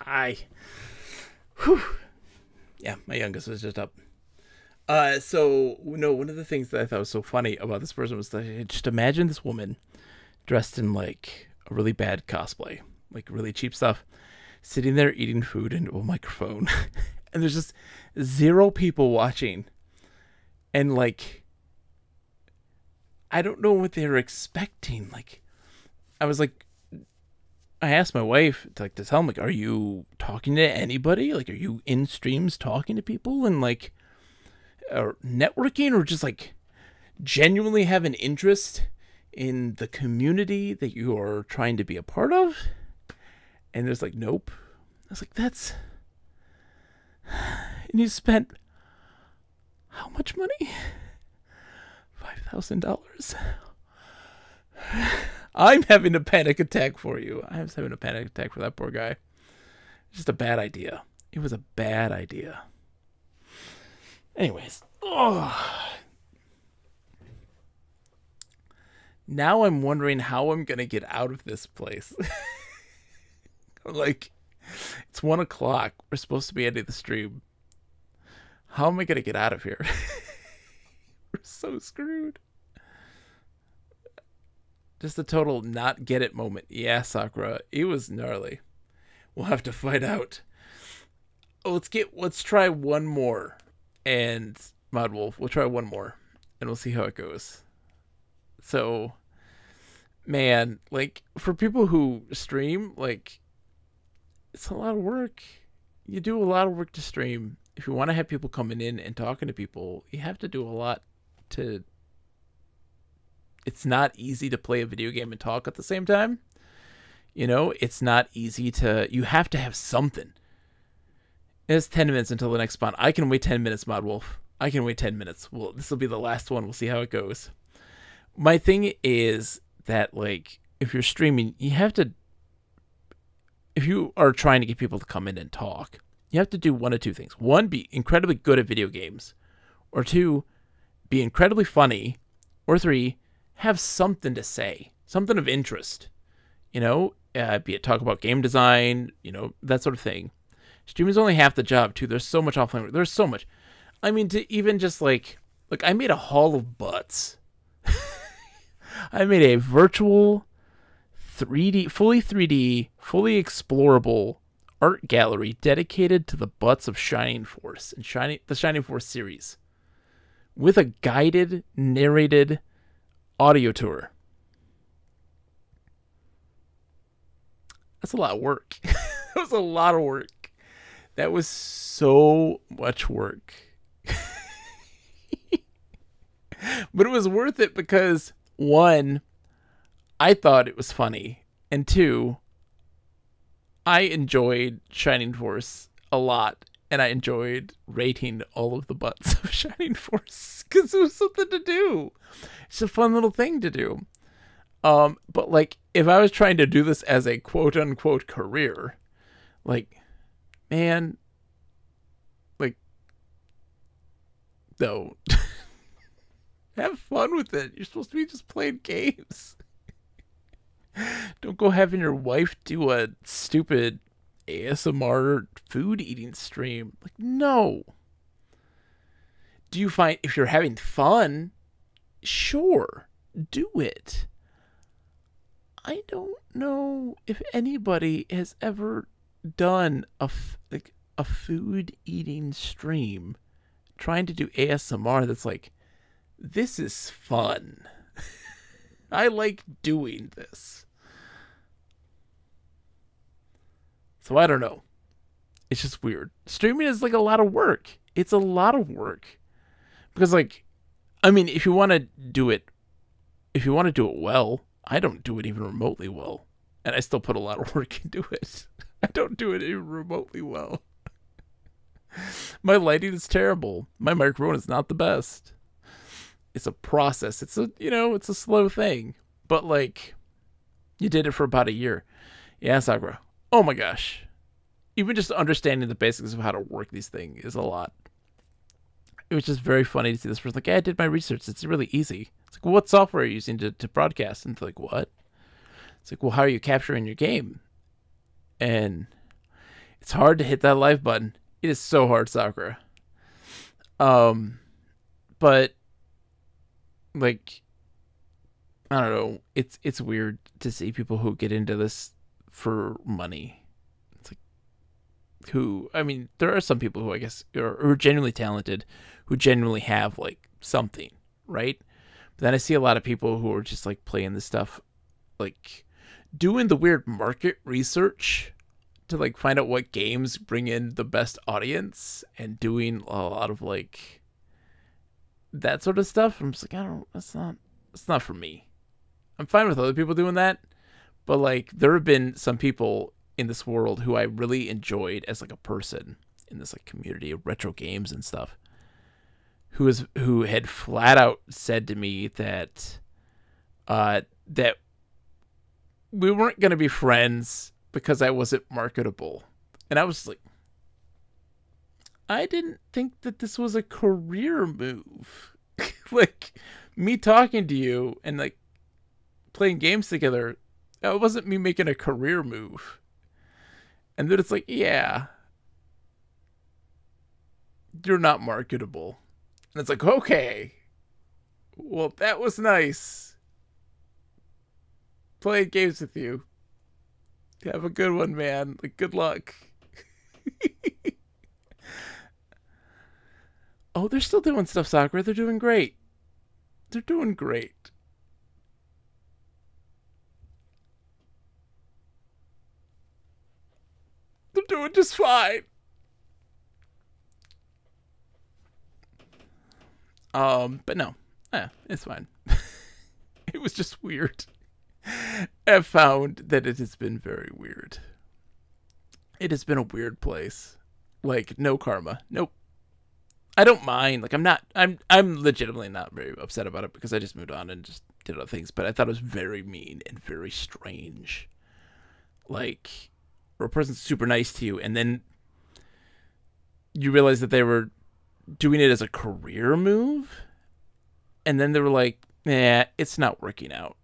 I. Whew. Yeah, my youngest was just up. Uh, so no, one of the things that I thought was so funny about this person was that just imagine this woman dressed in like a really bad cosplay, like really cheap stuff, sitting there eating food into a microphone, and there's just zero people watching, and like I don't know what they were expecting. Like, I was like, I asked my wife to like to tell him like, are you talking to anybody? Like, are you in streams talking to people and like, or networking or just like genuinely have an interest in the community that you are trying to be a part of? And there's like, nope. I was like, that's. And you spent how much money? Five thousand dollars. I'm having a panic attack for you. I was having a panic attack for that poor guy. Just a bad idea. It was a bad idea. Anyways, now I'm wondering how I'm gonna get out of this place. like, it's one o'clock. We're supposed to be ending the stream. How am I gonna get out of here? We're so screwed. Just a total not get it moment. Yeah, Sakura, it was gnarly. We'll have to fight out. Let's get let's try one more. And Modwolf, we'll try one more. And we'll see how it goes. So man, like for people who stream, like it's a lot of work. You do a lot of work to stream. If you want to have people coming in and talking to people, you have to do a lot to it's not easy to play a video game and talk at the same time. You know, it's not easy to you have to have something. It's 10 minutes until the next spawn. I can wait 10 minutes, Modwolf. I can wait 10 minutes. Well, this will be the last one. We'll see how it goes. My thing is that like if you're streaming, you have to if you are trying to get people to come in and talk, you have to do one of two things. One, be incredibly good at video games, or two, be incredibly funny, or three, have something to say, something of interest. You know, uh, be it talk about game design, you know, that sort of thing. Streaming is only half the job too. There's so much offline. Work. There's so much. I mean, to even just like, like I made a hall of butts. I made a virtual 3D, fully 3D, fully explorable art gallery dedicated to the butts of Shining Force and Shining the Shining Force series, with a guided, narrated audio tour. That's a lot of work. that was a lot of work. That was so much work. but it was worth it because one, I thought it was funny, and two, I enjoyed Shining Force a lot, and I enjoyed rating all of the butts of Shining Force because it was something to do. It's a fun little thing to do. Um, but like, if I was trying to do this as a quote unquote career, like, man, like, no. Have fun with it. You're supposed to be just playing games. Don't go having your wife do a stupid ASMR food eating stream. Like, no. Do you find if you're having fun, sure, do it. I don't know if anybody has ever done a f- like a food eating stream trying to do ASMR that's like this is fun. I like doing this. So I don't know. It's just weird. Streaming is like a lot of work. It's a lot of work. Because like I mean, if you want to do it if you want to do it well, I don't do it even remotely well. And I still put a lot of work into it. I don't do it even remotely well. My lighting is terrible. My microphone is not the best. It's a process. It's a, you know, it's a slow thing. But like you did it for about a year. Yeah, Sakura. Oh my gosh. Even just understanding the basics of how to work these things is a lot. It was just very funny to see this person like, yeah, I did my research. It's really easy. It's like, well, what software are you using to, to broadcast? And it's like, what? It's like, well, how are you capturing your game? And It's hard to hit that live button. It is so hard, Sakura. Um, but like, I don't know. It's it's weird to see people who get into this for money. It's like who I mean, there are some people who I guess are, are genuinely talented, who genuinely have like something, right? But then I see a lot of people who are just like playing this stuff, like doing the weird market research to like find out what games bring in the best audience and doing a lot of like that sort of stuff. I'm just like, I don't that's not that's not for me. I'm fine with other people doing that, but like there have been some people in this world who I really enjoyed as like a person in this like community of retro games and stuff. Who is who had flat out said to me that uh that we weren't going to be friends because I wasn't marketable. And I was like, I didn't think that this was a career move. like, me talking to you and like playing games together, it wasn't me making a career move. And then it's like, yeah, you're not marketable. And it's like, okay, well, that was nice. Playing games with you. Have a good one, man. Like, good luck. oh, they're still doing stuff, Sakura. They're doing great. They're doing great. They're doing just fine. Um, but no. Yeah, it's fine. it was just weird. I've found that it has been very weird. It has been a weird place. Like no karma. Nope. I don't mind. Like I'm not I'm I'm legitimately not very upset about it because I just moved on and just did other things, but I thought it was very mean and very strange. Like or a person's super nice to you and then you realize that they were doing it as a career move and then they were like, "Nah, it's not working out."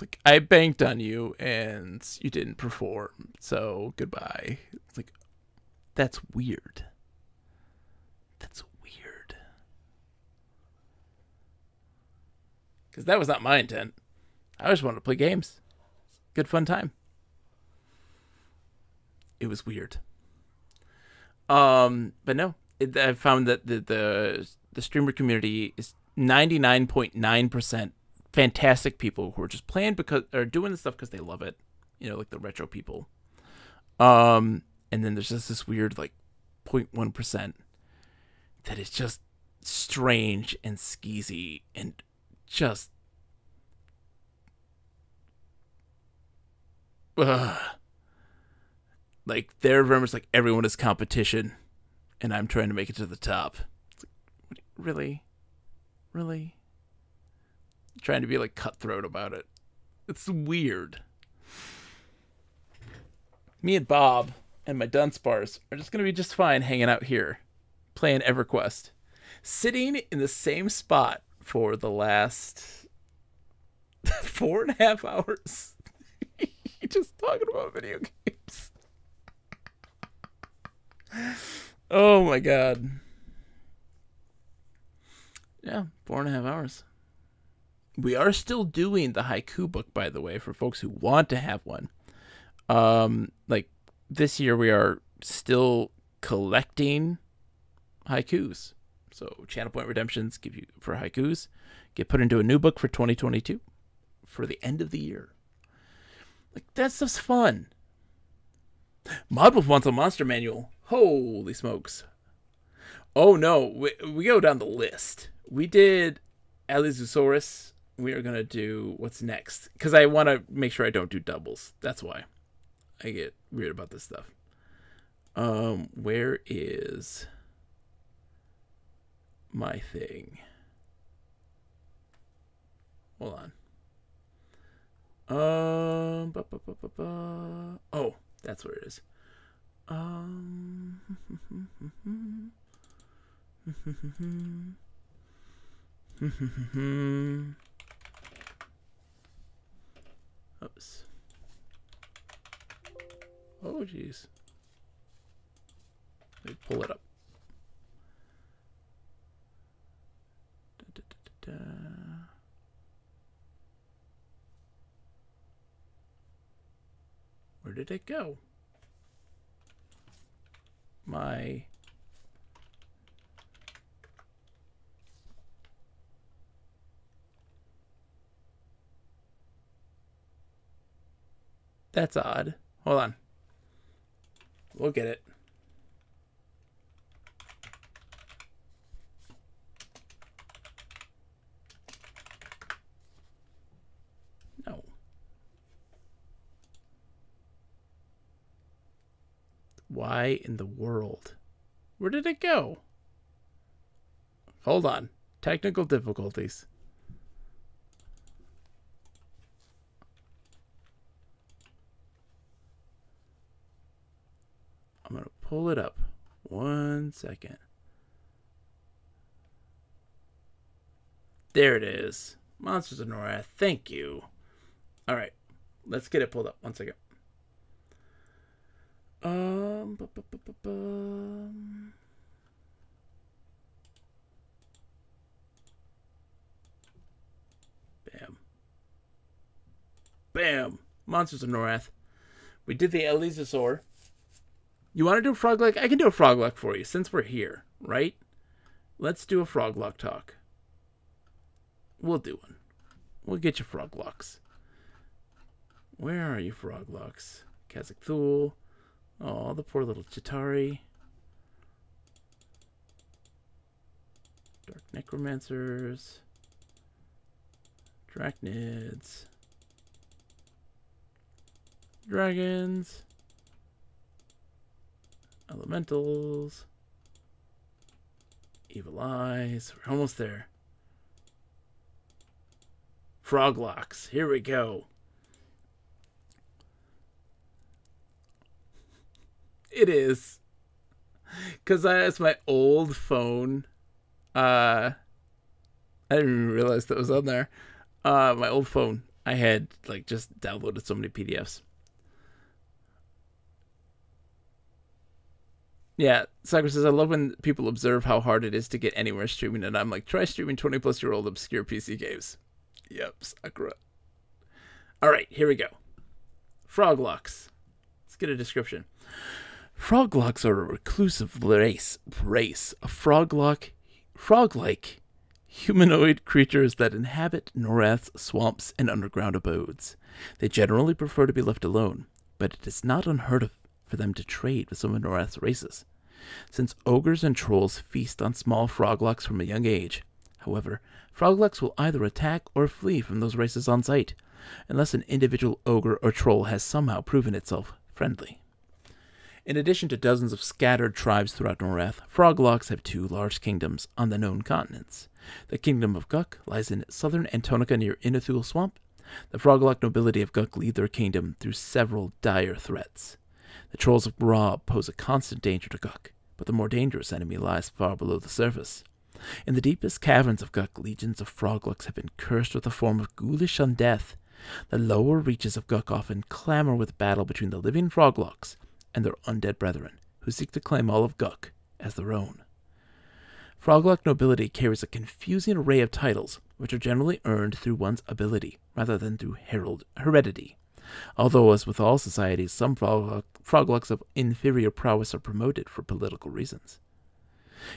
like I banked on you and you didn't perform, so goodbye. It's like that's weird. That's weird. Cause that was not my intent. I just wanted to play games. Good fun time. It was weird. Um, but no, it, I found that the, the the streamer community is ninety nine point nine percent fantastic people who are just playing because or doing the stuff because they love it. You know, like the retro people. Um, and then there's just this weird like 0.1 percent that is just strange and skeezy and just ugh. Like very much like everyone is competition and I'm trying to make it to the top. Like, really? Really? trying to be like cutthroat about it. It's weird. Me and Bob and my Dunsparce are just gonna be just fine hanging out here, playing EverQuest, sitting in the same spot for the last four and a half hours, just talking about video games. Oh my god. Yeah, four and a half hours. We are still doing the haiku book, by the way, for folks who want to have one. Um, like this year, we are still collecting haikus. So channel point redemptions give you for haikus get put into a new book for 2022 for the end of the year. Like that stuff's fun. Modwolf wants a monster manual. Holy smokes! Oh no, we, we go down the list. We did Alizusaurus we are gonna do what's next because I want to make sure I don't do doubles. That's why I get weird about this stuff. Um, where is my thing? Hold on. Um, ba, ba, ba, oh, that's where it is. Um. Oops. Oh, jeez. Let me pull it up. Da, da, da, Where did it go? My That's odd. Hold on. We'll get it. No. Why in the world? Where did it go? Hold on. Technical difficulties. I'm going to pull it up. One second. There it is. Monsters of Norrath. Thank you. All right. Let's get it pulled up. One second. Um, bu- bu- bu- bu- bum. Bam. Bam. Monsters of Norrath. We did the Elisasaur. You want to do a froglok? I can do a froglok for you since we're here, right? Let's do a froglok talk. We'll do one. We'll get you frogloks. Where are you, frogloks? Kazakh Thule. Oh, the poor little Chetari. Dark Necromancers. Drachnids. Dragons. Elementals. Evil Eyes. We're almost there. Frogloks. Here we go. It is. Because that's my old phone. Uh, I didn't even realize that was on there. Uh, my old phone. I had like just downloaded so many PDFs. Yeah, Sakura says, I love when people observe how hard it is to get anywhere streaming, and I'm like, try streaming 20 plus year old obscure PC games. Yep, Sakura. All right, here we go. Frogloks. Let's get a description. Frogloks are a reclusive race, race of froglok, frog-like humanoid creatures that inhabit Norrath's swamps and underground abodes. They generally prefer to be left alone, but it is not unheard of for them to trade with some of Norrath's races, since ogres and trolls feast on small frogloks from a young age. However, frogloks will either attack or flee from those races on sight, unless an individual ogre or troll has somehow proven itself friendly. In addition to dozens of scattered tribes throughout Norrath, frogloks have two large kingdoms on the known continents. The kingdom of Guk lies in southern Antonica near Innothule Swamp. The froglok nobility of Guk lead their kingdom through several dire threats. The trolls of Grobb pose a constant danger to Guk, but the more dangerous enemy lies far below the surface. In the deepest caverns of Guk, legions of frogloks have been cursed with a form of ghoulish undeath. The lower reaches of Guk often clamor with battle between the living frogloks and their undead brethren, who seek to claim all of Guk as their own. Froglok nobility carries a confusing array of titles, which are generally earned through one's ability rather than through herald heredity. Although, as with all societies, some froglok, frogloks of inferior prowess are promoted for political reasons.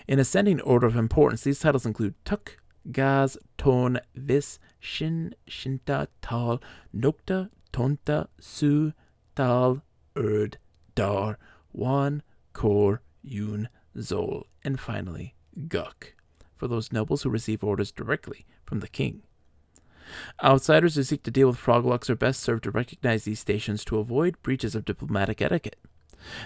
In ascending order of importance, these titles include Tuk, Gaz, Ton, Vis, Shin, Shinta, Tal, Nokta, Tonta, Su, Tal, Erd, Dar, Wan, Kor, Yun, Zol, and finally Guk, for those nobles who receive orders directly from the king. Outsiders who seek to deal with frogloks are best served to recognize these stations to avoid breaches of diplomatic etiquette.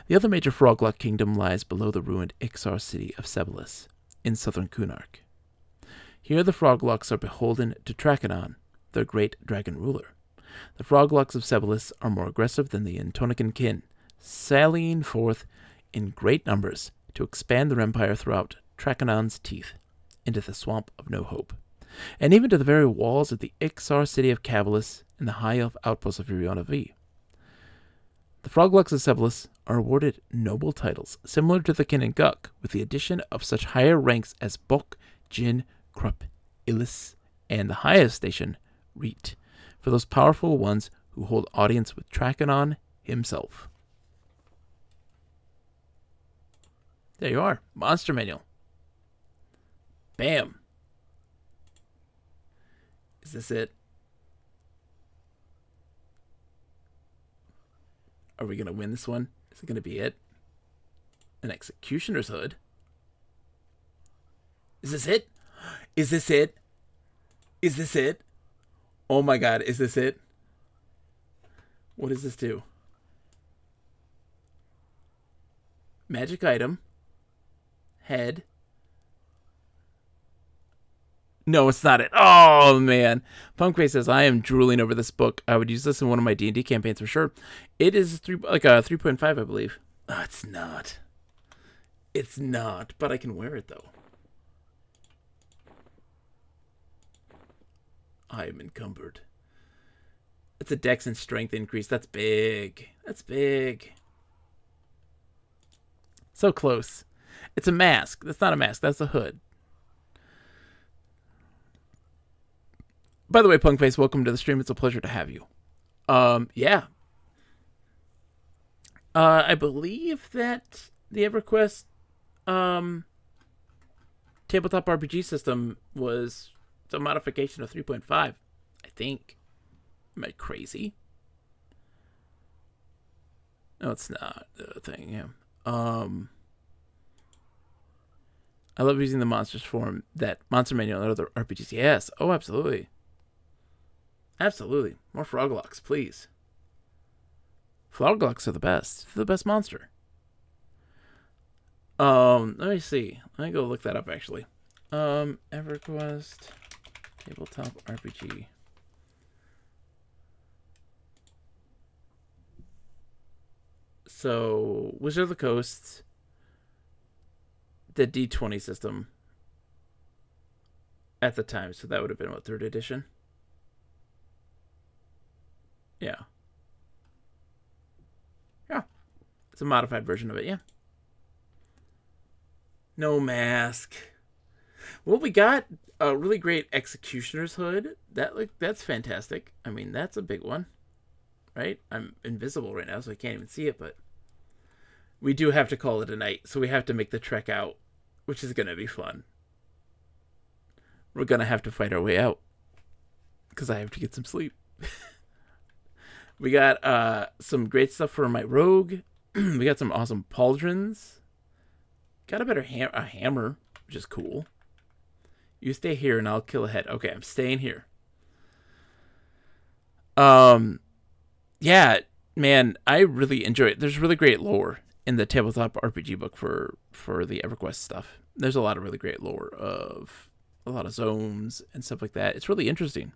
The other major froglok kingdom lies below the ruined Iksar city of Sebilis, in southern Kunark. Here the frogloks are beholden to Trakanon, their great dragon ruler. The frogloks of Sebilis are more aggressive than the Antonican kin, sallying forth in great numbers to expand their empire throughout Trakanon's teeth into the swamp of no hope, and even to the very walls of the Iksar city of Cabilis and the high elf outpost of Firiona Vie. The Frogloks and Sebilis are awarded noble titles similar to the Kin and Guk, with the addition of such higher ranks as Bok, Jin, Krupp, Illis, and the highest station, Reet, for those powerful ones who hold audience with Trakanon himself. There you are, Monster Manual. Bam. Is this it? Are we going to win this one? Is it going to be it? An Executioner's Hood? Is this it? Is this it? Is this it? Oh my god, is this it? What does this do? Magic item. Head. No, it's not it. Oh man, Punkface says I am drooling over this book. I would use this in one of my D and D campaigns for sure. It is three like a three point five, I believe. Oh, it's not. It's not, but I can wear it though. I am encumbered. It's a dex and strength increase. That's big. That's big. So close. It's a mask. That's not a mask. That's a hood. By the way, Punkface, welcome to the stream. It's a pleasure to have you. Um, yeah. Uh, I believe that the EverQuest um, tabletop RPG system was a modification of 3.5. I think. Am I crazy? No, it's not the thing. Yeah. Um. I love using the monsters form that monster manual and other RPGs. Yes. Oh, absolutely. Absolutely. More Frogloks, please. Frogloks are the best. They're the best monster. Um, let me see. Let me go look that up actually. Um, EverQuest tabletop RPG. So, Wizard of the Coast, the D20 system at the time. So that would have been what third edition. Yeah. Yeah. It's a modified version of it, yeah. No mask. Well, we got a really great executioner's hood. That like that's fantastic. I mean, that's a big one. Right? I'm invisible right now, so I can't even see it, but we do have to call it a night, so we have to make the trek out, which is gonna be fun. We're gonna have to fight our way out. Because I have to get some sleep. We got uh, some great stuff for my rogue. we got some awesome pauldrons. Got a better ham- a hammer, which is cool. You stay here and I'll kill ahead. Okay, I'm staying here. Um, yeah, man, I really enjoy it. There's really great lore in the tabletop RPG book for for the EverQuest stuff. There's a lot of really great lore of a lot of zones and stuff like that. It's really interesting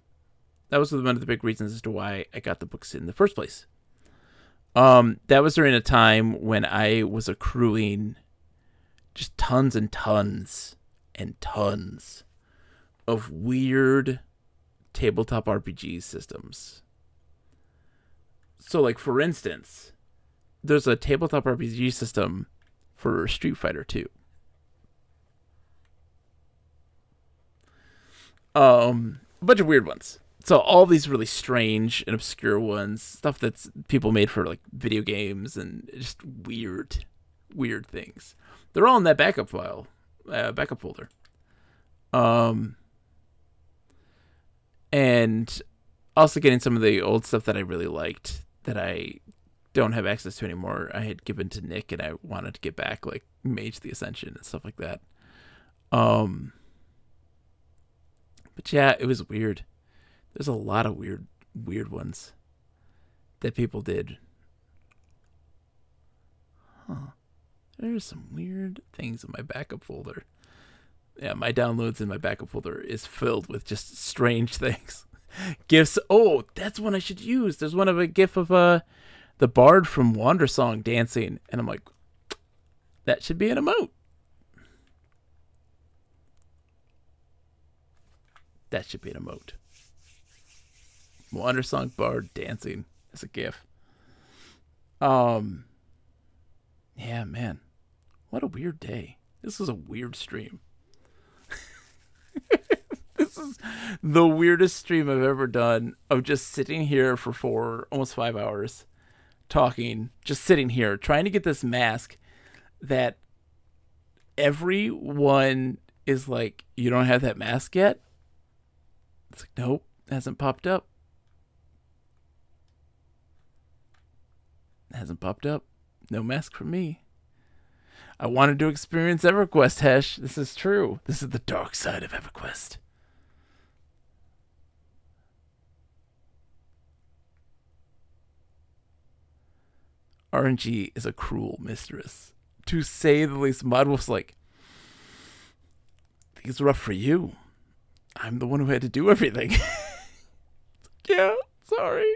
that was one of the big reasons as to why I got the books in the first place. Um, that was during a time when I was accruing just tons and tons and tons of weird tabletop RPG systems. So, like for instance, there's a tabletop RPG system for Street Fighter 2. Um, a bunch of weird ones so all these really strange and obscure ones, stuff that's people made for like video games and just weird, weird things. They're all in that backup file, uh, backup folder. Um, and also getting some of the old stuff that I really liked that I don't have access to anymore. I had given to Nick, and I wanted to get back like Mage the Ascension and stuff like that. Um, but yeah, it was weird there's a lot of weird weird ones that people did. Huh. There's some weird things in my backup folder. Yeah, my downloads in my backup folder is filled with just strange things. Gifs. Oh, that's one I should use. There's one of a gif of uh the bard from Wandersong dancing, and I'm like, that should be an emote. That should be an emote. Wandersong Bard dancing as a gif. Um Yeah, man. What a weird day. This is a weird stream. this is the weirdest stream I've ever done of just sitting here for four, almost five hours, talking, just sitting here, trying to get this mask that everyone is like, You don't have that mask yet? It's like, Nope, hasn't popped up. Hasn't popped up. No mask for me. I wanted to experience EverQuest, Hesh. This is true. This is the dark side of EverQuest. RNG is a cruel mistress. To say the least, Modwolf's like, it's rough for you. I'm the one who had to do everything. yeah, sorry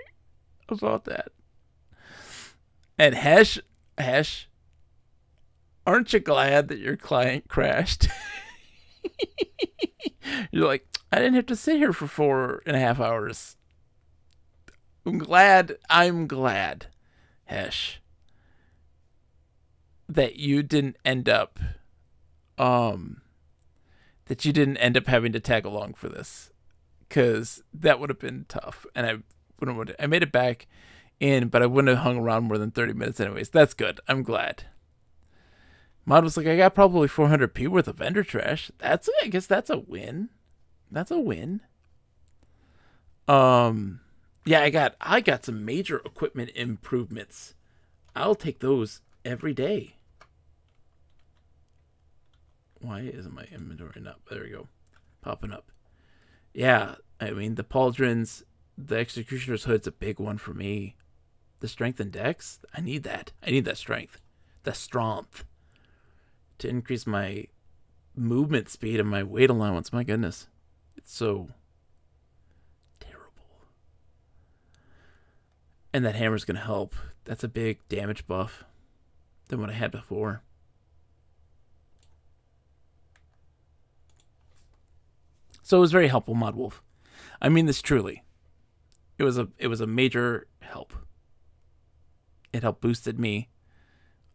about that. And Hesh, Hesh, aren't you glad that your client crashed? You're like, I didn't have to sit here for four and a half hours. I'm glad, I'm glad, Hesh, that you didn't end up, um, that you didn't end up having to tag along for this. Cause that would have been tough. And I wouldn't, I made it back in, but I wouldn't have hung around more than 30 minutes anyways. That's good. I'm glad. Mod was like, I got probably 400p worth of vendor trash. That's, I guess that's a win. That's a win. Um, yeah, I got, I got some major equipment improvements. I'll take those every day. Why isn't my inventory not? There we go. Popping up. Yeah, I mean, the pauldrons, the executioner's hood's a big one for me. The strength and dex, I need that. I need that strength. The strength to increase my movement speed and my weight allowance. My goodness. It's so terrible. And that hammer's going to help. That's a big damage buff than what I had before. So it was very helpful, Modwolf. I mean this truly. It was a it was a major help. It helped boosted me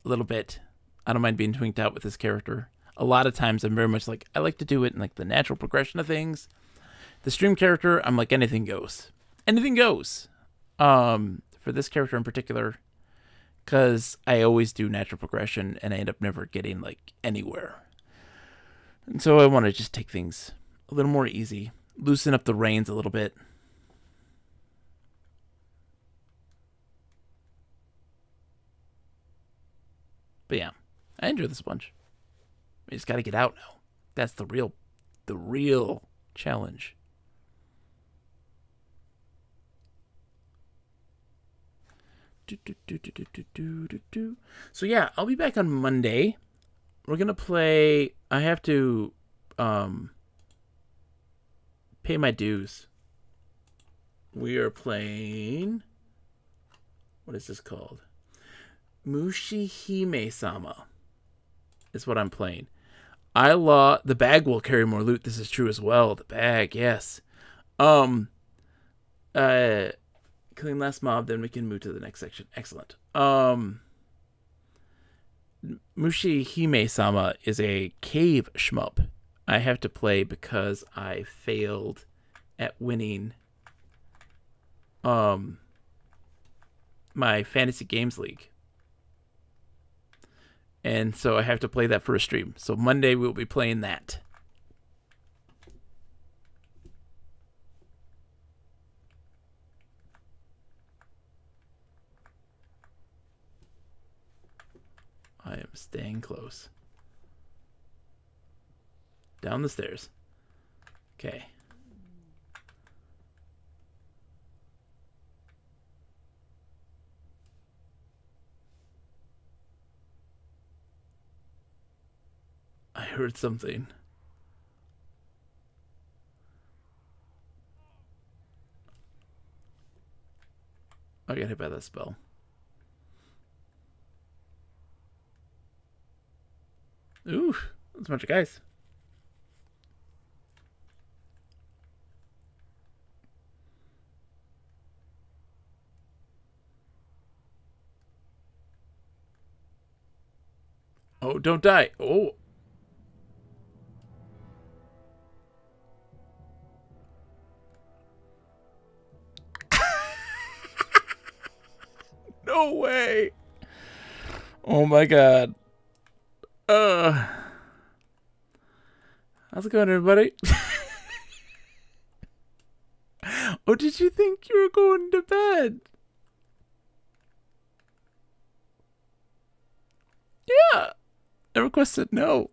a little bit I don't mind being twinked out with this character. A lot of times I'm very much like I like to do it in like the natural progression of things. The stream character, I'm like anything goes. Anything goes. Um for this character in particular cuz I always do natural progression and I end up never getting like anywhere. And so I want to just take things a little more easy, loosen up the reins a little bit. But yeah. I enjoy this bunch. We just got to get out now. That's the real, the real challenge. So yeah, I'll be back on Monday. We're gonna play. I have to um, pay my dues. We are playing. What is this called? Mushihime Sama is what I'm playing. I law the bag will carry more loot. This is true as well. The bag, yes. Um uh killing last mob, then we can move to the next section. Excellent. Um Mushi Hime Sama is a cave shmup. I have to play because I failed at winning um my fantasy games league and so I have to play that for a stream. So Monday we'll be playing that. I am staying close. Down the stairs. Okay. I heard something. I got hit by that spell. Ooh, that's a bunch of guys. Oh, don't die. Oh. no way. Oh my god. Uh. How's it going, everybody? oh, did you think you were going to bed? Yeah. A request said no.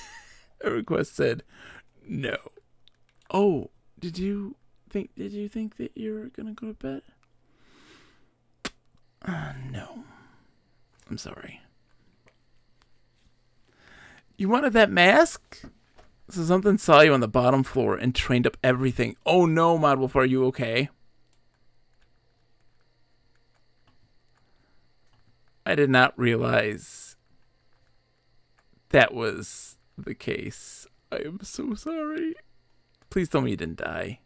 A request said no. Oh, did you think did you think that you were gonna go to bed? Uh, no. I'm sorry. You wanted that mask? So something saw you on the bottom floor and trained up everything. Oh no, Modwolf, are you okay? I did not realize that was the case. I am so sorry. Please tell me you didn't die.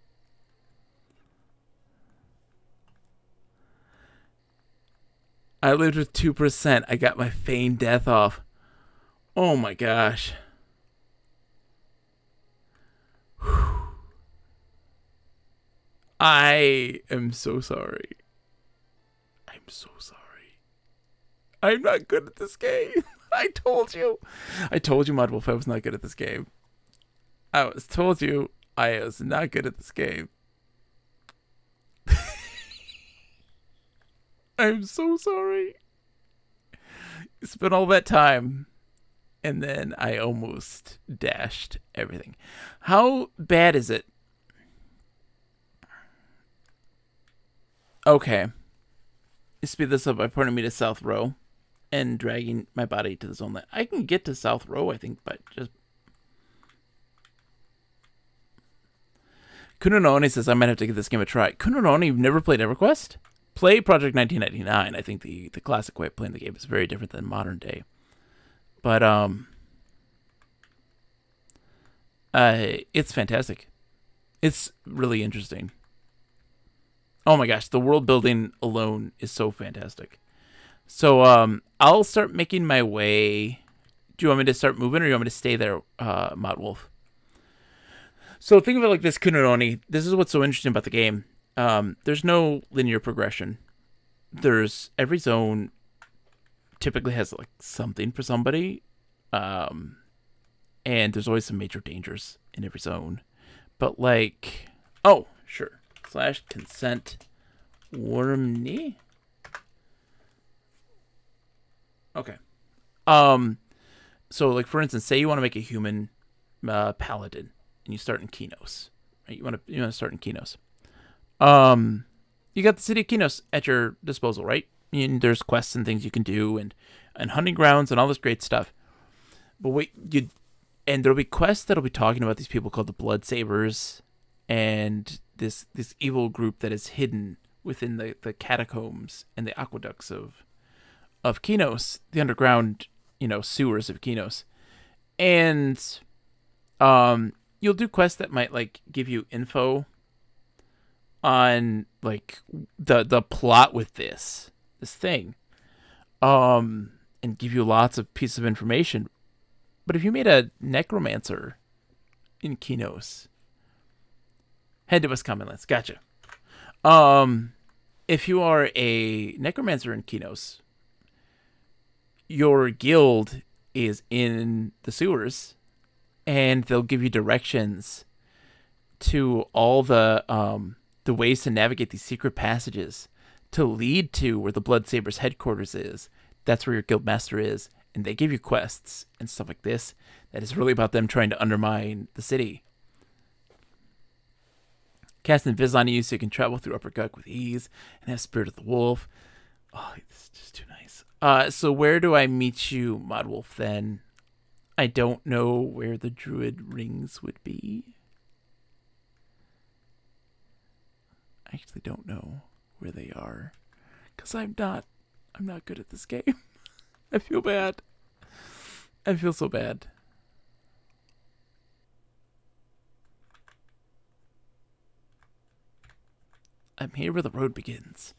I lived with 2%. I got my feigned death off. Oh my gosh. I am so sorry. I'm so sorry. I'm not good at this game. I told you. I told you, Modwolf, I was not good at this game. I was told you I was not good at this game. I'm so sorry. It's been all that time. And then I almost dashed everything. How bad is it? Okay. Speed this up by pointing me to South Ro and dragging my body to the zone that I can get to South Ro, I think, but just Kunononi says I might have to give this game a try. Kunononi, you've never played EverQuest? Play Project 1999. I think the, the classic way of playing the game is very different than modern day. But um uh it's fantastic. It's really interesting. Oh my gosh, the world building alone is so fantastic. So um I'll start making my way. Do you want me to start moving or do you want me to stay there, uh Modwolf? So think of it like this, Kunononi. This is what's so interesting about the game. Um, there's no linear progression. There's every zone typically has like something for somebody. Um, and there's always some major dangers in every zone. But like oh, sure. Slash consent wormney. Okay. Um so like for instance, say you want to make a human uh, paladin and you start in Qeynos. Right? You want to you want to start in Qeynos. Um, you got the city of Qeynos at your disposal, right? And there's quests and things you can do, and and hunting grounds and all this great stuff. But wait, you and there'll be quests that'll be talking about these people called the Blood Sabers, and this this evil group that is hidden within the the catacombs and the aqueducts of of Qeynos, the underground, you know, sewers of Qeynos, and um you'll do quests that might like give you info on like the the plot with this this thing um and give you lots of pieces of information. But if you made a necromancer in Qeynos head to West Common Lands. Gotcha. Um if you are a necromancer in Qeynos your guild is in the sewers and they'll give you directions to all the um, the ways to navigate these secret passages to lead to where the Blood Sabers headquarters is. That's where your guild master is, and they give you quests and stuff like this. That is really about them trying to undermine the city. Cast Invis on you so you can travel through Upper Guk with ease and have Spirit of the Wolf. Oh, this is just too nice. Uh, so where do I meet you, Modwolf? Then I don't know where the druid rings would be. I actually don't know where they are cuz I'm not I'm not good at this game. I feel bad. I feel so bad. I'm here where the road begins.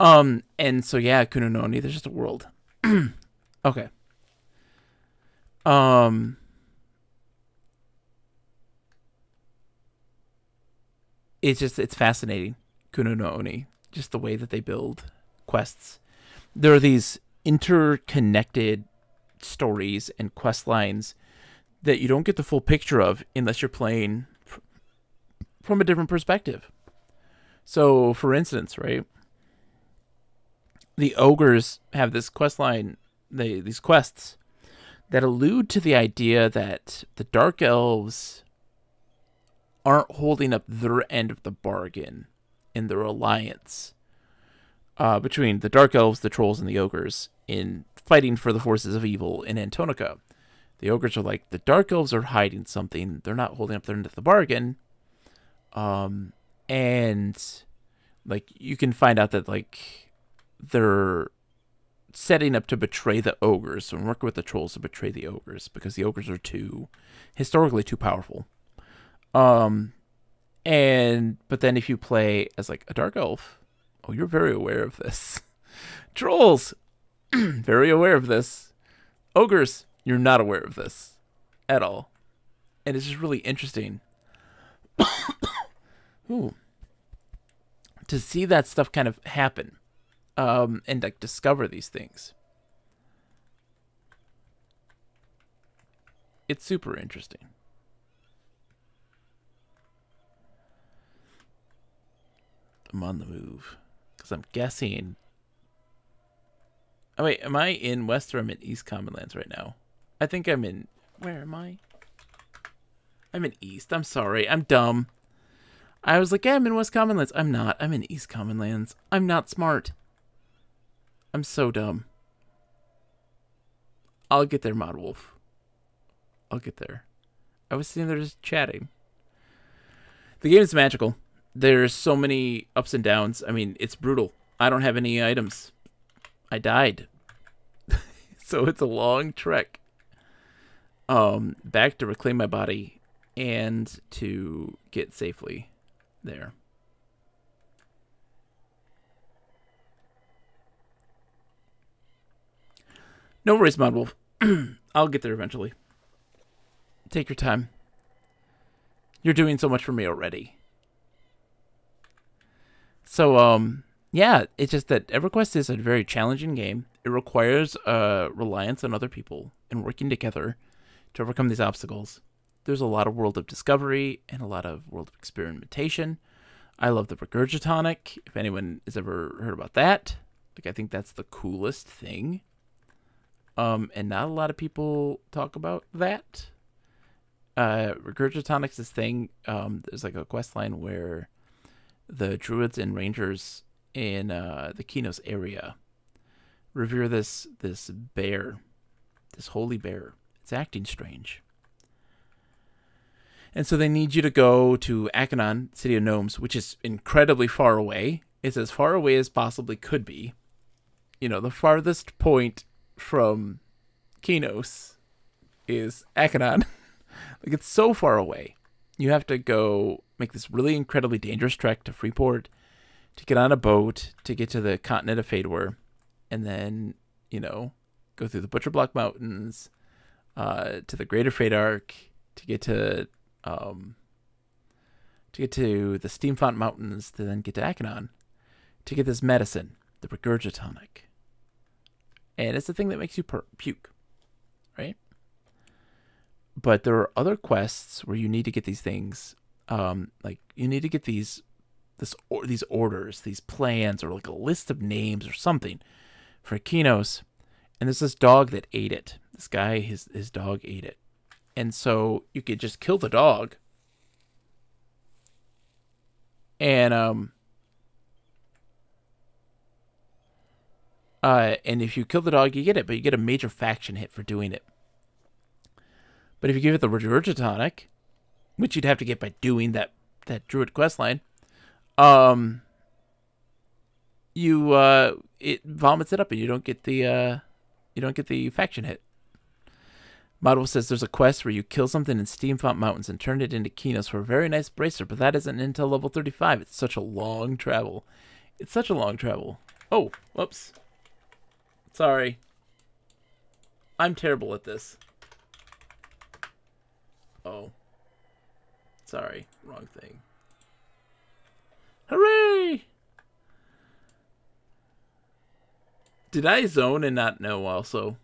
Um, and so yeah, Kunononi, there's just a world. okay. Um it's just it's fascinating. Kuno no Oni, just the way that they build quests. There are these interconnected stories and quest lines that you don't get the full picture of unless you're playing from a different perspective. So, for instance, right, the ogres have this quest line, they these quests that allude to the idea that the dark elves aren't holding up their end of the bargain in their alliance uh, between the dark elves, the trolls, and the ogres in fighting for the forces of evil in Antonica. The ogres are like the dark elves are hiding something; they're not holding up their end of the bargain. Um, and like you can find out that like they're setting up to betray the ogres and work with the trolls to betray the ogres because the ogres are too historically too powerful. Um, and but then if you play as like a dark elf, oh, you're very aware of this. Trolls, very aware of this. Ogres, you're not aware of this at all, and it's just really interesting. Ooh. To see that stuff kind of happen, um, and like discover these things. It's super interesting. I'm on the move. Because I'm guessing. Oh, wait. Am I in West or I'm in East Commonlands right now? I think I'm in. Where am I? I'm in East. I'm sorry. I'm dumb. I was like, yeah, I'm in West Commonlands. I'm not. I'm in East Commonlands. I'm not smart. I'm so dumb. I'll get there, Modwolf. I'll get there. I was sitting there just chatting. The game is magical there's so many ups and downs. I mean, it's brutal. I don't have any items. I died. so it's a long trek um back to reclaim my body and to get safely there. No worries, Modwolf. I'll get there eventually. Take your time. You're doing so much for me already. So um yeah, it's just that EverQuest is a very challenging game. It requires uh reliance on other people and working together to overcome these obstacles. There's a lot of world of discovery and a lot of world of experimentation. I love the Regurgitonic. If anyone has ever heard about that, like I think that's the coolest thing. Um, and not a lot of people talk about that. Uh, Regurgitonic's this thing. Um, there's like a quest line where the druids and rangers in uh, the Qeynos area revere this this bear, this holy bear. It's acting strange. And so they need you to go to Ak'Anon, City of Gnomes, which is incredibly far away. It's as far away as possibly could be. You know, the farthest point from Qeynos is Ak'Anon. like it's so far away. You have to go make this really incredibly dangerous trek to Freeport to get on a boat to get to the continent of Faydwer, and then you know go through the Butcher Block Mountains uh, to the Greater Faydark to get to um, to get to the Steamfont Mountains to then get to Ak'Anon to get this medicine, the Regurgitonic. And it's the thing that makes you puke, right? But there are other quests where you need to get these things um, like you need to get these this or these orders, these plans, or like a list of names or something for Qeynos. And there's this dog that ate it. This guy, his his dog ate it, and so you could just kill the dog. And um. Uh, and if you kill the dog, you get it, but you get a major faction hit for doing it. But if you give it the Regurgitonic, which you'd have to get by doing that that druid quest line. Um, you uh, it vomits it up, and you don't get the uh, you don't get the faction hit. Model says there's a quest where you kill something in Steamfont Mountains and turn it into Qeynos for a very nice bracer, but that isn't until level 35. It's such a long travel. It's such a long travel. Oh, whoops. Sorry. I'm terrible at this. oh. Sorry, wrong thing. Hooray! Did I zone and not know also?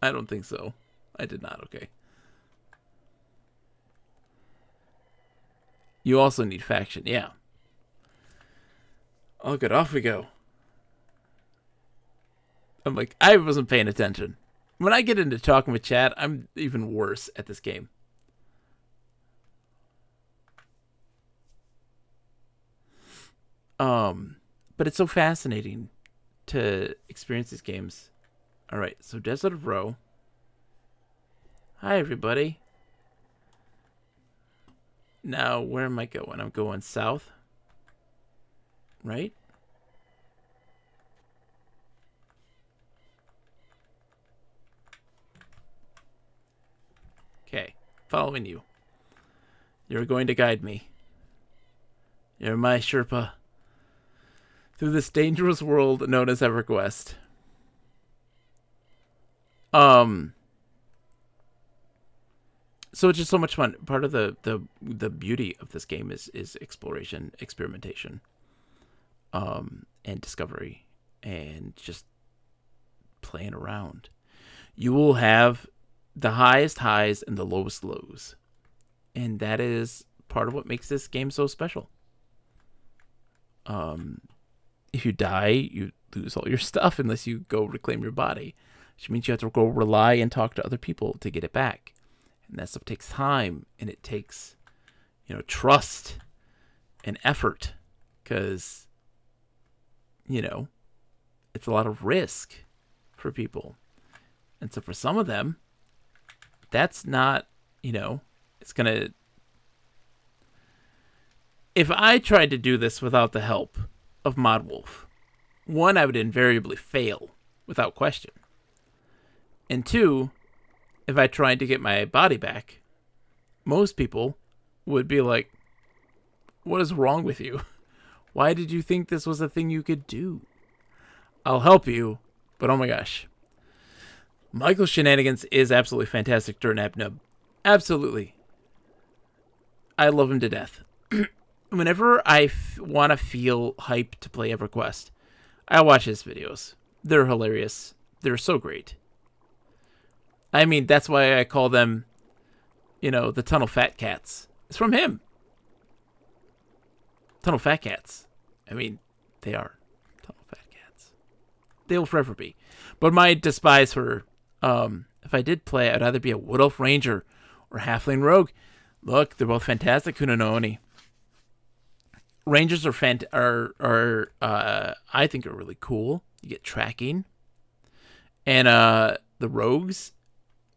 I don't think so. I did not, okay. You also need faction, yeah. Oh, good, off we go. I'm like, I wasn't paying attention. When I get into talking with chat, I'm even worse at this game. Um, but it's so fascinating to experience these games. All right, so Desert of Ro. Hi, everybody. Now, where am I going? I'm going south. Right? Okay, following you. You're going to guide me. You're my Sherpa through this dangerous world known as EverQuest. Um so it's just so much fun. Part of the the the beauty of this game is is exploration, experimentation, um, and discovery, and just playing around. You will have the highest highs and the lowest lows, and that is part of what makes this game so special. Um, if you die, you lose all your stuff unless you go reclaim your body, which means you have to go rely and talk to other people to get it back. And that stuff takes time and it takes you know trust and effort because you know it's a lot of risk for people. And so for some of them that's not you know it's gonna if i tried to do this without the help of Modwolf one i would invariably fail without question and two if I tried to get my body back, most people would be like, What is wrong with you? Why did you think this was a thing you could do? I'll help you, but oh my gosh. Michael Shenanigans is absolutely fantastic during Abnub. Absolutely. I love him to death. Whenever I want to feel hyped to play EverQuest, I watch his videos. They're hilarious. They're so great. I mean, that's why I call them, you know, the Tunnel Fat Cats. It's from him. Tunnel Fat Cats. I mean, they are Tunnel Fat Cats. They will forever be. But my despise for, um, if I did play, I'd either be a Wood Elf Ranger or Halfling Rogue. Look, they're both fantastic. Kuna Rangers are fant are are uh I think are really cool. You get tracking. And uh the rogues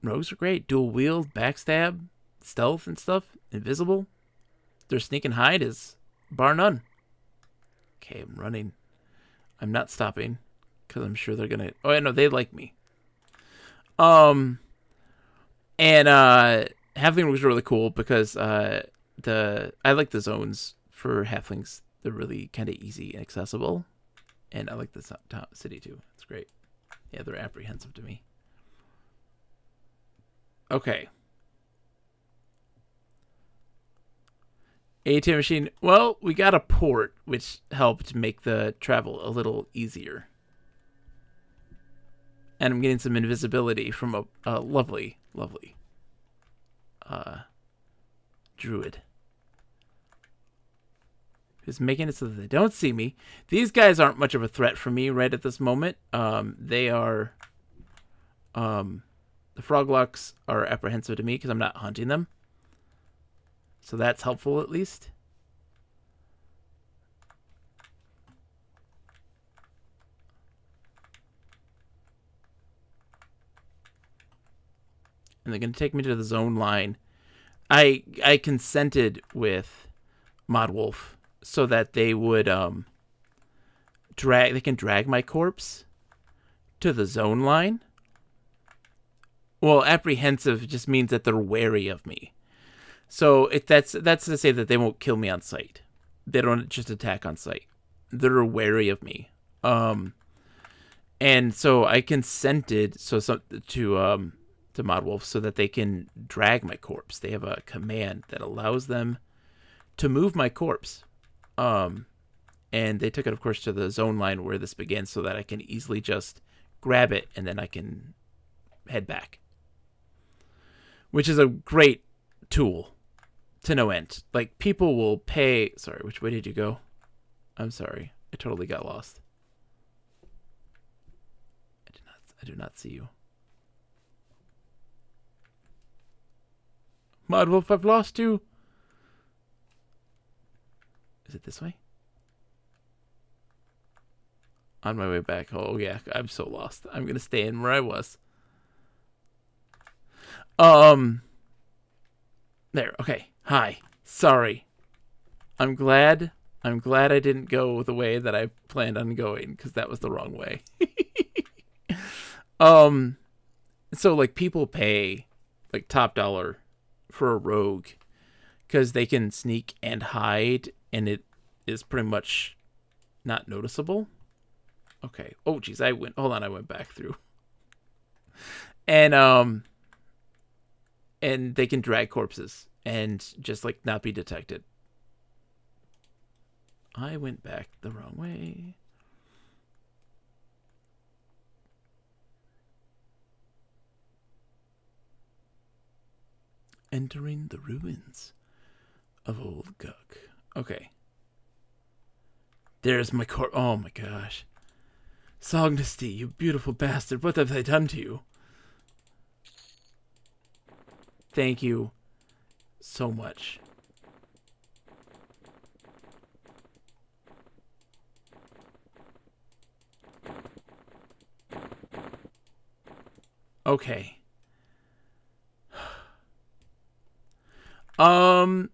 rogues are great. Dual wield, backstab, stealth and stuff. Invisible. Their sneak and hide is bar none. Okay, I'm running. I'm not stopping because I'm sure they're gonna. Oh, I know they like me. Um, and uh, halfling was really cool because uh, the I like the zones for halflings. They're really kind of easy and accessible, and I like the top city too. It's great. Yeah, they're apprehensive to me. Okay. ATM machine. Well, we got a port, which helped make the travel a little easier. And I'm getting some invisibility from a, a lovely, lovely uh, druid. Who's making it so that they don't see me. These guys aren't much of a threat for me right at this moment. Um, they are um, the frogloks are apprehensive to me because I'm not hunting them. So that's helpful at least. And they're going to take me to the zone line. I I consented with Modwolf so that they would um drag they can drag my corpse to the zone line well, apprehensive just means that they're wary of me. So if that's that's to say that they won't kill me on sight. They don't just attack on sight. They're wary of me. Um, and so I consented so some, to um to Modwolf so that they can drag my corpse. They have a command that allows them to move my corpse. Um, and they took it, of course, to the zone line where this begins so that I can easily just grab it and then I can head back. Which is a great tool to no end. Like, people will pay. Sorry, which way did you go? I'm sorry. I totally got lost. I not I do not see you. Modwolf, I've lost you. Is it this way? On my way back. Oh yeah, I'm so lost. I'm gonna stay in where I was. Um there, okay. Hi. Sorry. I'm glad I'm glad I didn't go the way that I planned on going because that was the wrong way. um, so like people pay like top dollar for a rogue because they can sneak and hide, and it is pretty much not noticeable. Okay. Oh, geez, I went. Hold on, I went back through. And um, and they can drag corpses and just like not be detected. I went back the wrong way. Entering the ruins of Old Guk. Okay. There's my corpse. Oh my gosh. Sognesty, you beautiful bastard. What have they done to you? Thank you so much. Okay. Um,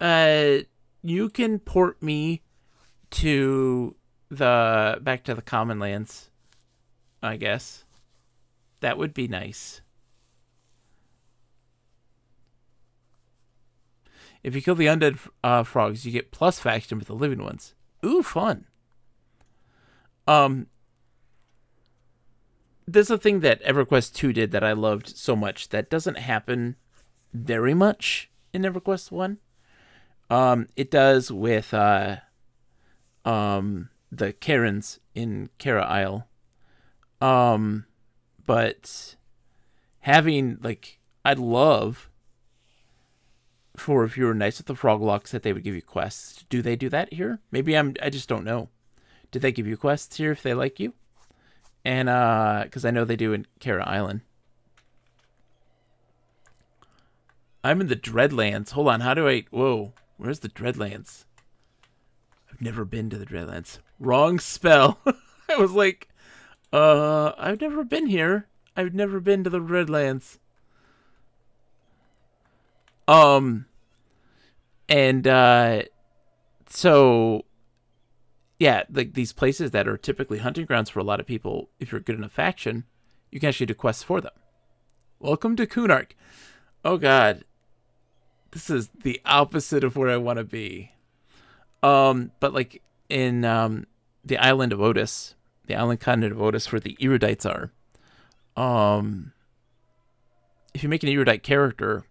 uh, you can port me to the back to the common lands. I guess that would be nice. If you kill the undead uh, frogs, you get plus faction with the living ones. Ooh, fun. Um, there's a thing that EverQuest 2 did that I loved so much that doesn't happen very much in EverQuest 1. Um, it does with uh, um, the Kerrans in Kerra Isle. Um, but having like I'd love for if you were nice with the Frogloks that they would give you quests. Do they do that here? Maybe I'm I just don't know. Did they give you quests here if they like you? and uh, because I know they do in Kerra Island. I'm in the Dreadlands. Hold on, how do I? Whoa, where's the Dreadlands? I've never been to the Dreadlands. Wrong spell. I was like, uh, I've never been here. I've never been to the Dreadlands. Um, and uh, so yeah, like these places that are typically hunting grounds for a lot of people, if you're good in a faction, you can actually do quests for them. Welcome to Kunark. Oh god. This is the opposite of where I want to be. Um, but like in um the island of Odus, the island continent of Odus where the erudites are, um if you make an erudite character,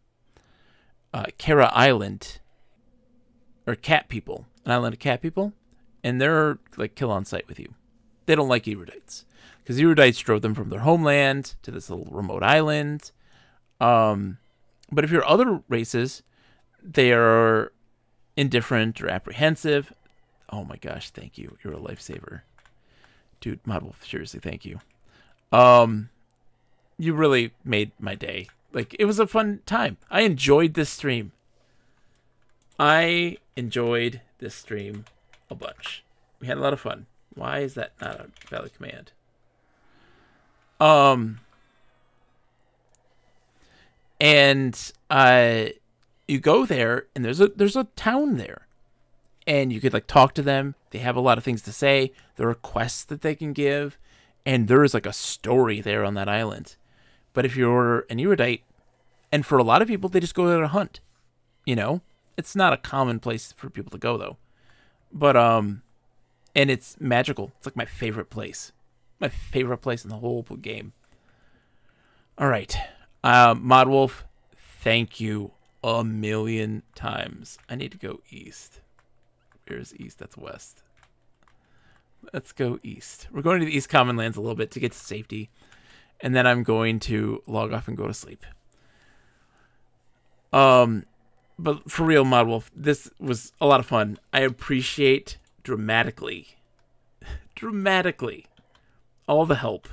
uh Kerra Island or cat people, an island of cat people, and they're like kill on sight with you. They don't like erudites because erudites drove them from their homeland to this little remote island. Um, but if you're other races, they are indifferent or apprehensive. Oh my gosh, thank you. You're a lifesaver. Dude, Modwolf, seriously, thank you. Um, you really made my day. Like, it was a fun time. I enjoyed this stream. I enjoyed this stream a bunch. We had a lot of fun. Why is that not a valid command? Um, and uh, you go there, and there's a there's a town there, and you could like talk to them. They have a lot of things to say. There are quests that they can give, and there is like a story there on that island. But if you're an erudite, and for a lot of people, they just go there to hunt. You know, it's not a common place for people to go though. But um, and it's magical. It's like my favorite place, my favorite place in the whole game. All right, Uh, Modwolf, thank you a million times. I need to go east. Where's east? That's west. Let's go east. We're going to the East Common Lands a little bit to get to safety. And then I'm going to log off and go to sleep. Um, but for real, Modwolf, this was a lot of fun. I appreciate dramatically, dramatically, all the help.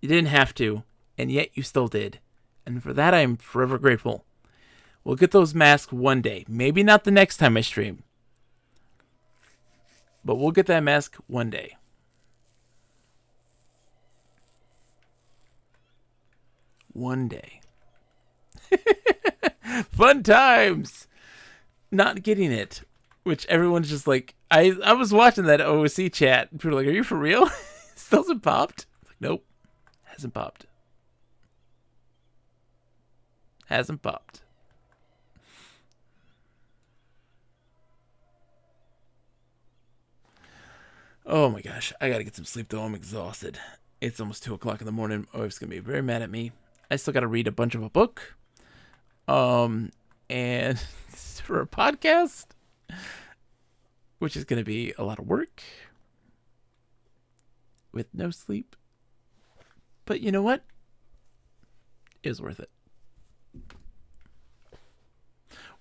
You didn't have to, and yet you still did. And for that, I am forever grateful. We'll get those masks one day. Maybe not the next time I stream. But we'll get that mask one day. One day. Fun times. Not getting it. Which everyone's just like I I was watching that OOC chat. People are like, Are you for real? Still hasn't popped? Like, nope. Hasn't popped. Hasn't popped. Oh my gosh, I gotta get some sleep though. I'm exhausted. It's almost two o'clock in the morning. My wife's gonna be very mad at me. I still gotta read a bunch of a book. Um, and for a podcast, which is gonna be a lot of work with no sleep. But you know what? It was worth it.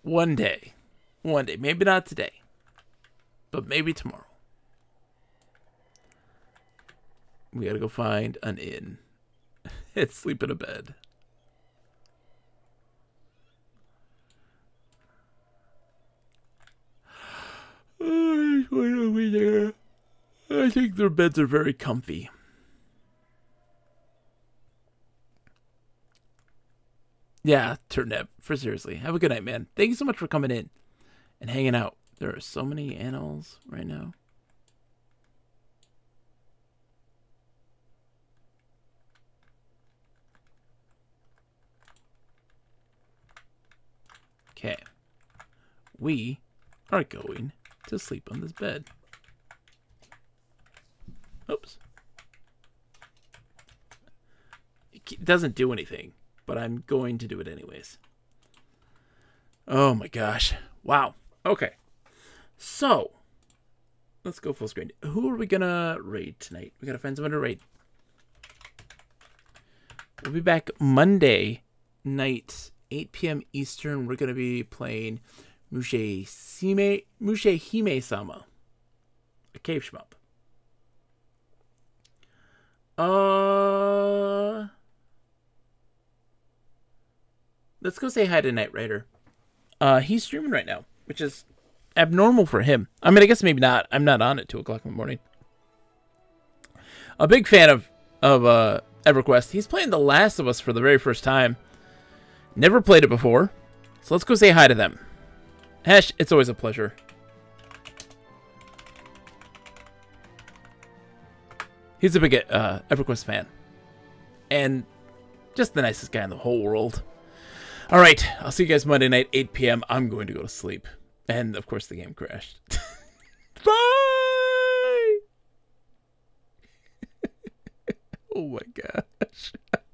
One day. One day. Maybe not today. But maybe tomorrow. We gotta go find an inn and sleep in a bed. I think their beds are very comfy. Yeah, Turnip, for seriously. Have a good night, man. Thank you so much for coming in and hanging out. There are so many animals right now. Okay. We are going to sleep on this bed. Oops. It doesn't do anything, but I'm going to do it anyways. Oh my gosh. Wow. Okay. So, let's go full screen. Who are we going to raid tonight? We got to find someone to raid. We'll be back Monday night 8 p.m. Eastern, we're going to be playing Mushe Sime Mushe Hime Sama, a cave shmup. Uh, let's go say hi to Knight Rider. Uh, he's streaming right now, which is abnormal for him. I mean, I guess maybe not. I'm not on at two o'clock in the morning. A big fan of of uh, EverQuest. He's playing The Last of Us for the very first time. Never played it before. So let's go say hi to them. Hesh, it's always a pleasure. He's a big uh, EverQuest fan. And just the nicest guy in the whole world. All right, I'll see you guys Monday night, 8 p.m. I'm going to go to sleep. And, of course, the game crashed. Bye! oh my gosh.